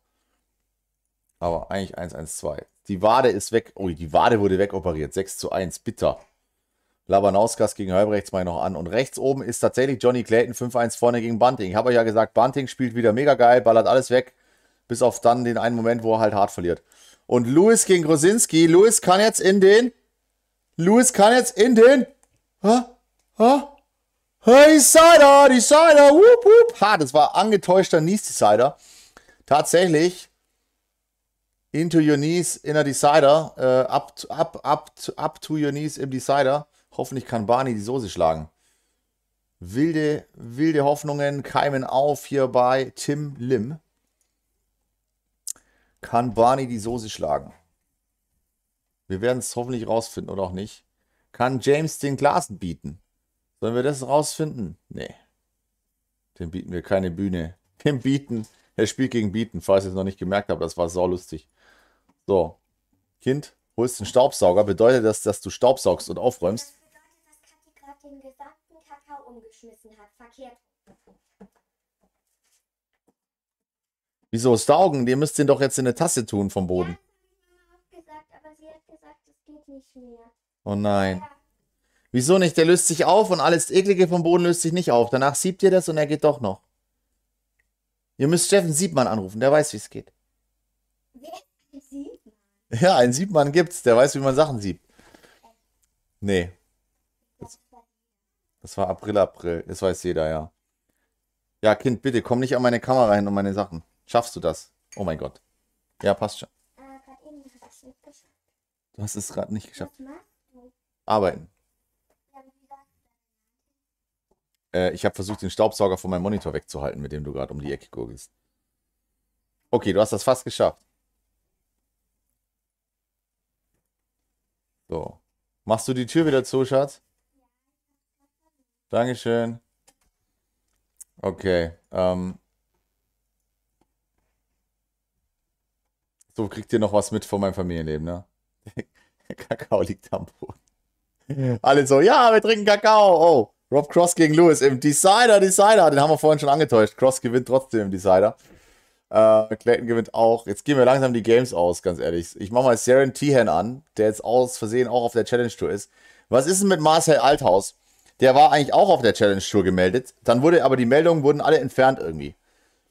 Aber eigentlich 112. Die Wade ist weg. Ui, die Wade wurde wegoperiert. 6 zu 1. Bitter. Labanauskas gegen Halbrechts mal noch an. Und rechts oben ist tatsächlich Johnny Clayton 5-1 vorne gegen Bunting. Ich habe euch ja gesagt, Bunting spielt wieder mega geil, ballert alles weg. Bis auf dann den einen Moment, wo er halt hart verliert. Und Lewis gegen Grosinski. Lewis kann jetzt in den. Lewis kann jetzt in den. Ha? Ha? Hey, Decider, Decider, whoop, whoop. Ha, das war angetäuschter Nies Decider. Tatsächlich. Into your knees in a Decider. Äh, up, up, up, up to your knees im Decider. Hoffentlich kann Barney die Soße schlagen. Wilde, wilde Hoffnungen keimen auf hier bei Tim Lim. Kann Barney die Soße schlagen? Wir werden es hoffentlich rausfinden oder auch nicht. Kann James den Glasen bieten? Sollen wir das rausfinden? Nee. Dem bieten wir keine Bühne. <laughs> Dem bieten. Er spielt gegen Bieten, falls ihr es noch nicht gemerkt habt. Das war sau lustig. So. Kind, holst einen Staubsauger. Bedeutet das, dass du staubsaugst und aufräumst? Das bedeutet, dass Kathi gerade den gesamten Kakao umgeschmissen hat. Verkehrt. Wieso saugen? Ihr müsst den doch jetzt in eine Tasse tun vom Boden. Ja, das gesagt, aber sie hat gesagt, das geht nicht mehr. Oh nein. Wieso nicht? Der löst sich auf und alles Eklige vom Boden löst sich nicht auf. Danach siebt ihr das und er geht doch noch. Ihr müsst Steffen Siebmann anrufen, der weiß, wie es geht. Wer? Ja, einen Siebmann gibt's, der weiß, wie man Sachen siebt. Nee, das war April, April. Das weiß jeder, ja. Ja, Kind, bitte komm nicht an meine Kamera hin und meine Sachen. Schaffst du das? Oh mein Gott. Ja, passt schon. Du hast es gerade nicht geschafft. Arbeiten. Äh, ich habe versucht, den Staubsauger von meinem Monitor wegzuhalten, mit dem du gerade um die Ecke gurgelst. Okay, du hast das fast geschafft. So. Machst du die Tür wieder zu, Schatz? Dankeschön. Okay. Ähm. So kriegt ihr noch was mit von meinem Familienleben, ne? <laughs> Kakao liegt am Boden. Alle so, ja, wir trinken Kakao. Oh, Rob Cross gegen Lewis im Decider, Decider. Den haben wir vorhin schon angetäuscht. Cross gewinnt trotzdem im Decider. Äh, Clayton gewinnt auch. Jetzt gehen wir langsam die Games aus, ganz ehrlich. Ich mache mal Saren Tehan an, der jetzt aus Versehen auch auf der Challenge Tour ist. Was ist denn mit Marcel Althaus? Der war eigentlich auch auf der Challenge Tour gemeldet. Dann wurde aber die Meldungen wurden alle entfernt irgendwie.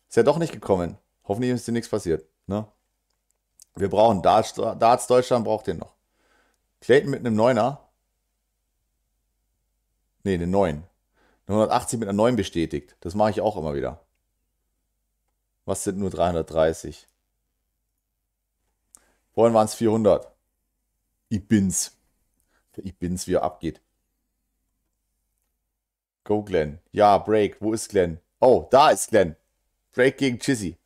Ist ja doch nicht gekommen. Hoffentlich ist dir nichts passiert. Ne? Wir brauchen Darts, Darts Deutschland braucht den noch. Clayton mit einem Neuner. Ne, eine 9. 180 mit einer 9 bestätigt. Das mache ich auch immer wieder. Was sind nur 330? Vorhin waren es 400. Ich bin's. Ich bin's, wie er abgeht. Go, Glenn. Ja, Break. Wo ist Glenn? Oh, da ist Glenn. Break gegen Chizzy.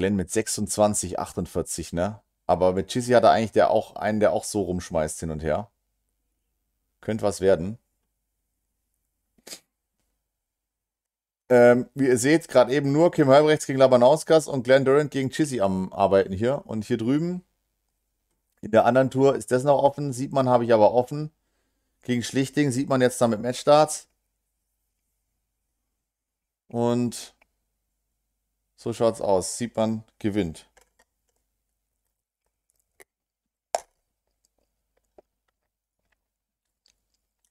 Glenn mit 26, 48, ne? Aber mit Chizzy hat er eigentlich der auch einen, der auch so rumschmeißt hin und her. Könnte was werden. Ähm, wie ihr seht, gerade eben nur Kim Halbrechts gegen Labanauskas und Glenn Durant gegen Chizzy am Arbeiten hier. Und hier drüben, in der anderen Tour, ist das noch offen. Sieht man, habe ich aber offen. Gegen Schlichting sieht man jetzt dann mit Matchstarts. Und so schaut's aus. Sieht man, gewinnt.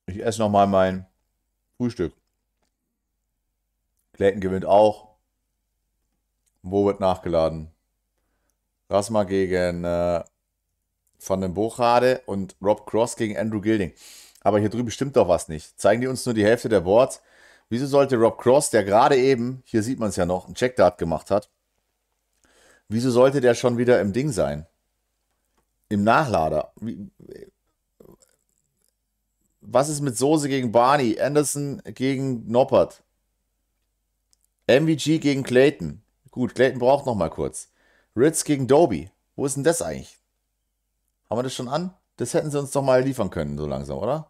Ich esse nochmal mein Frühstück. Clayton gewinnt auch. Wo wird nachgeladen? Rasma gegen äh, Van den Bochade und Rob Cross gegen Andrew Gilding. Aber hier drüben stimmt doch was nicht. Zeigen die uns nur die Hälfte der Boards. Wieso sollte Rob Cross, der gerade eben, hier sieht man es ja noch, einen Checkdart gemacht hat, wieso sollte der schon wieder im Ding sein? Im Nachlader. Wie, was ist mit Soße gegen Barney? Anderson gegen Noppert? MVG gegen Clayton. Gut, Clayton braucht noch mal kurz. Ritz gegen Doby. Wo ist denn das eigentlich? Haben wir das schon an? Das hätten sie uns doch mal liefern können, so langsam, oder?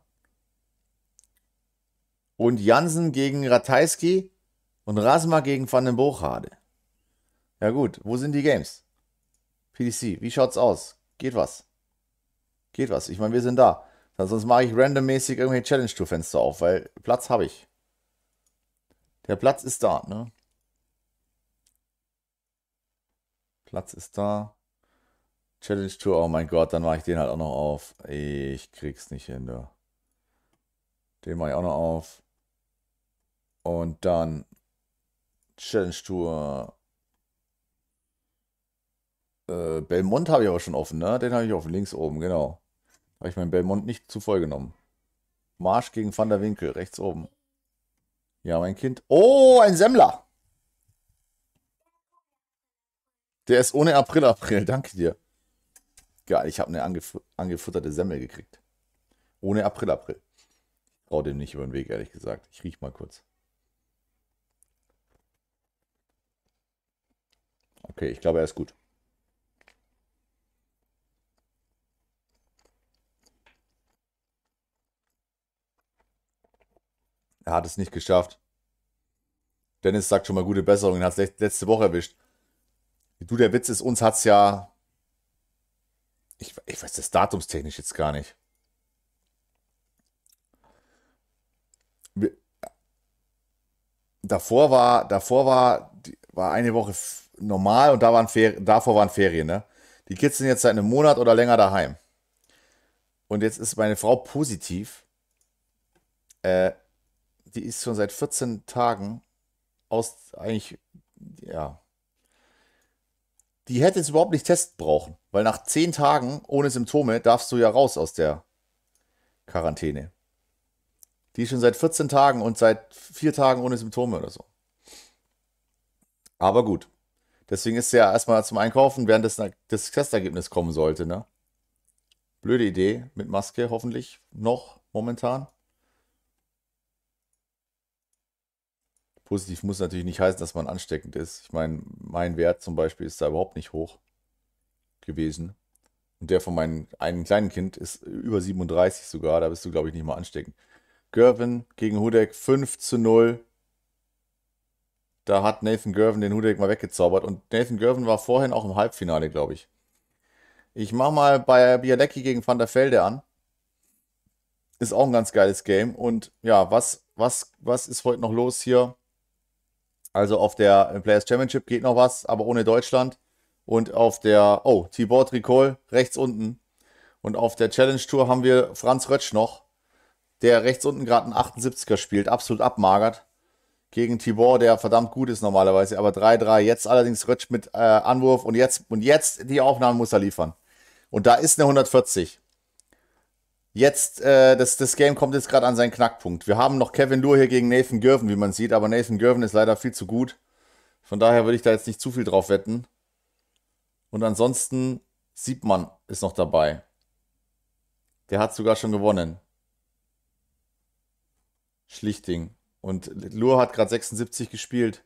Und Jansen gegen Ratajski und Rasma gegen Van den Bochade. Ja gut, wo sind die Games? PDC, wie schaut's aus? Geht was? Geht was? Ich meine, wir sind da. Sonst mache ich randommäßig irgendwelche Challenge-Tour-Fenster auf, weil Platz habe ich. Der Platz ist da, ne? Platz ist da. Challenge Tour, oh mein Gott, dann mache ich den halt auch noch auf. Ich krieg's nicht hin, da. Den mache ich auch noch auf. Und dann Challenge Tour. Äh, Belmont habe ich aber schon offen, ne? Den habe ich offen, links oben, genau. Habe ich meinen Belmont nicht zu voll genommen. Marsch gegen Van der Winkel, rechts oben. Ja, mein Kind. Oh, ein Semmler. Der ist ohne April, April. Danke dir. Geil, ich habe eine angef angefutterte Semmel gekriegt. Ohne April, April. Ich traue dem nicht über den Weg, ehrlich gesagt. Ich riech mal kurz. Okay, ich glaube, er ist gut. Er hat es nicht geschafft. Dennis sagt schon mal gute Besserung, er hat es letzte Woche erwischt. Du, der Witz ist, uns hat es ja. Ich, ich weiß das datumstechnisch jetzt gar nicht. davor war, davor war, war eine Woche normal und da waren davor waren Ferien, ne? Die Kids sind jetzt seit einem Monat oder länger daheim. Und jetzt ist meine Frau positiv. Äh, die ist schon seit 14 Tagen aus, eigentlich, ja. Die hätte jetzt überhaupt nicht testen brauchen, weil nach 10 Tagen ohne Symptome darfst du ja raus aus der Quarantäne. Die ist schon seit 14 Tagen und seit 4 Tagen ohne Symptome oder so. Aber gut. Deswegen ist sie ja erstmal zum Einkaufen, während das, das Testergebnis kommen sollte, ne? Blöde Idee mit Maske, hoffentlich noch momentan. Positiv muss natürlich nicht heißen, dass man ansteckend ist. Ich meine, mein Wert zum Beispiel ist da überhaupt nicht hoch gewesen. Und der von meinem einen kleinen Kind ist über 37 sogar. Da bist du, glaube ich, nicht mal ansteckend. Gervin gegen Hudek 5 zu 0. Da hat Nathan Gervin den Hudek mal weggezaubert. Und Nathan Gervin war vorhin auch im Halbfinale, glaube ich. Ich mache mal bei Bialecki gegen Van der Velde an. Ist auch ein ganz geiles Game. Und ja, was, was, was ist heute noch los hier? Also auf der Players Championship geht noch was, aber ohne Deutschland. Und auf der, oh, Tibor Tricol, rechts unten. Und auf der Challenge Tour haben wir Franz Rötsch noch, der rechts unten gerade einen 78er spielt, absolut abmagert. Gegen Tibor, der verdammt gut ist normalerweise, aber 3-3. Jetzt allerdings Rötsch mit äh, Anwurf und jetzt, und jetzt die Aufnahme muss er liefern. Und da ist eine 140. Jetzt, äh, das, das Game kommt jetzt gerade an seinen Knackpunkt. Wir haben noch Kevin Lure hier gegen Nathan Gervin, wie man sieht, aber Nathan Gervin ist leider viel zu gut. Von daher würde ich da jetzt nicht zu viel drauf wetten. Und ansonsten Siebmann ist noch dabei. Der hat sogar schon gewonnen. Schlichting. Und Lure hat gerade 76 gespielt.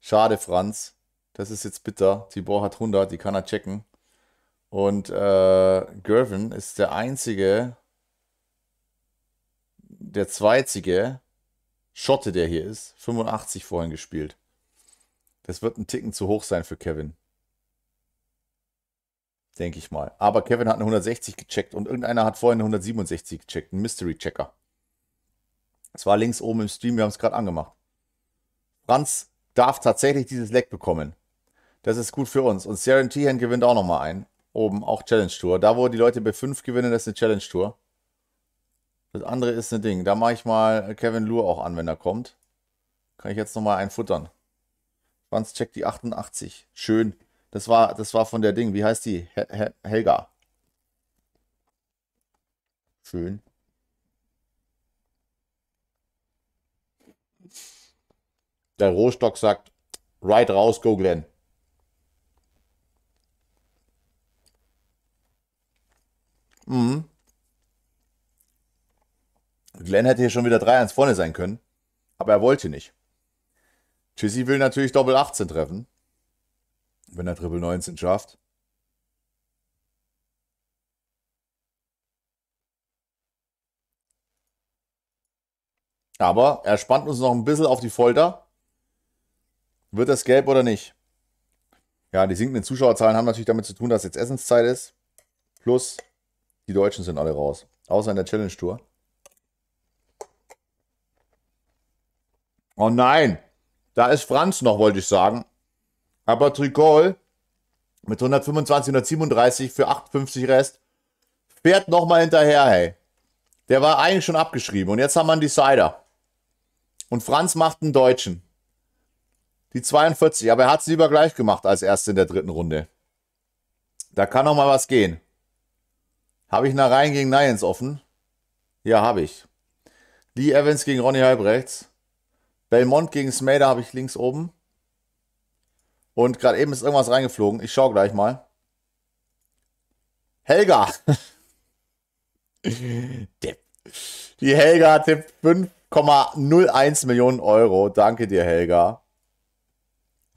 Schade, Franz. Das ist jetzt bitter. Tibor hat 100, die kann er checken. Und äh, Gervin ist der einzige, der zweizige Schotte, der hier ist. 85 vorhin gespielt. Das wird ein Ticken zu hoch sein für Kevin. Denke ich mal. Aber Kevin hat eine 160 gecheckt und irgendeiner hat vorhin eine 167 gecheckt. Ein Mystery-Checker. Es war links oben im Stream, wir haben es gerade angemacht. Franz darf tatsächlich dieses Leck bekommen. Das ist gut für uns. Und Saren Tihan gewinnt auch nochmal ein. Oben, auch Challenge Tour. Da, wo die Leute bei 5 gewinnen, das ist eine Challenge Tour. Das andere ist ein Ding. Da mache ich mal Kevin Lure auch an, wenn er kommt. Kann ich jetzt nochmal einen futtern. Franz checkt die 88. Schön. Das war, das war von der Ding. Wie heißt die? Hel Helga. Schön. Der Rohstock sagt, right raus, go Glenn. Mhm. Glenn hätte hier schon wieder 3-1 vorne sein können, aber er wollte nicht. Chissy will natürlich Doppel 18 treffen, wenn er Triple 19 schafft. Aber er spannt uns noch ein bisschen auf die Folter. Wird das gelb oder nicht? Ja, die sinkenden Zuschauerzahlen haben natürlich damit zu tun, dass jetzt Essenszeit ist. Plus, die Deutschen sind alle raus. Außer in der Challenge Tour. Oh nein! Da ist Franz noch, wollte ich sagen. Aber Tricol mit 125, 137 für 58 Rest fährt nochmal hinterher, hey. Der war eigentlich schon abgeschrieben und jetzt haben wir einen Decider. Und Franz macht einen Deutschen. Die 42, aber er hat es lieber gleich gemacht als erst in der dritten Runde. Da kann noch mal was gehen. Habe ich nach Reihen gegen Nians offen? Ja, habe ich. Lee Evans gegen Ronny Halbrechts. Belmont gegen Smader habe ich links oben. Und gerade eben ist irgendwas reingeflogen. Ich schaue gleich mal. Helga. <laughs> Die Helga tippt 5,01 Millionen Euro. Danke dir, Helga.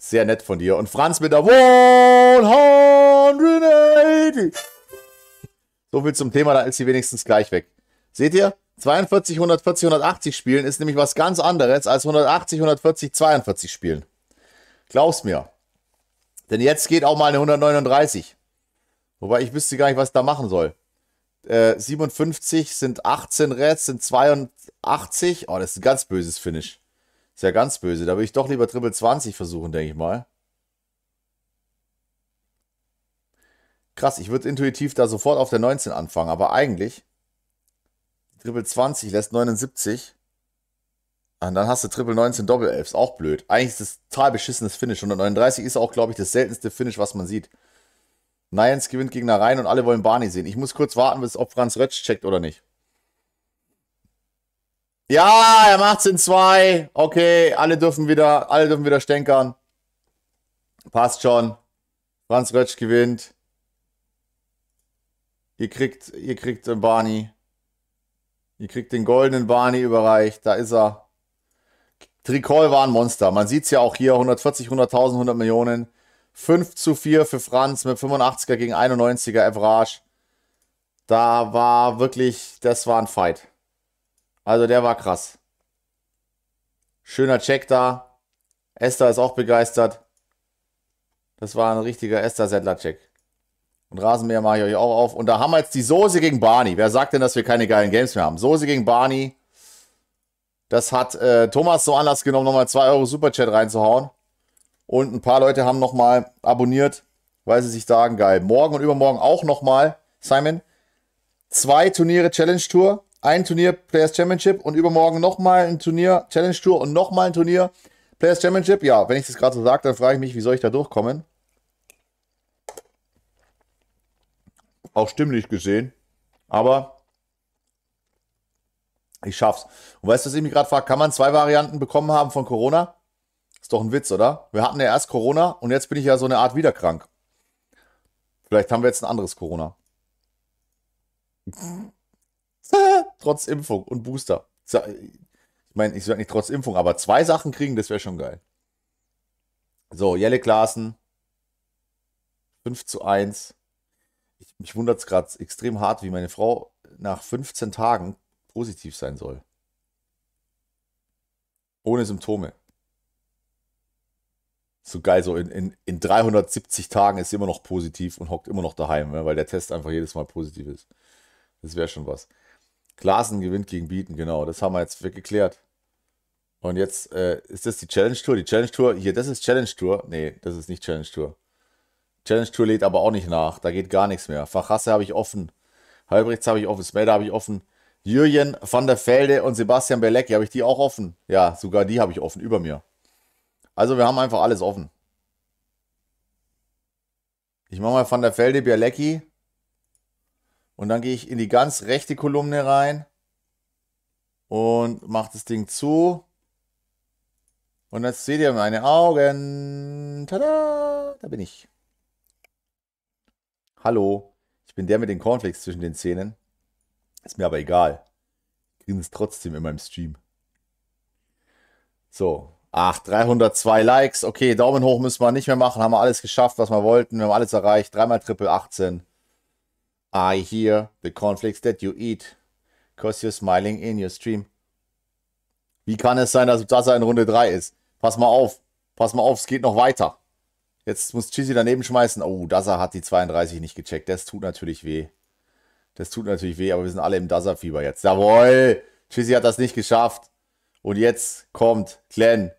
Sehr nett von dir. Und Franz mit der 180. So viel zum Thema, da ist sie wenigstens gleich weg. Seht ihr? 42, 140, 180 spielen ist nämlich was ganz anderes als 180, 140, 42 spielen. Glaub's mir. Denn jetzt geht auch mal eine 139. Wobei ich wüsste gar nicht, was ich da machen soll. Äh, 57 sind 18 Reds, sind 82. Oh, das ist ein ganz böses Finish. Ist ja ganz böse. Da würde ich doch lieber Triple 20 versuchen, denke ich mal. Krass, ich würde intuitiv da sofort auf der 19 anfangen, aber eigentlich Triple 20 lässt 79. Und dann hast du Triple 19 Doppel 11. Ist auch blöd. Eigentlich ist das total beschissenes Finish. 139 ist auch, glaube ich, das seltenste Finish, was man sieht. Nians gewinnt gegen rein und alle wollen Barney sehen. Ich muss kurz warten, bis ob Franz Rötsch checkt oder nicht. Ja, er macht's in zwei. Okay, alle dürfen wieder, alle dürfen wieder stänkern. Passt schon. Franz Rötsch gewinnt. Ihr kriegt, ihr kriegt den Barney. Ihr kriegt den goldenen Barney überreicht. Da ist er. Tricol war ein Monster. Man sieht es ja auch hier. 140, 100.000, 100 Millionen. 5 zu 4 für Franz mit 85er gegen 91er Average. Da war wirklich, das war ein Fight. Also der war krass. Schöner Check da. Esther ist auch begeistert. Das war ein richtiger Esther Settler-Check. Und Rasenmäher mache ich euch auch auf. Und da haben wir jetzt die Soße gegen Barney. Wer sagt denn, dass wir keine geilen Games mehr haben? Soße gegen Barney. Das hat äh, Thomas so Anlass genommen, nochmal 2 Euro Superchat reinzuhauen. Und ein paar Leute haben nochmal abonniert, weil sie sich sagen, geil. Morgen und übermorgen auch nochmal, Simon, zwei Turniere Challenge Tour, ein Turnier Players Championship und übermorgen nochmal ein Turnier Challenge Tour und nochmal ein Turnier Players Championship. Ja, wenn ich das gerade so sage, dann frage ich mich, wie soll ich da durchkommen? Auch stimmlich gesehen. Aber ich schaff's. Und weißt du, was ich mich gerade frage? Kann man zwei Varianten bekommen haben von Corona? Ist doch ein Witz, oder? Wir hatten ja erst Corona und jetzt bin ich ja so eine Art wieder krank. Vielleicht haben wir jetzt ein anderes Corona. <laughs> trotz Impfung und Booster. Ich meine, ich sage nicht trotz Impfung, aber zwei Sachen kriegen, das wäre schon geil. So, Jelle Klaassen. 5 zu 1. Ich, mich wundert es gerade extrem hart, wie meine Frau nach 15 Tagen positiv sein soll. Ohne Symptome. So geil, so in, in, in 370 Tagen ist sie immer noch positiv und hockt immer noch daheim, weil der Test einfach jedes Mal positiv ist. Das wäre schon was. Glasen gewinnt gegen Bieten, genau. Das haben wir jetzt geklärt. Und jetzt äh, ist das die Challenge Tour. Die Challenge Tour, hier, das ist Challenge Tour. Nee, das ist nicht Challenge Tour. Challenge Tour lädt aber auch nicht nach. Da geht gar nichts mehr. Fachasse habe ich offen. Halbrechts habe ich offen. Smelder habe ich offen. Jürgen van der Velde und Sebastian Belecki, habe ich die auch offen? Ja, sogar die habe ich offen, über mir. Also wir haben einfach alles offen. Ich mache mal van der Velde, Bialecki. Und dann gehe ich in die ganz rechte Kolumne rein. Und mache das Ding zu. Und jetzt seht ihr meine Augen. Tada! Da bin ich. Hallo. Ich bin der mit den Cornflakes zwischen den Zähnen. Ist mir aber egal. Ich grinse trotzdem in meinem Stream. So. Ach, 302 Likes. Okay, Daumen hoch müssen wir nicht mehr machen. Haben wir alles geschafft, was wir wollten. Wir haben alles erreicht. Dreimal Triple 18. I hear the cornflakes that you eat. Cause you're smiling in your stream. Wie kann es sein, dass das in Runde 3 ist? Pass mal auf. Pass mal auf, es geht noch weiter. Jetzt muss Chizzy daneben schmeißen. Oh, Dasa hat die 32 nicht gecheckt. Das tut natürlich weh. Das tut natürlich weh, aber wir sind alle im Dasa-Fieber jetzt. Jawohl! Chizzy hat das nicht geschafft. Und jetzt kommt Glenn.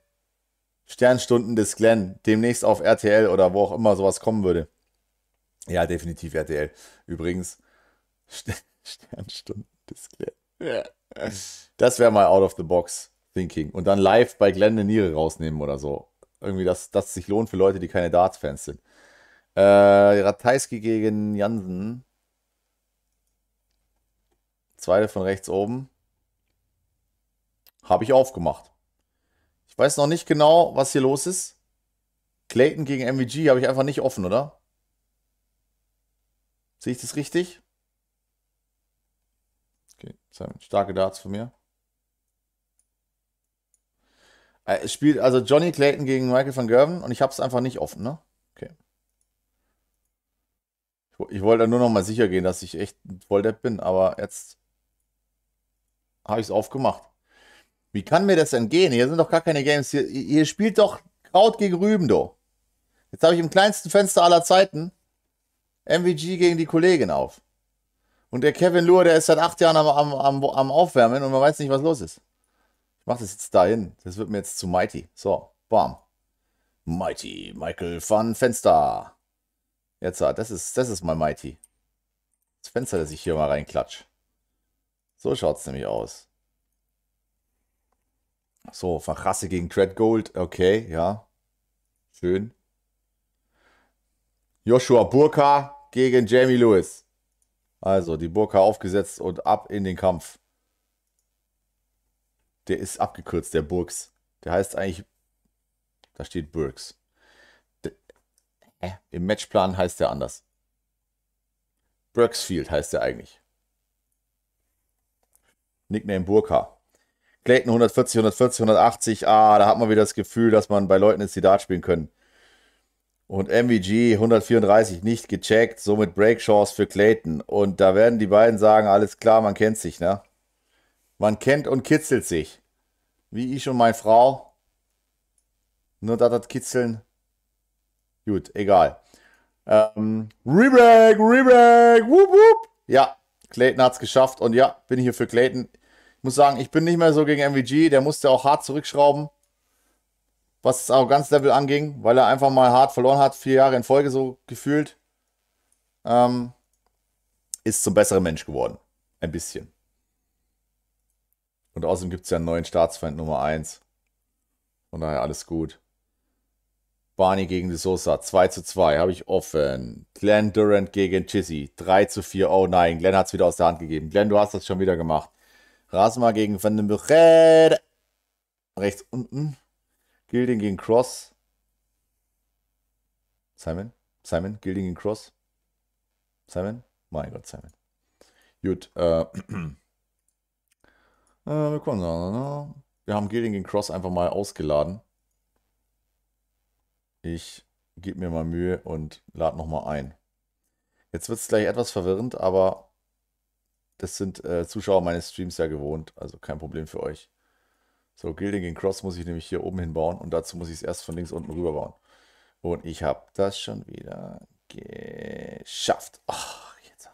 Sternstunden des Glenn. Demnächst auf RTL oder wo auch immer sowas kommen würde. Ja, definitiv RTL. Übrigens, <laughs> Sternstunden Glenn. Das wäre mal out of the box thinking. Und dann live bei Glenn eine Niere rausnehmen oder so. Irgendwie, dass das sich lohnt für Leute, die keine Darts-Fans sind. Äh, Ratajski gegen Jansen. Zweite von rechts oben. Habe ich aufgemacht. Ich weiß noch nicht genau, was hier los ist. Clayton gegen MVG habe ich einfach nicht offen, oder? Sehe ich das richtig? Okay, starke Darts von mir. Äh, es spielt also Johnny Clayton gegen Michael van Gerven und ich habe es einfach nicht offen, ne? Okay. Ich, wollte nur noch mal sicher gehen, dass ich echt voll Depp bin, aber jetzt habe ich es aufgemacht. Wie kann mir das entgehen? Hier sind doch gar keine Games. Hier, hier spielt doch Kraut gegen Rüben, do. Jetzt habe ich im kleinsten Fenster aller Zeiten MVG gegen die Kollegin auf. Und der Kevin Lure, der ist seit acht Jahren am, am, am, am Aufwärmen und man weiß nicht, was los ist. Ich mache das jetzt dahin. Das wird mir jetzt zu mighty. So, bam. Mighty Michael van Fenster. Jetzt, das ist, das ist mal mighty. Das Fenster, das ich hier mal reinklatsch. So schaut es nämlich aus. So, Verrasse gegen Tread Gold. Okay, ja. Schön. Joshua Burka gegen Jamie Lewis. Also, die Burka aufgesetzt und ab in den Kampf. Der ist abgekürzt, der Burks. Der heißt eigentlich. Da steht Burks. Im Matchplan heißt der anders. Burksfield heißt der eigentlich. Nickname Burka. Clayton 140, 140, 180. Ah, da hat man wieder das Gefühl, dass man bei Leuten ins Dart spielen können. Und MVG 134 nicht gecheckt, somit Break Chance für Clayton. Und da werden die beiden sagen, alles klar, man kennt sich, ne? Man kennt und kitzelt sich. Wie ich und meine Frau. Nur da das Kitzeln. Gut, egal. Ähm, Rebreak, Rebreak, wup, wup. Ja, Clayton hat es geschafft und ja, bin hier für Clayton. Ich muss sagen, ich bin nicht mehr so gegen MVG. Der musste auch hart zurückschrauben, was das Arroganzlevel anging, weil er einfach mal hart verloren hat, vier Jahre in Folge so gefühlt. Ähm, ist zum besseren Mensch geworden. Ein bisschen. Und außerdem gibt es ja einen neuen Staatsfeind Nummer 1. Von daher alles gut. Barney gegen De Sosa, 2 zu 2, habe ich offen. Glenn Durant gegen Chizzy, 3 zu 4. Oh nein, Glenn hat es wieder aus der Hand gegeben. Glenn, du hast das schon wieder gemacht. Rasma gegen Van den Buchet. Rechts unten. Gilding gegen Cross. Simon? Simon? Gilding gegen Cross? Simon? Mein Gott, Simon. Gut. Äh, <clears throat> äh, wir haben Gilding gegen Cross einfach mal ausgeladen. Ich gebe mir mal Mühe und lade nochmal ein. Jetzt wird es gleich etwas verwirrend, aber das sind äh, Zuschauer meines Streams ja gewohnt, also kein Problem für euch. So, Gilding gegen Cross muss ich nämlich hier oben hinbauen und dazu muss ich es erst von links unten rüber bauen. Und ich habe das schon wieder geschafft. Ach, jetzt.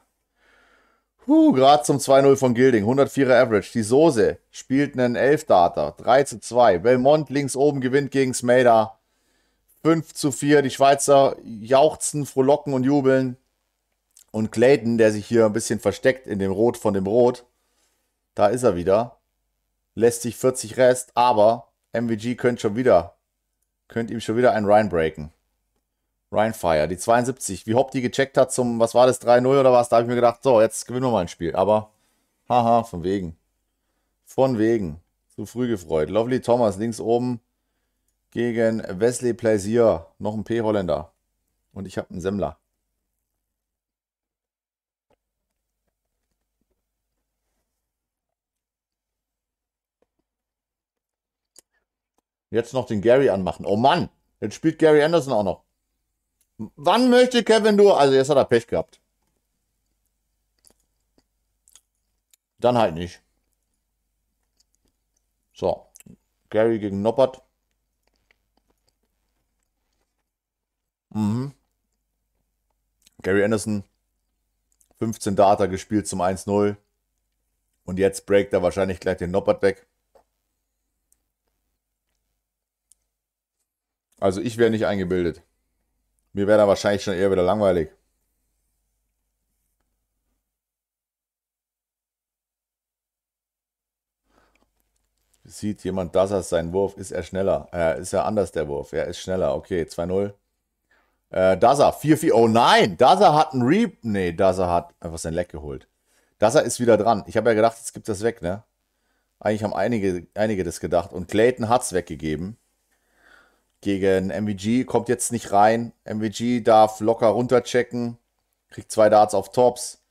Huh, gerade zum 2-0 von Gilding. 104er Average. Die Soße spielt einen 11-Data. 3 zu 2. Belmont links oben gewinnt gegen Smader. 5 zu 4. Die Schweizer jauchzen, frohlocken und jubeln. Und Clayton, der sich hier ein bisschen versteckt in dem Rot von dem Rot, da ist er wieder. Lässt sich 40 Rest, aber MVG könnte schon wieder, könnte ihm schon wieder einen Ryan breaken. Ryan Fire, die 72. Wie Hopp die gecheckt hat zum, was war das, 3-0 oder was, da habe ich mir gedacht, so, jetzt gewinnen wir mal ein Spiel. Aber, haha, von wegen. Von wegen. Zu früh gefreut. Lovely Thomas links oben gegen Wesley Plaisir. Noch ein P-Holländer. Und ich habe einen Semmler. Jetzt noch den Gary anmachen. Oh Mann, jetzt spielt Gary Anderson auch noch. Wann möchte Kevin du? Also jetzt hat er Pech gehabt. Dann halt nicht. So, Gary gegen Noppert. Mhm. Gary Anderson, 15 Data gespielt zum 1-0. Und jetzt breakt er wahrscheinlich gleich den Noppert weg. Also ich wäre nicht eingebildet. Mir wäre da wahrscheinlich schon eher wieder langweilig. Sieht jemand, dass er seinen Wurf, ist er schneller. Äh, ist er anders, der Wurf. Er ist schneller. Okay, 2-0. Äh, Daza, 4-4. Oh nein, Daza hat einen Reap. Nee, Daza hat einfach sein Leck geholt. Daza ist wieder dran. Ich habe ja gedacht, jetzt gibt das weg, ne? Eigentlich haben einige, einige das gedacht. Und Clayton hat es weggegeben gegen MVG, kommt jetzt nicht rein. MVG darf locker runterchecken, kriegt zwei Darts auf Tops.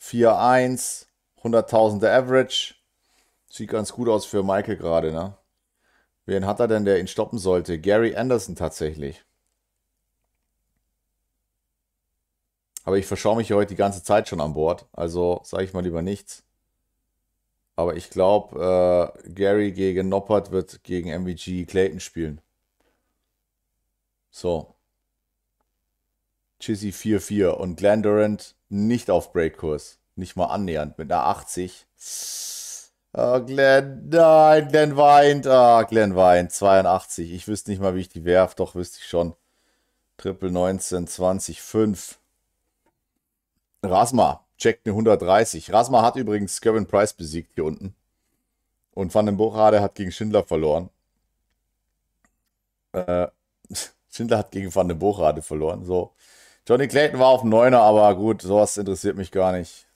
4-1, 100.000 Average. Sieht ganz gut aus für Michael gerade, ne? Wen hat er denn, der ihn stoppen sollte? Gary Anderson tatsächlich. Aber ich verschaue mich heute die ganze Zeit schon an Bord. Also sage ich mal lieber nichts. Aber ich glaube, äh, Gary gegen Noppert wird gegen MVG Clayton spielen. So. Chizzy 4-4 und Glenn Durant nicht auf Breakkurs. Nicht mal annähernd mit einer 80. Oh, Glenn, nein, Glenn weint. Ah, oh, Glenn weint. 82. Ich wüsste nicht mal, wie ich die werf. Doch, wüsste ich schon. Triple 19, 20, 5. Rasma checkt eine 130. Rasma hat übrigens Kevin Price besiegt hier unten. Und Van den Buchade hat gegen Schindler verloren. Äh, Schindler hat gegen Van den Bochrade verloren. So. Johnny Clayton war auf dem Neuner, aber gut, sowas interessiert mich gar nicht.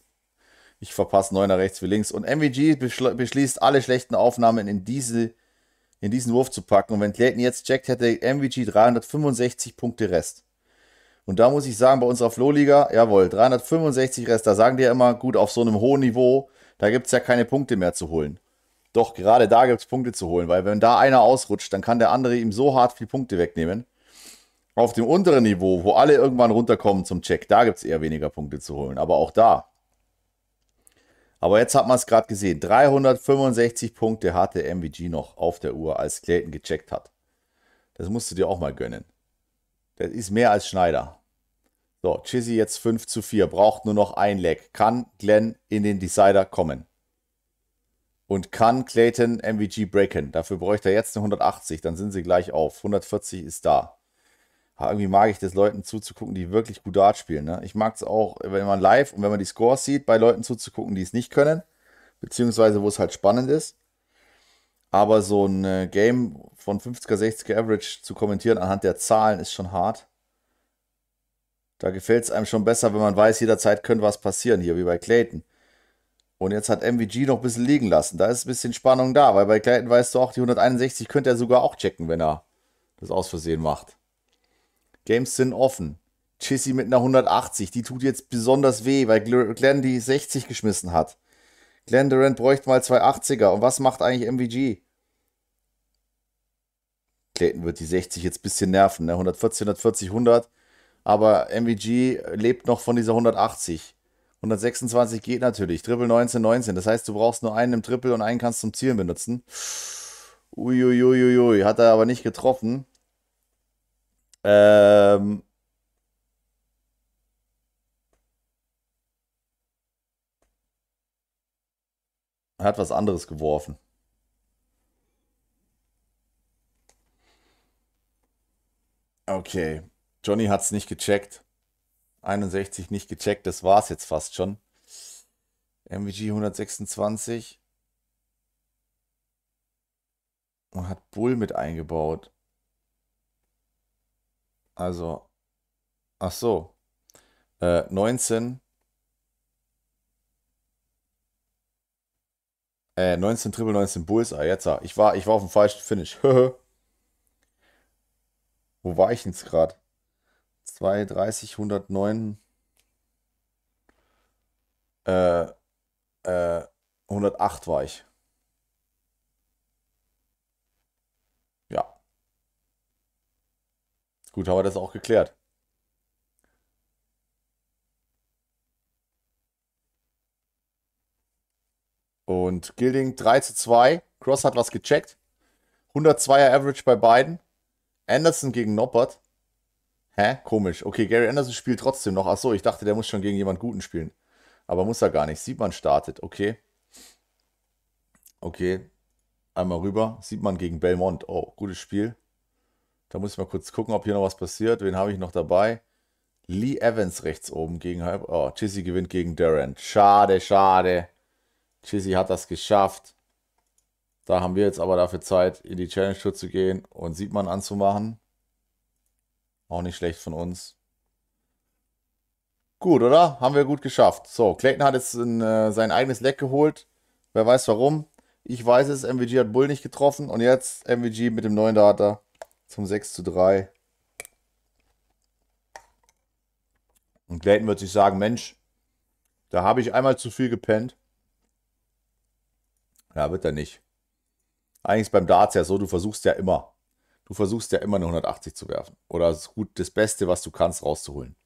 Ich verpasse Neuner rechts wie links. Und MVG beschließt, alle schlechten Aufnahmen in, diese, in diesen Wurf zu packen. Und wenn Clayton jetzt checkt, hätte MVG 365 Punkte Rest. Und da muss ich sagen, bei unserer Flohliga, jawohl, 365 Rest. Da sagen die ja immer, gut, auf so einem hohen Niveau, da gibt es ja keine Punkte mehr zu holen. Doch gerade da gibt es Punkte zu holen, weil wenn da einer ausrutscht, dann kann der andere ihm so hart viele Punkte wegnehmen. Auf dem unteren Niveau, wo alle irgendwann runterkommen zum Check, da gibt es eher weniger Punkte zu holen. Aber auch da. Aber jetzt hat man es gerade gesehen. 365 Punkte hatte MVG noch auf der Uhr, als Clayton gecheckt hat. Das musst du dir auch mal gönnen. Das ist mehr als Schneider. So, Chizzy jetzt 5 zu 4. Braucht nur noch ein Leck. Kann Glenn in den Decider kommen? Und kann Clayton MVG breaken? Dafür bräuchte er jetzt eine 180. Dann sind sie gleich auf. 140 ist da. Irgendwie mag ich das Leuten zuzugucken, die wirklich gut Dart spielen. Ne? Ich mag es auch, wenn man live und wenn man die Scores sieht, bei Leuten zuzugucken, die es nicht können. Beziehungsweise wo es halt spannend ist. Aber so ein äh, Game von 50er, 60er Average zu kommentieren anhand der Zahlen ist schon hart. Da gefällt es einem schon besser, wenn man weiß, jederzeit könnte was passieren, hier wie bei Clayton. Und jetzt hat MVG noch ein bisschen liegen lassen. Da ist ein bisschen Spannung da, weil bei Clayton weißt du auch, die 161 könnte er sogar auch checken, wenn er das aus Versehen macht. Games sind offen. Chissy mit einer 180, die tut jetzt besonders weh, weil Glenn die 60 geschmissen hat. Glenn Durant bräuchte mal zwei 80er. Und was macht eigentlich MVG? Clayton wird die 60 jetzt ein bisschen nerven, ne? 140, 140, 100. Aber MVG lebt noch von dieser 180. 126 geht natürlich. Triple 19, 19. Das heißt, du brauchst nur einen im Triple und einen kannst zum Zielen benutzen. Uiuiuiui. Hat er aber nicht getroffen. Ähm. Er hat was anderes geworfen. Okay. Johnny hat es nicht gecheckt. 61 nicht gecheckt, das war es jetzt fast schon. MVG 126. Und hat Bull mit eingebaut. Also, ach so. Äh, 19. Äh, 19 Triple 19 Bulls. Ah, jetzt. Ich war, ich war auf dem falschen Finish. <laughs> Wo war ich jetzt gerade? 230, 109. Äh, äh, 108 war ich. Ja. Gut, haben wir das auch geklärt. Und Gilding 3 zu 2. Cross hat was gecheckt. 102er Average bei beiden. Anderson gegen Noppert. Hä? Komisch. Okay, Gary Anderson spielt trotzdem noch. Achso, ich dachte, der muss schon gegen jemand Guten spielen. Aber muss er gar nicht. Sieht man startet. Okay. Okay. Einmal rüber. Sieht man gegen Belmont. Oh, gutes Spiel. Da muss ich mal kurz gucken, ob hier noch was passiert. Wen habe ich noch dabei? Lee Evans rechts oben gegen Halb. Oh, Chizzy gewinnt gegen Durant. Schade, schade. Chizzy hat das geschafft. Da haben wir jetzt aber dafür Zeit, in die Challenge Tour zu gehen und sieht man anzumachen. Auch nicht schlecht von uns. Gut, oder? Haben wir gut geschafft. So, Clayton hat jetzt ein, äh, sein eigenes Leck geholt. Wer weiß warum. Ich weiß es, MVG hat Bull nicht getroffen. Und jetzt MVG mit dem neuen Data zum 6 zu 3. Und Clayton wird sich sagen, Mensch, da habe ich einmal zu viel gepennt. Ja, wird er nicht. Eigentlich ist beim Darts ja so, du versuchst ja immer du versuchst ja immer eine 180 zu werfen. Oder das, gut, das Beste, was du kannst, rauszuholen.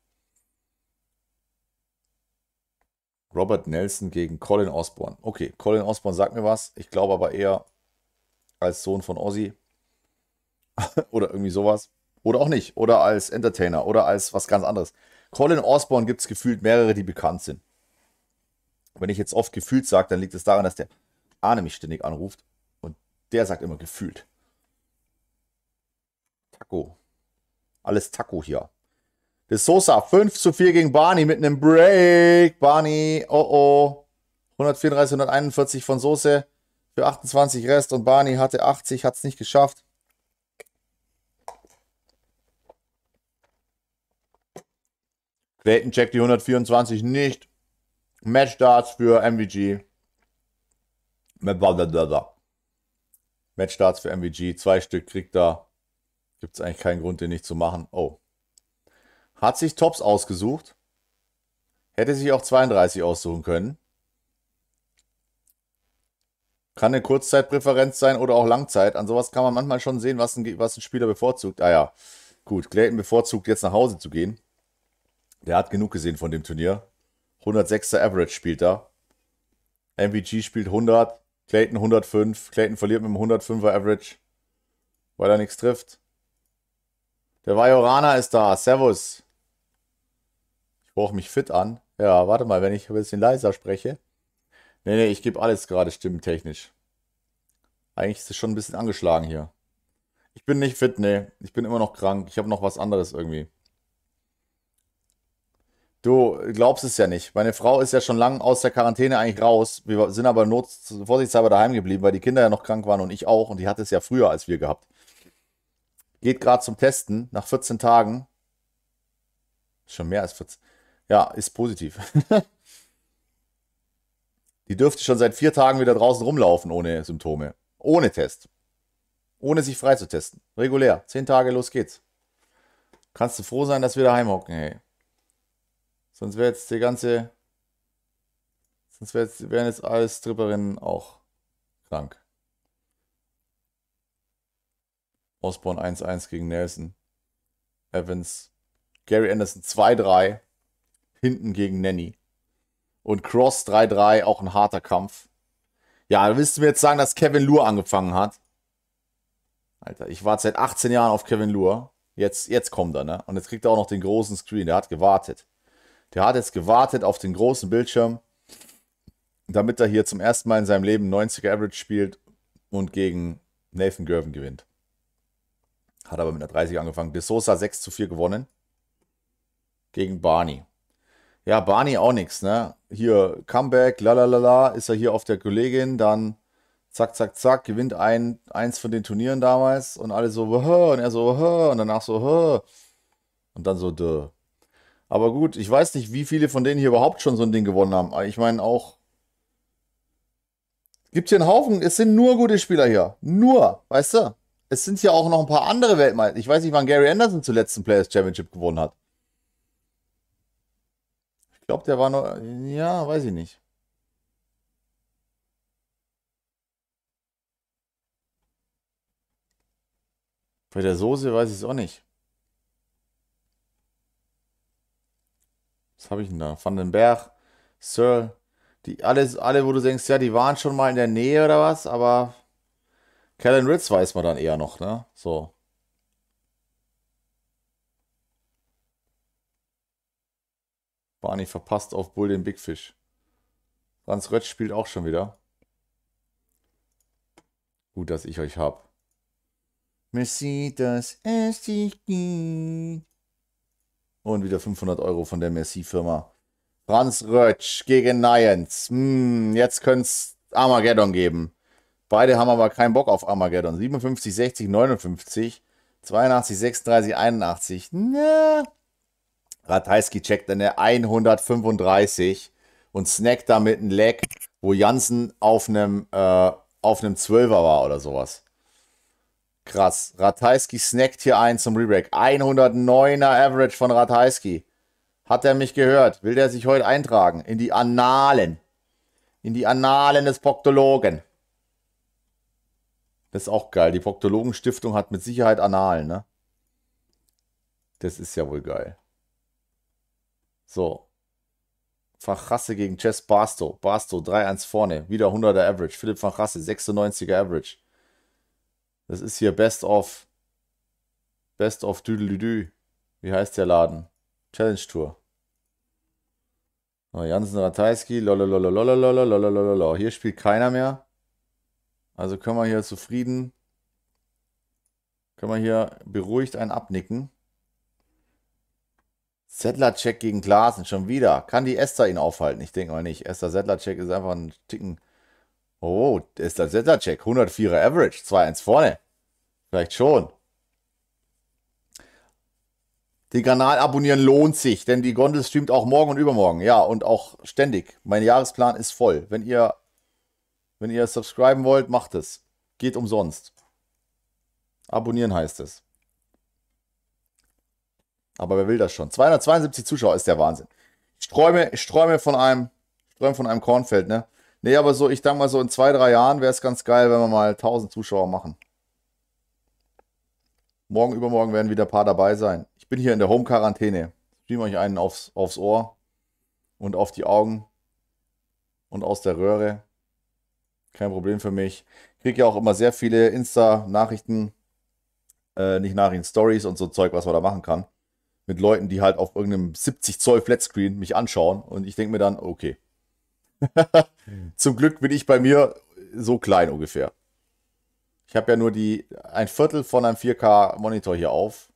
Robert Nelson gegen Colin Osborne. Okay, Colin Osborne sagt mir was. Ich glaube aber eher als Sohn von Ozzy. <laughs> oder irgendwie sowas. Oder auch nicht. Oder als Entertainer. Oder als was ganz anderes. Colin Osborne gibt es gefühlt mehrere, die bekannt sind. Wenn ich jetzt oft gefühlt sage, dann liegt es daran, dass der Arne mich ständig anruft. Und der sagt immer gefühlt. Taco. Alles Taco hier. De Sosa 5 zu 4 gegen Barney mit einem Break. Barney, oh oh. 134, 141 von Soße für 28 Rest und Barney hatte 80, hat es nicht geschafft. Clayton checkt die 124 nicht. Match Darts für MVG. Match Darts für MVG. Zwei Stück kriegt er. Gibt es eigentlich keinen Grund, den nicht zu machen. Oh. Hat sich Tops ausgesucht. Hätte sich auch 32 aussuchen können. Kann eine Kurzzeitpräferenz sein oder auch Langzeit. An sowas kann man manchmal schon sehen, was ein, was ein Spieler bevorzugt. Ah ja, gut. Clayton bevorzugt jetzt nach Hause zu gehen. Der hat genug gesehen von dem Turnier. 106er Average spielt er. MVG spielt 100, Clayton 105. Clayton verliert mit dem 105er Average, weil er nichts trifft. Der Vajorana ist da. Servus. Ich brauche mich fit an. Ja, warte mal, wenn ich ein bisschen leiser spreche. Nee, nee, ich gebe alles gerade stimmentechnisch. Eigentlich ist es schon ein bisschen angeschlagen hier. Ich bin nicht fit, nee. Ich bin immer noch krank. Ich habe noch was anderes irgendwie. Du glaubst es ja nicht. Meine Frau ist ja schon lange aus der Quarantäne eigentlich raus. Wir sind aber not vorsichtshalber daheim geblieben, weil die Kinder ja noch krank waren und ich auch. Und die hat es ja früher als wir gehabt. Geht gerade zum Testen nach 14 Tagen. Schon mehr als 14. Ja, ist positiv. <laughs> die dürfte schon seit vier Tagen wieder draußen rumlaufen ohne Symptome. Ohne Test. Ohne sich freizutesten. Regulär. Zehn Tage, los geht's. Kannst du froh sein, dass wir daheim hocken, hey. Sonst wäre jetzt die ganze. Sonst wär jetzt, wären jetzt alle Stripperinnen auch krank. Osborne 1-1 gegen Nelson. Evans. Gary Anderson 2-3. Hinten gegen Nanny. Und Cross 3-3, auch ein harter Kampf. Ja, da willst du mir jetzt sagen, dass Kevin Lure angefangen hat? Alter, ich warte seit 18 Jahren auf Kevin Lure. Jetzt, jetzt kommt er, ne? Und jetzt kriegt er auch noch den großen Screen. Der hat gewartet. Der hat jetzt gewartet auf den großen Bildschirm, damit er hier zum ersten Mal in seinem Leben 90er Average spielt und gegen Nathan Gervin gewinnt. Hat aber mit einer 30 angefangen. De Sosa 6 zu 4 gewonnen gegen Barney. Ja, Barney auch nichts, ne? Hier Comeback, lalalala, ist er hier auf der Kollegin, dann zack, zack, zack, gewinnt ein, eins von den Turnieren damals und alle so, und er so, und danach so, und dann so, duh. Aber gut, ich weiß nicht, wie viele von denen hier überhaupt schon so ein Ding gewonnen haben. Ich meine auch. Gibt hier einen Haufen, es sind nur gute Spieler hier. Nur, weißt du? Es sind ja auch noch ein paar andere Weltmeister. Ich weiß nicht, wann Gary Anderson zuletzt ein Players Championship gewonnen hat. Ich glaube, der war nur. Ja, weiß ich nicht. Bei der Soße weiß ich es auch nicht. Was habe ich denn da? Van den Berg, Searle. Die alles, alle, wo du denkst, ja, die waren schon mal in der Nähe oder was, aber Kellen Ritz weiß man dann eher noch, ne? So. Barney verpasst auf Bull den Big Fish. Franz Rötz spielt auch schon wieder. Gut, dass ich euch hab. Man sieht, dass es dich gibt. Und wieder 500 Euro von der Merci-Firma. Franz Rötsch gegen Nyans. Hm, jetzt könnte es Armageddon geben. Beide haben aber keinen Bock auf Armageddon. 57, 60, 59, 82, 36, 81. Na. Ratajski checkt in der 135 und snackt damit ein Leck, wo Jansen auf einem äh, auf einem 12er war oder sowas. Krass. Ratajski snackt hier ein zum Rebreak. 109er Average von Ratajski. Hat er mich gehört? Will der sich heute eintragen? In die Annalen. In die Annalen des Proktologen. Das ist auch geil. Die Proktologenstiftung hat mit Sicherheit Annalen, ne? Das ist ja wohl geil. So. Fachrasse gegen Chess Barstow. Barstow 3-1 vorne. Wieder 100er Average. Philipp Fachrasse 96er Average. Das ist hier Best of. Best of Düdelüdü. Wie heißt der Laden? Challenge Tour. Oh, Jansen Ratajski, lololololololololololololol. Hier spielt keiner mehr. Also können wir hier zufrieden, können wir hier beruhigt einen abnicken. Settlercheck gegen Glasen, schon wieder. Kann die Esther ihn aufhalten? Ich denke mal nicht. Esther Settlercheck ist einfach ein Ticken. Oh, Esther Settlercheck, 104er Average, 2-1 vorne. Vielleicht schon. Den Kanal abonnieren lohnt sich, denn die Gondel streamt auch morgen und übermorgen. Ja, und auch ständig. Mein Jahresplan ist voll. Wenn ihr, wenn ihr subscriben wollt, macht es. Geht umsonst. Abonnieren heißt es. Aber wer will das schon? 272 Zuschauer ist der Wahnsinn. Ich träume, ich träume von einem, ich träume von einem Kornfeld, ne? Nee, aber so, ich denke mal so in zwei, drei Jahren wäre es ganz geil, wenn wir mal 1000 Zuschauer machen. Morgen, übermorgen werden wieder ein paar dabei sein. Ich bin hier in der Home-Quarantäne. Stream euch einen aufs, aufs Ohr und auf die Augen und aus der Röhre. Kein Problem für mich. Ich kriege ja auch immer sehr viele Insta-Nachrichten äh, nicht Nachrichten, Stories und so Zeug, was man da machen kann. Mit Leuten, die halt auf irgendeinem 70 Zoll Flatscreen mich anschauen und ich denke mir dann, okay. <laughs> Zum Glück bin ich bei mir so klein ungefähr. Ich habe ja nur die ein Viertel von einem 4K Monitor hier auf.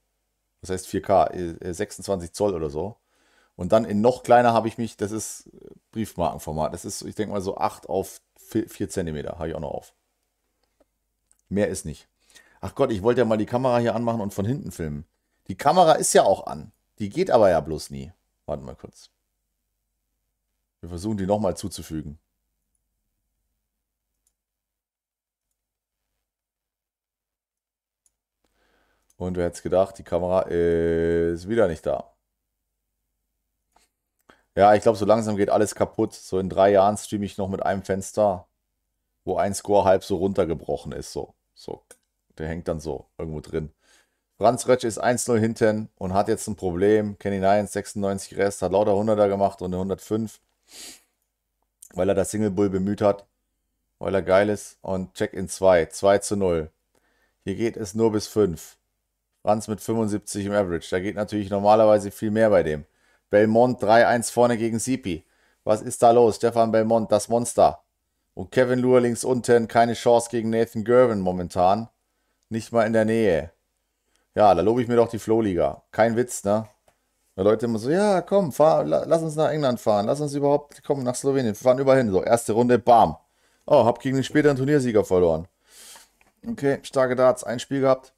Das heißt 4K, 26 äh, Zoll oder so. Und dann in noch kleiner habe ich mich, das ist Briefmarkenformat. Das ist, ich denke mal, so 8 auf 4 cm habe ich auch noch auf. Mehr ist nicht. Ach Gott, ich wollte ja mal die Kamera hier anmachen und von hinten filmen. Die Kamera ist ja auch an. Die geht aber ja bloß nie. Warten mal kurz. Wir versuchen die nochmal zuzufügen. Und wer hätte es gedacht, die Kamera ist wieder nicht da. Ja, ich glaube, so langsam geht alles kaputt. So in drei Jahren streame ich noch mit einem Fenster, wo ein Score halb so runtergebrochen ist. So, so. Der hängt dann so irgendwo drin. Franz Rötsch ist 1-0 hinten und hat jetzt ein Problem. Kenny Nines 96 Rest, hat lauter 100er gemacht und eine 105, weil er das Single Bull bemüht hat, weil er geil ist. Und Check-in 2, 2 zu 0. Hier geht es nur bis 5. Franz mit 75 im Average. Da geht natürlich normalerweise viel mehr bei dem. Belmont 3-1 vorne gegen Sipi. Was ist da los? Stefan Belmont, das Monster. Und Kevin Lure links unten, keine Chance gegen Nathan Gervin momentan. Nicht mal in der Nähe. Ja, da lobe ich mir doch die Flohliga. Kein Witz, ne? Da Leute immer so, ja, komm, fahr, lass uns nach England fahren. Lass uns überhaupt, komm, nach Slowenien. Wir fahren überall hin. So, erste Runde, bam. Oh, hab gegen den späteren Turniersieger verloren. Okay, starke Darts. Ein Spiel gehabt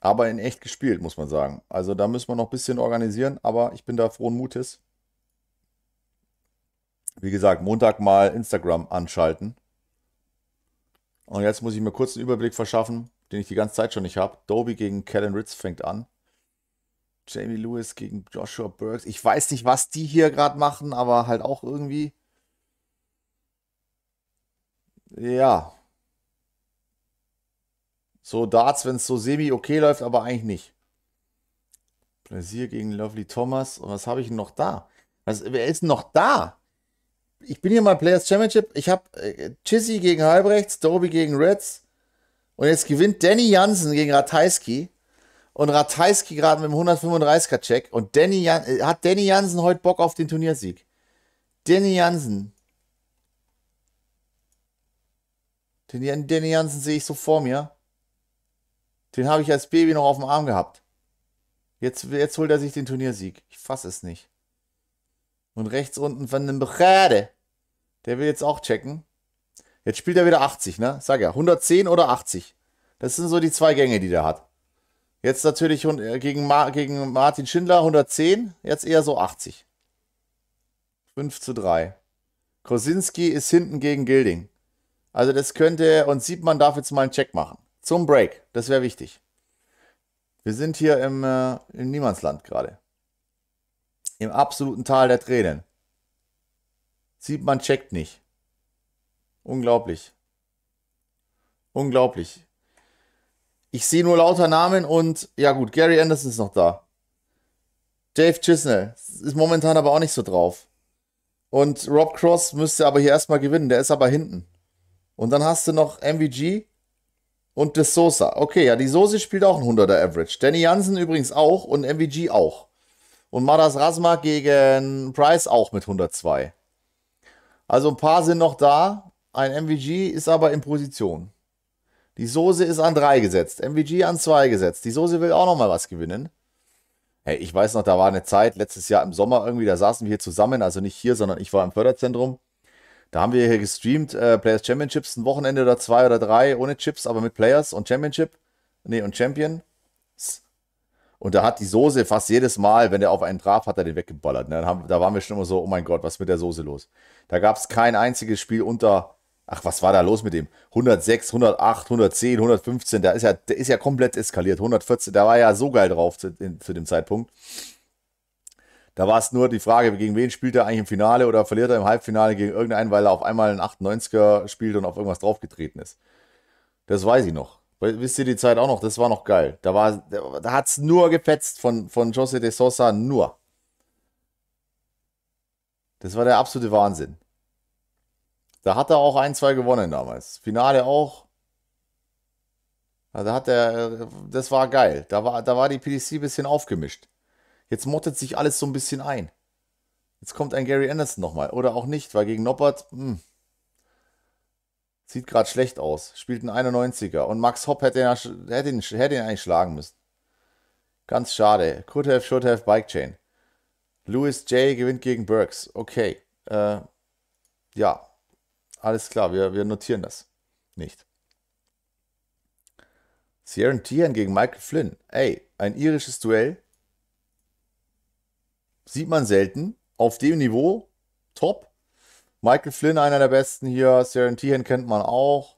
aber in echt gespielt, muss man sagen. Also da müssen wir noch ein bisschen organisieren, aber ich bin da frohen Mutes. Wie gesagt, Montag mal Instagram anschalten. Und jetzt muss ich mir kurz einen Überblick verschaffen, den ich die ganze Zeit schon nicht habe. Doby gegen Kellen Ritz fängt an. Jamie Lewis gegen Joshua Burks. Ich weiß nicht, was die hier gerade machen, aber halt auch irgendwie. Ja, so Darts, wenn es so semi okay läuft, aber eigentlich nicht. Pläsier gegen Lovely Thomas. Und was habe ich noch da? Was, wer ist noch da? Ich bin hier mal Players Championship. Ich habe äh, Chizzy gegen Halbrechts, Doby gegen Reds. Und jetzt gewinnt Danny Jansen gegen Ratajski. Und Ratajski gerade mit dem 135er Check. Und Danny Jan äh, hat Danny Jansen heute Bock auf den Turniersieg. Danny Jansen. Den Danny Jansen sehe ich so vor mir. Den habe ich als Baby noch auf dem Arm gehabt. Jetzt, jetzt holt er sich den Turniersieg. Ich fasse es nicht. Und rechts unten von dem Brade. Der will jetzt auch checken. Jetzt spielt er wieder 80, ne? Sag ja, 110 oder 80. Das sind so die zwei Gänge, die der hat. Jetzt natürlich äh, gegen, Ma gegen Martin Schindler 110, jetzt eher so 80. 5 zu 3. Krosinski ist hinten gegen Gilding. Also das könnte, und Siebmann darf jetzt mal einen Check machen. Zum Break, das wäre wichtig. Wir sind hier im, äh, im Niemandsland gerade. Im absoluten Tal der Tränen. Sieht man, checkt nicht. Unglaublich. Unglaublich. Ich sehe nur lauter Namen und ja gut, Gary Anderson ist noch da. Dave Chisnell ist momentan aber auch nicht so drauf. Und Rob Cross müsste aber hier erstmal gewinnen, der ist aber hinten. Und dann hast du noch MVG, und De Sosa. Okay, ja, die Soße spielt auch ein 100er Average. Danny Jansen übrigens auch und MVG auch. Und Madas Rasma gegen Price auch mit 102. Also ein paar sind noch da. Ein MVG ist aber in Position. Die Soße ist an 3 gesetzt. MVG an 2 gesetzt. Die Soße will auch noch mal was gewinnen. Hey, ich weiß noch, da war eine Zeit, letztes Jahr im Sommer irgendwie, da saßen wir hier zusammen, also nicht hier, sondern ich war im Förderzentrum. Da haben wir hier gestreamt, äh, Players Championships, ein Wochenende oder zwei oder drei, ohne Chips, aber mit Players und Championship. Nee, und Champion. Und da hat die Soße fast jedes Mal, wenn der auf einen traf, hat er den weggeballert. Ne? Haben, da waren wir schon immer so, oh mein Gott, was ist mit der Soße los? Da gab es kein einziges Spiel unter, ach, was war da los mit dem? 106, 108, 110, 115, da ist ja, der ist ja komplett eskaliert. 114, da war ja so geil drauf zu, in, zu dem Zeitpunkt. Da war es nur die Frage, gegen wen spielt er eigentlich im Finale oder verliert er im Halbfinale gegen irgendeinen, weil er auf einmal einen 98er spielt und auf irgendwas draufgetreten ist. Das weiß ich noch. Wisst ihr die Zeit auch noch? Das war noch geil. Da, da hat es nur gepetzt von, von José de Sosa, nur. Das war der absolute Wahnsinn. Da hat er auch ein, zwei gewonnen damals. Finale auch. Also hat der, das war geil. Da war, da war die PDC ein bisschen aufgemischt. Jetzt mottet sich alles so ein bisschen ein. Jetzt kommt ein Gary Anderson nochmal. Oder auch nicht, weil gegen Noppert, hm, sieht gerade schlecht aus. Spielt ein 91er. Und Max Hopp hätte ihn, hätte ihn, hätte ihn eigentlich schlagen müssen. Ganz schade. Could have, should have, Bike Chain. Louis J. gewinnt gegen Burks. Okay. Äh, ja. Alles klar, wir, wir notieren das. Nicht. Sierra Tian gegen Michael Flynn. Ey, ein irisches Duell. Sieht man selten. Auf dem Niveau. Top. Michael Flynn, einer der besten hier. Sierra Tian kennt man auch.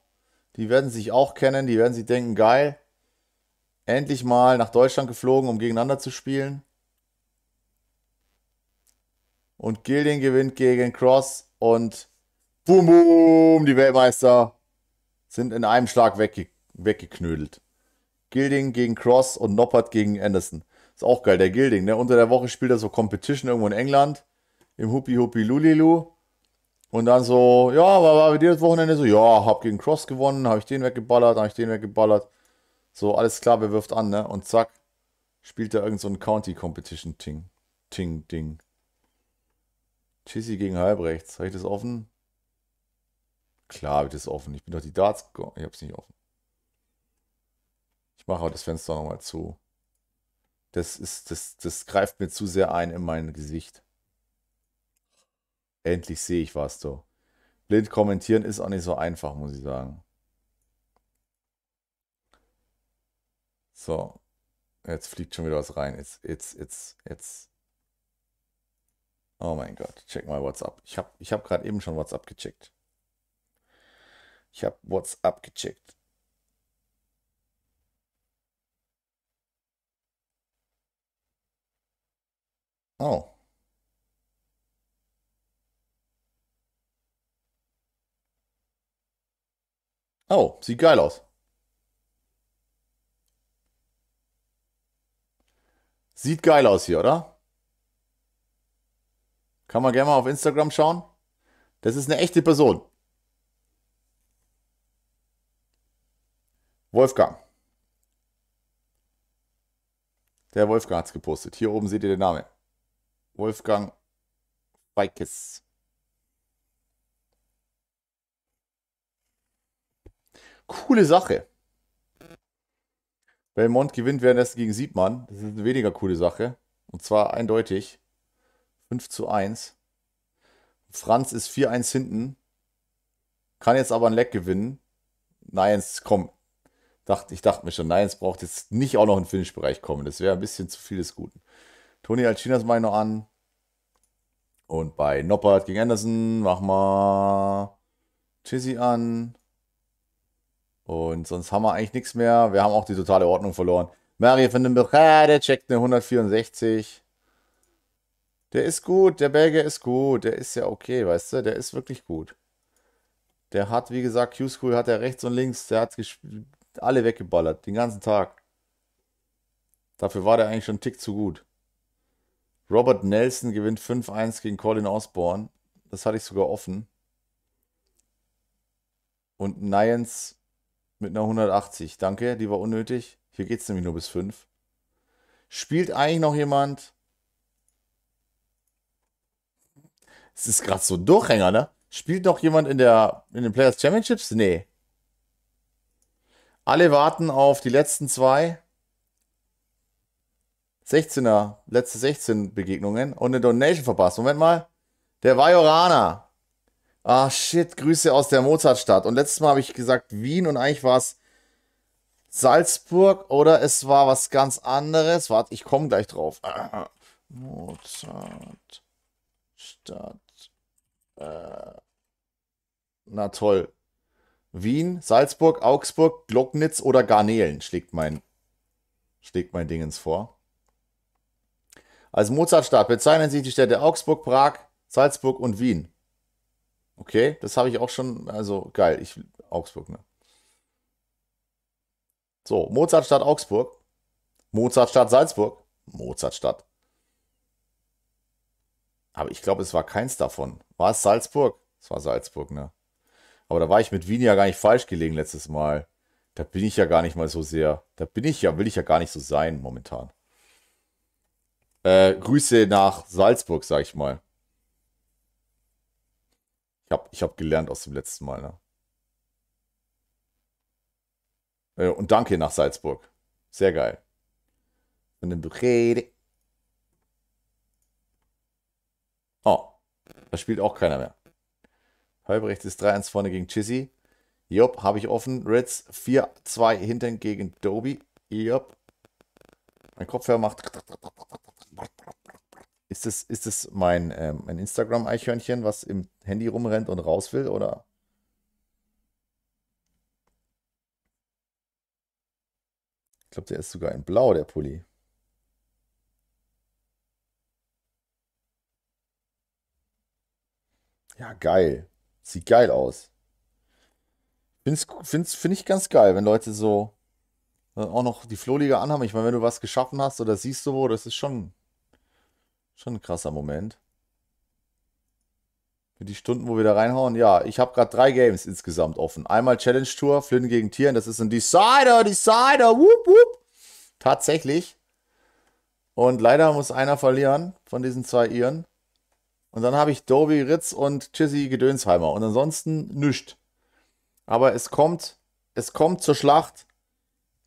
Die werden sich auch kennen. Die werden sich denken, geil. Endlich mal nach Deutschland geflogen, um gegeneinander zu spielen. Und Gilding gewinnt gegen Cross und boom, boom, die Weltmeister sind in einem Schlag wegge weggeknödelt. Gilding gegen Cross und Noppert gegen Anderson. Ist auch geil, der Gilding. Ne? Unter der Woche spielt er so Competition irgendwo in England. Im Huppi Huppi Lulilu. Und dann so, ja, war, war bei dir das Wochenende so, ja, hab gegen Cross gewonnen, hab ich den weggeballert, hab ich den weggeballert. So, alles klar, wer wirft an, ne? Und zack, spielt er irgend so ein County Competition Ting. Ting, Ding. Chissy gegen Halbrechts. Habe ich das offen? Klar habe ich das offen. Ich bin doch die Darts. Ich habe es nicht offen. Ich mache auch das Fenster nochmal zu. Das ist, das, das greift mir zu sehr ein in mein Gesicht. Endlich sehe ich was, du. Blind kommentieren ist auch nicht so einfach, muss ich sagen. So. Jetzt fliegt schon wieder was rein. Jetzt, jetzt, jetzt, jetzt. Oh mein Gott. Check mal WhatsApp. Ich habe ich hab gerade eben schon WhatsApp gecheckt. Ich habe WhatsApp gecheckt. Oh. Oh, sieht geil aus. Sieht geil aus hier, oder? Kann man gerne mal auf Instagram schauen. Das ist eine echte Person. Wolfgang. Der Wolfgang hat es gepostet. Hier oben seht ihr den Namen. Wolfgang Weikes. Coole Sache. Belmont gewinnt währenddessen gegen Siebmann. Das ist eine weniger coole Sache. Und zwar eindeutig. 5 zu 1. Franz ist 4-1 hinten. Kann jetzt aber ein Leck gewinnen. Nians, komm. Ich dachte mir schon, Nians braucht jetzt nicht auch noch in den Finish-Bereich kommen. Das wäre ein bisschen zu viel des Guten. Toni Alcinas ich noch an. Und bei Noppert gegen Anderson machen wir Chizzy an. Und sonst haben wir eigentlich nichts mehr. Wir haben auch die totale Ordnung verloren. Mario von den der checkt eine 164. Der ist gut, der Belgier ist gut. Der ist ja okay, weißt du? Der ist wirklich gut. Der hat, wie gesagt, Q-School hat er rechts und links. Der hat alle weggeballert, den ganzen Tag. Dafür war der eigentlich schon einen Tick zu gut. Robert Nelson gewinnt 5-1 gegen Colin Osborne. Das hatte ich sogar offen. Und Nyans mit einer 180. Danke, die war unnötig. Hier geht es nämlich nur bis 5. Spielt eigentlich noch jemand? Es ist gerade so ein Durchhänger, ne? Spielt noch jemand in, der, in den Players Championships? Nee. Alle warten auf die letzten zwei. 16er, letzte 16 Begegnungen und eine Donation verpasst. Moment mal. Der Vajorana. Ah, shit, Grüße aus der Mozartstadt. Und letztes Mal habe ich gesagt Wien und eigentlich war es Salzburg oder es war was ganz anderes. Warte, ich komme gleich drauf. <clears throat> Mozartstadt. Äh, na toll. Wien, Salzburg, Augsburg, Glocknitz oder Garnelen schlägt mein, schlägt mein Dingens vor. Als Mozartstadt bezeichnen sich die Städte Augsburg, Prag, Salzburg und Wien. Okay, das habe ich auch schon, also geil, ich, Augsburg, ne? So, Mozartstadt Augsburg, Mozartstadt Salzburg, Mozartstadt. Aber ich glaube, es war keins davon. War es Salzburg? Es war Salzburg, ne? Aber da war ich mit Wien ja gar nicht falsch gelegen letztes Mal. Da bin ich ja gar nicht mal so sehr. Da bin ich ja, will ich ja gar nicht so sein momentan. Äh, Grüße nach Salzburg, sag ich mal. Ich habe ich hab gelernt aus dem letzten Mal, ne? Äh, und danke nach Salzburg. Sehr geil. Und dann Rede. Oh, da spielt auch keiner mehr. Halbrechts ist 3-1 vorne gegen Chizzy. Jopp, habe ich offen. Reds 4-2 hinten gegen Doby. Jopp. Mein Kopfhörer macht. Ist das, ist das mein, ähm, mein Instagram-Eichhörnchen, was im Handy rumrennt und raus will, oder? Ich glaube, der ist sogar in Blau, der Pulli. Ja, geil. Sieht geil aus. Find's, find's, Finde ich ganz geil, wenn Leute so äh, auch noch die Flohliga anhaben. Ich meine, wenn du was geschaffen hast oder siehst du wo, das ist schon, schon ein krasser Moment. Für die Stunden, wo wir da reinhauen. Ja, ich habe gerade drei Games insgesamt offen. Einmal Challenge Tour, Flynn gegen Tieren. Das ist ein Decider, Decider, whoop, whoop. Tatsächlich. Und leider muss einer verlieren von diesen zwei Iren. Und dann habe ich Doby, Ritz und Chizzy Gedönsheimer. Und ansonsten nichts. Aber es kommt, es kommt zur Schlacht.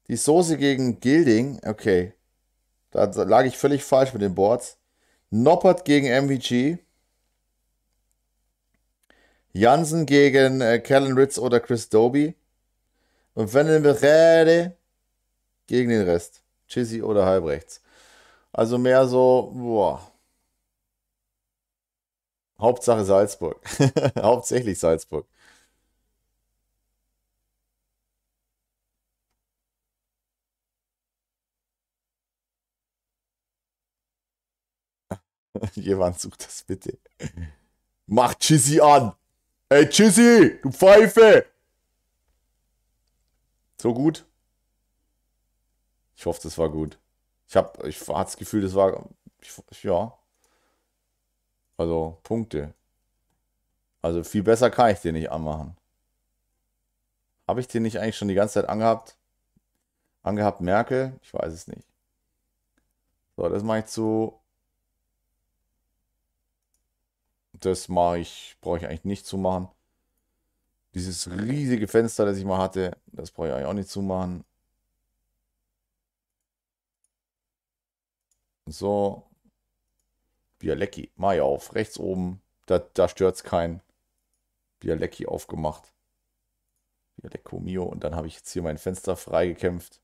Die Soße gegen Gilding. Okay. Da lag ich völlig falsch mit den Boards. Noppert gegen MVG. Jansen gegen äh, Callan Ritz oder Chris Doby. Und wenn wir reden, gegen den Rest. Chizzy oder Halbrechts. Also mehr so, boah. Hauptsache Salzburg. <laughs> Hauptsächlich Salzburg. <laughs> Jemand sucht das bitte. Mach Chizzy an! Ey Chizzy, du Pfeife! So gut? Ich hoffe, das war gut. Ich habe ich hatte das Gefühl, das war. Ich, ja. Also, Punkte. Also, viel besser kann ich den nicht anmachen. Habe ich den nicht eigentlich schon die ganze Zeit angehabt? Angehabt Merkel? Ich weiß es nicht. So, das mache ich zu Das mache ich, brauche ich eigentlich nicht zu machen. Dieses riesige Fenster, das ich mal hatte, das brauche ich eigentlich auch nicht zu machen. So. Bialecki, mach ich auf. Rechts oben, da, da stört es keinen. Bialecki aufgemacht. Bialecco Mio. Und dann habe ich jetzt hier mein Fenster freigekämpft.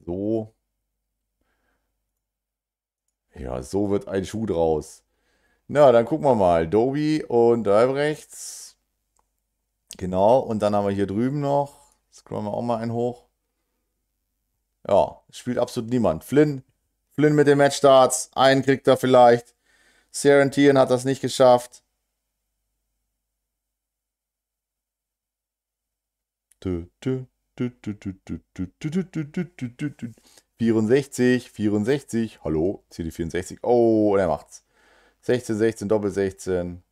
So. Ja, so wird ein Schuh draus. Na, dann gucken wir mal. Dobi und Albrechts. Genau, und dann haben wir hier drüben noch. Scrollen wir auch mal einen hoch. Ja, spielt absolut niemand. Flynn, Flynn mit den Matchstarts. Einen kriegt er vielleicht. Serentian hat das nicht geschafft. Du, du, du, 64, 64, hallo, CD 64. Oh, er macht's. 16, 16, Doppel 16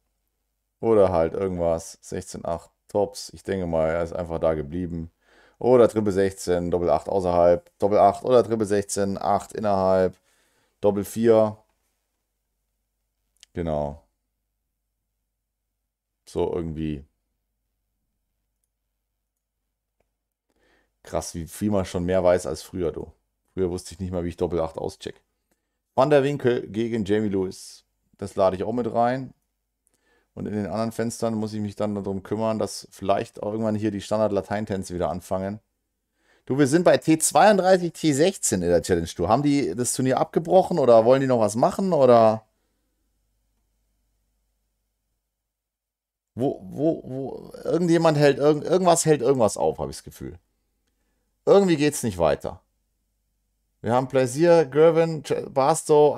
oder halt irgendwas. 16, 8 Tops. Ich denke mal, er ist einfach da geblieben. Oder Triple 16, Doppel 8 außerhalb, Doppel 8 oder Triple 16, 8 innerhalb, Doppel 4. Genau. So irgendwie. Krass, wie viel man schon mehr weiß als früher, du. Früher wusste ich nicht mal, wie ich Doppel 8 auscheck. Van der Winkel gegen Jamie Lewis. Das lade ich auch mit rein. Und in den anderen Fenstern muss ich mich dann darum kümmern, dass vielleicht irgendwann hier die Standard-Lateintänze wieder anfangen. Du, wir sind bei T32, T16 in der Challenge Tour. Haben die das Turnier abgebrochen oder wollen die noch was machen oder? Wo, wo, wo, irgendjemand hält, irgend, irgendwas hält irgendwas auf, habe ich das Gefühl. Irgendwie geht es nicht weiter. Wir haben Plaisir, Gervin, Barstow,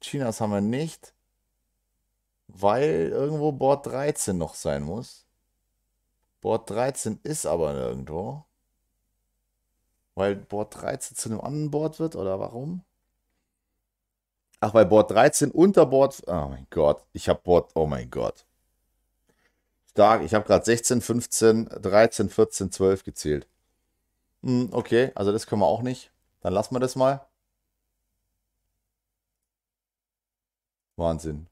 Chinas haben wir nicht weil irgendwo Board 13 noch sein muss. Board 13 ist aber nirgendwo. Weil Board 13 zu einem anderen Board wird oder warum? Ach, weil Board 13 unter Board. Oh mein Gott, ich habe Board. Oh mein Gott. Stark, ich habe gerade 16, 15, 13, 14, 12 gezählt. Hm, okay, also das können wir auch nicht. Dann lassen wir das mal. Wahnsinn.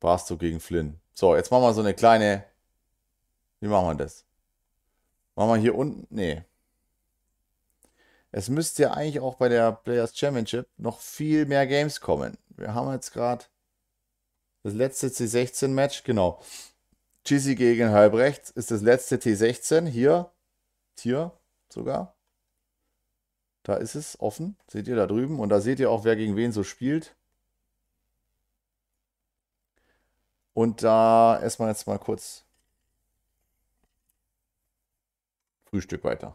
Barstow gegen Flynn. So, jetzt machen wir so eine kleine. Wie machen wir das? Machen wir hier unten. Nee. Es müsste ja eigentlich auch bei der Players Championship noch viel mehr Games kommen. Wir haben jetzt gerade das letzte C16-Match. Genau. Chizzy gegen Halbrecht ist das letzte T16. Hier. Hier sogar. Da ist es offen. Seht ihr da drüben. Und da seht ihr auch, wer gegen wen so spielt. Und da erstmal jetzt mal kurz Frühstück weiter.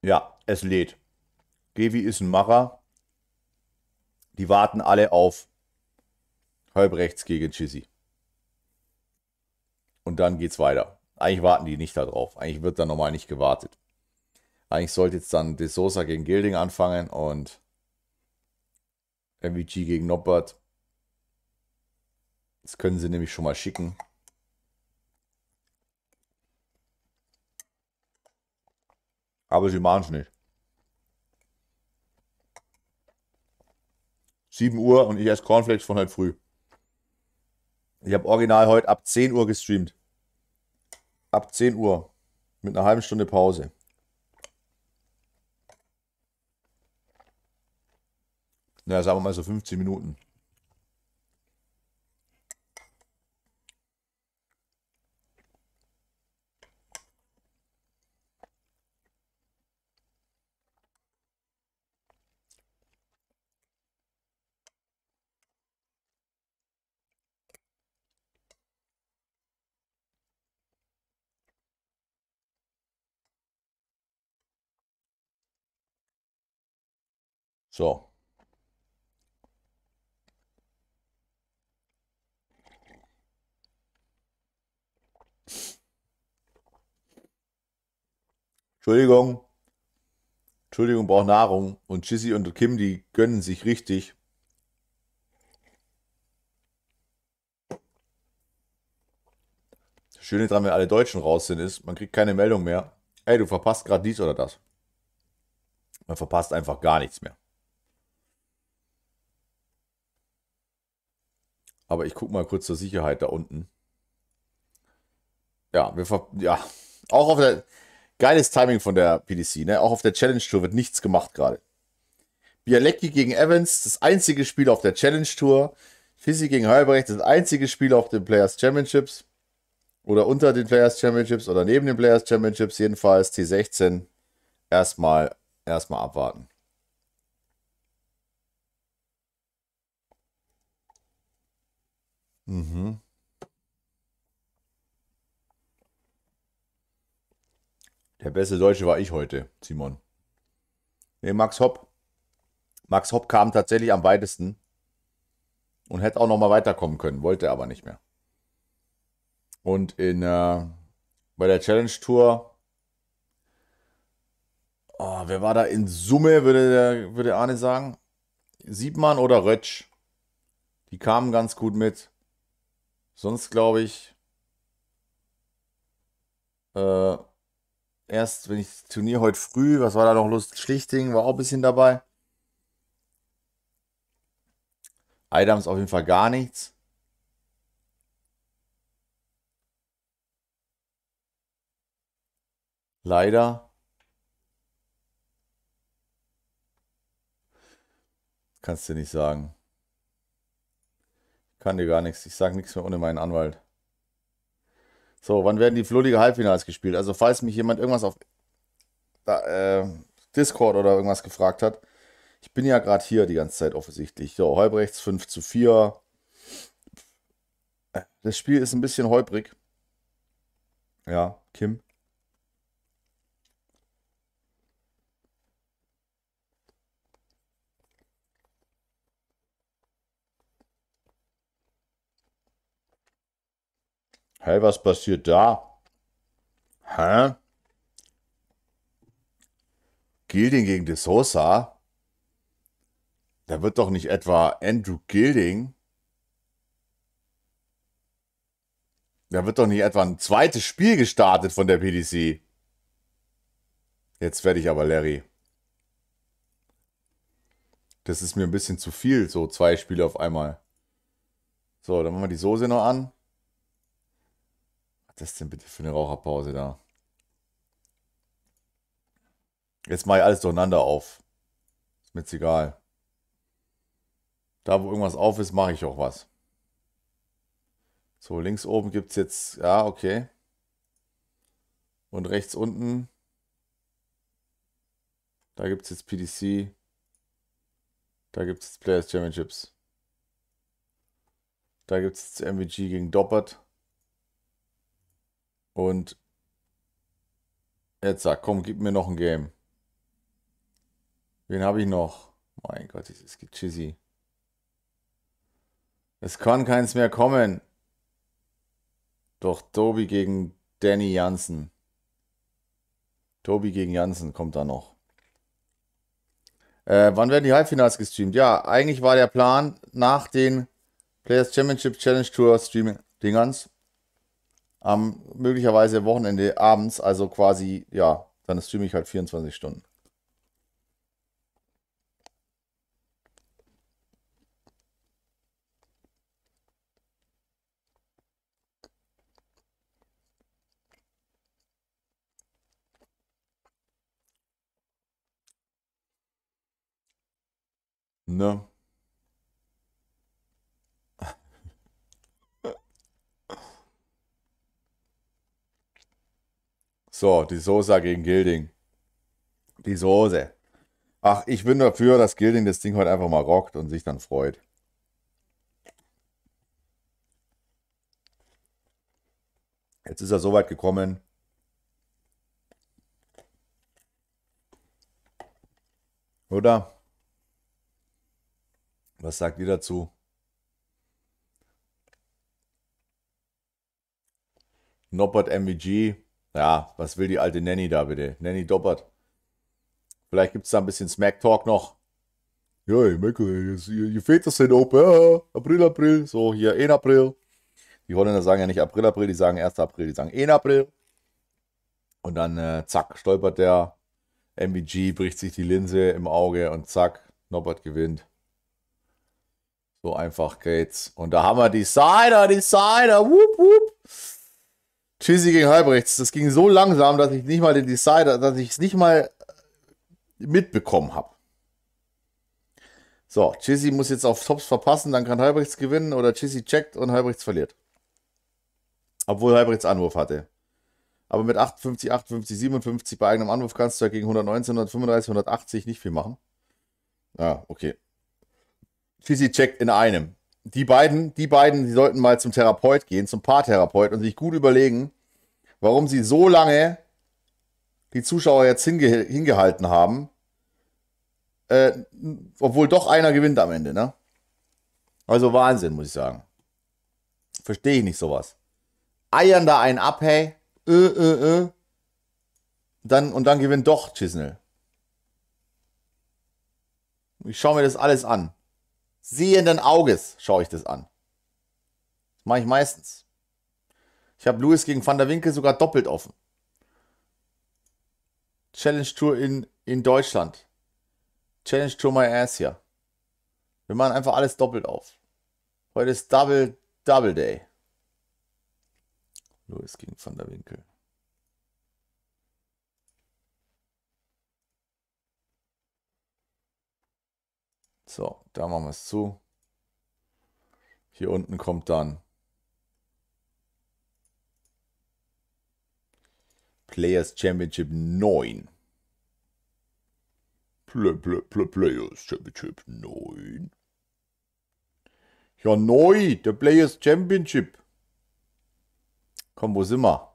Ja, es lädt. Gevi ist ein Macher. Die warten alle auf Halbrechts gegen Chizzy. Und dann geht's weiter. Eigentlich warten die nicht darauf. Eigentlich wird da normal nicht gewartet. Eigentlich sollte jetzt dann De Sosa gegen Gilding anfangen und MVG gegen Noppert. Das können sie nämlich schon mal schicken. Aber sie machen es nicht. 7 Uhr und ich esse Cornflakes von heute früh. Ich habe original heute ab 10 Uhr gestreamt. Ab 10 Uhr. Mit einer halben Stunde Pause. Na, sagen wir mal so 15 Minuten. So. Entschuldigung. Entschuldigung, braucht Nahrung. Und Chizzy und Kim, die gönnen sich richtig. Das Schöne dran, wenn alle Deutschen raus sind, ist, man kriegt keine Meldung mehr. Ey, du verpasst gerade dies oder das. Man verpasst einfach gar nichts mehr. Aber ich gucke mal kurz zur Sicherheit da unten. Ja, wir ver ja, auch auf der geiles Timing von der PDC, ne? Auch auf der Challenge Tour wird nichts gemacht gerade. Bialecki gegen Evans, das einzige Spiel auf der Challenge Tour. Fizzy gegen Halbrecht, das einzige Spiel auf den Players Championships. Oder unter den Players Championships oder neben den Players Championships, jedenfalls T16. Erstmal, erstmal abwarten. Mhm. Der beste Deutsche war ich heute, Simon. Nee, Max Hopp. Max Hopp kam tatsächlich am weitesten und hätte auch noch mal weiterkommen können, wollte aber nicht mehr. Und in äh, bei der Challenge Tour, oh, wer war da in Summe, würde, würde Arne sagen? Siebmann oder Rötsch? Die kamen ganz gut mit. Sonst glaube ich, äh, erst, wenn ich das Turnier heute früh, was war da noch los? Schlichting war auch ein bisschen dabei. Adams auf jeden Fall gar nichts. Leider. Kannst du nicht sagen. Kann dir gar nichts. Ich sage nichts mehr ohne meinen Anwalt. So, wann werden die Flullige Halbfinals gespielt? Also, falls mich jemand irgendwas auf da, äh, Discord oder irgendwas gefragt hat, ich bin ja gerade hier die ganze Zeit offensichtlich. So, Halbrechts 5 zu 4. Das Spiel ist ein bisschen holprig. Ja, Kim. Hey, was passiert da? Hä? Gilding gegen De Sosa? Da wird doch nicht etwa Andrew Gilding. Da wird doch nicht etwa ein zweites Spiel gestartet von der PDC. Jetzt werde ich aber Larry. Das ist mir ein bisschen zu viel, so zwei Spiele auf einmal. So, dann machen wir die Soße noch an. Das denn bitte für eine Raucherpause da? Jetzt mache ich alles durcheinander auf. Ist mir jetzt egal. Da, wo irgendwas auf ist, mache ich auch was. So, links oben gibt es jetzt, ja, okay. Und rechts unten, da gibt es jetzt PDC. Da gibt es Players Championships. Da gibt es MVG gegen Doppert. Und jetzt sag, komm, gib mir noch ein Game. Wen habe ich noch? Mein Gott, dieses geht chizzy. Es kann keins mehr kommen. Doch Tobi gegen Danny Jansen. Tobi gegen Jansen kommt da noch. Äh, wann werden die Halbfinals gestreamt? Ja, eigentlich war der Plan nach den Players Championship Challenge Tour Streaming-Dingerns am möglicherweise Wochenende abends, also quasi, ja, dann streame ich halt 24 Stunden. Ne? So, die Sosa gegen Gilding. Die Soße. Ach, ich bin dafür, dass Gilding das Ding heute einfach mal rockt und sich dann freut. Jetzt ist er so weit gekommen. Oder? Was sagt ihr dazu? Noppert MVG. Ja, was will die alte Nanny da bitte? Nanny Doppert. Vielleicht gibt es da ein bisschen Smack-Talk noch. Ja, ich merke, ihr Väter sind open. Ja, April, April. So, hier 1 April. Die Holländer sagen ja nicht April, April, die sagen 1. April, die sagen 1 April. Und dann, äh, zack, stolpert der MVG, bricht sich die Linse im Auge und zack, Norbert gewinnt. So einfach geht's. Und da haben wir die Cider, die Cider. Wupp, wupp. Tschüssi gegen Halbrechts. Das ging so langsam, dass ich nicht mal den Decider, dass ich es nicht mal mitbekommen habe. So, Chizzy muss jetzt auf Tops verpassen, dann kann Halbrechts gewinnen oder Chizzy checkt und Halbrechts verliert. Obwohl Halbrechts Anwurf hatte. Aber mit 58, 58, 57 bei eigenem Anwurf kannst du ja gegen 119, 135, 180 nicht viel machen. Ja, okay. Chizzy checkt in einem. Die beiden, die beiden, die sollten mal zum Therapeut gehen, zum Paartherapeut und sich gut überlegen, warum sie so lange die Zuschauer jetzt hinge hingehalten haben, äh, obwohl doch einer gewinnt am Ende, ne? Also Wahnsinn, muss ich sagen. Verstehe ich nicht sowas. Eiern da einen ab, hey, ö, ö, ö. Dann, und dann gewinnt doch Chisnell. Ich schaue mir das alles an. Sehenden Auges schaue ich das an. Das mache ich meistens. Ich habe Louis gegen Van der Winkel sogar doppelt offen. Challenge Tour in, in Deutschland. Challenge Tour My Ass hier. Wir machen einfach alles doppelt auf. Heute ist Double, Double Day. Louis gegen Van der Winkel. So, da machen wir es zu. Hier unten kommt dann Players Championship 9. Play, play, play, Players Championship 9. Ja, neu, der Players Championship. Komm, wo sind wir?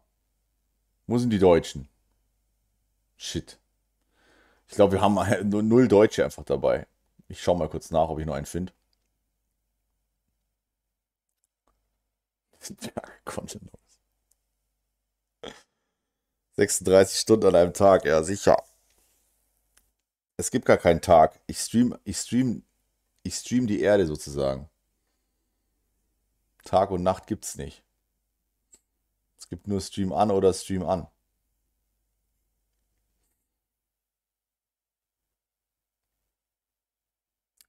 Wo sind die Deutschen? Shit. Ich glaube, wir haben <laughs> nur null Deutsche einfach dabei. Ich schaue mal kurz nach, ob ich noch einen finde. <laughs> Ja, kontenlos. 36 Stunden an einem Tag, ja sicher. Es gibt gar keinen Tag. Ich stream, ich stream Ich stream die Erde sozusagen. Tag und Nacht gibt's nicht. Es gibt nur Stream an oder Stream an.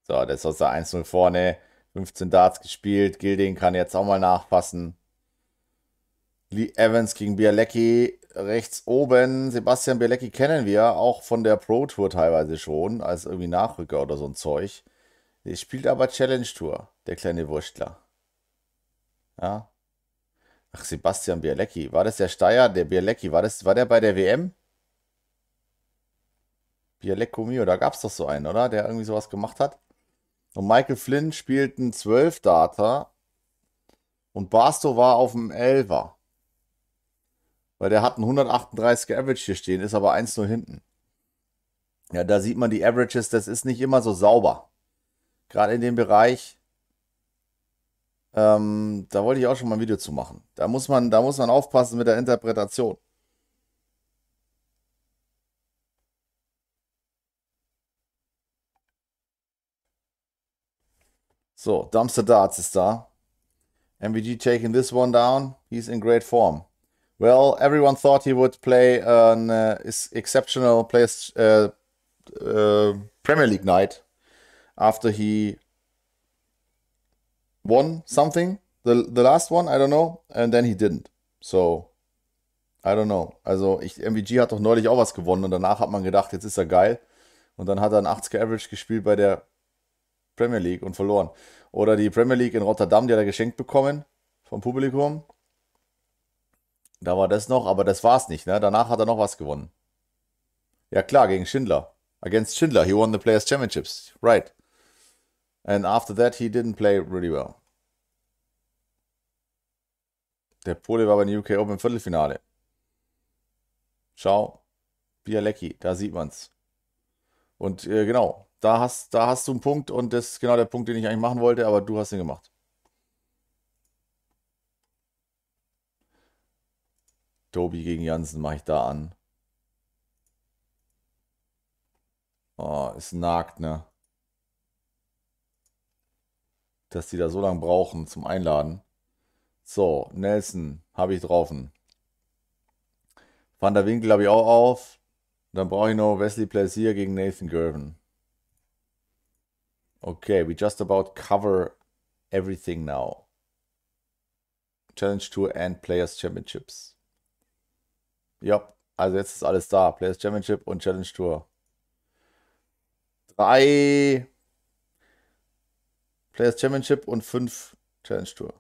So, das ist der 1-0 vorne. 15 Darts gespielt. Gilding kann jetzt auch mal nachpassen. Lee Evans gegen Bialecki rechts oben. Sebastian Bialecki kennen wir auch von der Pro Tour teilweise schon, als irgendwie Nachrücker oder so ein Zeug. Der spielt aber Challenge Tour, der kleine Wurstler. Ja. Ach, Sebastian Bialecki. War das der Steier? Der Bialecki, war, das, war der bei der WM? Bialecco Mio, da gab es doch so einen, oder? Der irgendwie sowas gemacht hat. Und Michael Flynn spielt einen 12-Data. Und Barstow war auf dem 11er. Weil der hat einen 138er Average hier stehen, ist aber 1 nur hinten. Ja, da sieht man die Averages, das ist nicht immer so sauber. Gerade in dem Bereich, ähm, da wollte ich auch schon mal ein Video zu machen. Da muss man, da muss man aufpassen mit der Interpretation. So, Dumpster Darts ist da. MVG taking this one down. He's in great form. Well, everyone thought he would play an uh, exceptional players, uh, uh, Premier League night after he won something, the, the last one, I don't know, and then he didn't. So, I don't know. Also, ich, MVG hat doch neulich auch was gewonnen und danach hat man gedacht, jetzt ist er geil. Und dann hat er ein 80er Average gespielt bei der Premier League und verloren. Oder die Premier League in Rotterdam, die hat er geschenkt bekommen vom Publikum. Da war das noch, aber das war's nicht. Ne? Danach hat er noch was gewonnen. Ja klar, gegen Schindler. Against Schindler, he won the Players Championships. Right. And after that, he didn't play really well. Der Pole war bei den UK Open im Viertelfinale. Schau. Bialecki, da sieht man's. Und äh, genau, da hast, da hast du einen Punkt und das ist genau der Punkt, den ich eigentlich machen wollte, aber du hast ihn gemacht. Dobi gegen Jansen mache ich da an. Oh, es nagt, ne? Dass die da so lange brauchen zum Einladen. So, Nelson habe ich drauf. Van der Winkel habe ich auch auf. Dann brauche ich noch Wesley Plaisir gegen Nathan Gervin. Okay, we just about cover everything now. Challenge Tour and Players Championships. Ja, also jetzt ist alles da. Players Championship und Challenge Tour. Drei Players Championship und fünf Challenge Tour.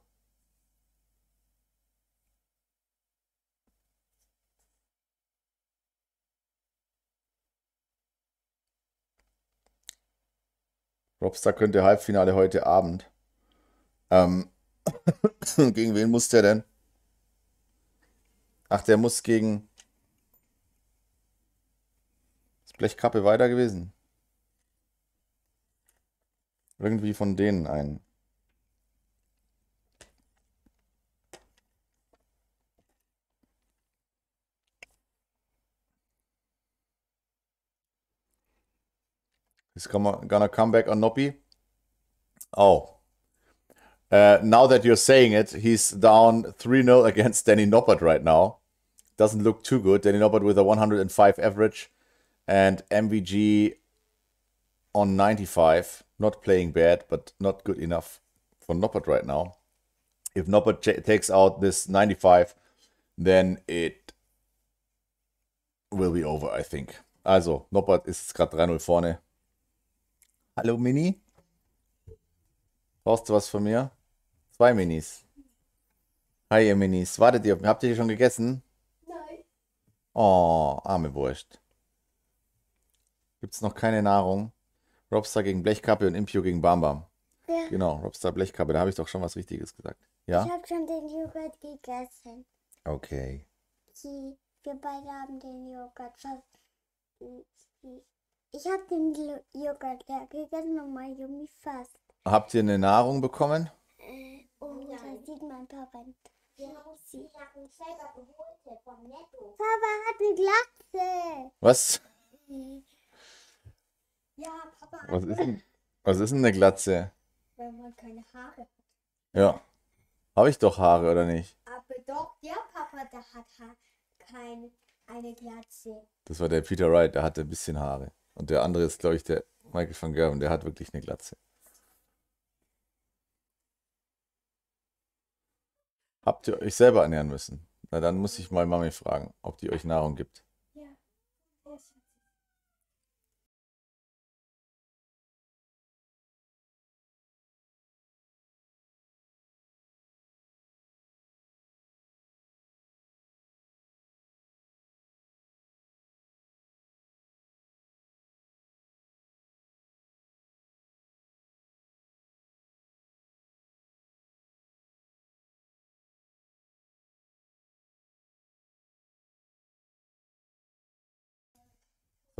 Robstar könnte Halbfinale heute Abend. Ähm, <coughs> gegen wen muss der denn? Ach, der muss gegen. Ist Blechkappe weiter gewesen? Irgendwie von denen ein. He's gonna come back on Noppi. Oh. Uh, now that you're saying it, he's down 3 0 against Danny Noppert right now. Doesn't look too good. Danny Noppert with a 105 average and MVG on 95. Not playing bad, but not good enough for Noppert right now. If Noppert takes out this 95, then it will be over, I think. Also, Noppert ist gerade 3-0 vorne. Hallo Mini. Brauchst du was von mir? Zwei Minis. Hi ihr Minis. Wartet ihr? Habt ihr schon gegessen? Nein. Oh, arme Wurst. Gibt es noch keine Nahrung? Robster gegen Blechkappe und Impio gegen Bambam. Ja. Genau, Robster Blechkappe, da habe ich doch schon was Richtiges gesagt. Ja? Ich habe schon den Joghurt gegessen. Okay. Sie, wir beide haben den Joghurt fast. Ich habe den Joghurt leer gegessen und mein Junge fast. Habt ihr eine Nahrung bekommen? Äh, oh, da sieht man Papa. Sie. selber geholt vom Netto. Papa hat eine Glatze. Was? Ja, Papa. Was ist denn? Was ist denn eine Glatze? Wenn man keine Haare hat. Ja. Habe ich doch Haare, oder nicht? Aber doch, der Papa, der hat ha keine, eine Glatze. Das war der Peter Wright, der hatte ein bisschen Haare. Und der andere ist, glaube ich, der Michael van Gerwen, der hat wirklich eine Glatze. Habt ihr euch selber ernähren müssen? Na, dann muss ich mal Mami fragen, ob die euch Nahrung gibt.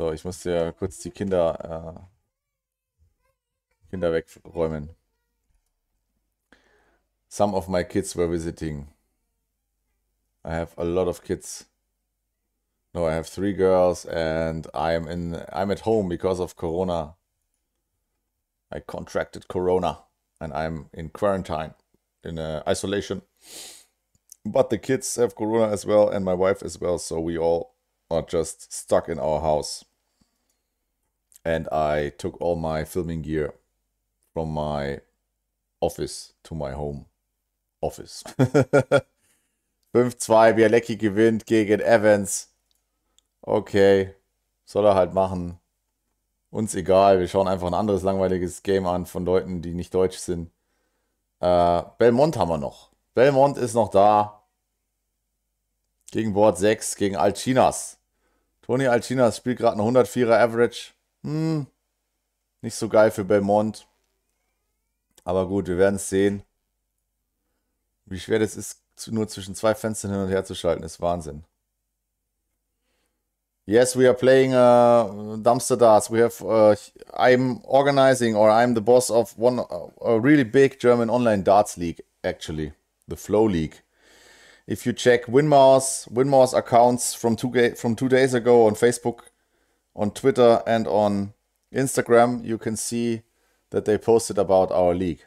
So, ich muss ja kurz die Kinder, äh, Kinder wegräumen. Some of my kids were visiting. I have a lot of kids. No, I have three girls and I'm in I'm at home because of Corona. I contracted Corona and I'm in quarantine, in uh, isolation. But the kids have Corona as well and my wife as well, so we all are just stuck in our house. And I took all my filming gear from my office to my home office. <laughs> 5-2, Bialecki gewinnt gegen Evans. Okay, soll er halt machen. Uns egal, wir schauen einfach ein anderes langweiliges Game an von Leuten, die nicht deutsch sind. Äh, Belmont haben wir noch. Belmont ist noch da. Gegen Board 6, gegen Alcinas. Tony Alcinas spielt gerade eine 104er Average. Hm, nicht so geil für Belmont. Aber gut, wir werden es sehen. Wie schwer das ist, nur zwischen zwei Fenstern hin und her zu schalten, ist Wahnsinn. Yes, we are playing uh, dumpster darts. We have. Uh, I'm organizing, or I'm the boss of one uh, a really big German online darts league. Actually, the Flow League. If you check Winmars Winmars accounts from two from two days ago on Facebook, on Twitter, and on Instagram, you can see that they posted about our league.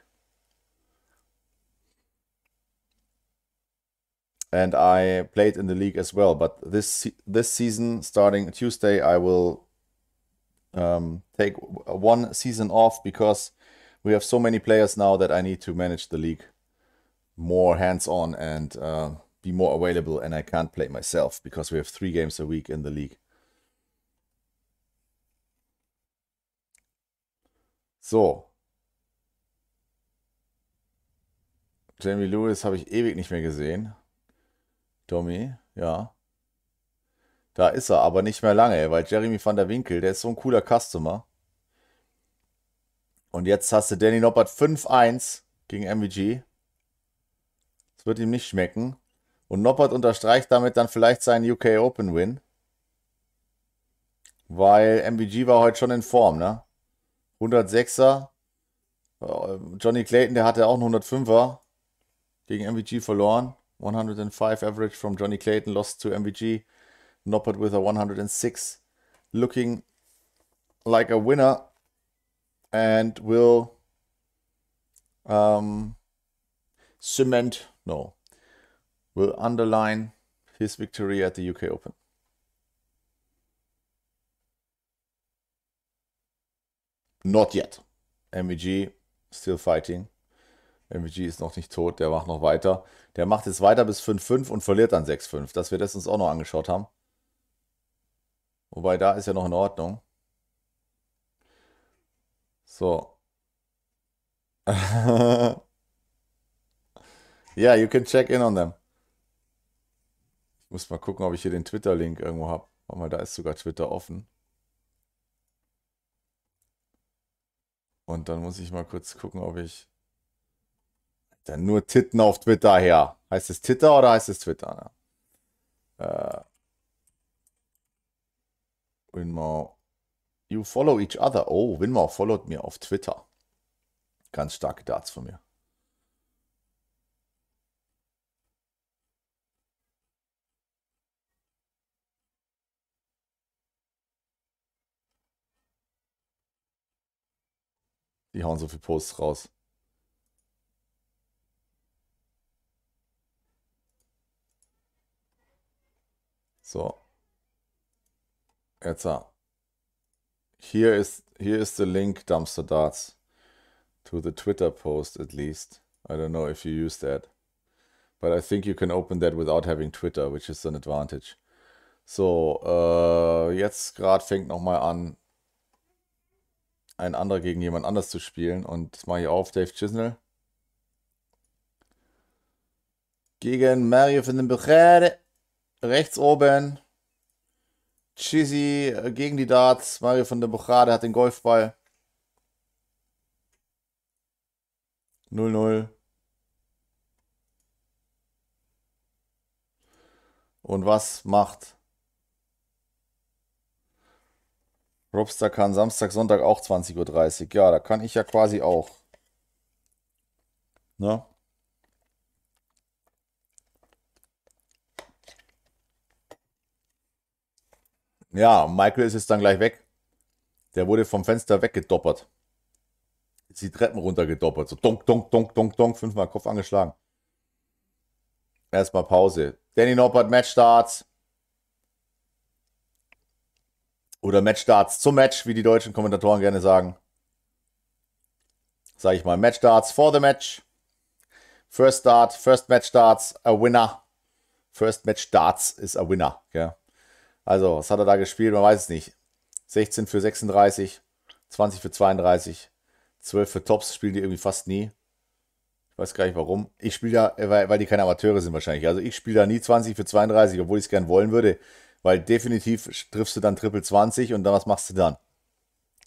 and I played in the league as well. But this this season, starting Tuesday, I will um, take one season off because we have so many players now that I need to manage the league more hands on and uh, be more available. And I can't play myself because we have three games a week in the league. So. Jamie Lewis habe ich ewig nicht mehr gesehen. Tommy, ja. Da ist er, aber nicht mehr lange, weil Jeremy van der Winkel, der ist so ein cooler Customer. Und jetzt hast du Danny Noppert 5-1 gegen MVG. Das wird ihm nicht schmecken. Und Noppert unterstreicht damit dann vielleicht seinen UK Open Win. Weil MVG war heute schon in Form, ne? 106er. Äh, Johnny Clayton, der hatte auch einen 105er gegen MVG verloren. 105 average from Johnny Clayton, lost to MVG. Noppert with a 106, looking like a winner and will um, cement, no, will underline his victory at the UK Open. Not yet. MVG still fighting. MVG ist noch nicht tot, der macht noch weiter. Der macht jetzt weiter bis 5-5 und verliert dann 6-5, dass wir das uns auch noch angeschaut haben. Wobei da ist ja noch in Ordnung. So. <laughs> yeah, you can check in on them. Ich muss mal gucken, ob ich hier den Twitter-Link irgendwo habe. Warte mal, da ist sogar Twitter offen. Und dann muss ich mal kurz gucken, ob ich dann nur Titten auf Twitter her. Heißt es Twitter oder heißt es Twitter? Ne? Äh, Winmau. You follow each other. Oh, Winmau followed mir auf Twitter. Ganz starke Darts von mir. Die hauen so viele Posts raus. So. Jetzt. ah. Here is here is the link, Dumpster Darts, to the Twitter post at least. I don't know if you use that, but I think you can open that without having Twitter, which is an advantage. So, äh, jetzt gerade fängt nochmal an, ein anderer gegen jemand anders zu spielen. Und das mache ich auf, Dave Chisnell. Gegen Mario von den Buchade. Rechts oben. Chizzy äh, gegen die Darts. Mario von der Buchade hat den Golfball. 0-0. Und was macht Robster kann Samstag, Sonntag auch 20.30 Uhr. Ja, da kann ich ja quasi auch. Ne? Ja, Michael ist jetzt dann gleich weg. Der wurde vom Fenster weggedoppert. Ist die Treppen runtergedoppert. So donk, donk, donk, donk, donk. Fünfmal Kopf angeschlagen. Erstmal Pause. Danny Norbert, Match Starts. Oder Matchstarts zum Match, wie die deutschen Kommentatoren gerne sagen. Sage ich mal, Matchstarts for the match. First start, first match starts, a winner. First match starts is a winner. Ja. Also, was hat er da gespielt? Man weiß es nicht. 16 für 36, 20 für 32, 12 für Tops spielen die irgendwie fast nie. Ich weiß gar nicht warum. Ich spiele da, weil, weil die keine Amateure sind wahrscheinlich. Also ich spiele da nie 20 für 32, obwohl ich es gern wollen würde. Weil definitiv triffst du dann Triple 20 und dann was machst du dann?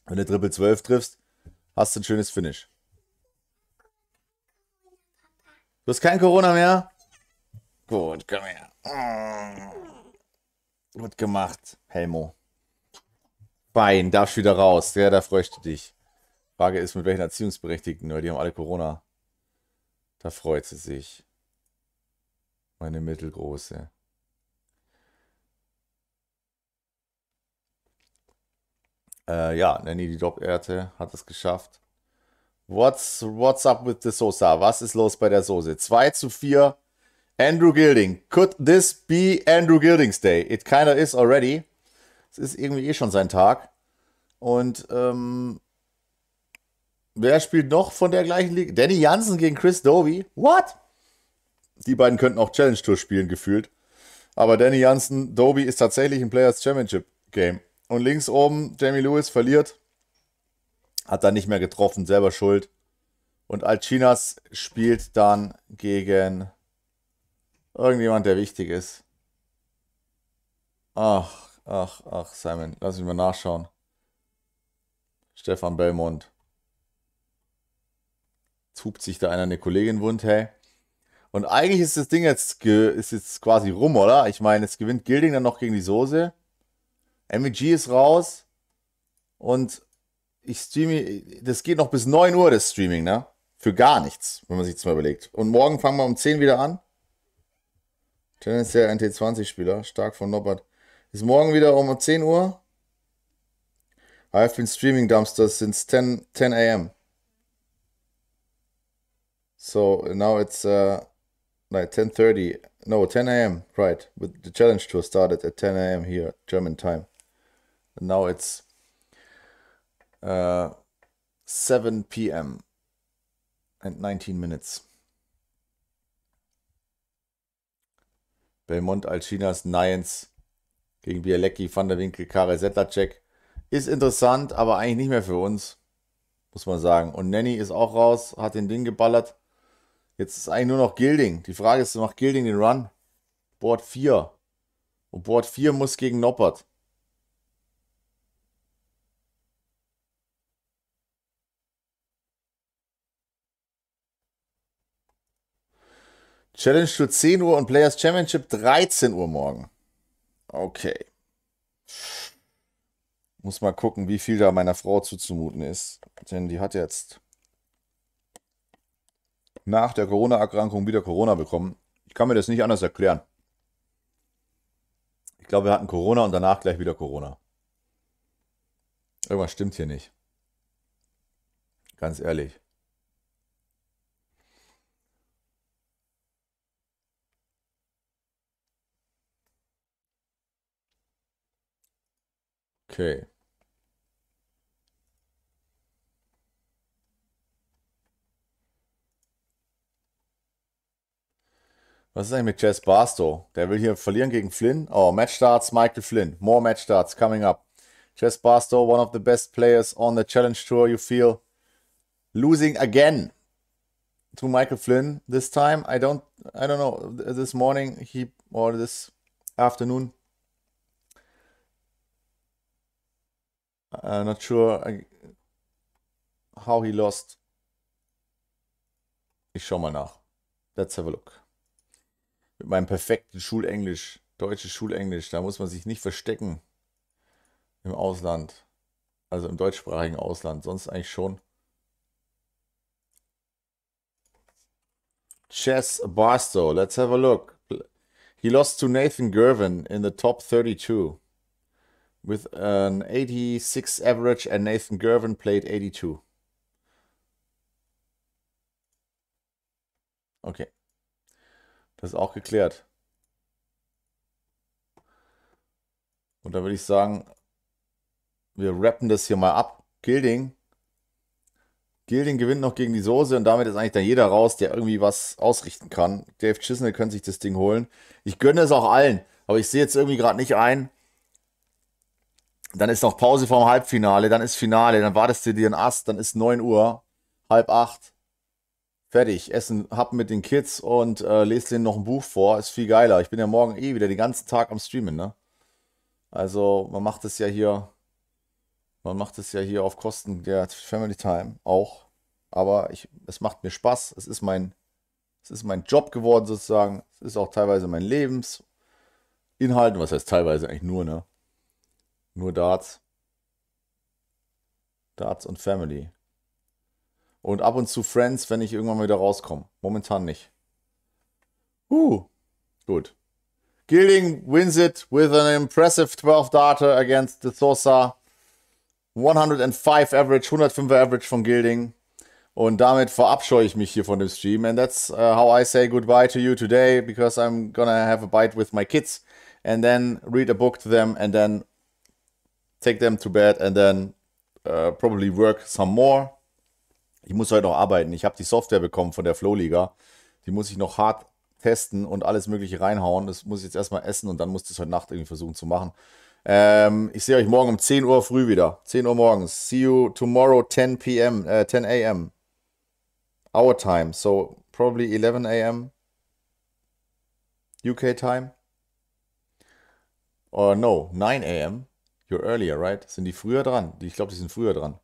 Wenn du Triple 12 triffst, hast du ein schönes Finish. Du hast kein Corona mehr? Gut, komm her. Gut gemacht, Helmo. Bein, darfst wieder raus. Ja, da freust du dich. Frage ist, mit welchen Erziehungsberechtigten, weil die haben alle Corona. Da freut sie sich. Meine mittelgroße. Äh, ja, Nanny die Doppelerte hat es geschafft. What's, what's up with the Sosa? Was ist los bei der Soße? 2 zu 4. Andrew Gilding. Could this be Andrew Gilding's Day? It kinda is already. Es ist irgendwie eh schon sein Tag. Und ähm, wer spielt noch von der gleichen Liga? Danny Jansen gegen Chris Doby. What? Die beiden könnten auch Challenge Tour spielen, gefühlt. Aber Danny Jansen, Doby ist tatsächlich ein Players Championship Game. Und links oben, Jamie Lewis verliert. Hat dann nicht mehr getroffen, selber schuld. Und Alcinas spielt dann gegen irgendjemand, der wichtig ist. Ach, ach, ach, Simon, lass mich mal nachschauen. Stefan Belmont. Jetzt sich da einer eine Kollegin wund, hey. Und eigentlich ist das Ding jetzt, ist jetzt quasi rum, oder? Ich meine, es gewinnt Gilding dann noch gegen die Soße. MVG ist raus und ich streame, das geht noch bis 9 Uhr, das Streaming, ne? Für gar nichts, wenn man sich das mal überlegt. Und morgen fangen wir um 10 wieder an. Tendenziell NT20-Spieler, stark von Norbert. Ist morgen wieder um 10 Uhr. I've been streaming dumpsters since 10, 10 a.m. So now it's uh, like 10.30, no, 10 a.m., right. With the challenge tour started at 10 a.m. here, German time. And now it's uh, 7 p.m. and 19 minutes. Belmont Alcinas Nines gegen Bielecki, Van der Winkel, Karel Sedlacek. Ist interessant, aber eigentlich nicht mehr für uns, muss man sagen. Und Nanny ist auch raus, hat den Ding geballert. Jetzt ist eigentlich nur noch Gilding. Die Frage ist, macht Gilding den Run? Board 4. Und Board 4 muss gegen Noppert. Challenge für 10 Uhr und Players Championship 13 Uhr morgen. Okay. Muss mal gucken, wie viel da meiner Frau zuzumuten ist. Denn die hat jetzt nach der Corona-Erkrankung wieder Corona bekommen. Ich kann mir das nicht anders erklären. Ich glaube, wir hatten Corona und danach gleich wieder Corona. Irgendwas stimmt hier nicht. Ganz ehrlich. Okay. Was ist eigentlich mit Jess Barstow? Der will hier verlieren gegen Flynn. Oh, Match starts Michael Flynn. More match starts coming up. Jess Barstow, one of the best players on the Challenge Tour. You feel losing again to Michael Flynn this time. I don't, I don't know. This morning he or this afternoon. I'm not sure how he lost. Ich schau mal nach. Let's have a look. Mit meinem perfekten Schulenglisch, deutsches Schulenglisch, da muss man sich nicht verstecken im Ausland. Also im deutschsprachigen Ausland, sonst eigentlich schon. Chess Barstow, let's have a look. He lost to Nathan Gervin in the top 32 with an 86 average, and Nathan Gervin played 82. Okay. Das ist auch geklärt. Und da würde ich sagen, wir rappen das hier mal ab. Gilding. Gilding gewinnt noch gegen die Soße und damit ist eigentlich dann jeder raus, der irgendwie was ausrichten kann. Dave Chisnell könnte sich das Ding holen. Ich gönne es auch allen, aber ich sehe jetzt irgendwie gerade nicht ein. Dann ist noch Pause vorm Halbfinale, dann ist Finale, dann wartest du dir einen Ast, dann ist 9 Uhr, halb acht. Fertig, essen, hab mit den Kids und äh, lese denen noch ein Buch vor. Ist viel geiler. Ich bin ja morgen eh wieder den ganzen Tag am Streamen, ne? Also, man macht es ja hier, man macht es ja hier auf Kosten der Family Time auch. Aber ich, es macht mir Spaß. Es ist mein, es ist mein Job geworden sozusagen. Es ist auch teilweise mein Lebensinhalt. Was heißt teilweise eigentlich nur, ne? Nur Darts. Darts und Family. Und ab und zu Friends, wenn ich irgendwann mal wieder rauskomme. Momentan nicht. Uh, gut. Gilding wins it with an impressive 12 darter against the Sosa. 105 average, 105 average von Gilding. Und damit verabscheue ich mich hier von dem Stream. And that's uh, how I say goodbye to you today, because I'm gonna have a bite with my kids and then read a book to them and then take them to bed and then uh, probably work some more. Ich muss heute noch arbeiten. Ich habe die Software bekommen von der Flowliga. Die muss ich noch hart testen und alles Mögliche reinhauen. Das muss ich jetzt erstmal essen und dann muss ich das heute Nacht irgendwie versuchen zu machen. Ähm, ich sehe euch morgen um 10 Uhr früh wieder. 10 Uhr morgens. See you tomorrow 10 p.m., äh, 10 a.m. Our time. So probably 11 a.m. UK time. Or no, 9 a.m. You're earlier, right? Sind die früher dran? Ich glaube, die sind früher dran.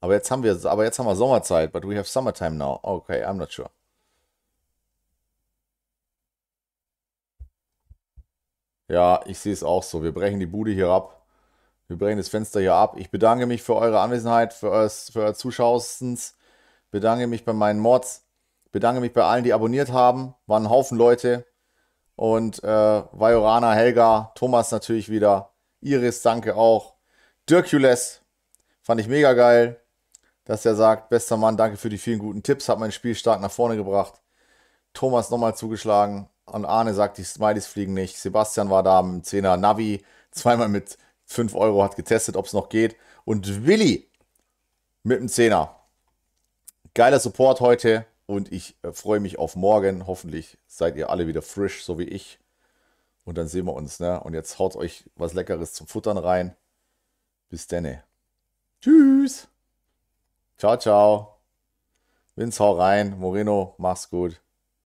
Aber jetzt haben wir, aber jetzt haben wir Sommerzeit, but we have summertime now. Okay, I'm not sure. Ja, ich sehe es auch so. Wir brechen die Bude hier ab. Wir brechen das Fenster hier ab. Ich bedanke mich für eure Anwesenheit, für euer, für euer Zuschauens. Bedanke mich bei meinen Mods. Bedanke mich bei allen, die abonniert haben. Waren ein Haufen Leute. Und äh, Vajorana, Helga, Thomas natürlich wieder. Iris, danke auch. Dirkules, fand ich mega geil dass er sagt, bester Mann, danke für die vielen guten Tipps, hat mein Spiel stark nach vorne gebracht. Thomas nochmal zugeschlagen. Und Arne sagt, die Smileys fliegen nicht. Sebastian war da mit dem 10er Navi, zweimal mit 5 Euro, hat getestet, ob es noch geht. Und Willi mit dem 10er. Geiler Support heute und ich äh, freue mich auf morgen. Hoffentlich seid ihr alle wieder frisch, so wie ich. Und dann sehen wir uns. Ne? Und jetzt haut euch was Leckeres zum Futtern rein. Bis denne. Tschüss. Ciao, ciao. Vince, hau rein. Moreno, mach's gut.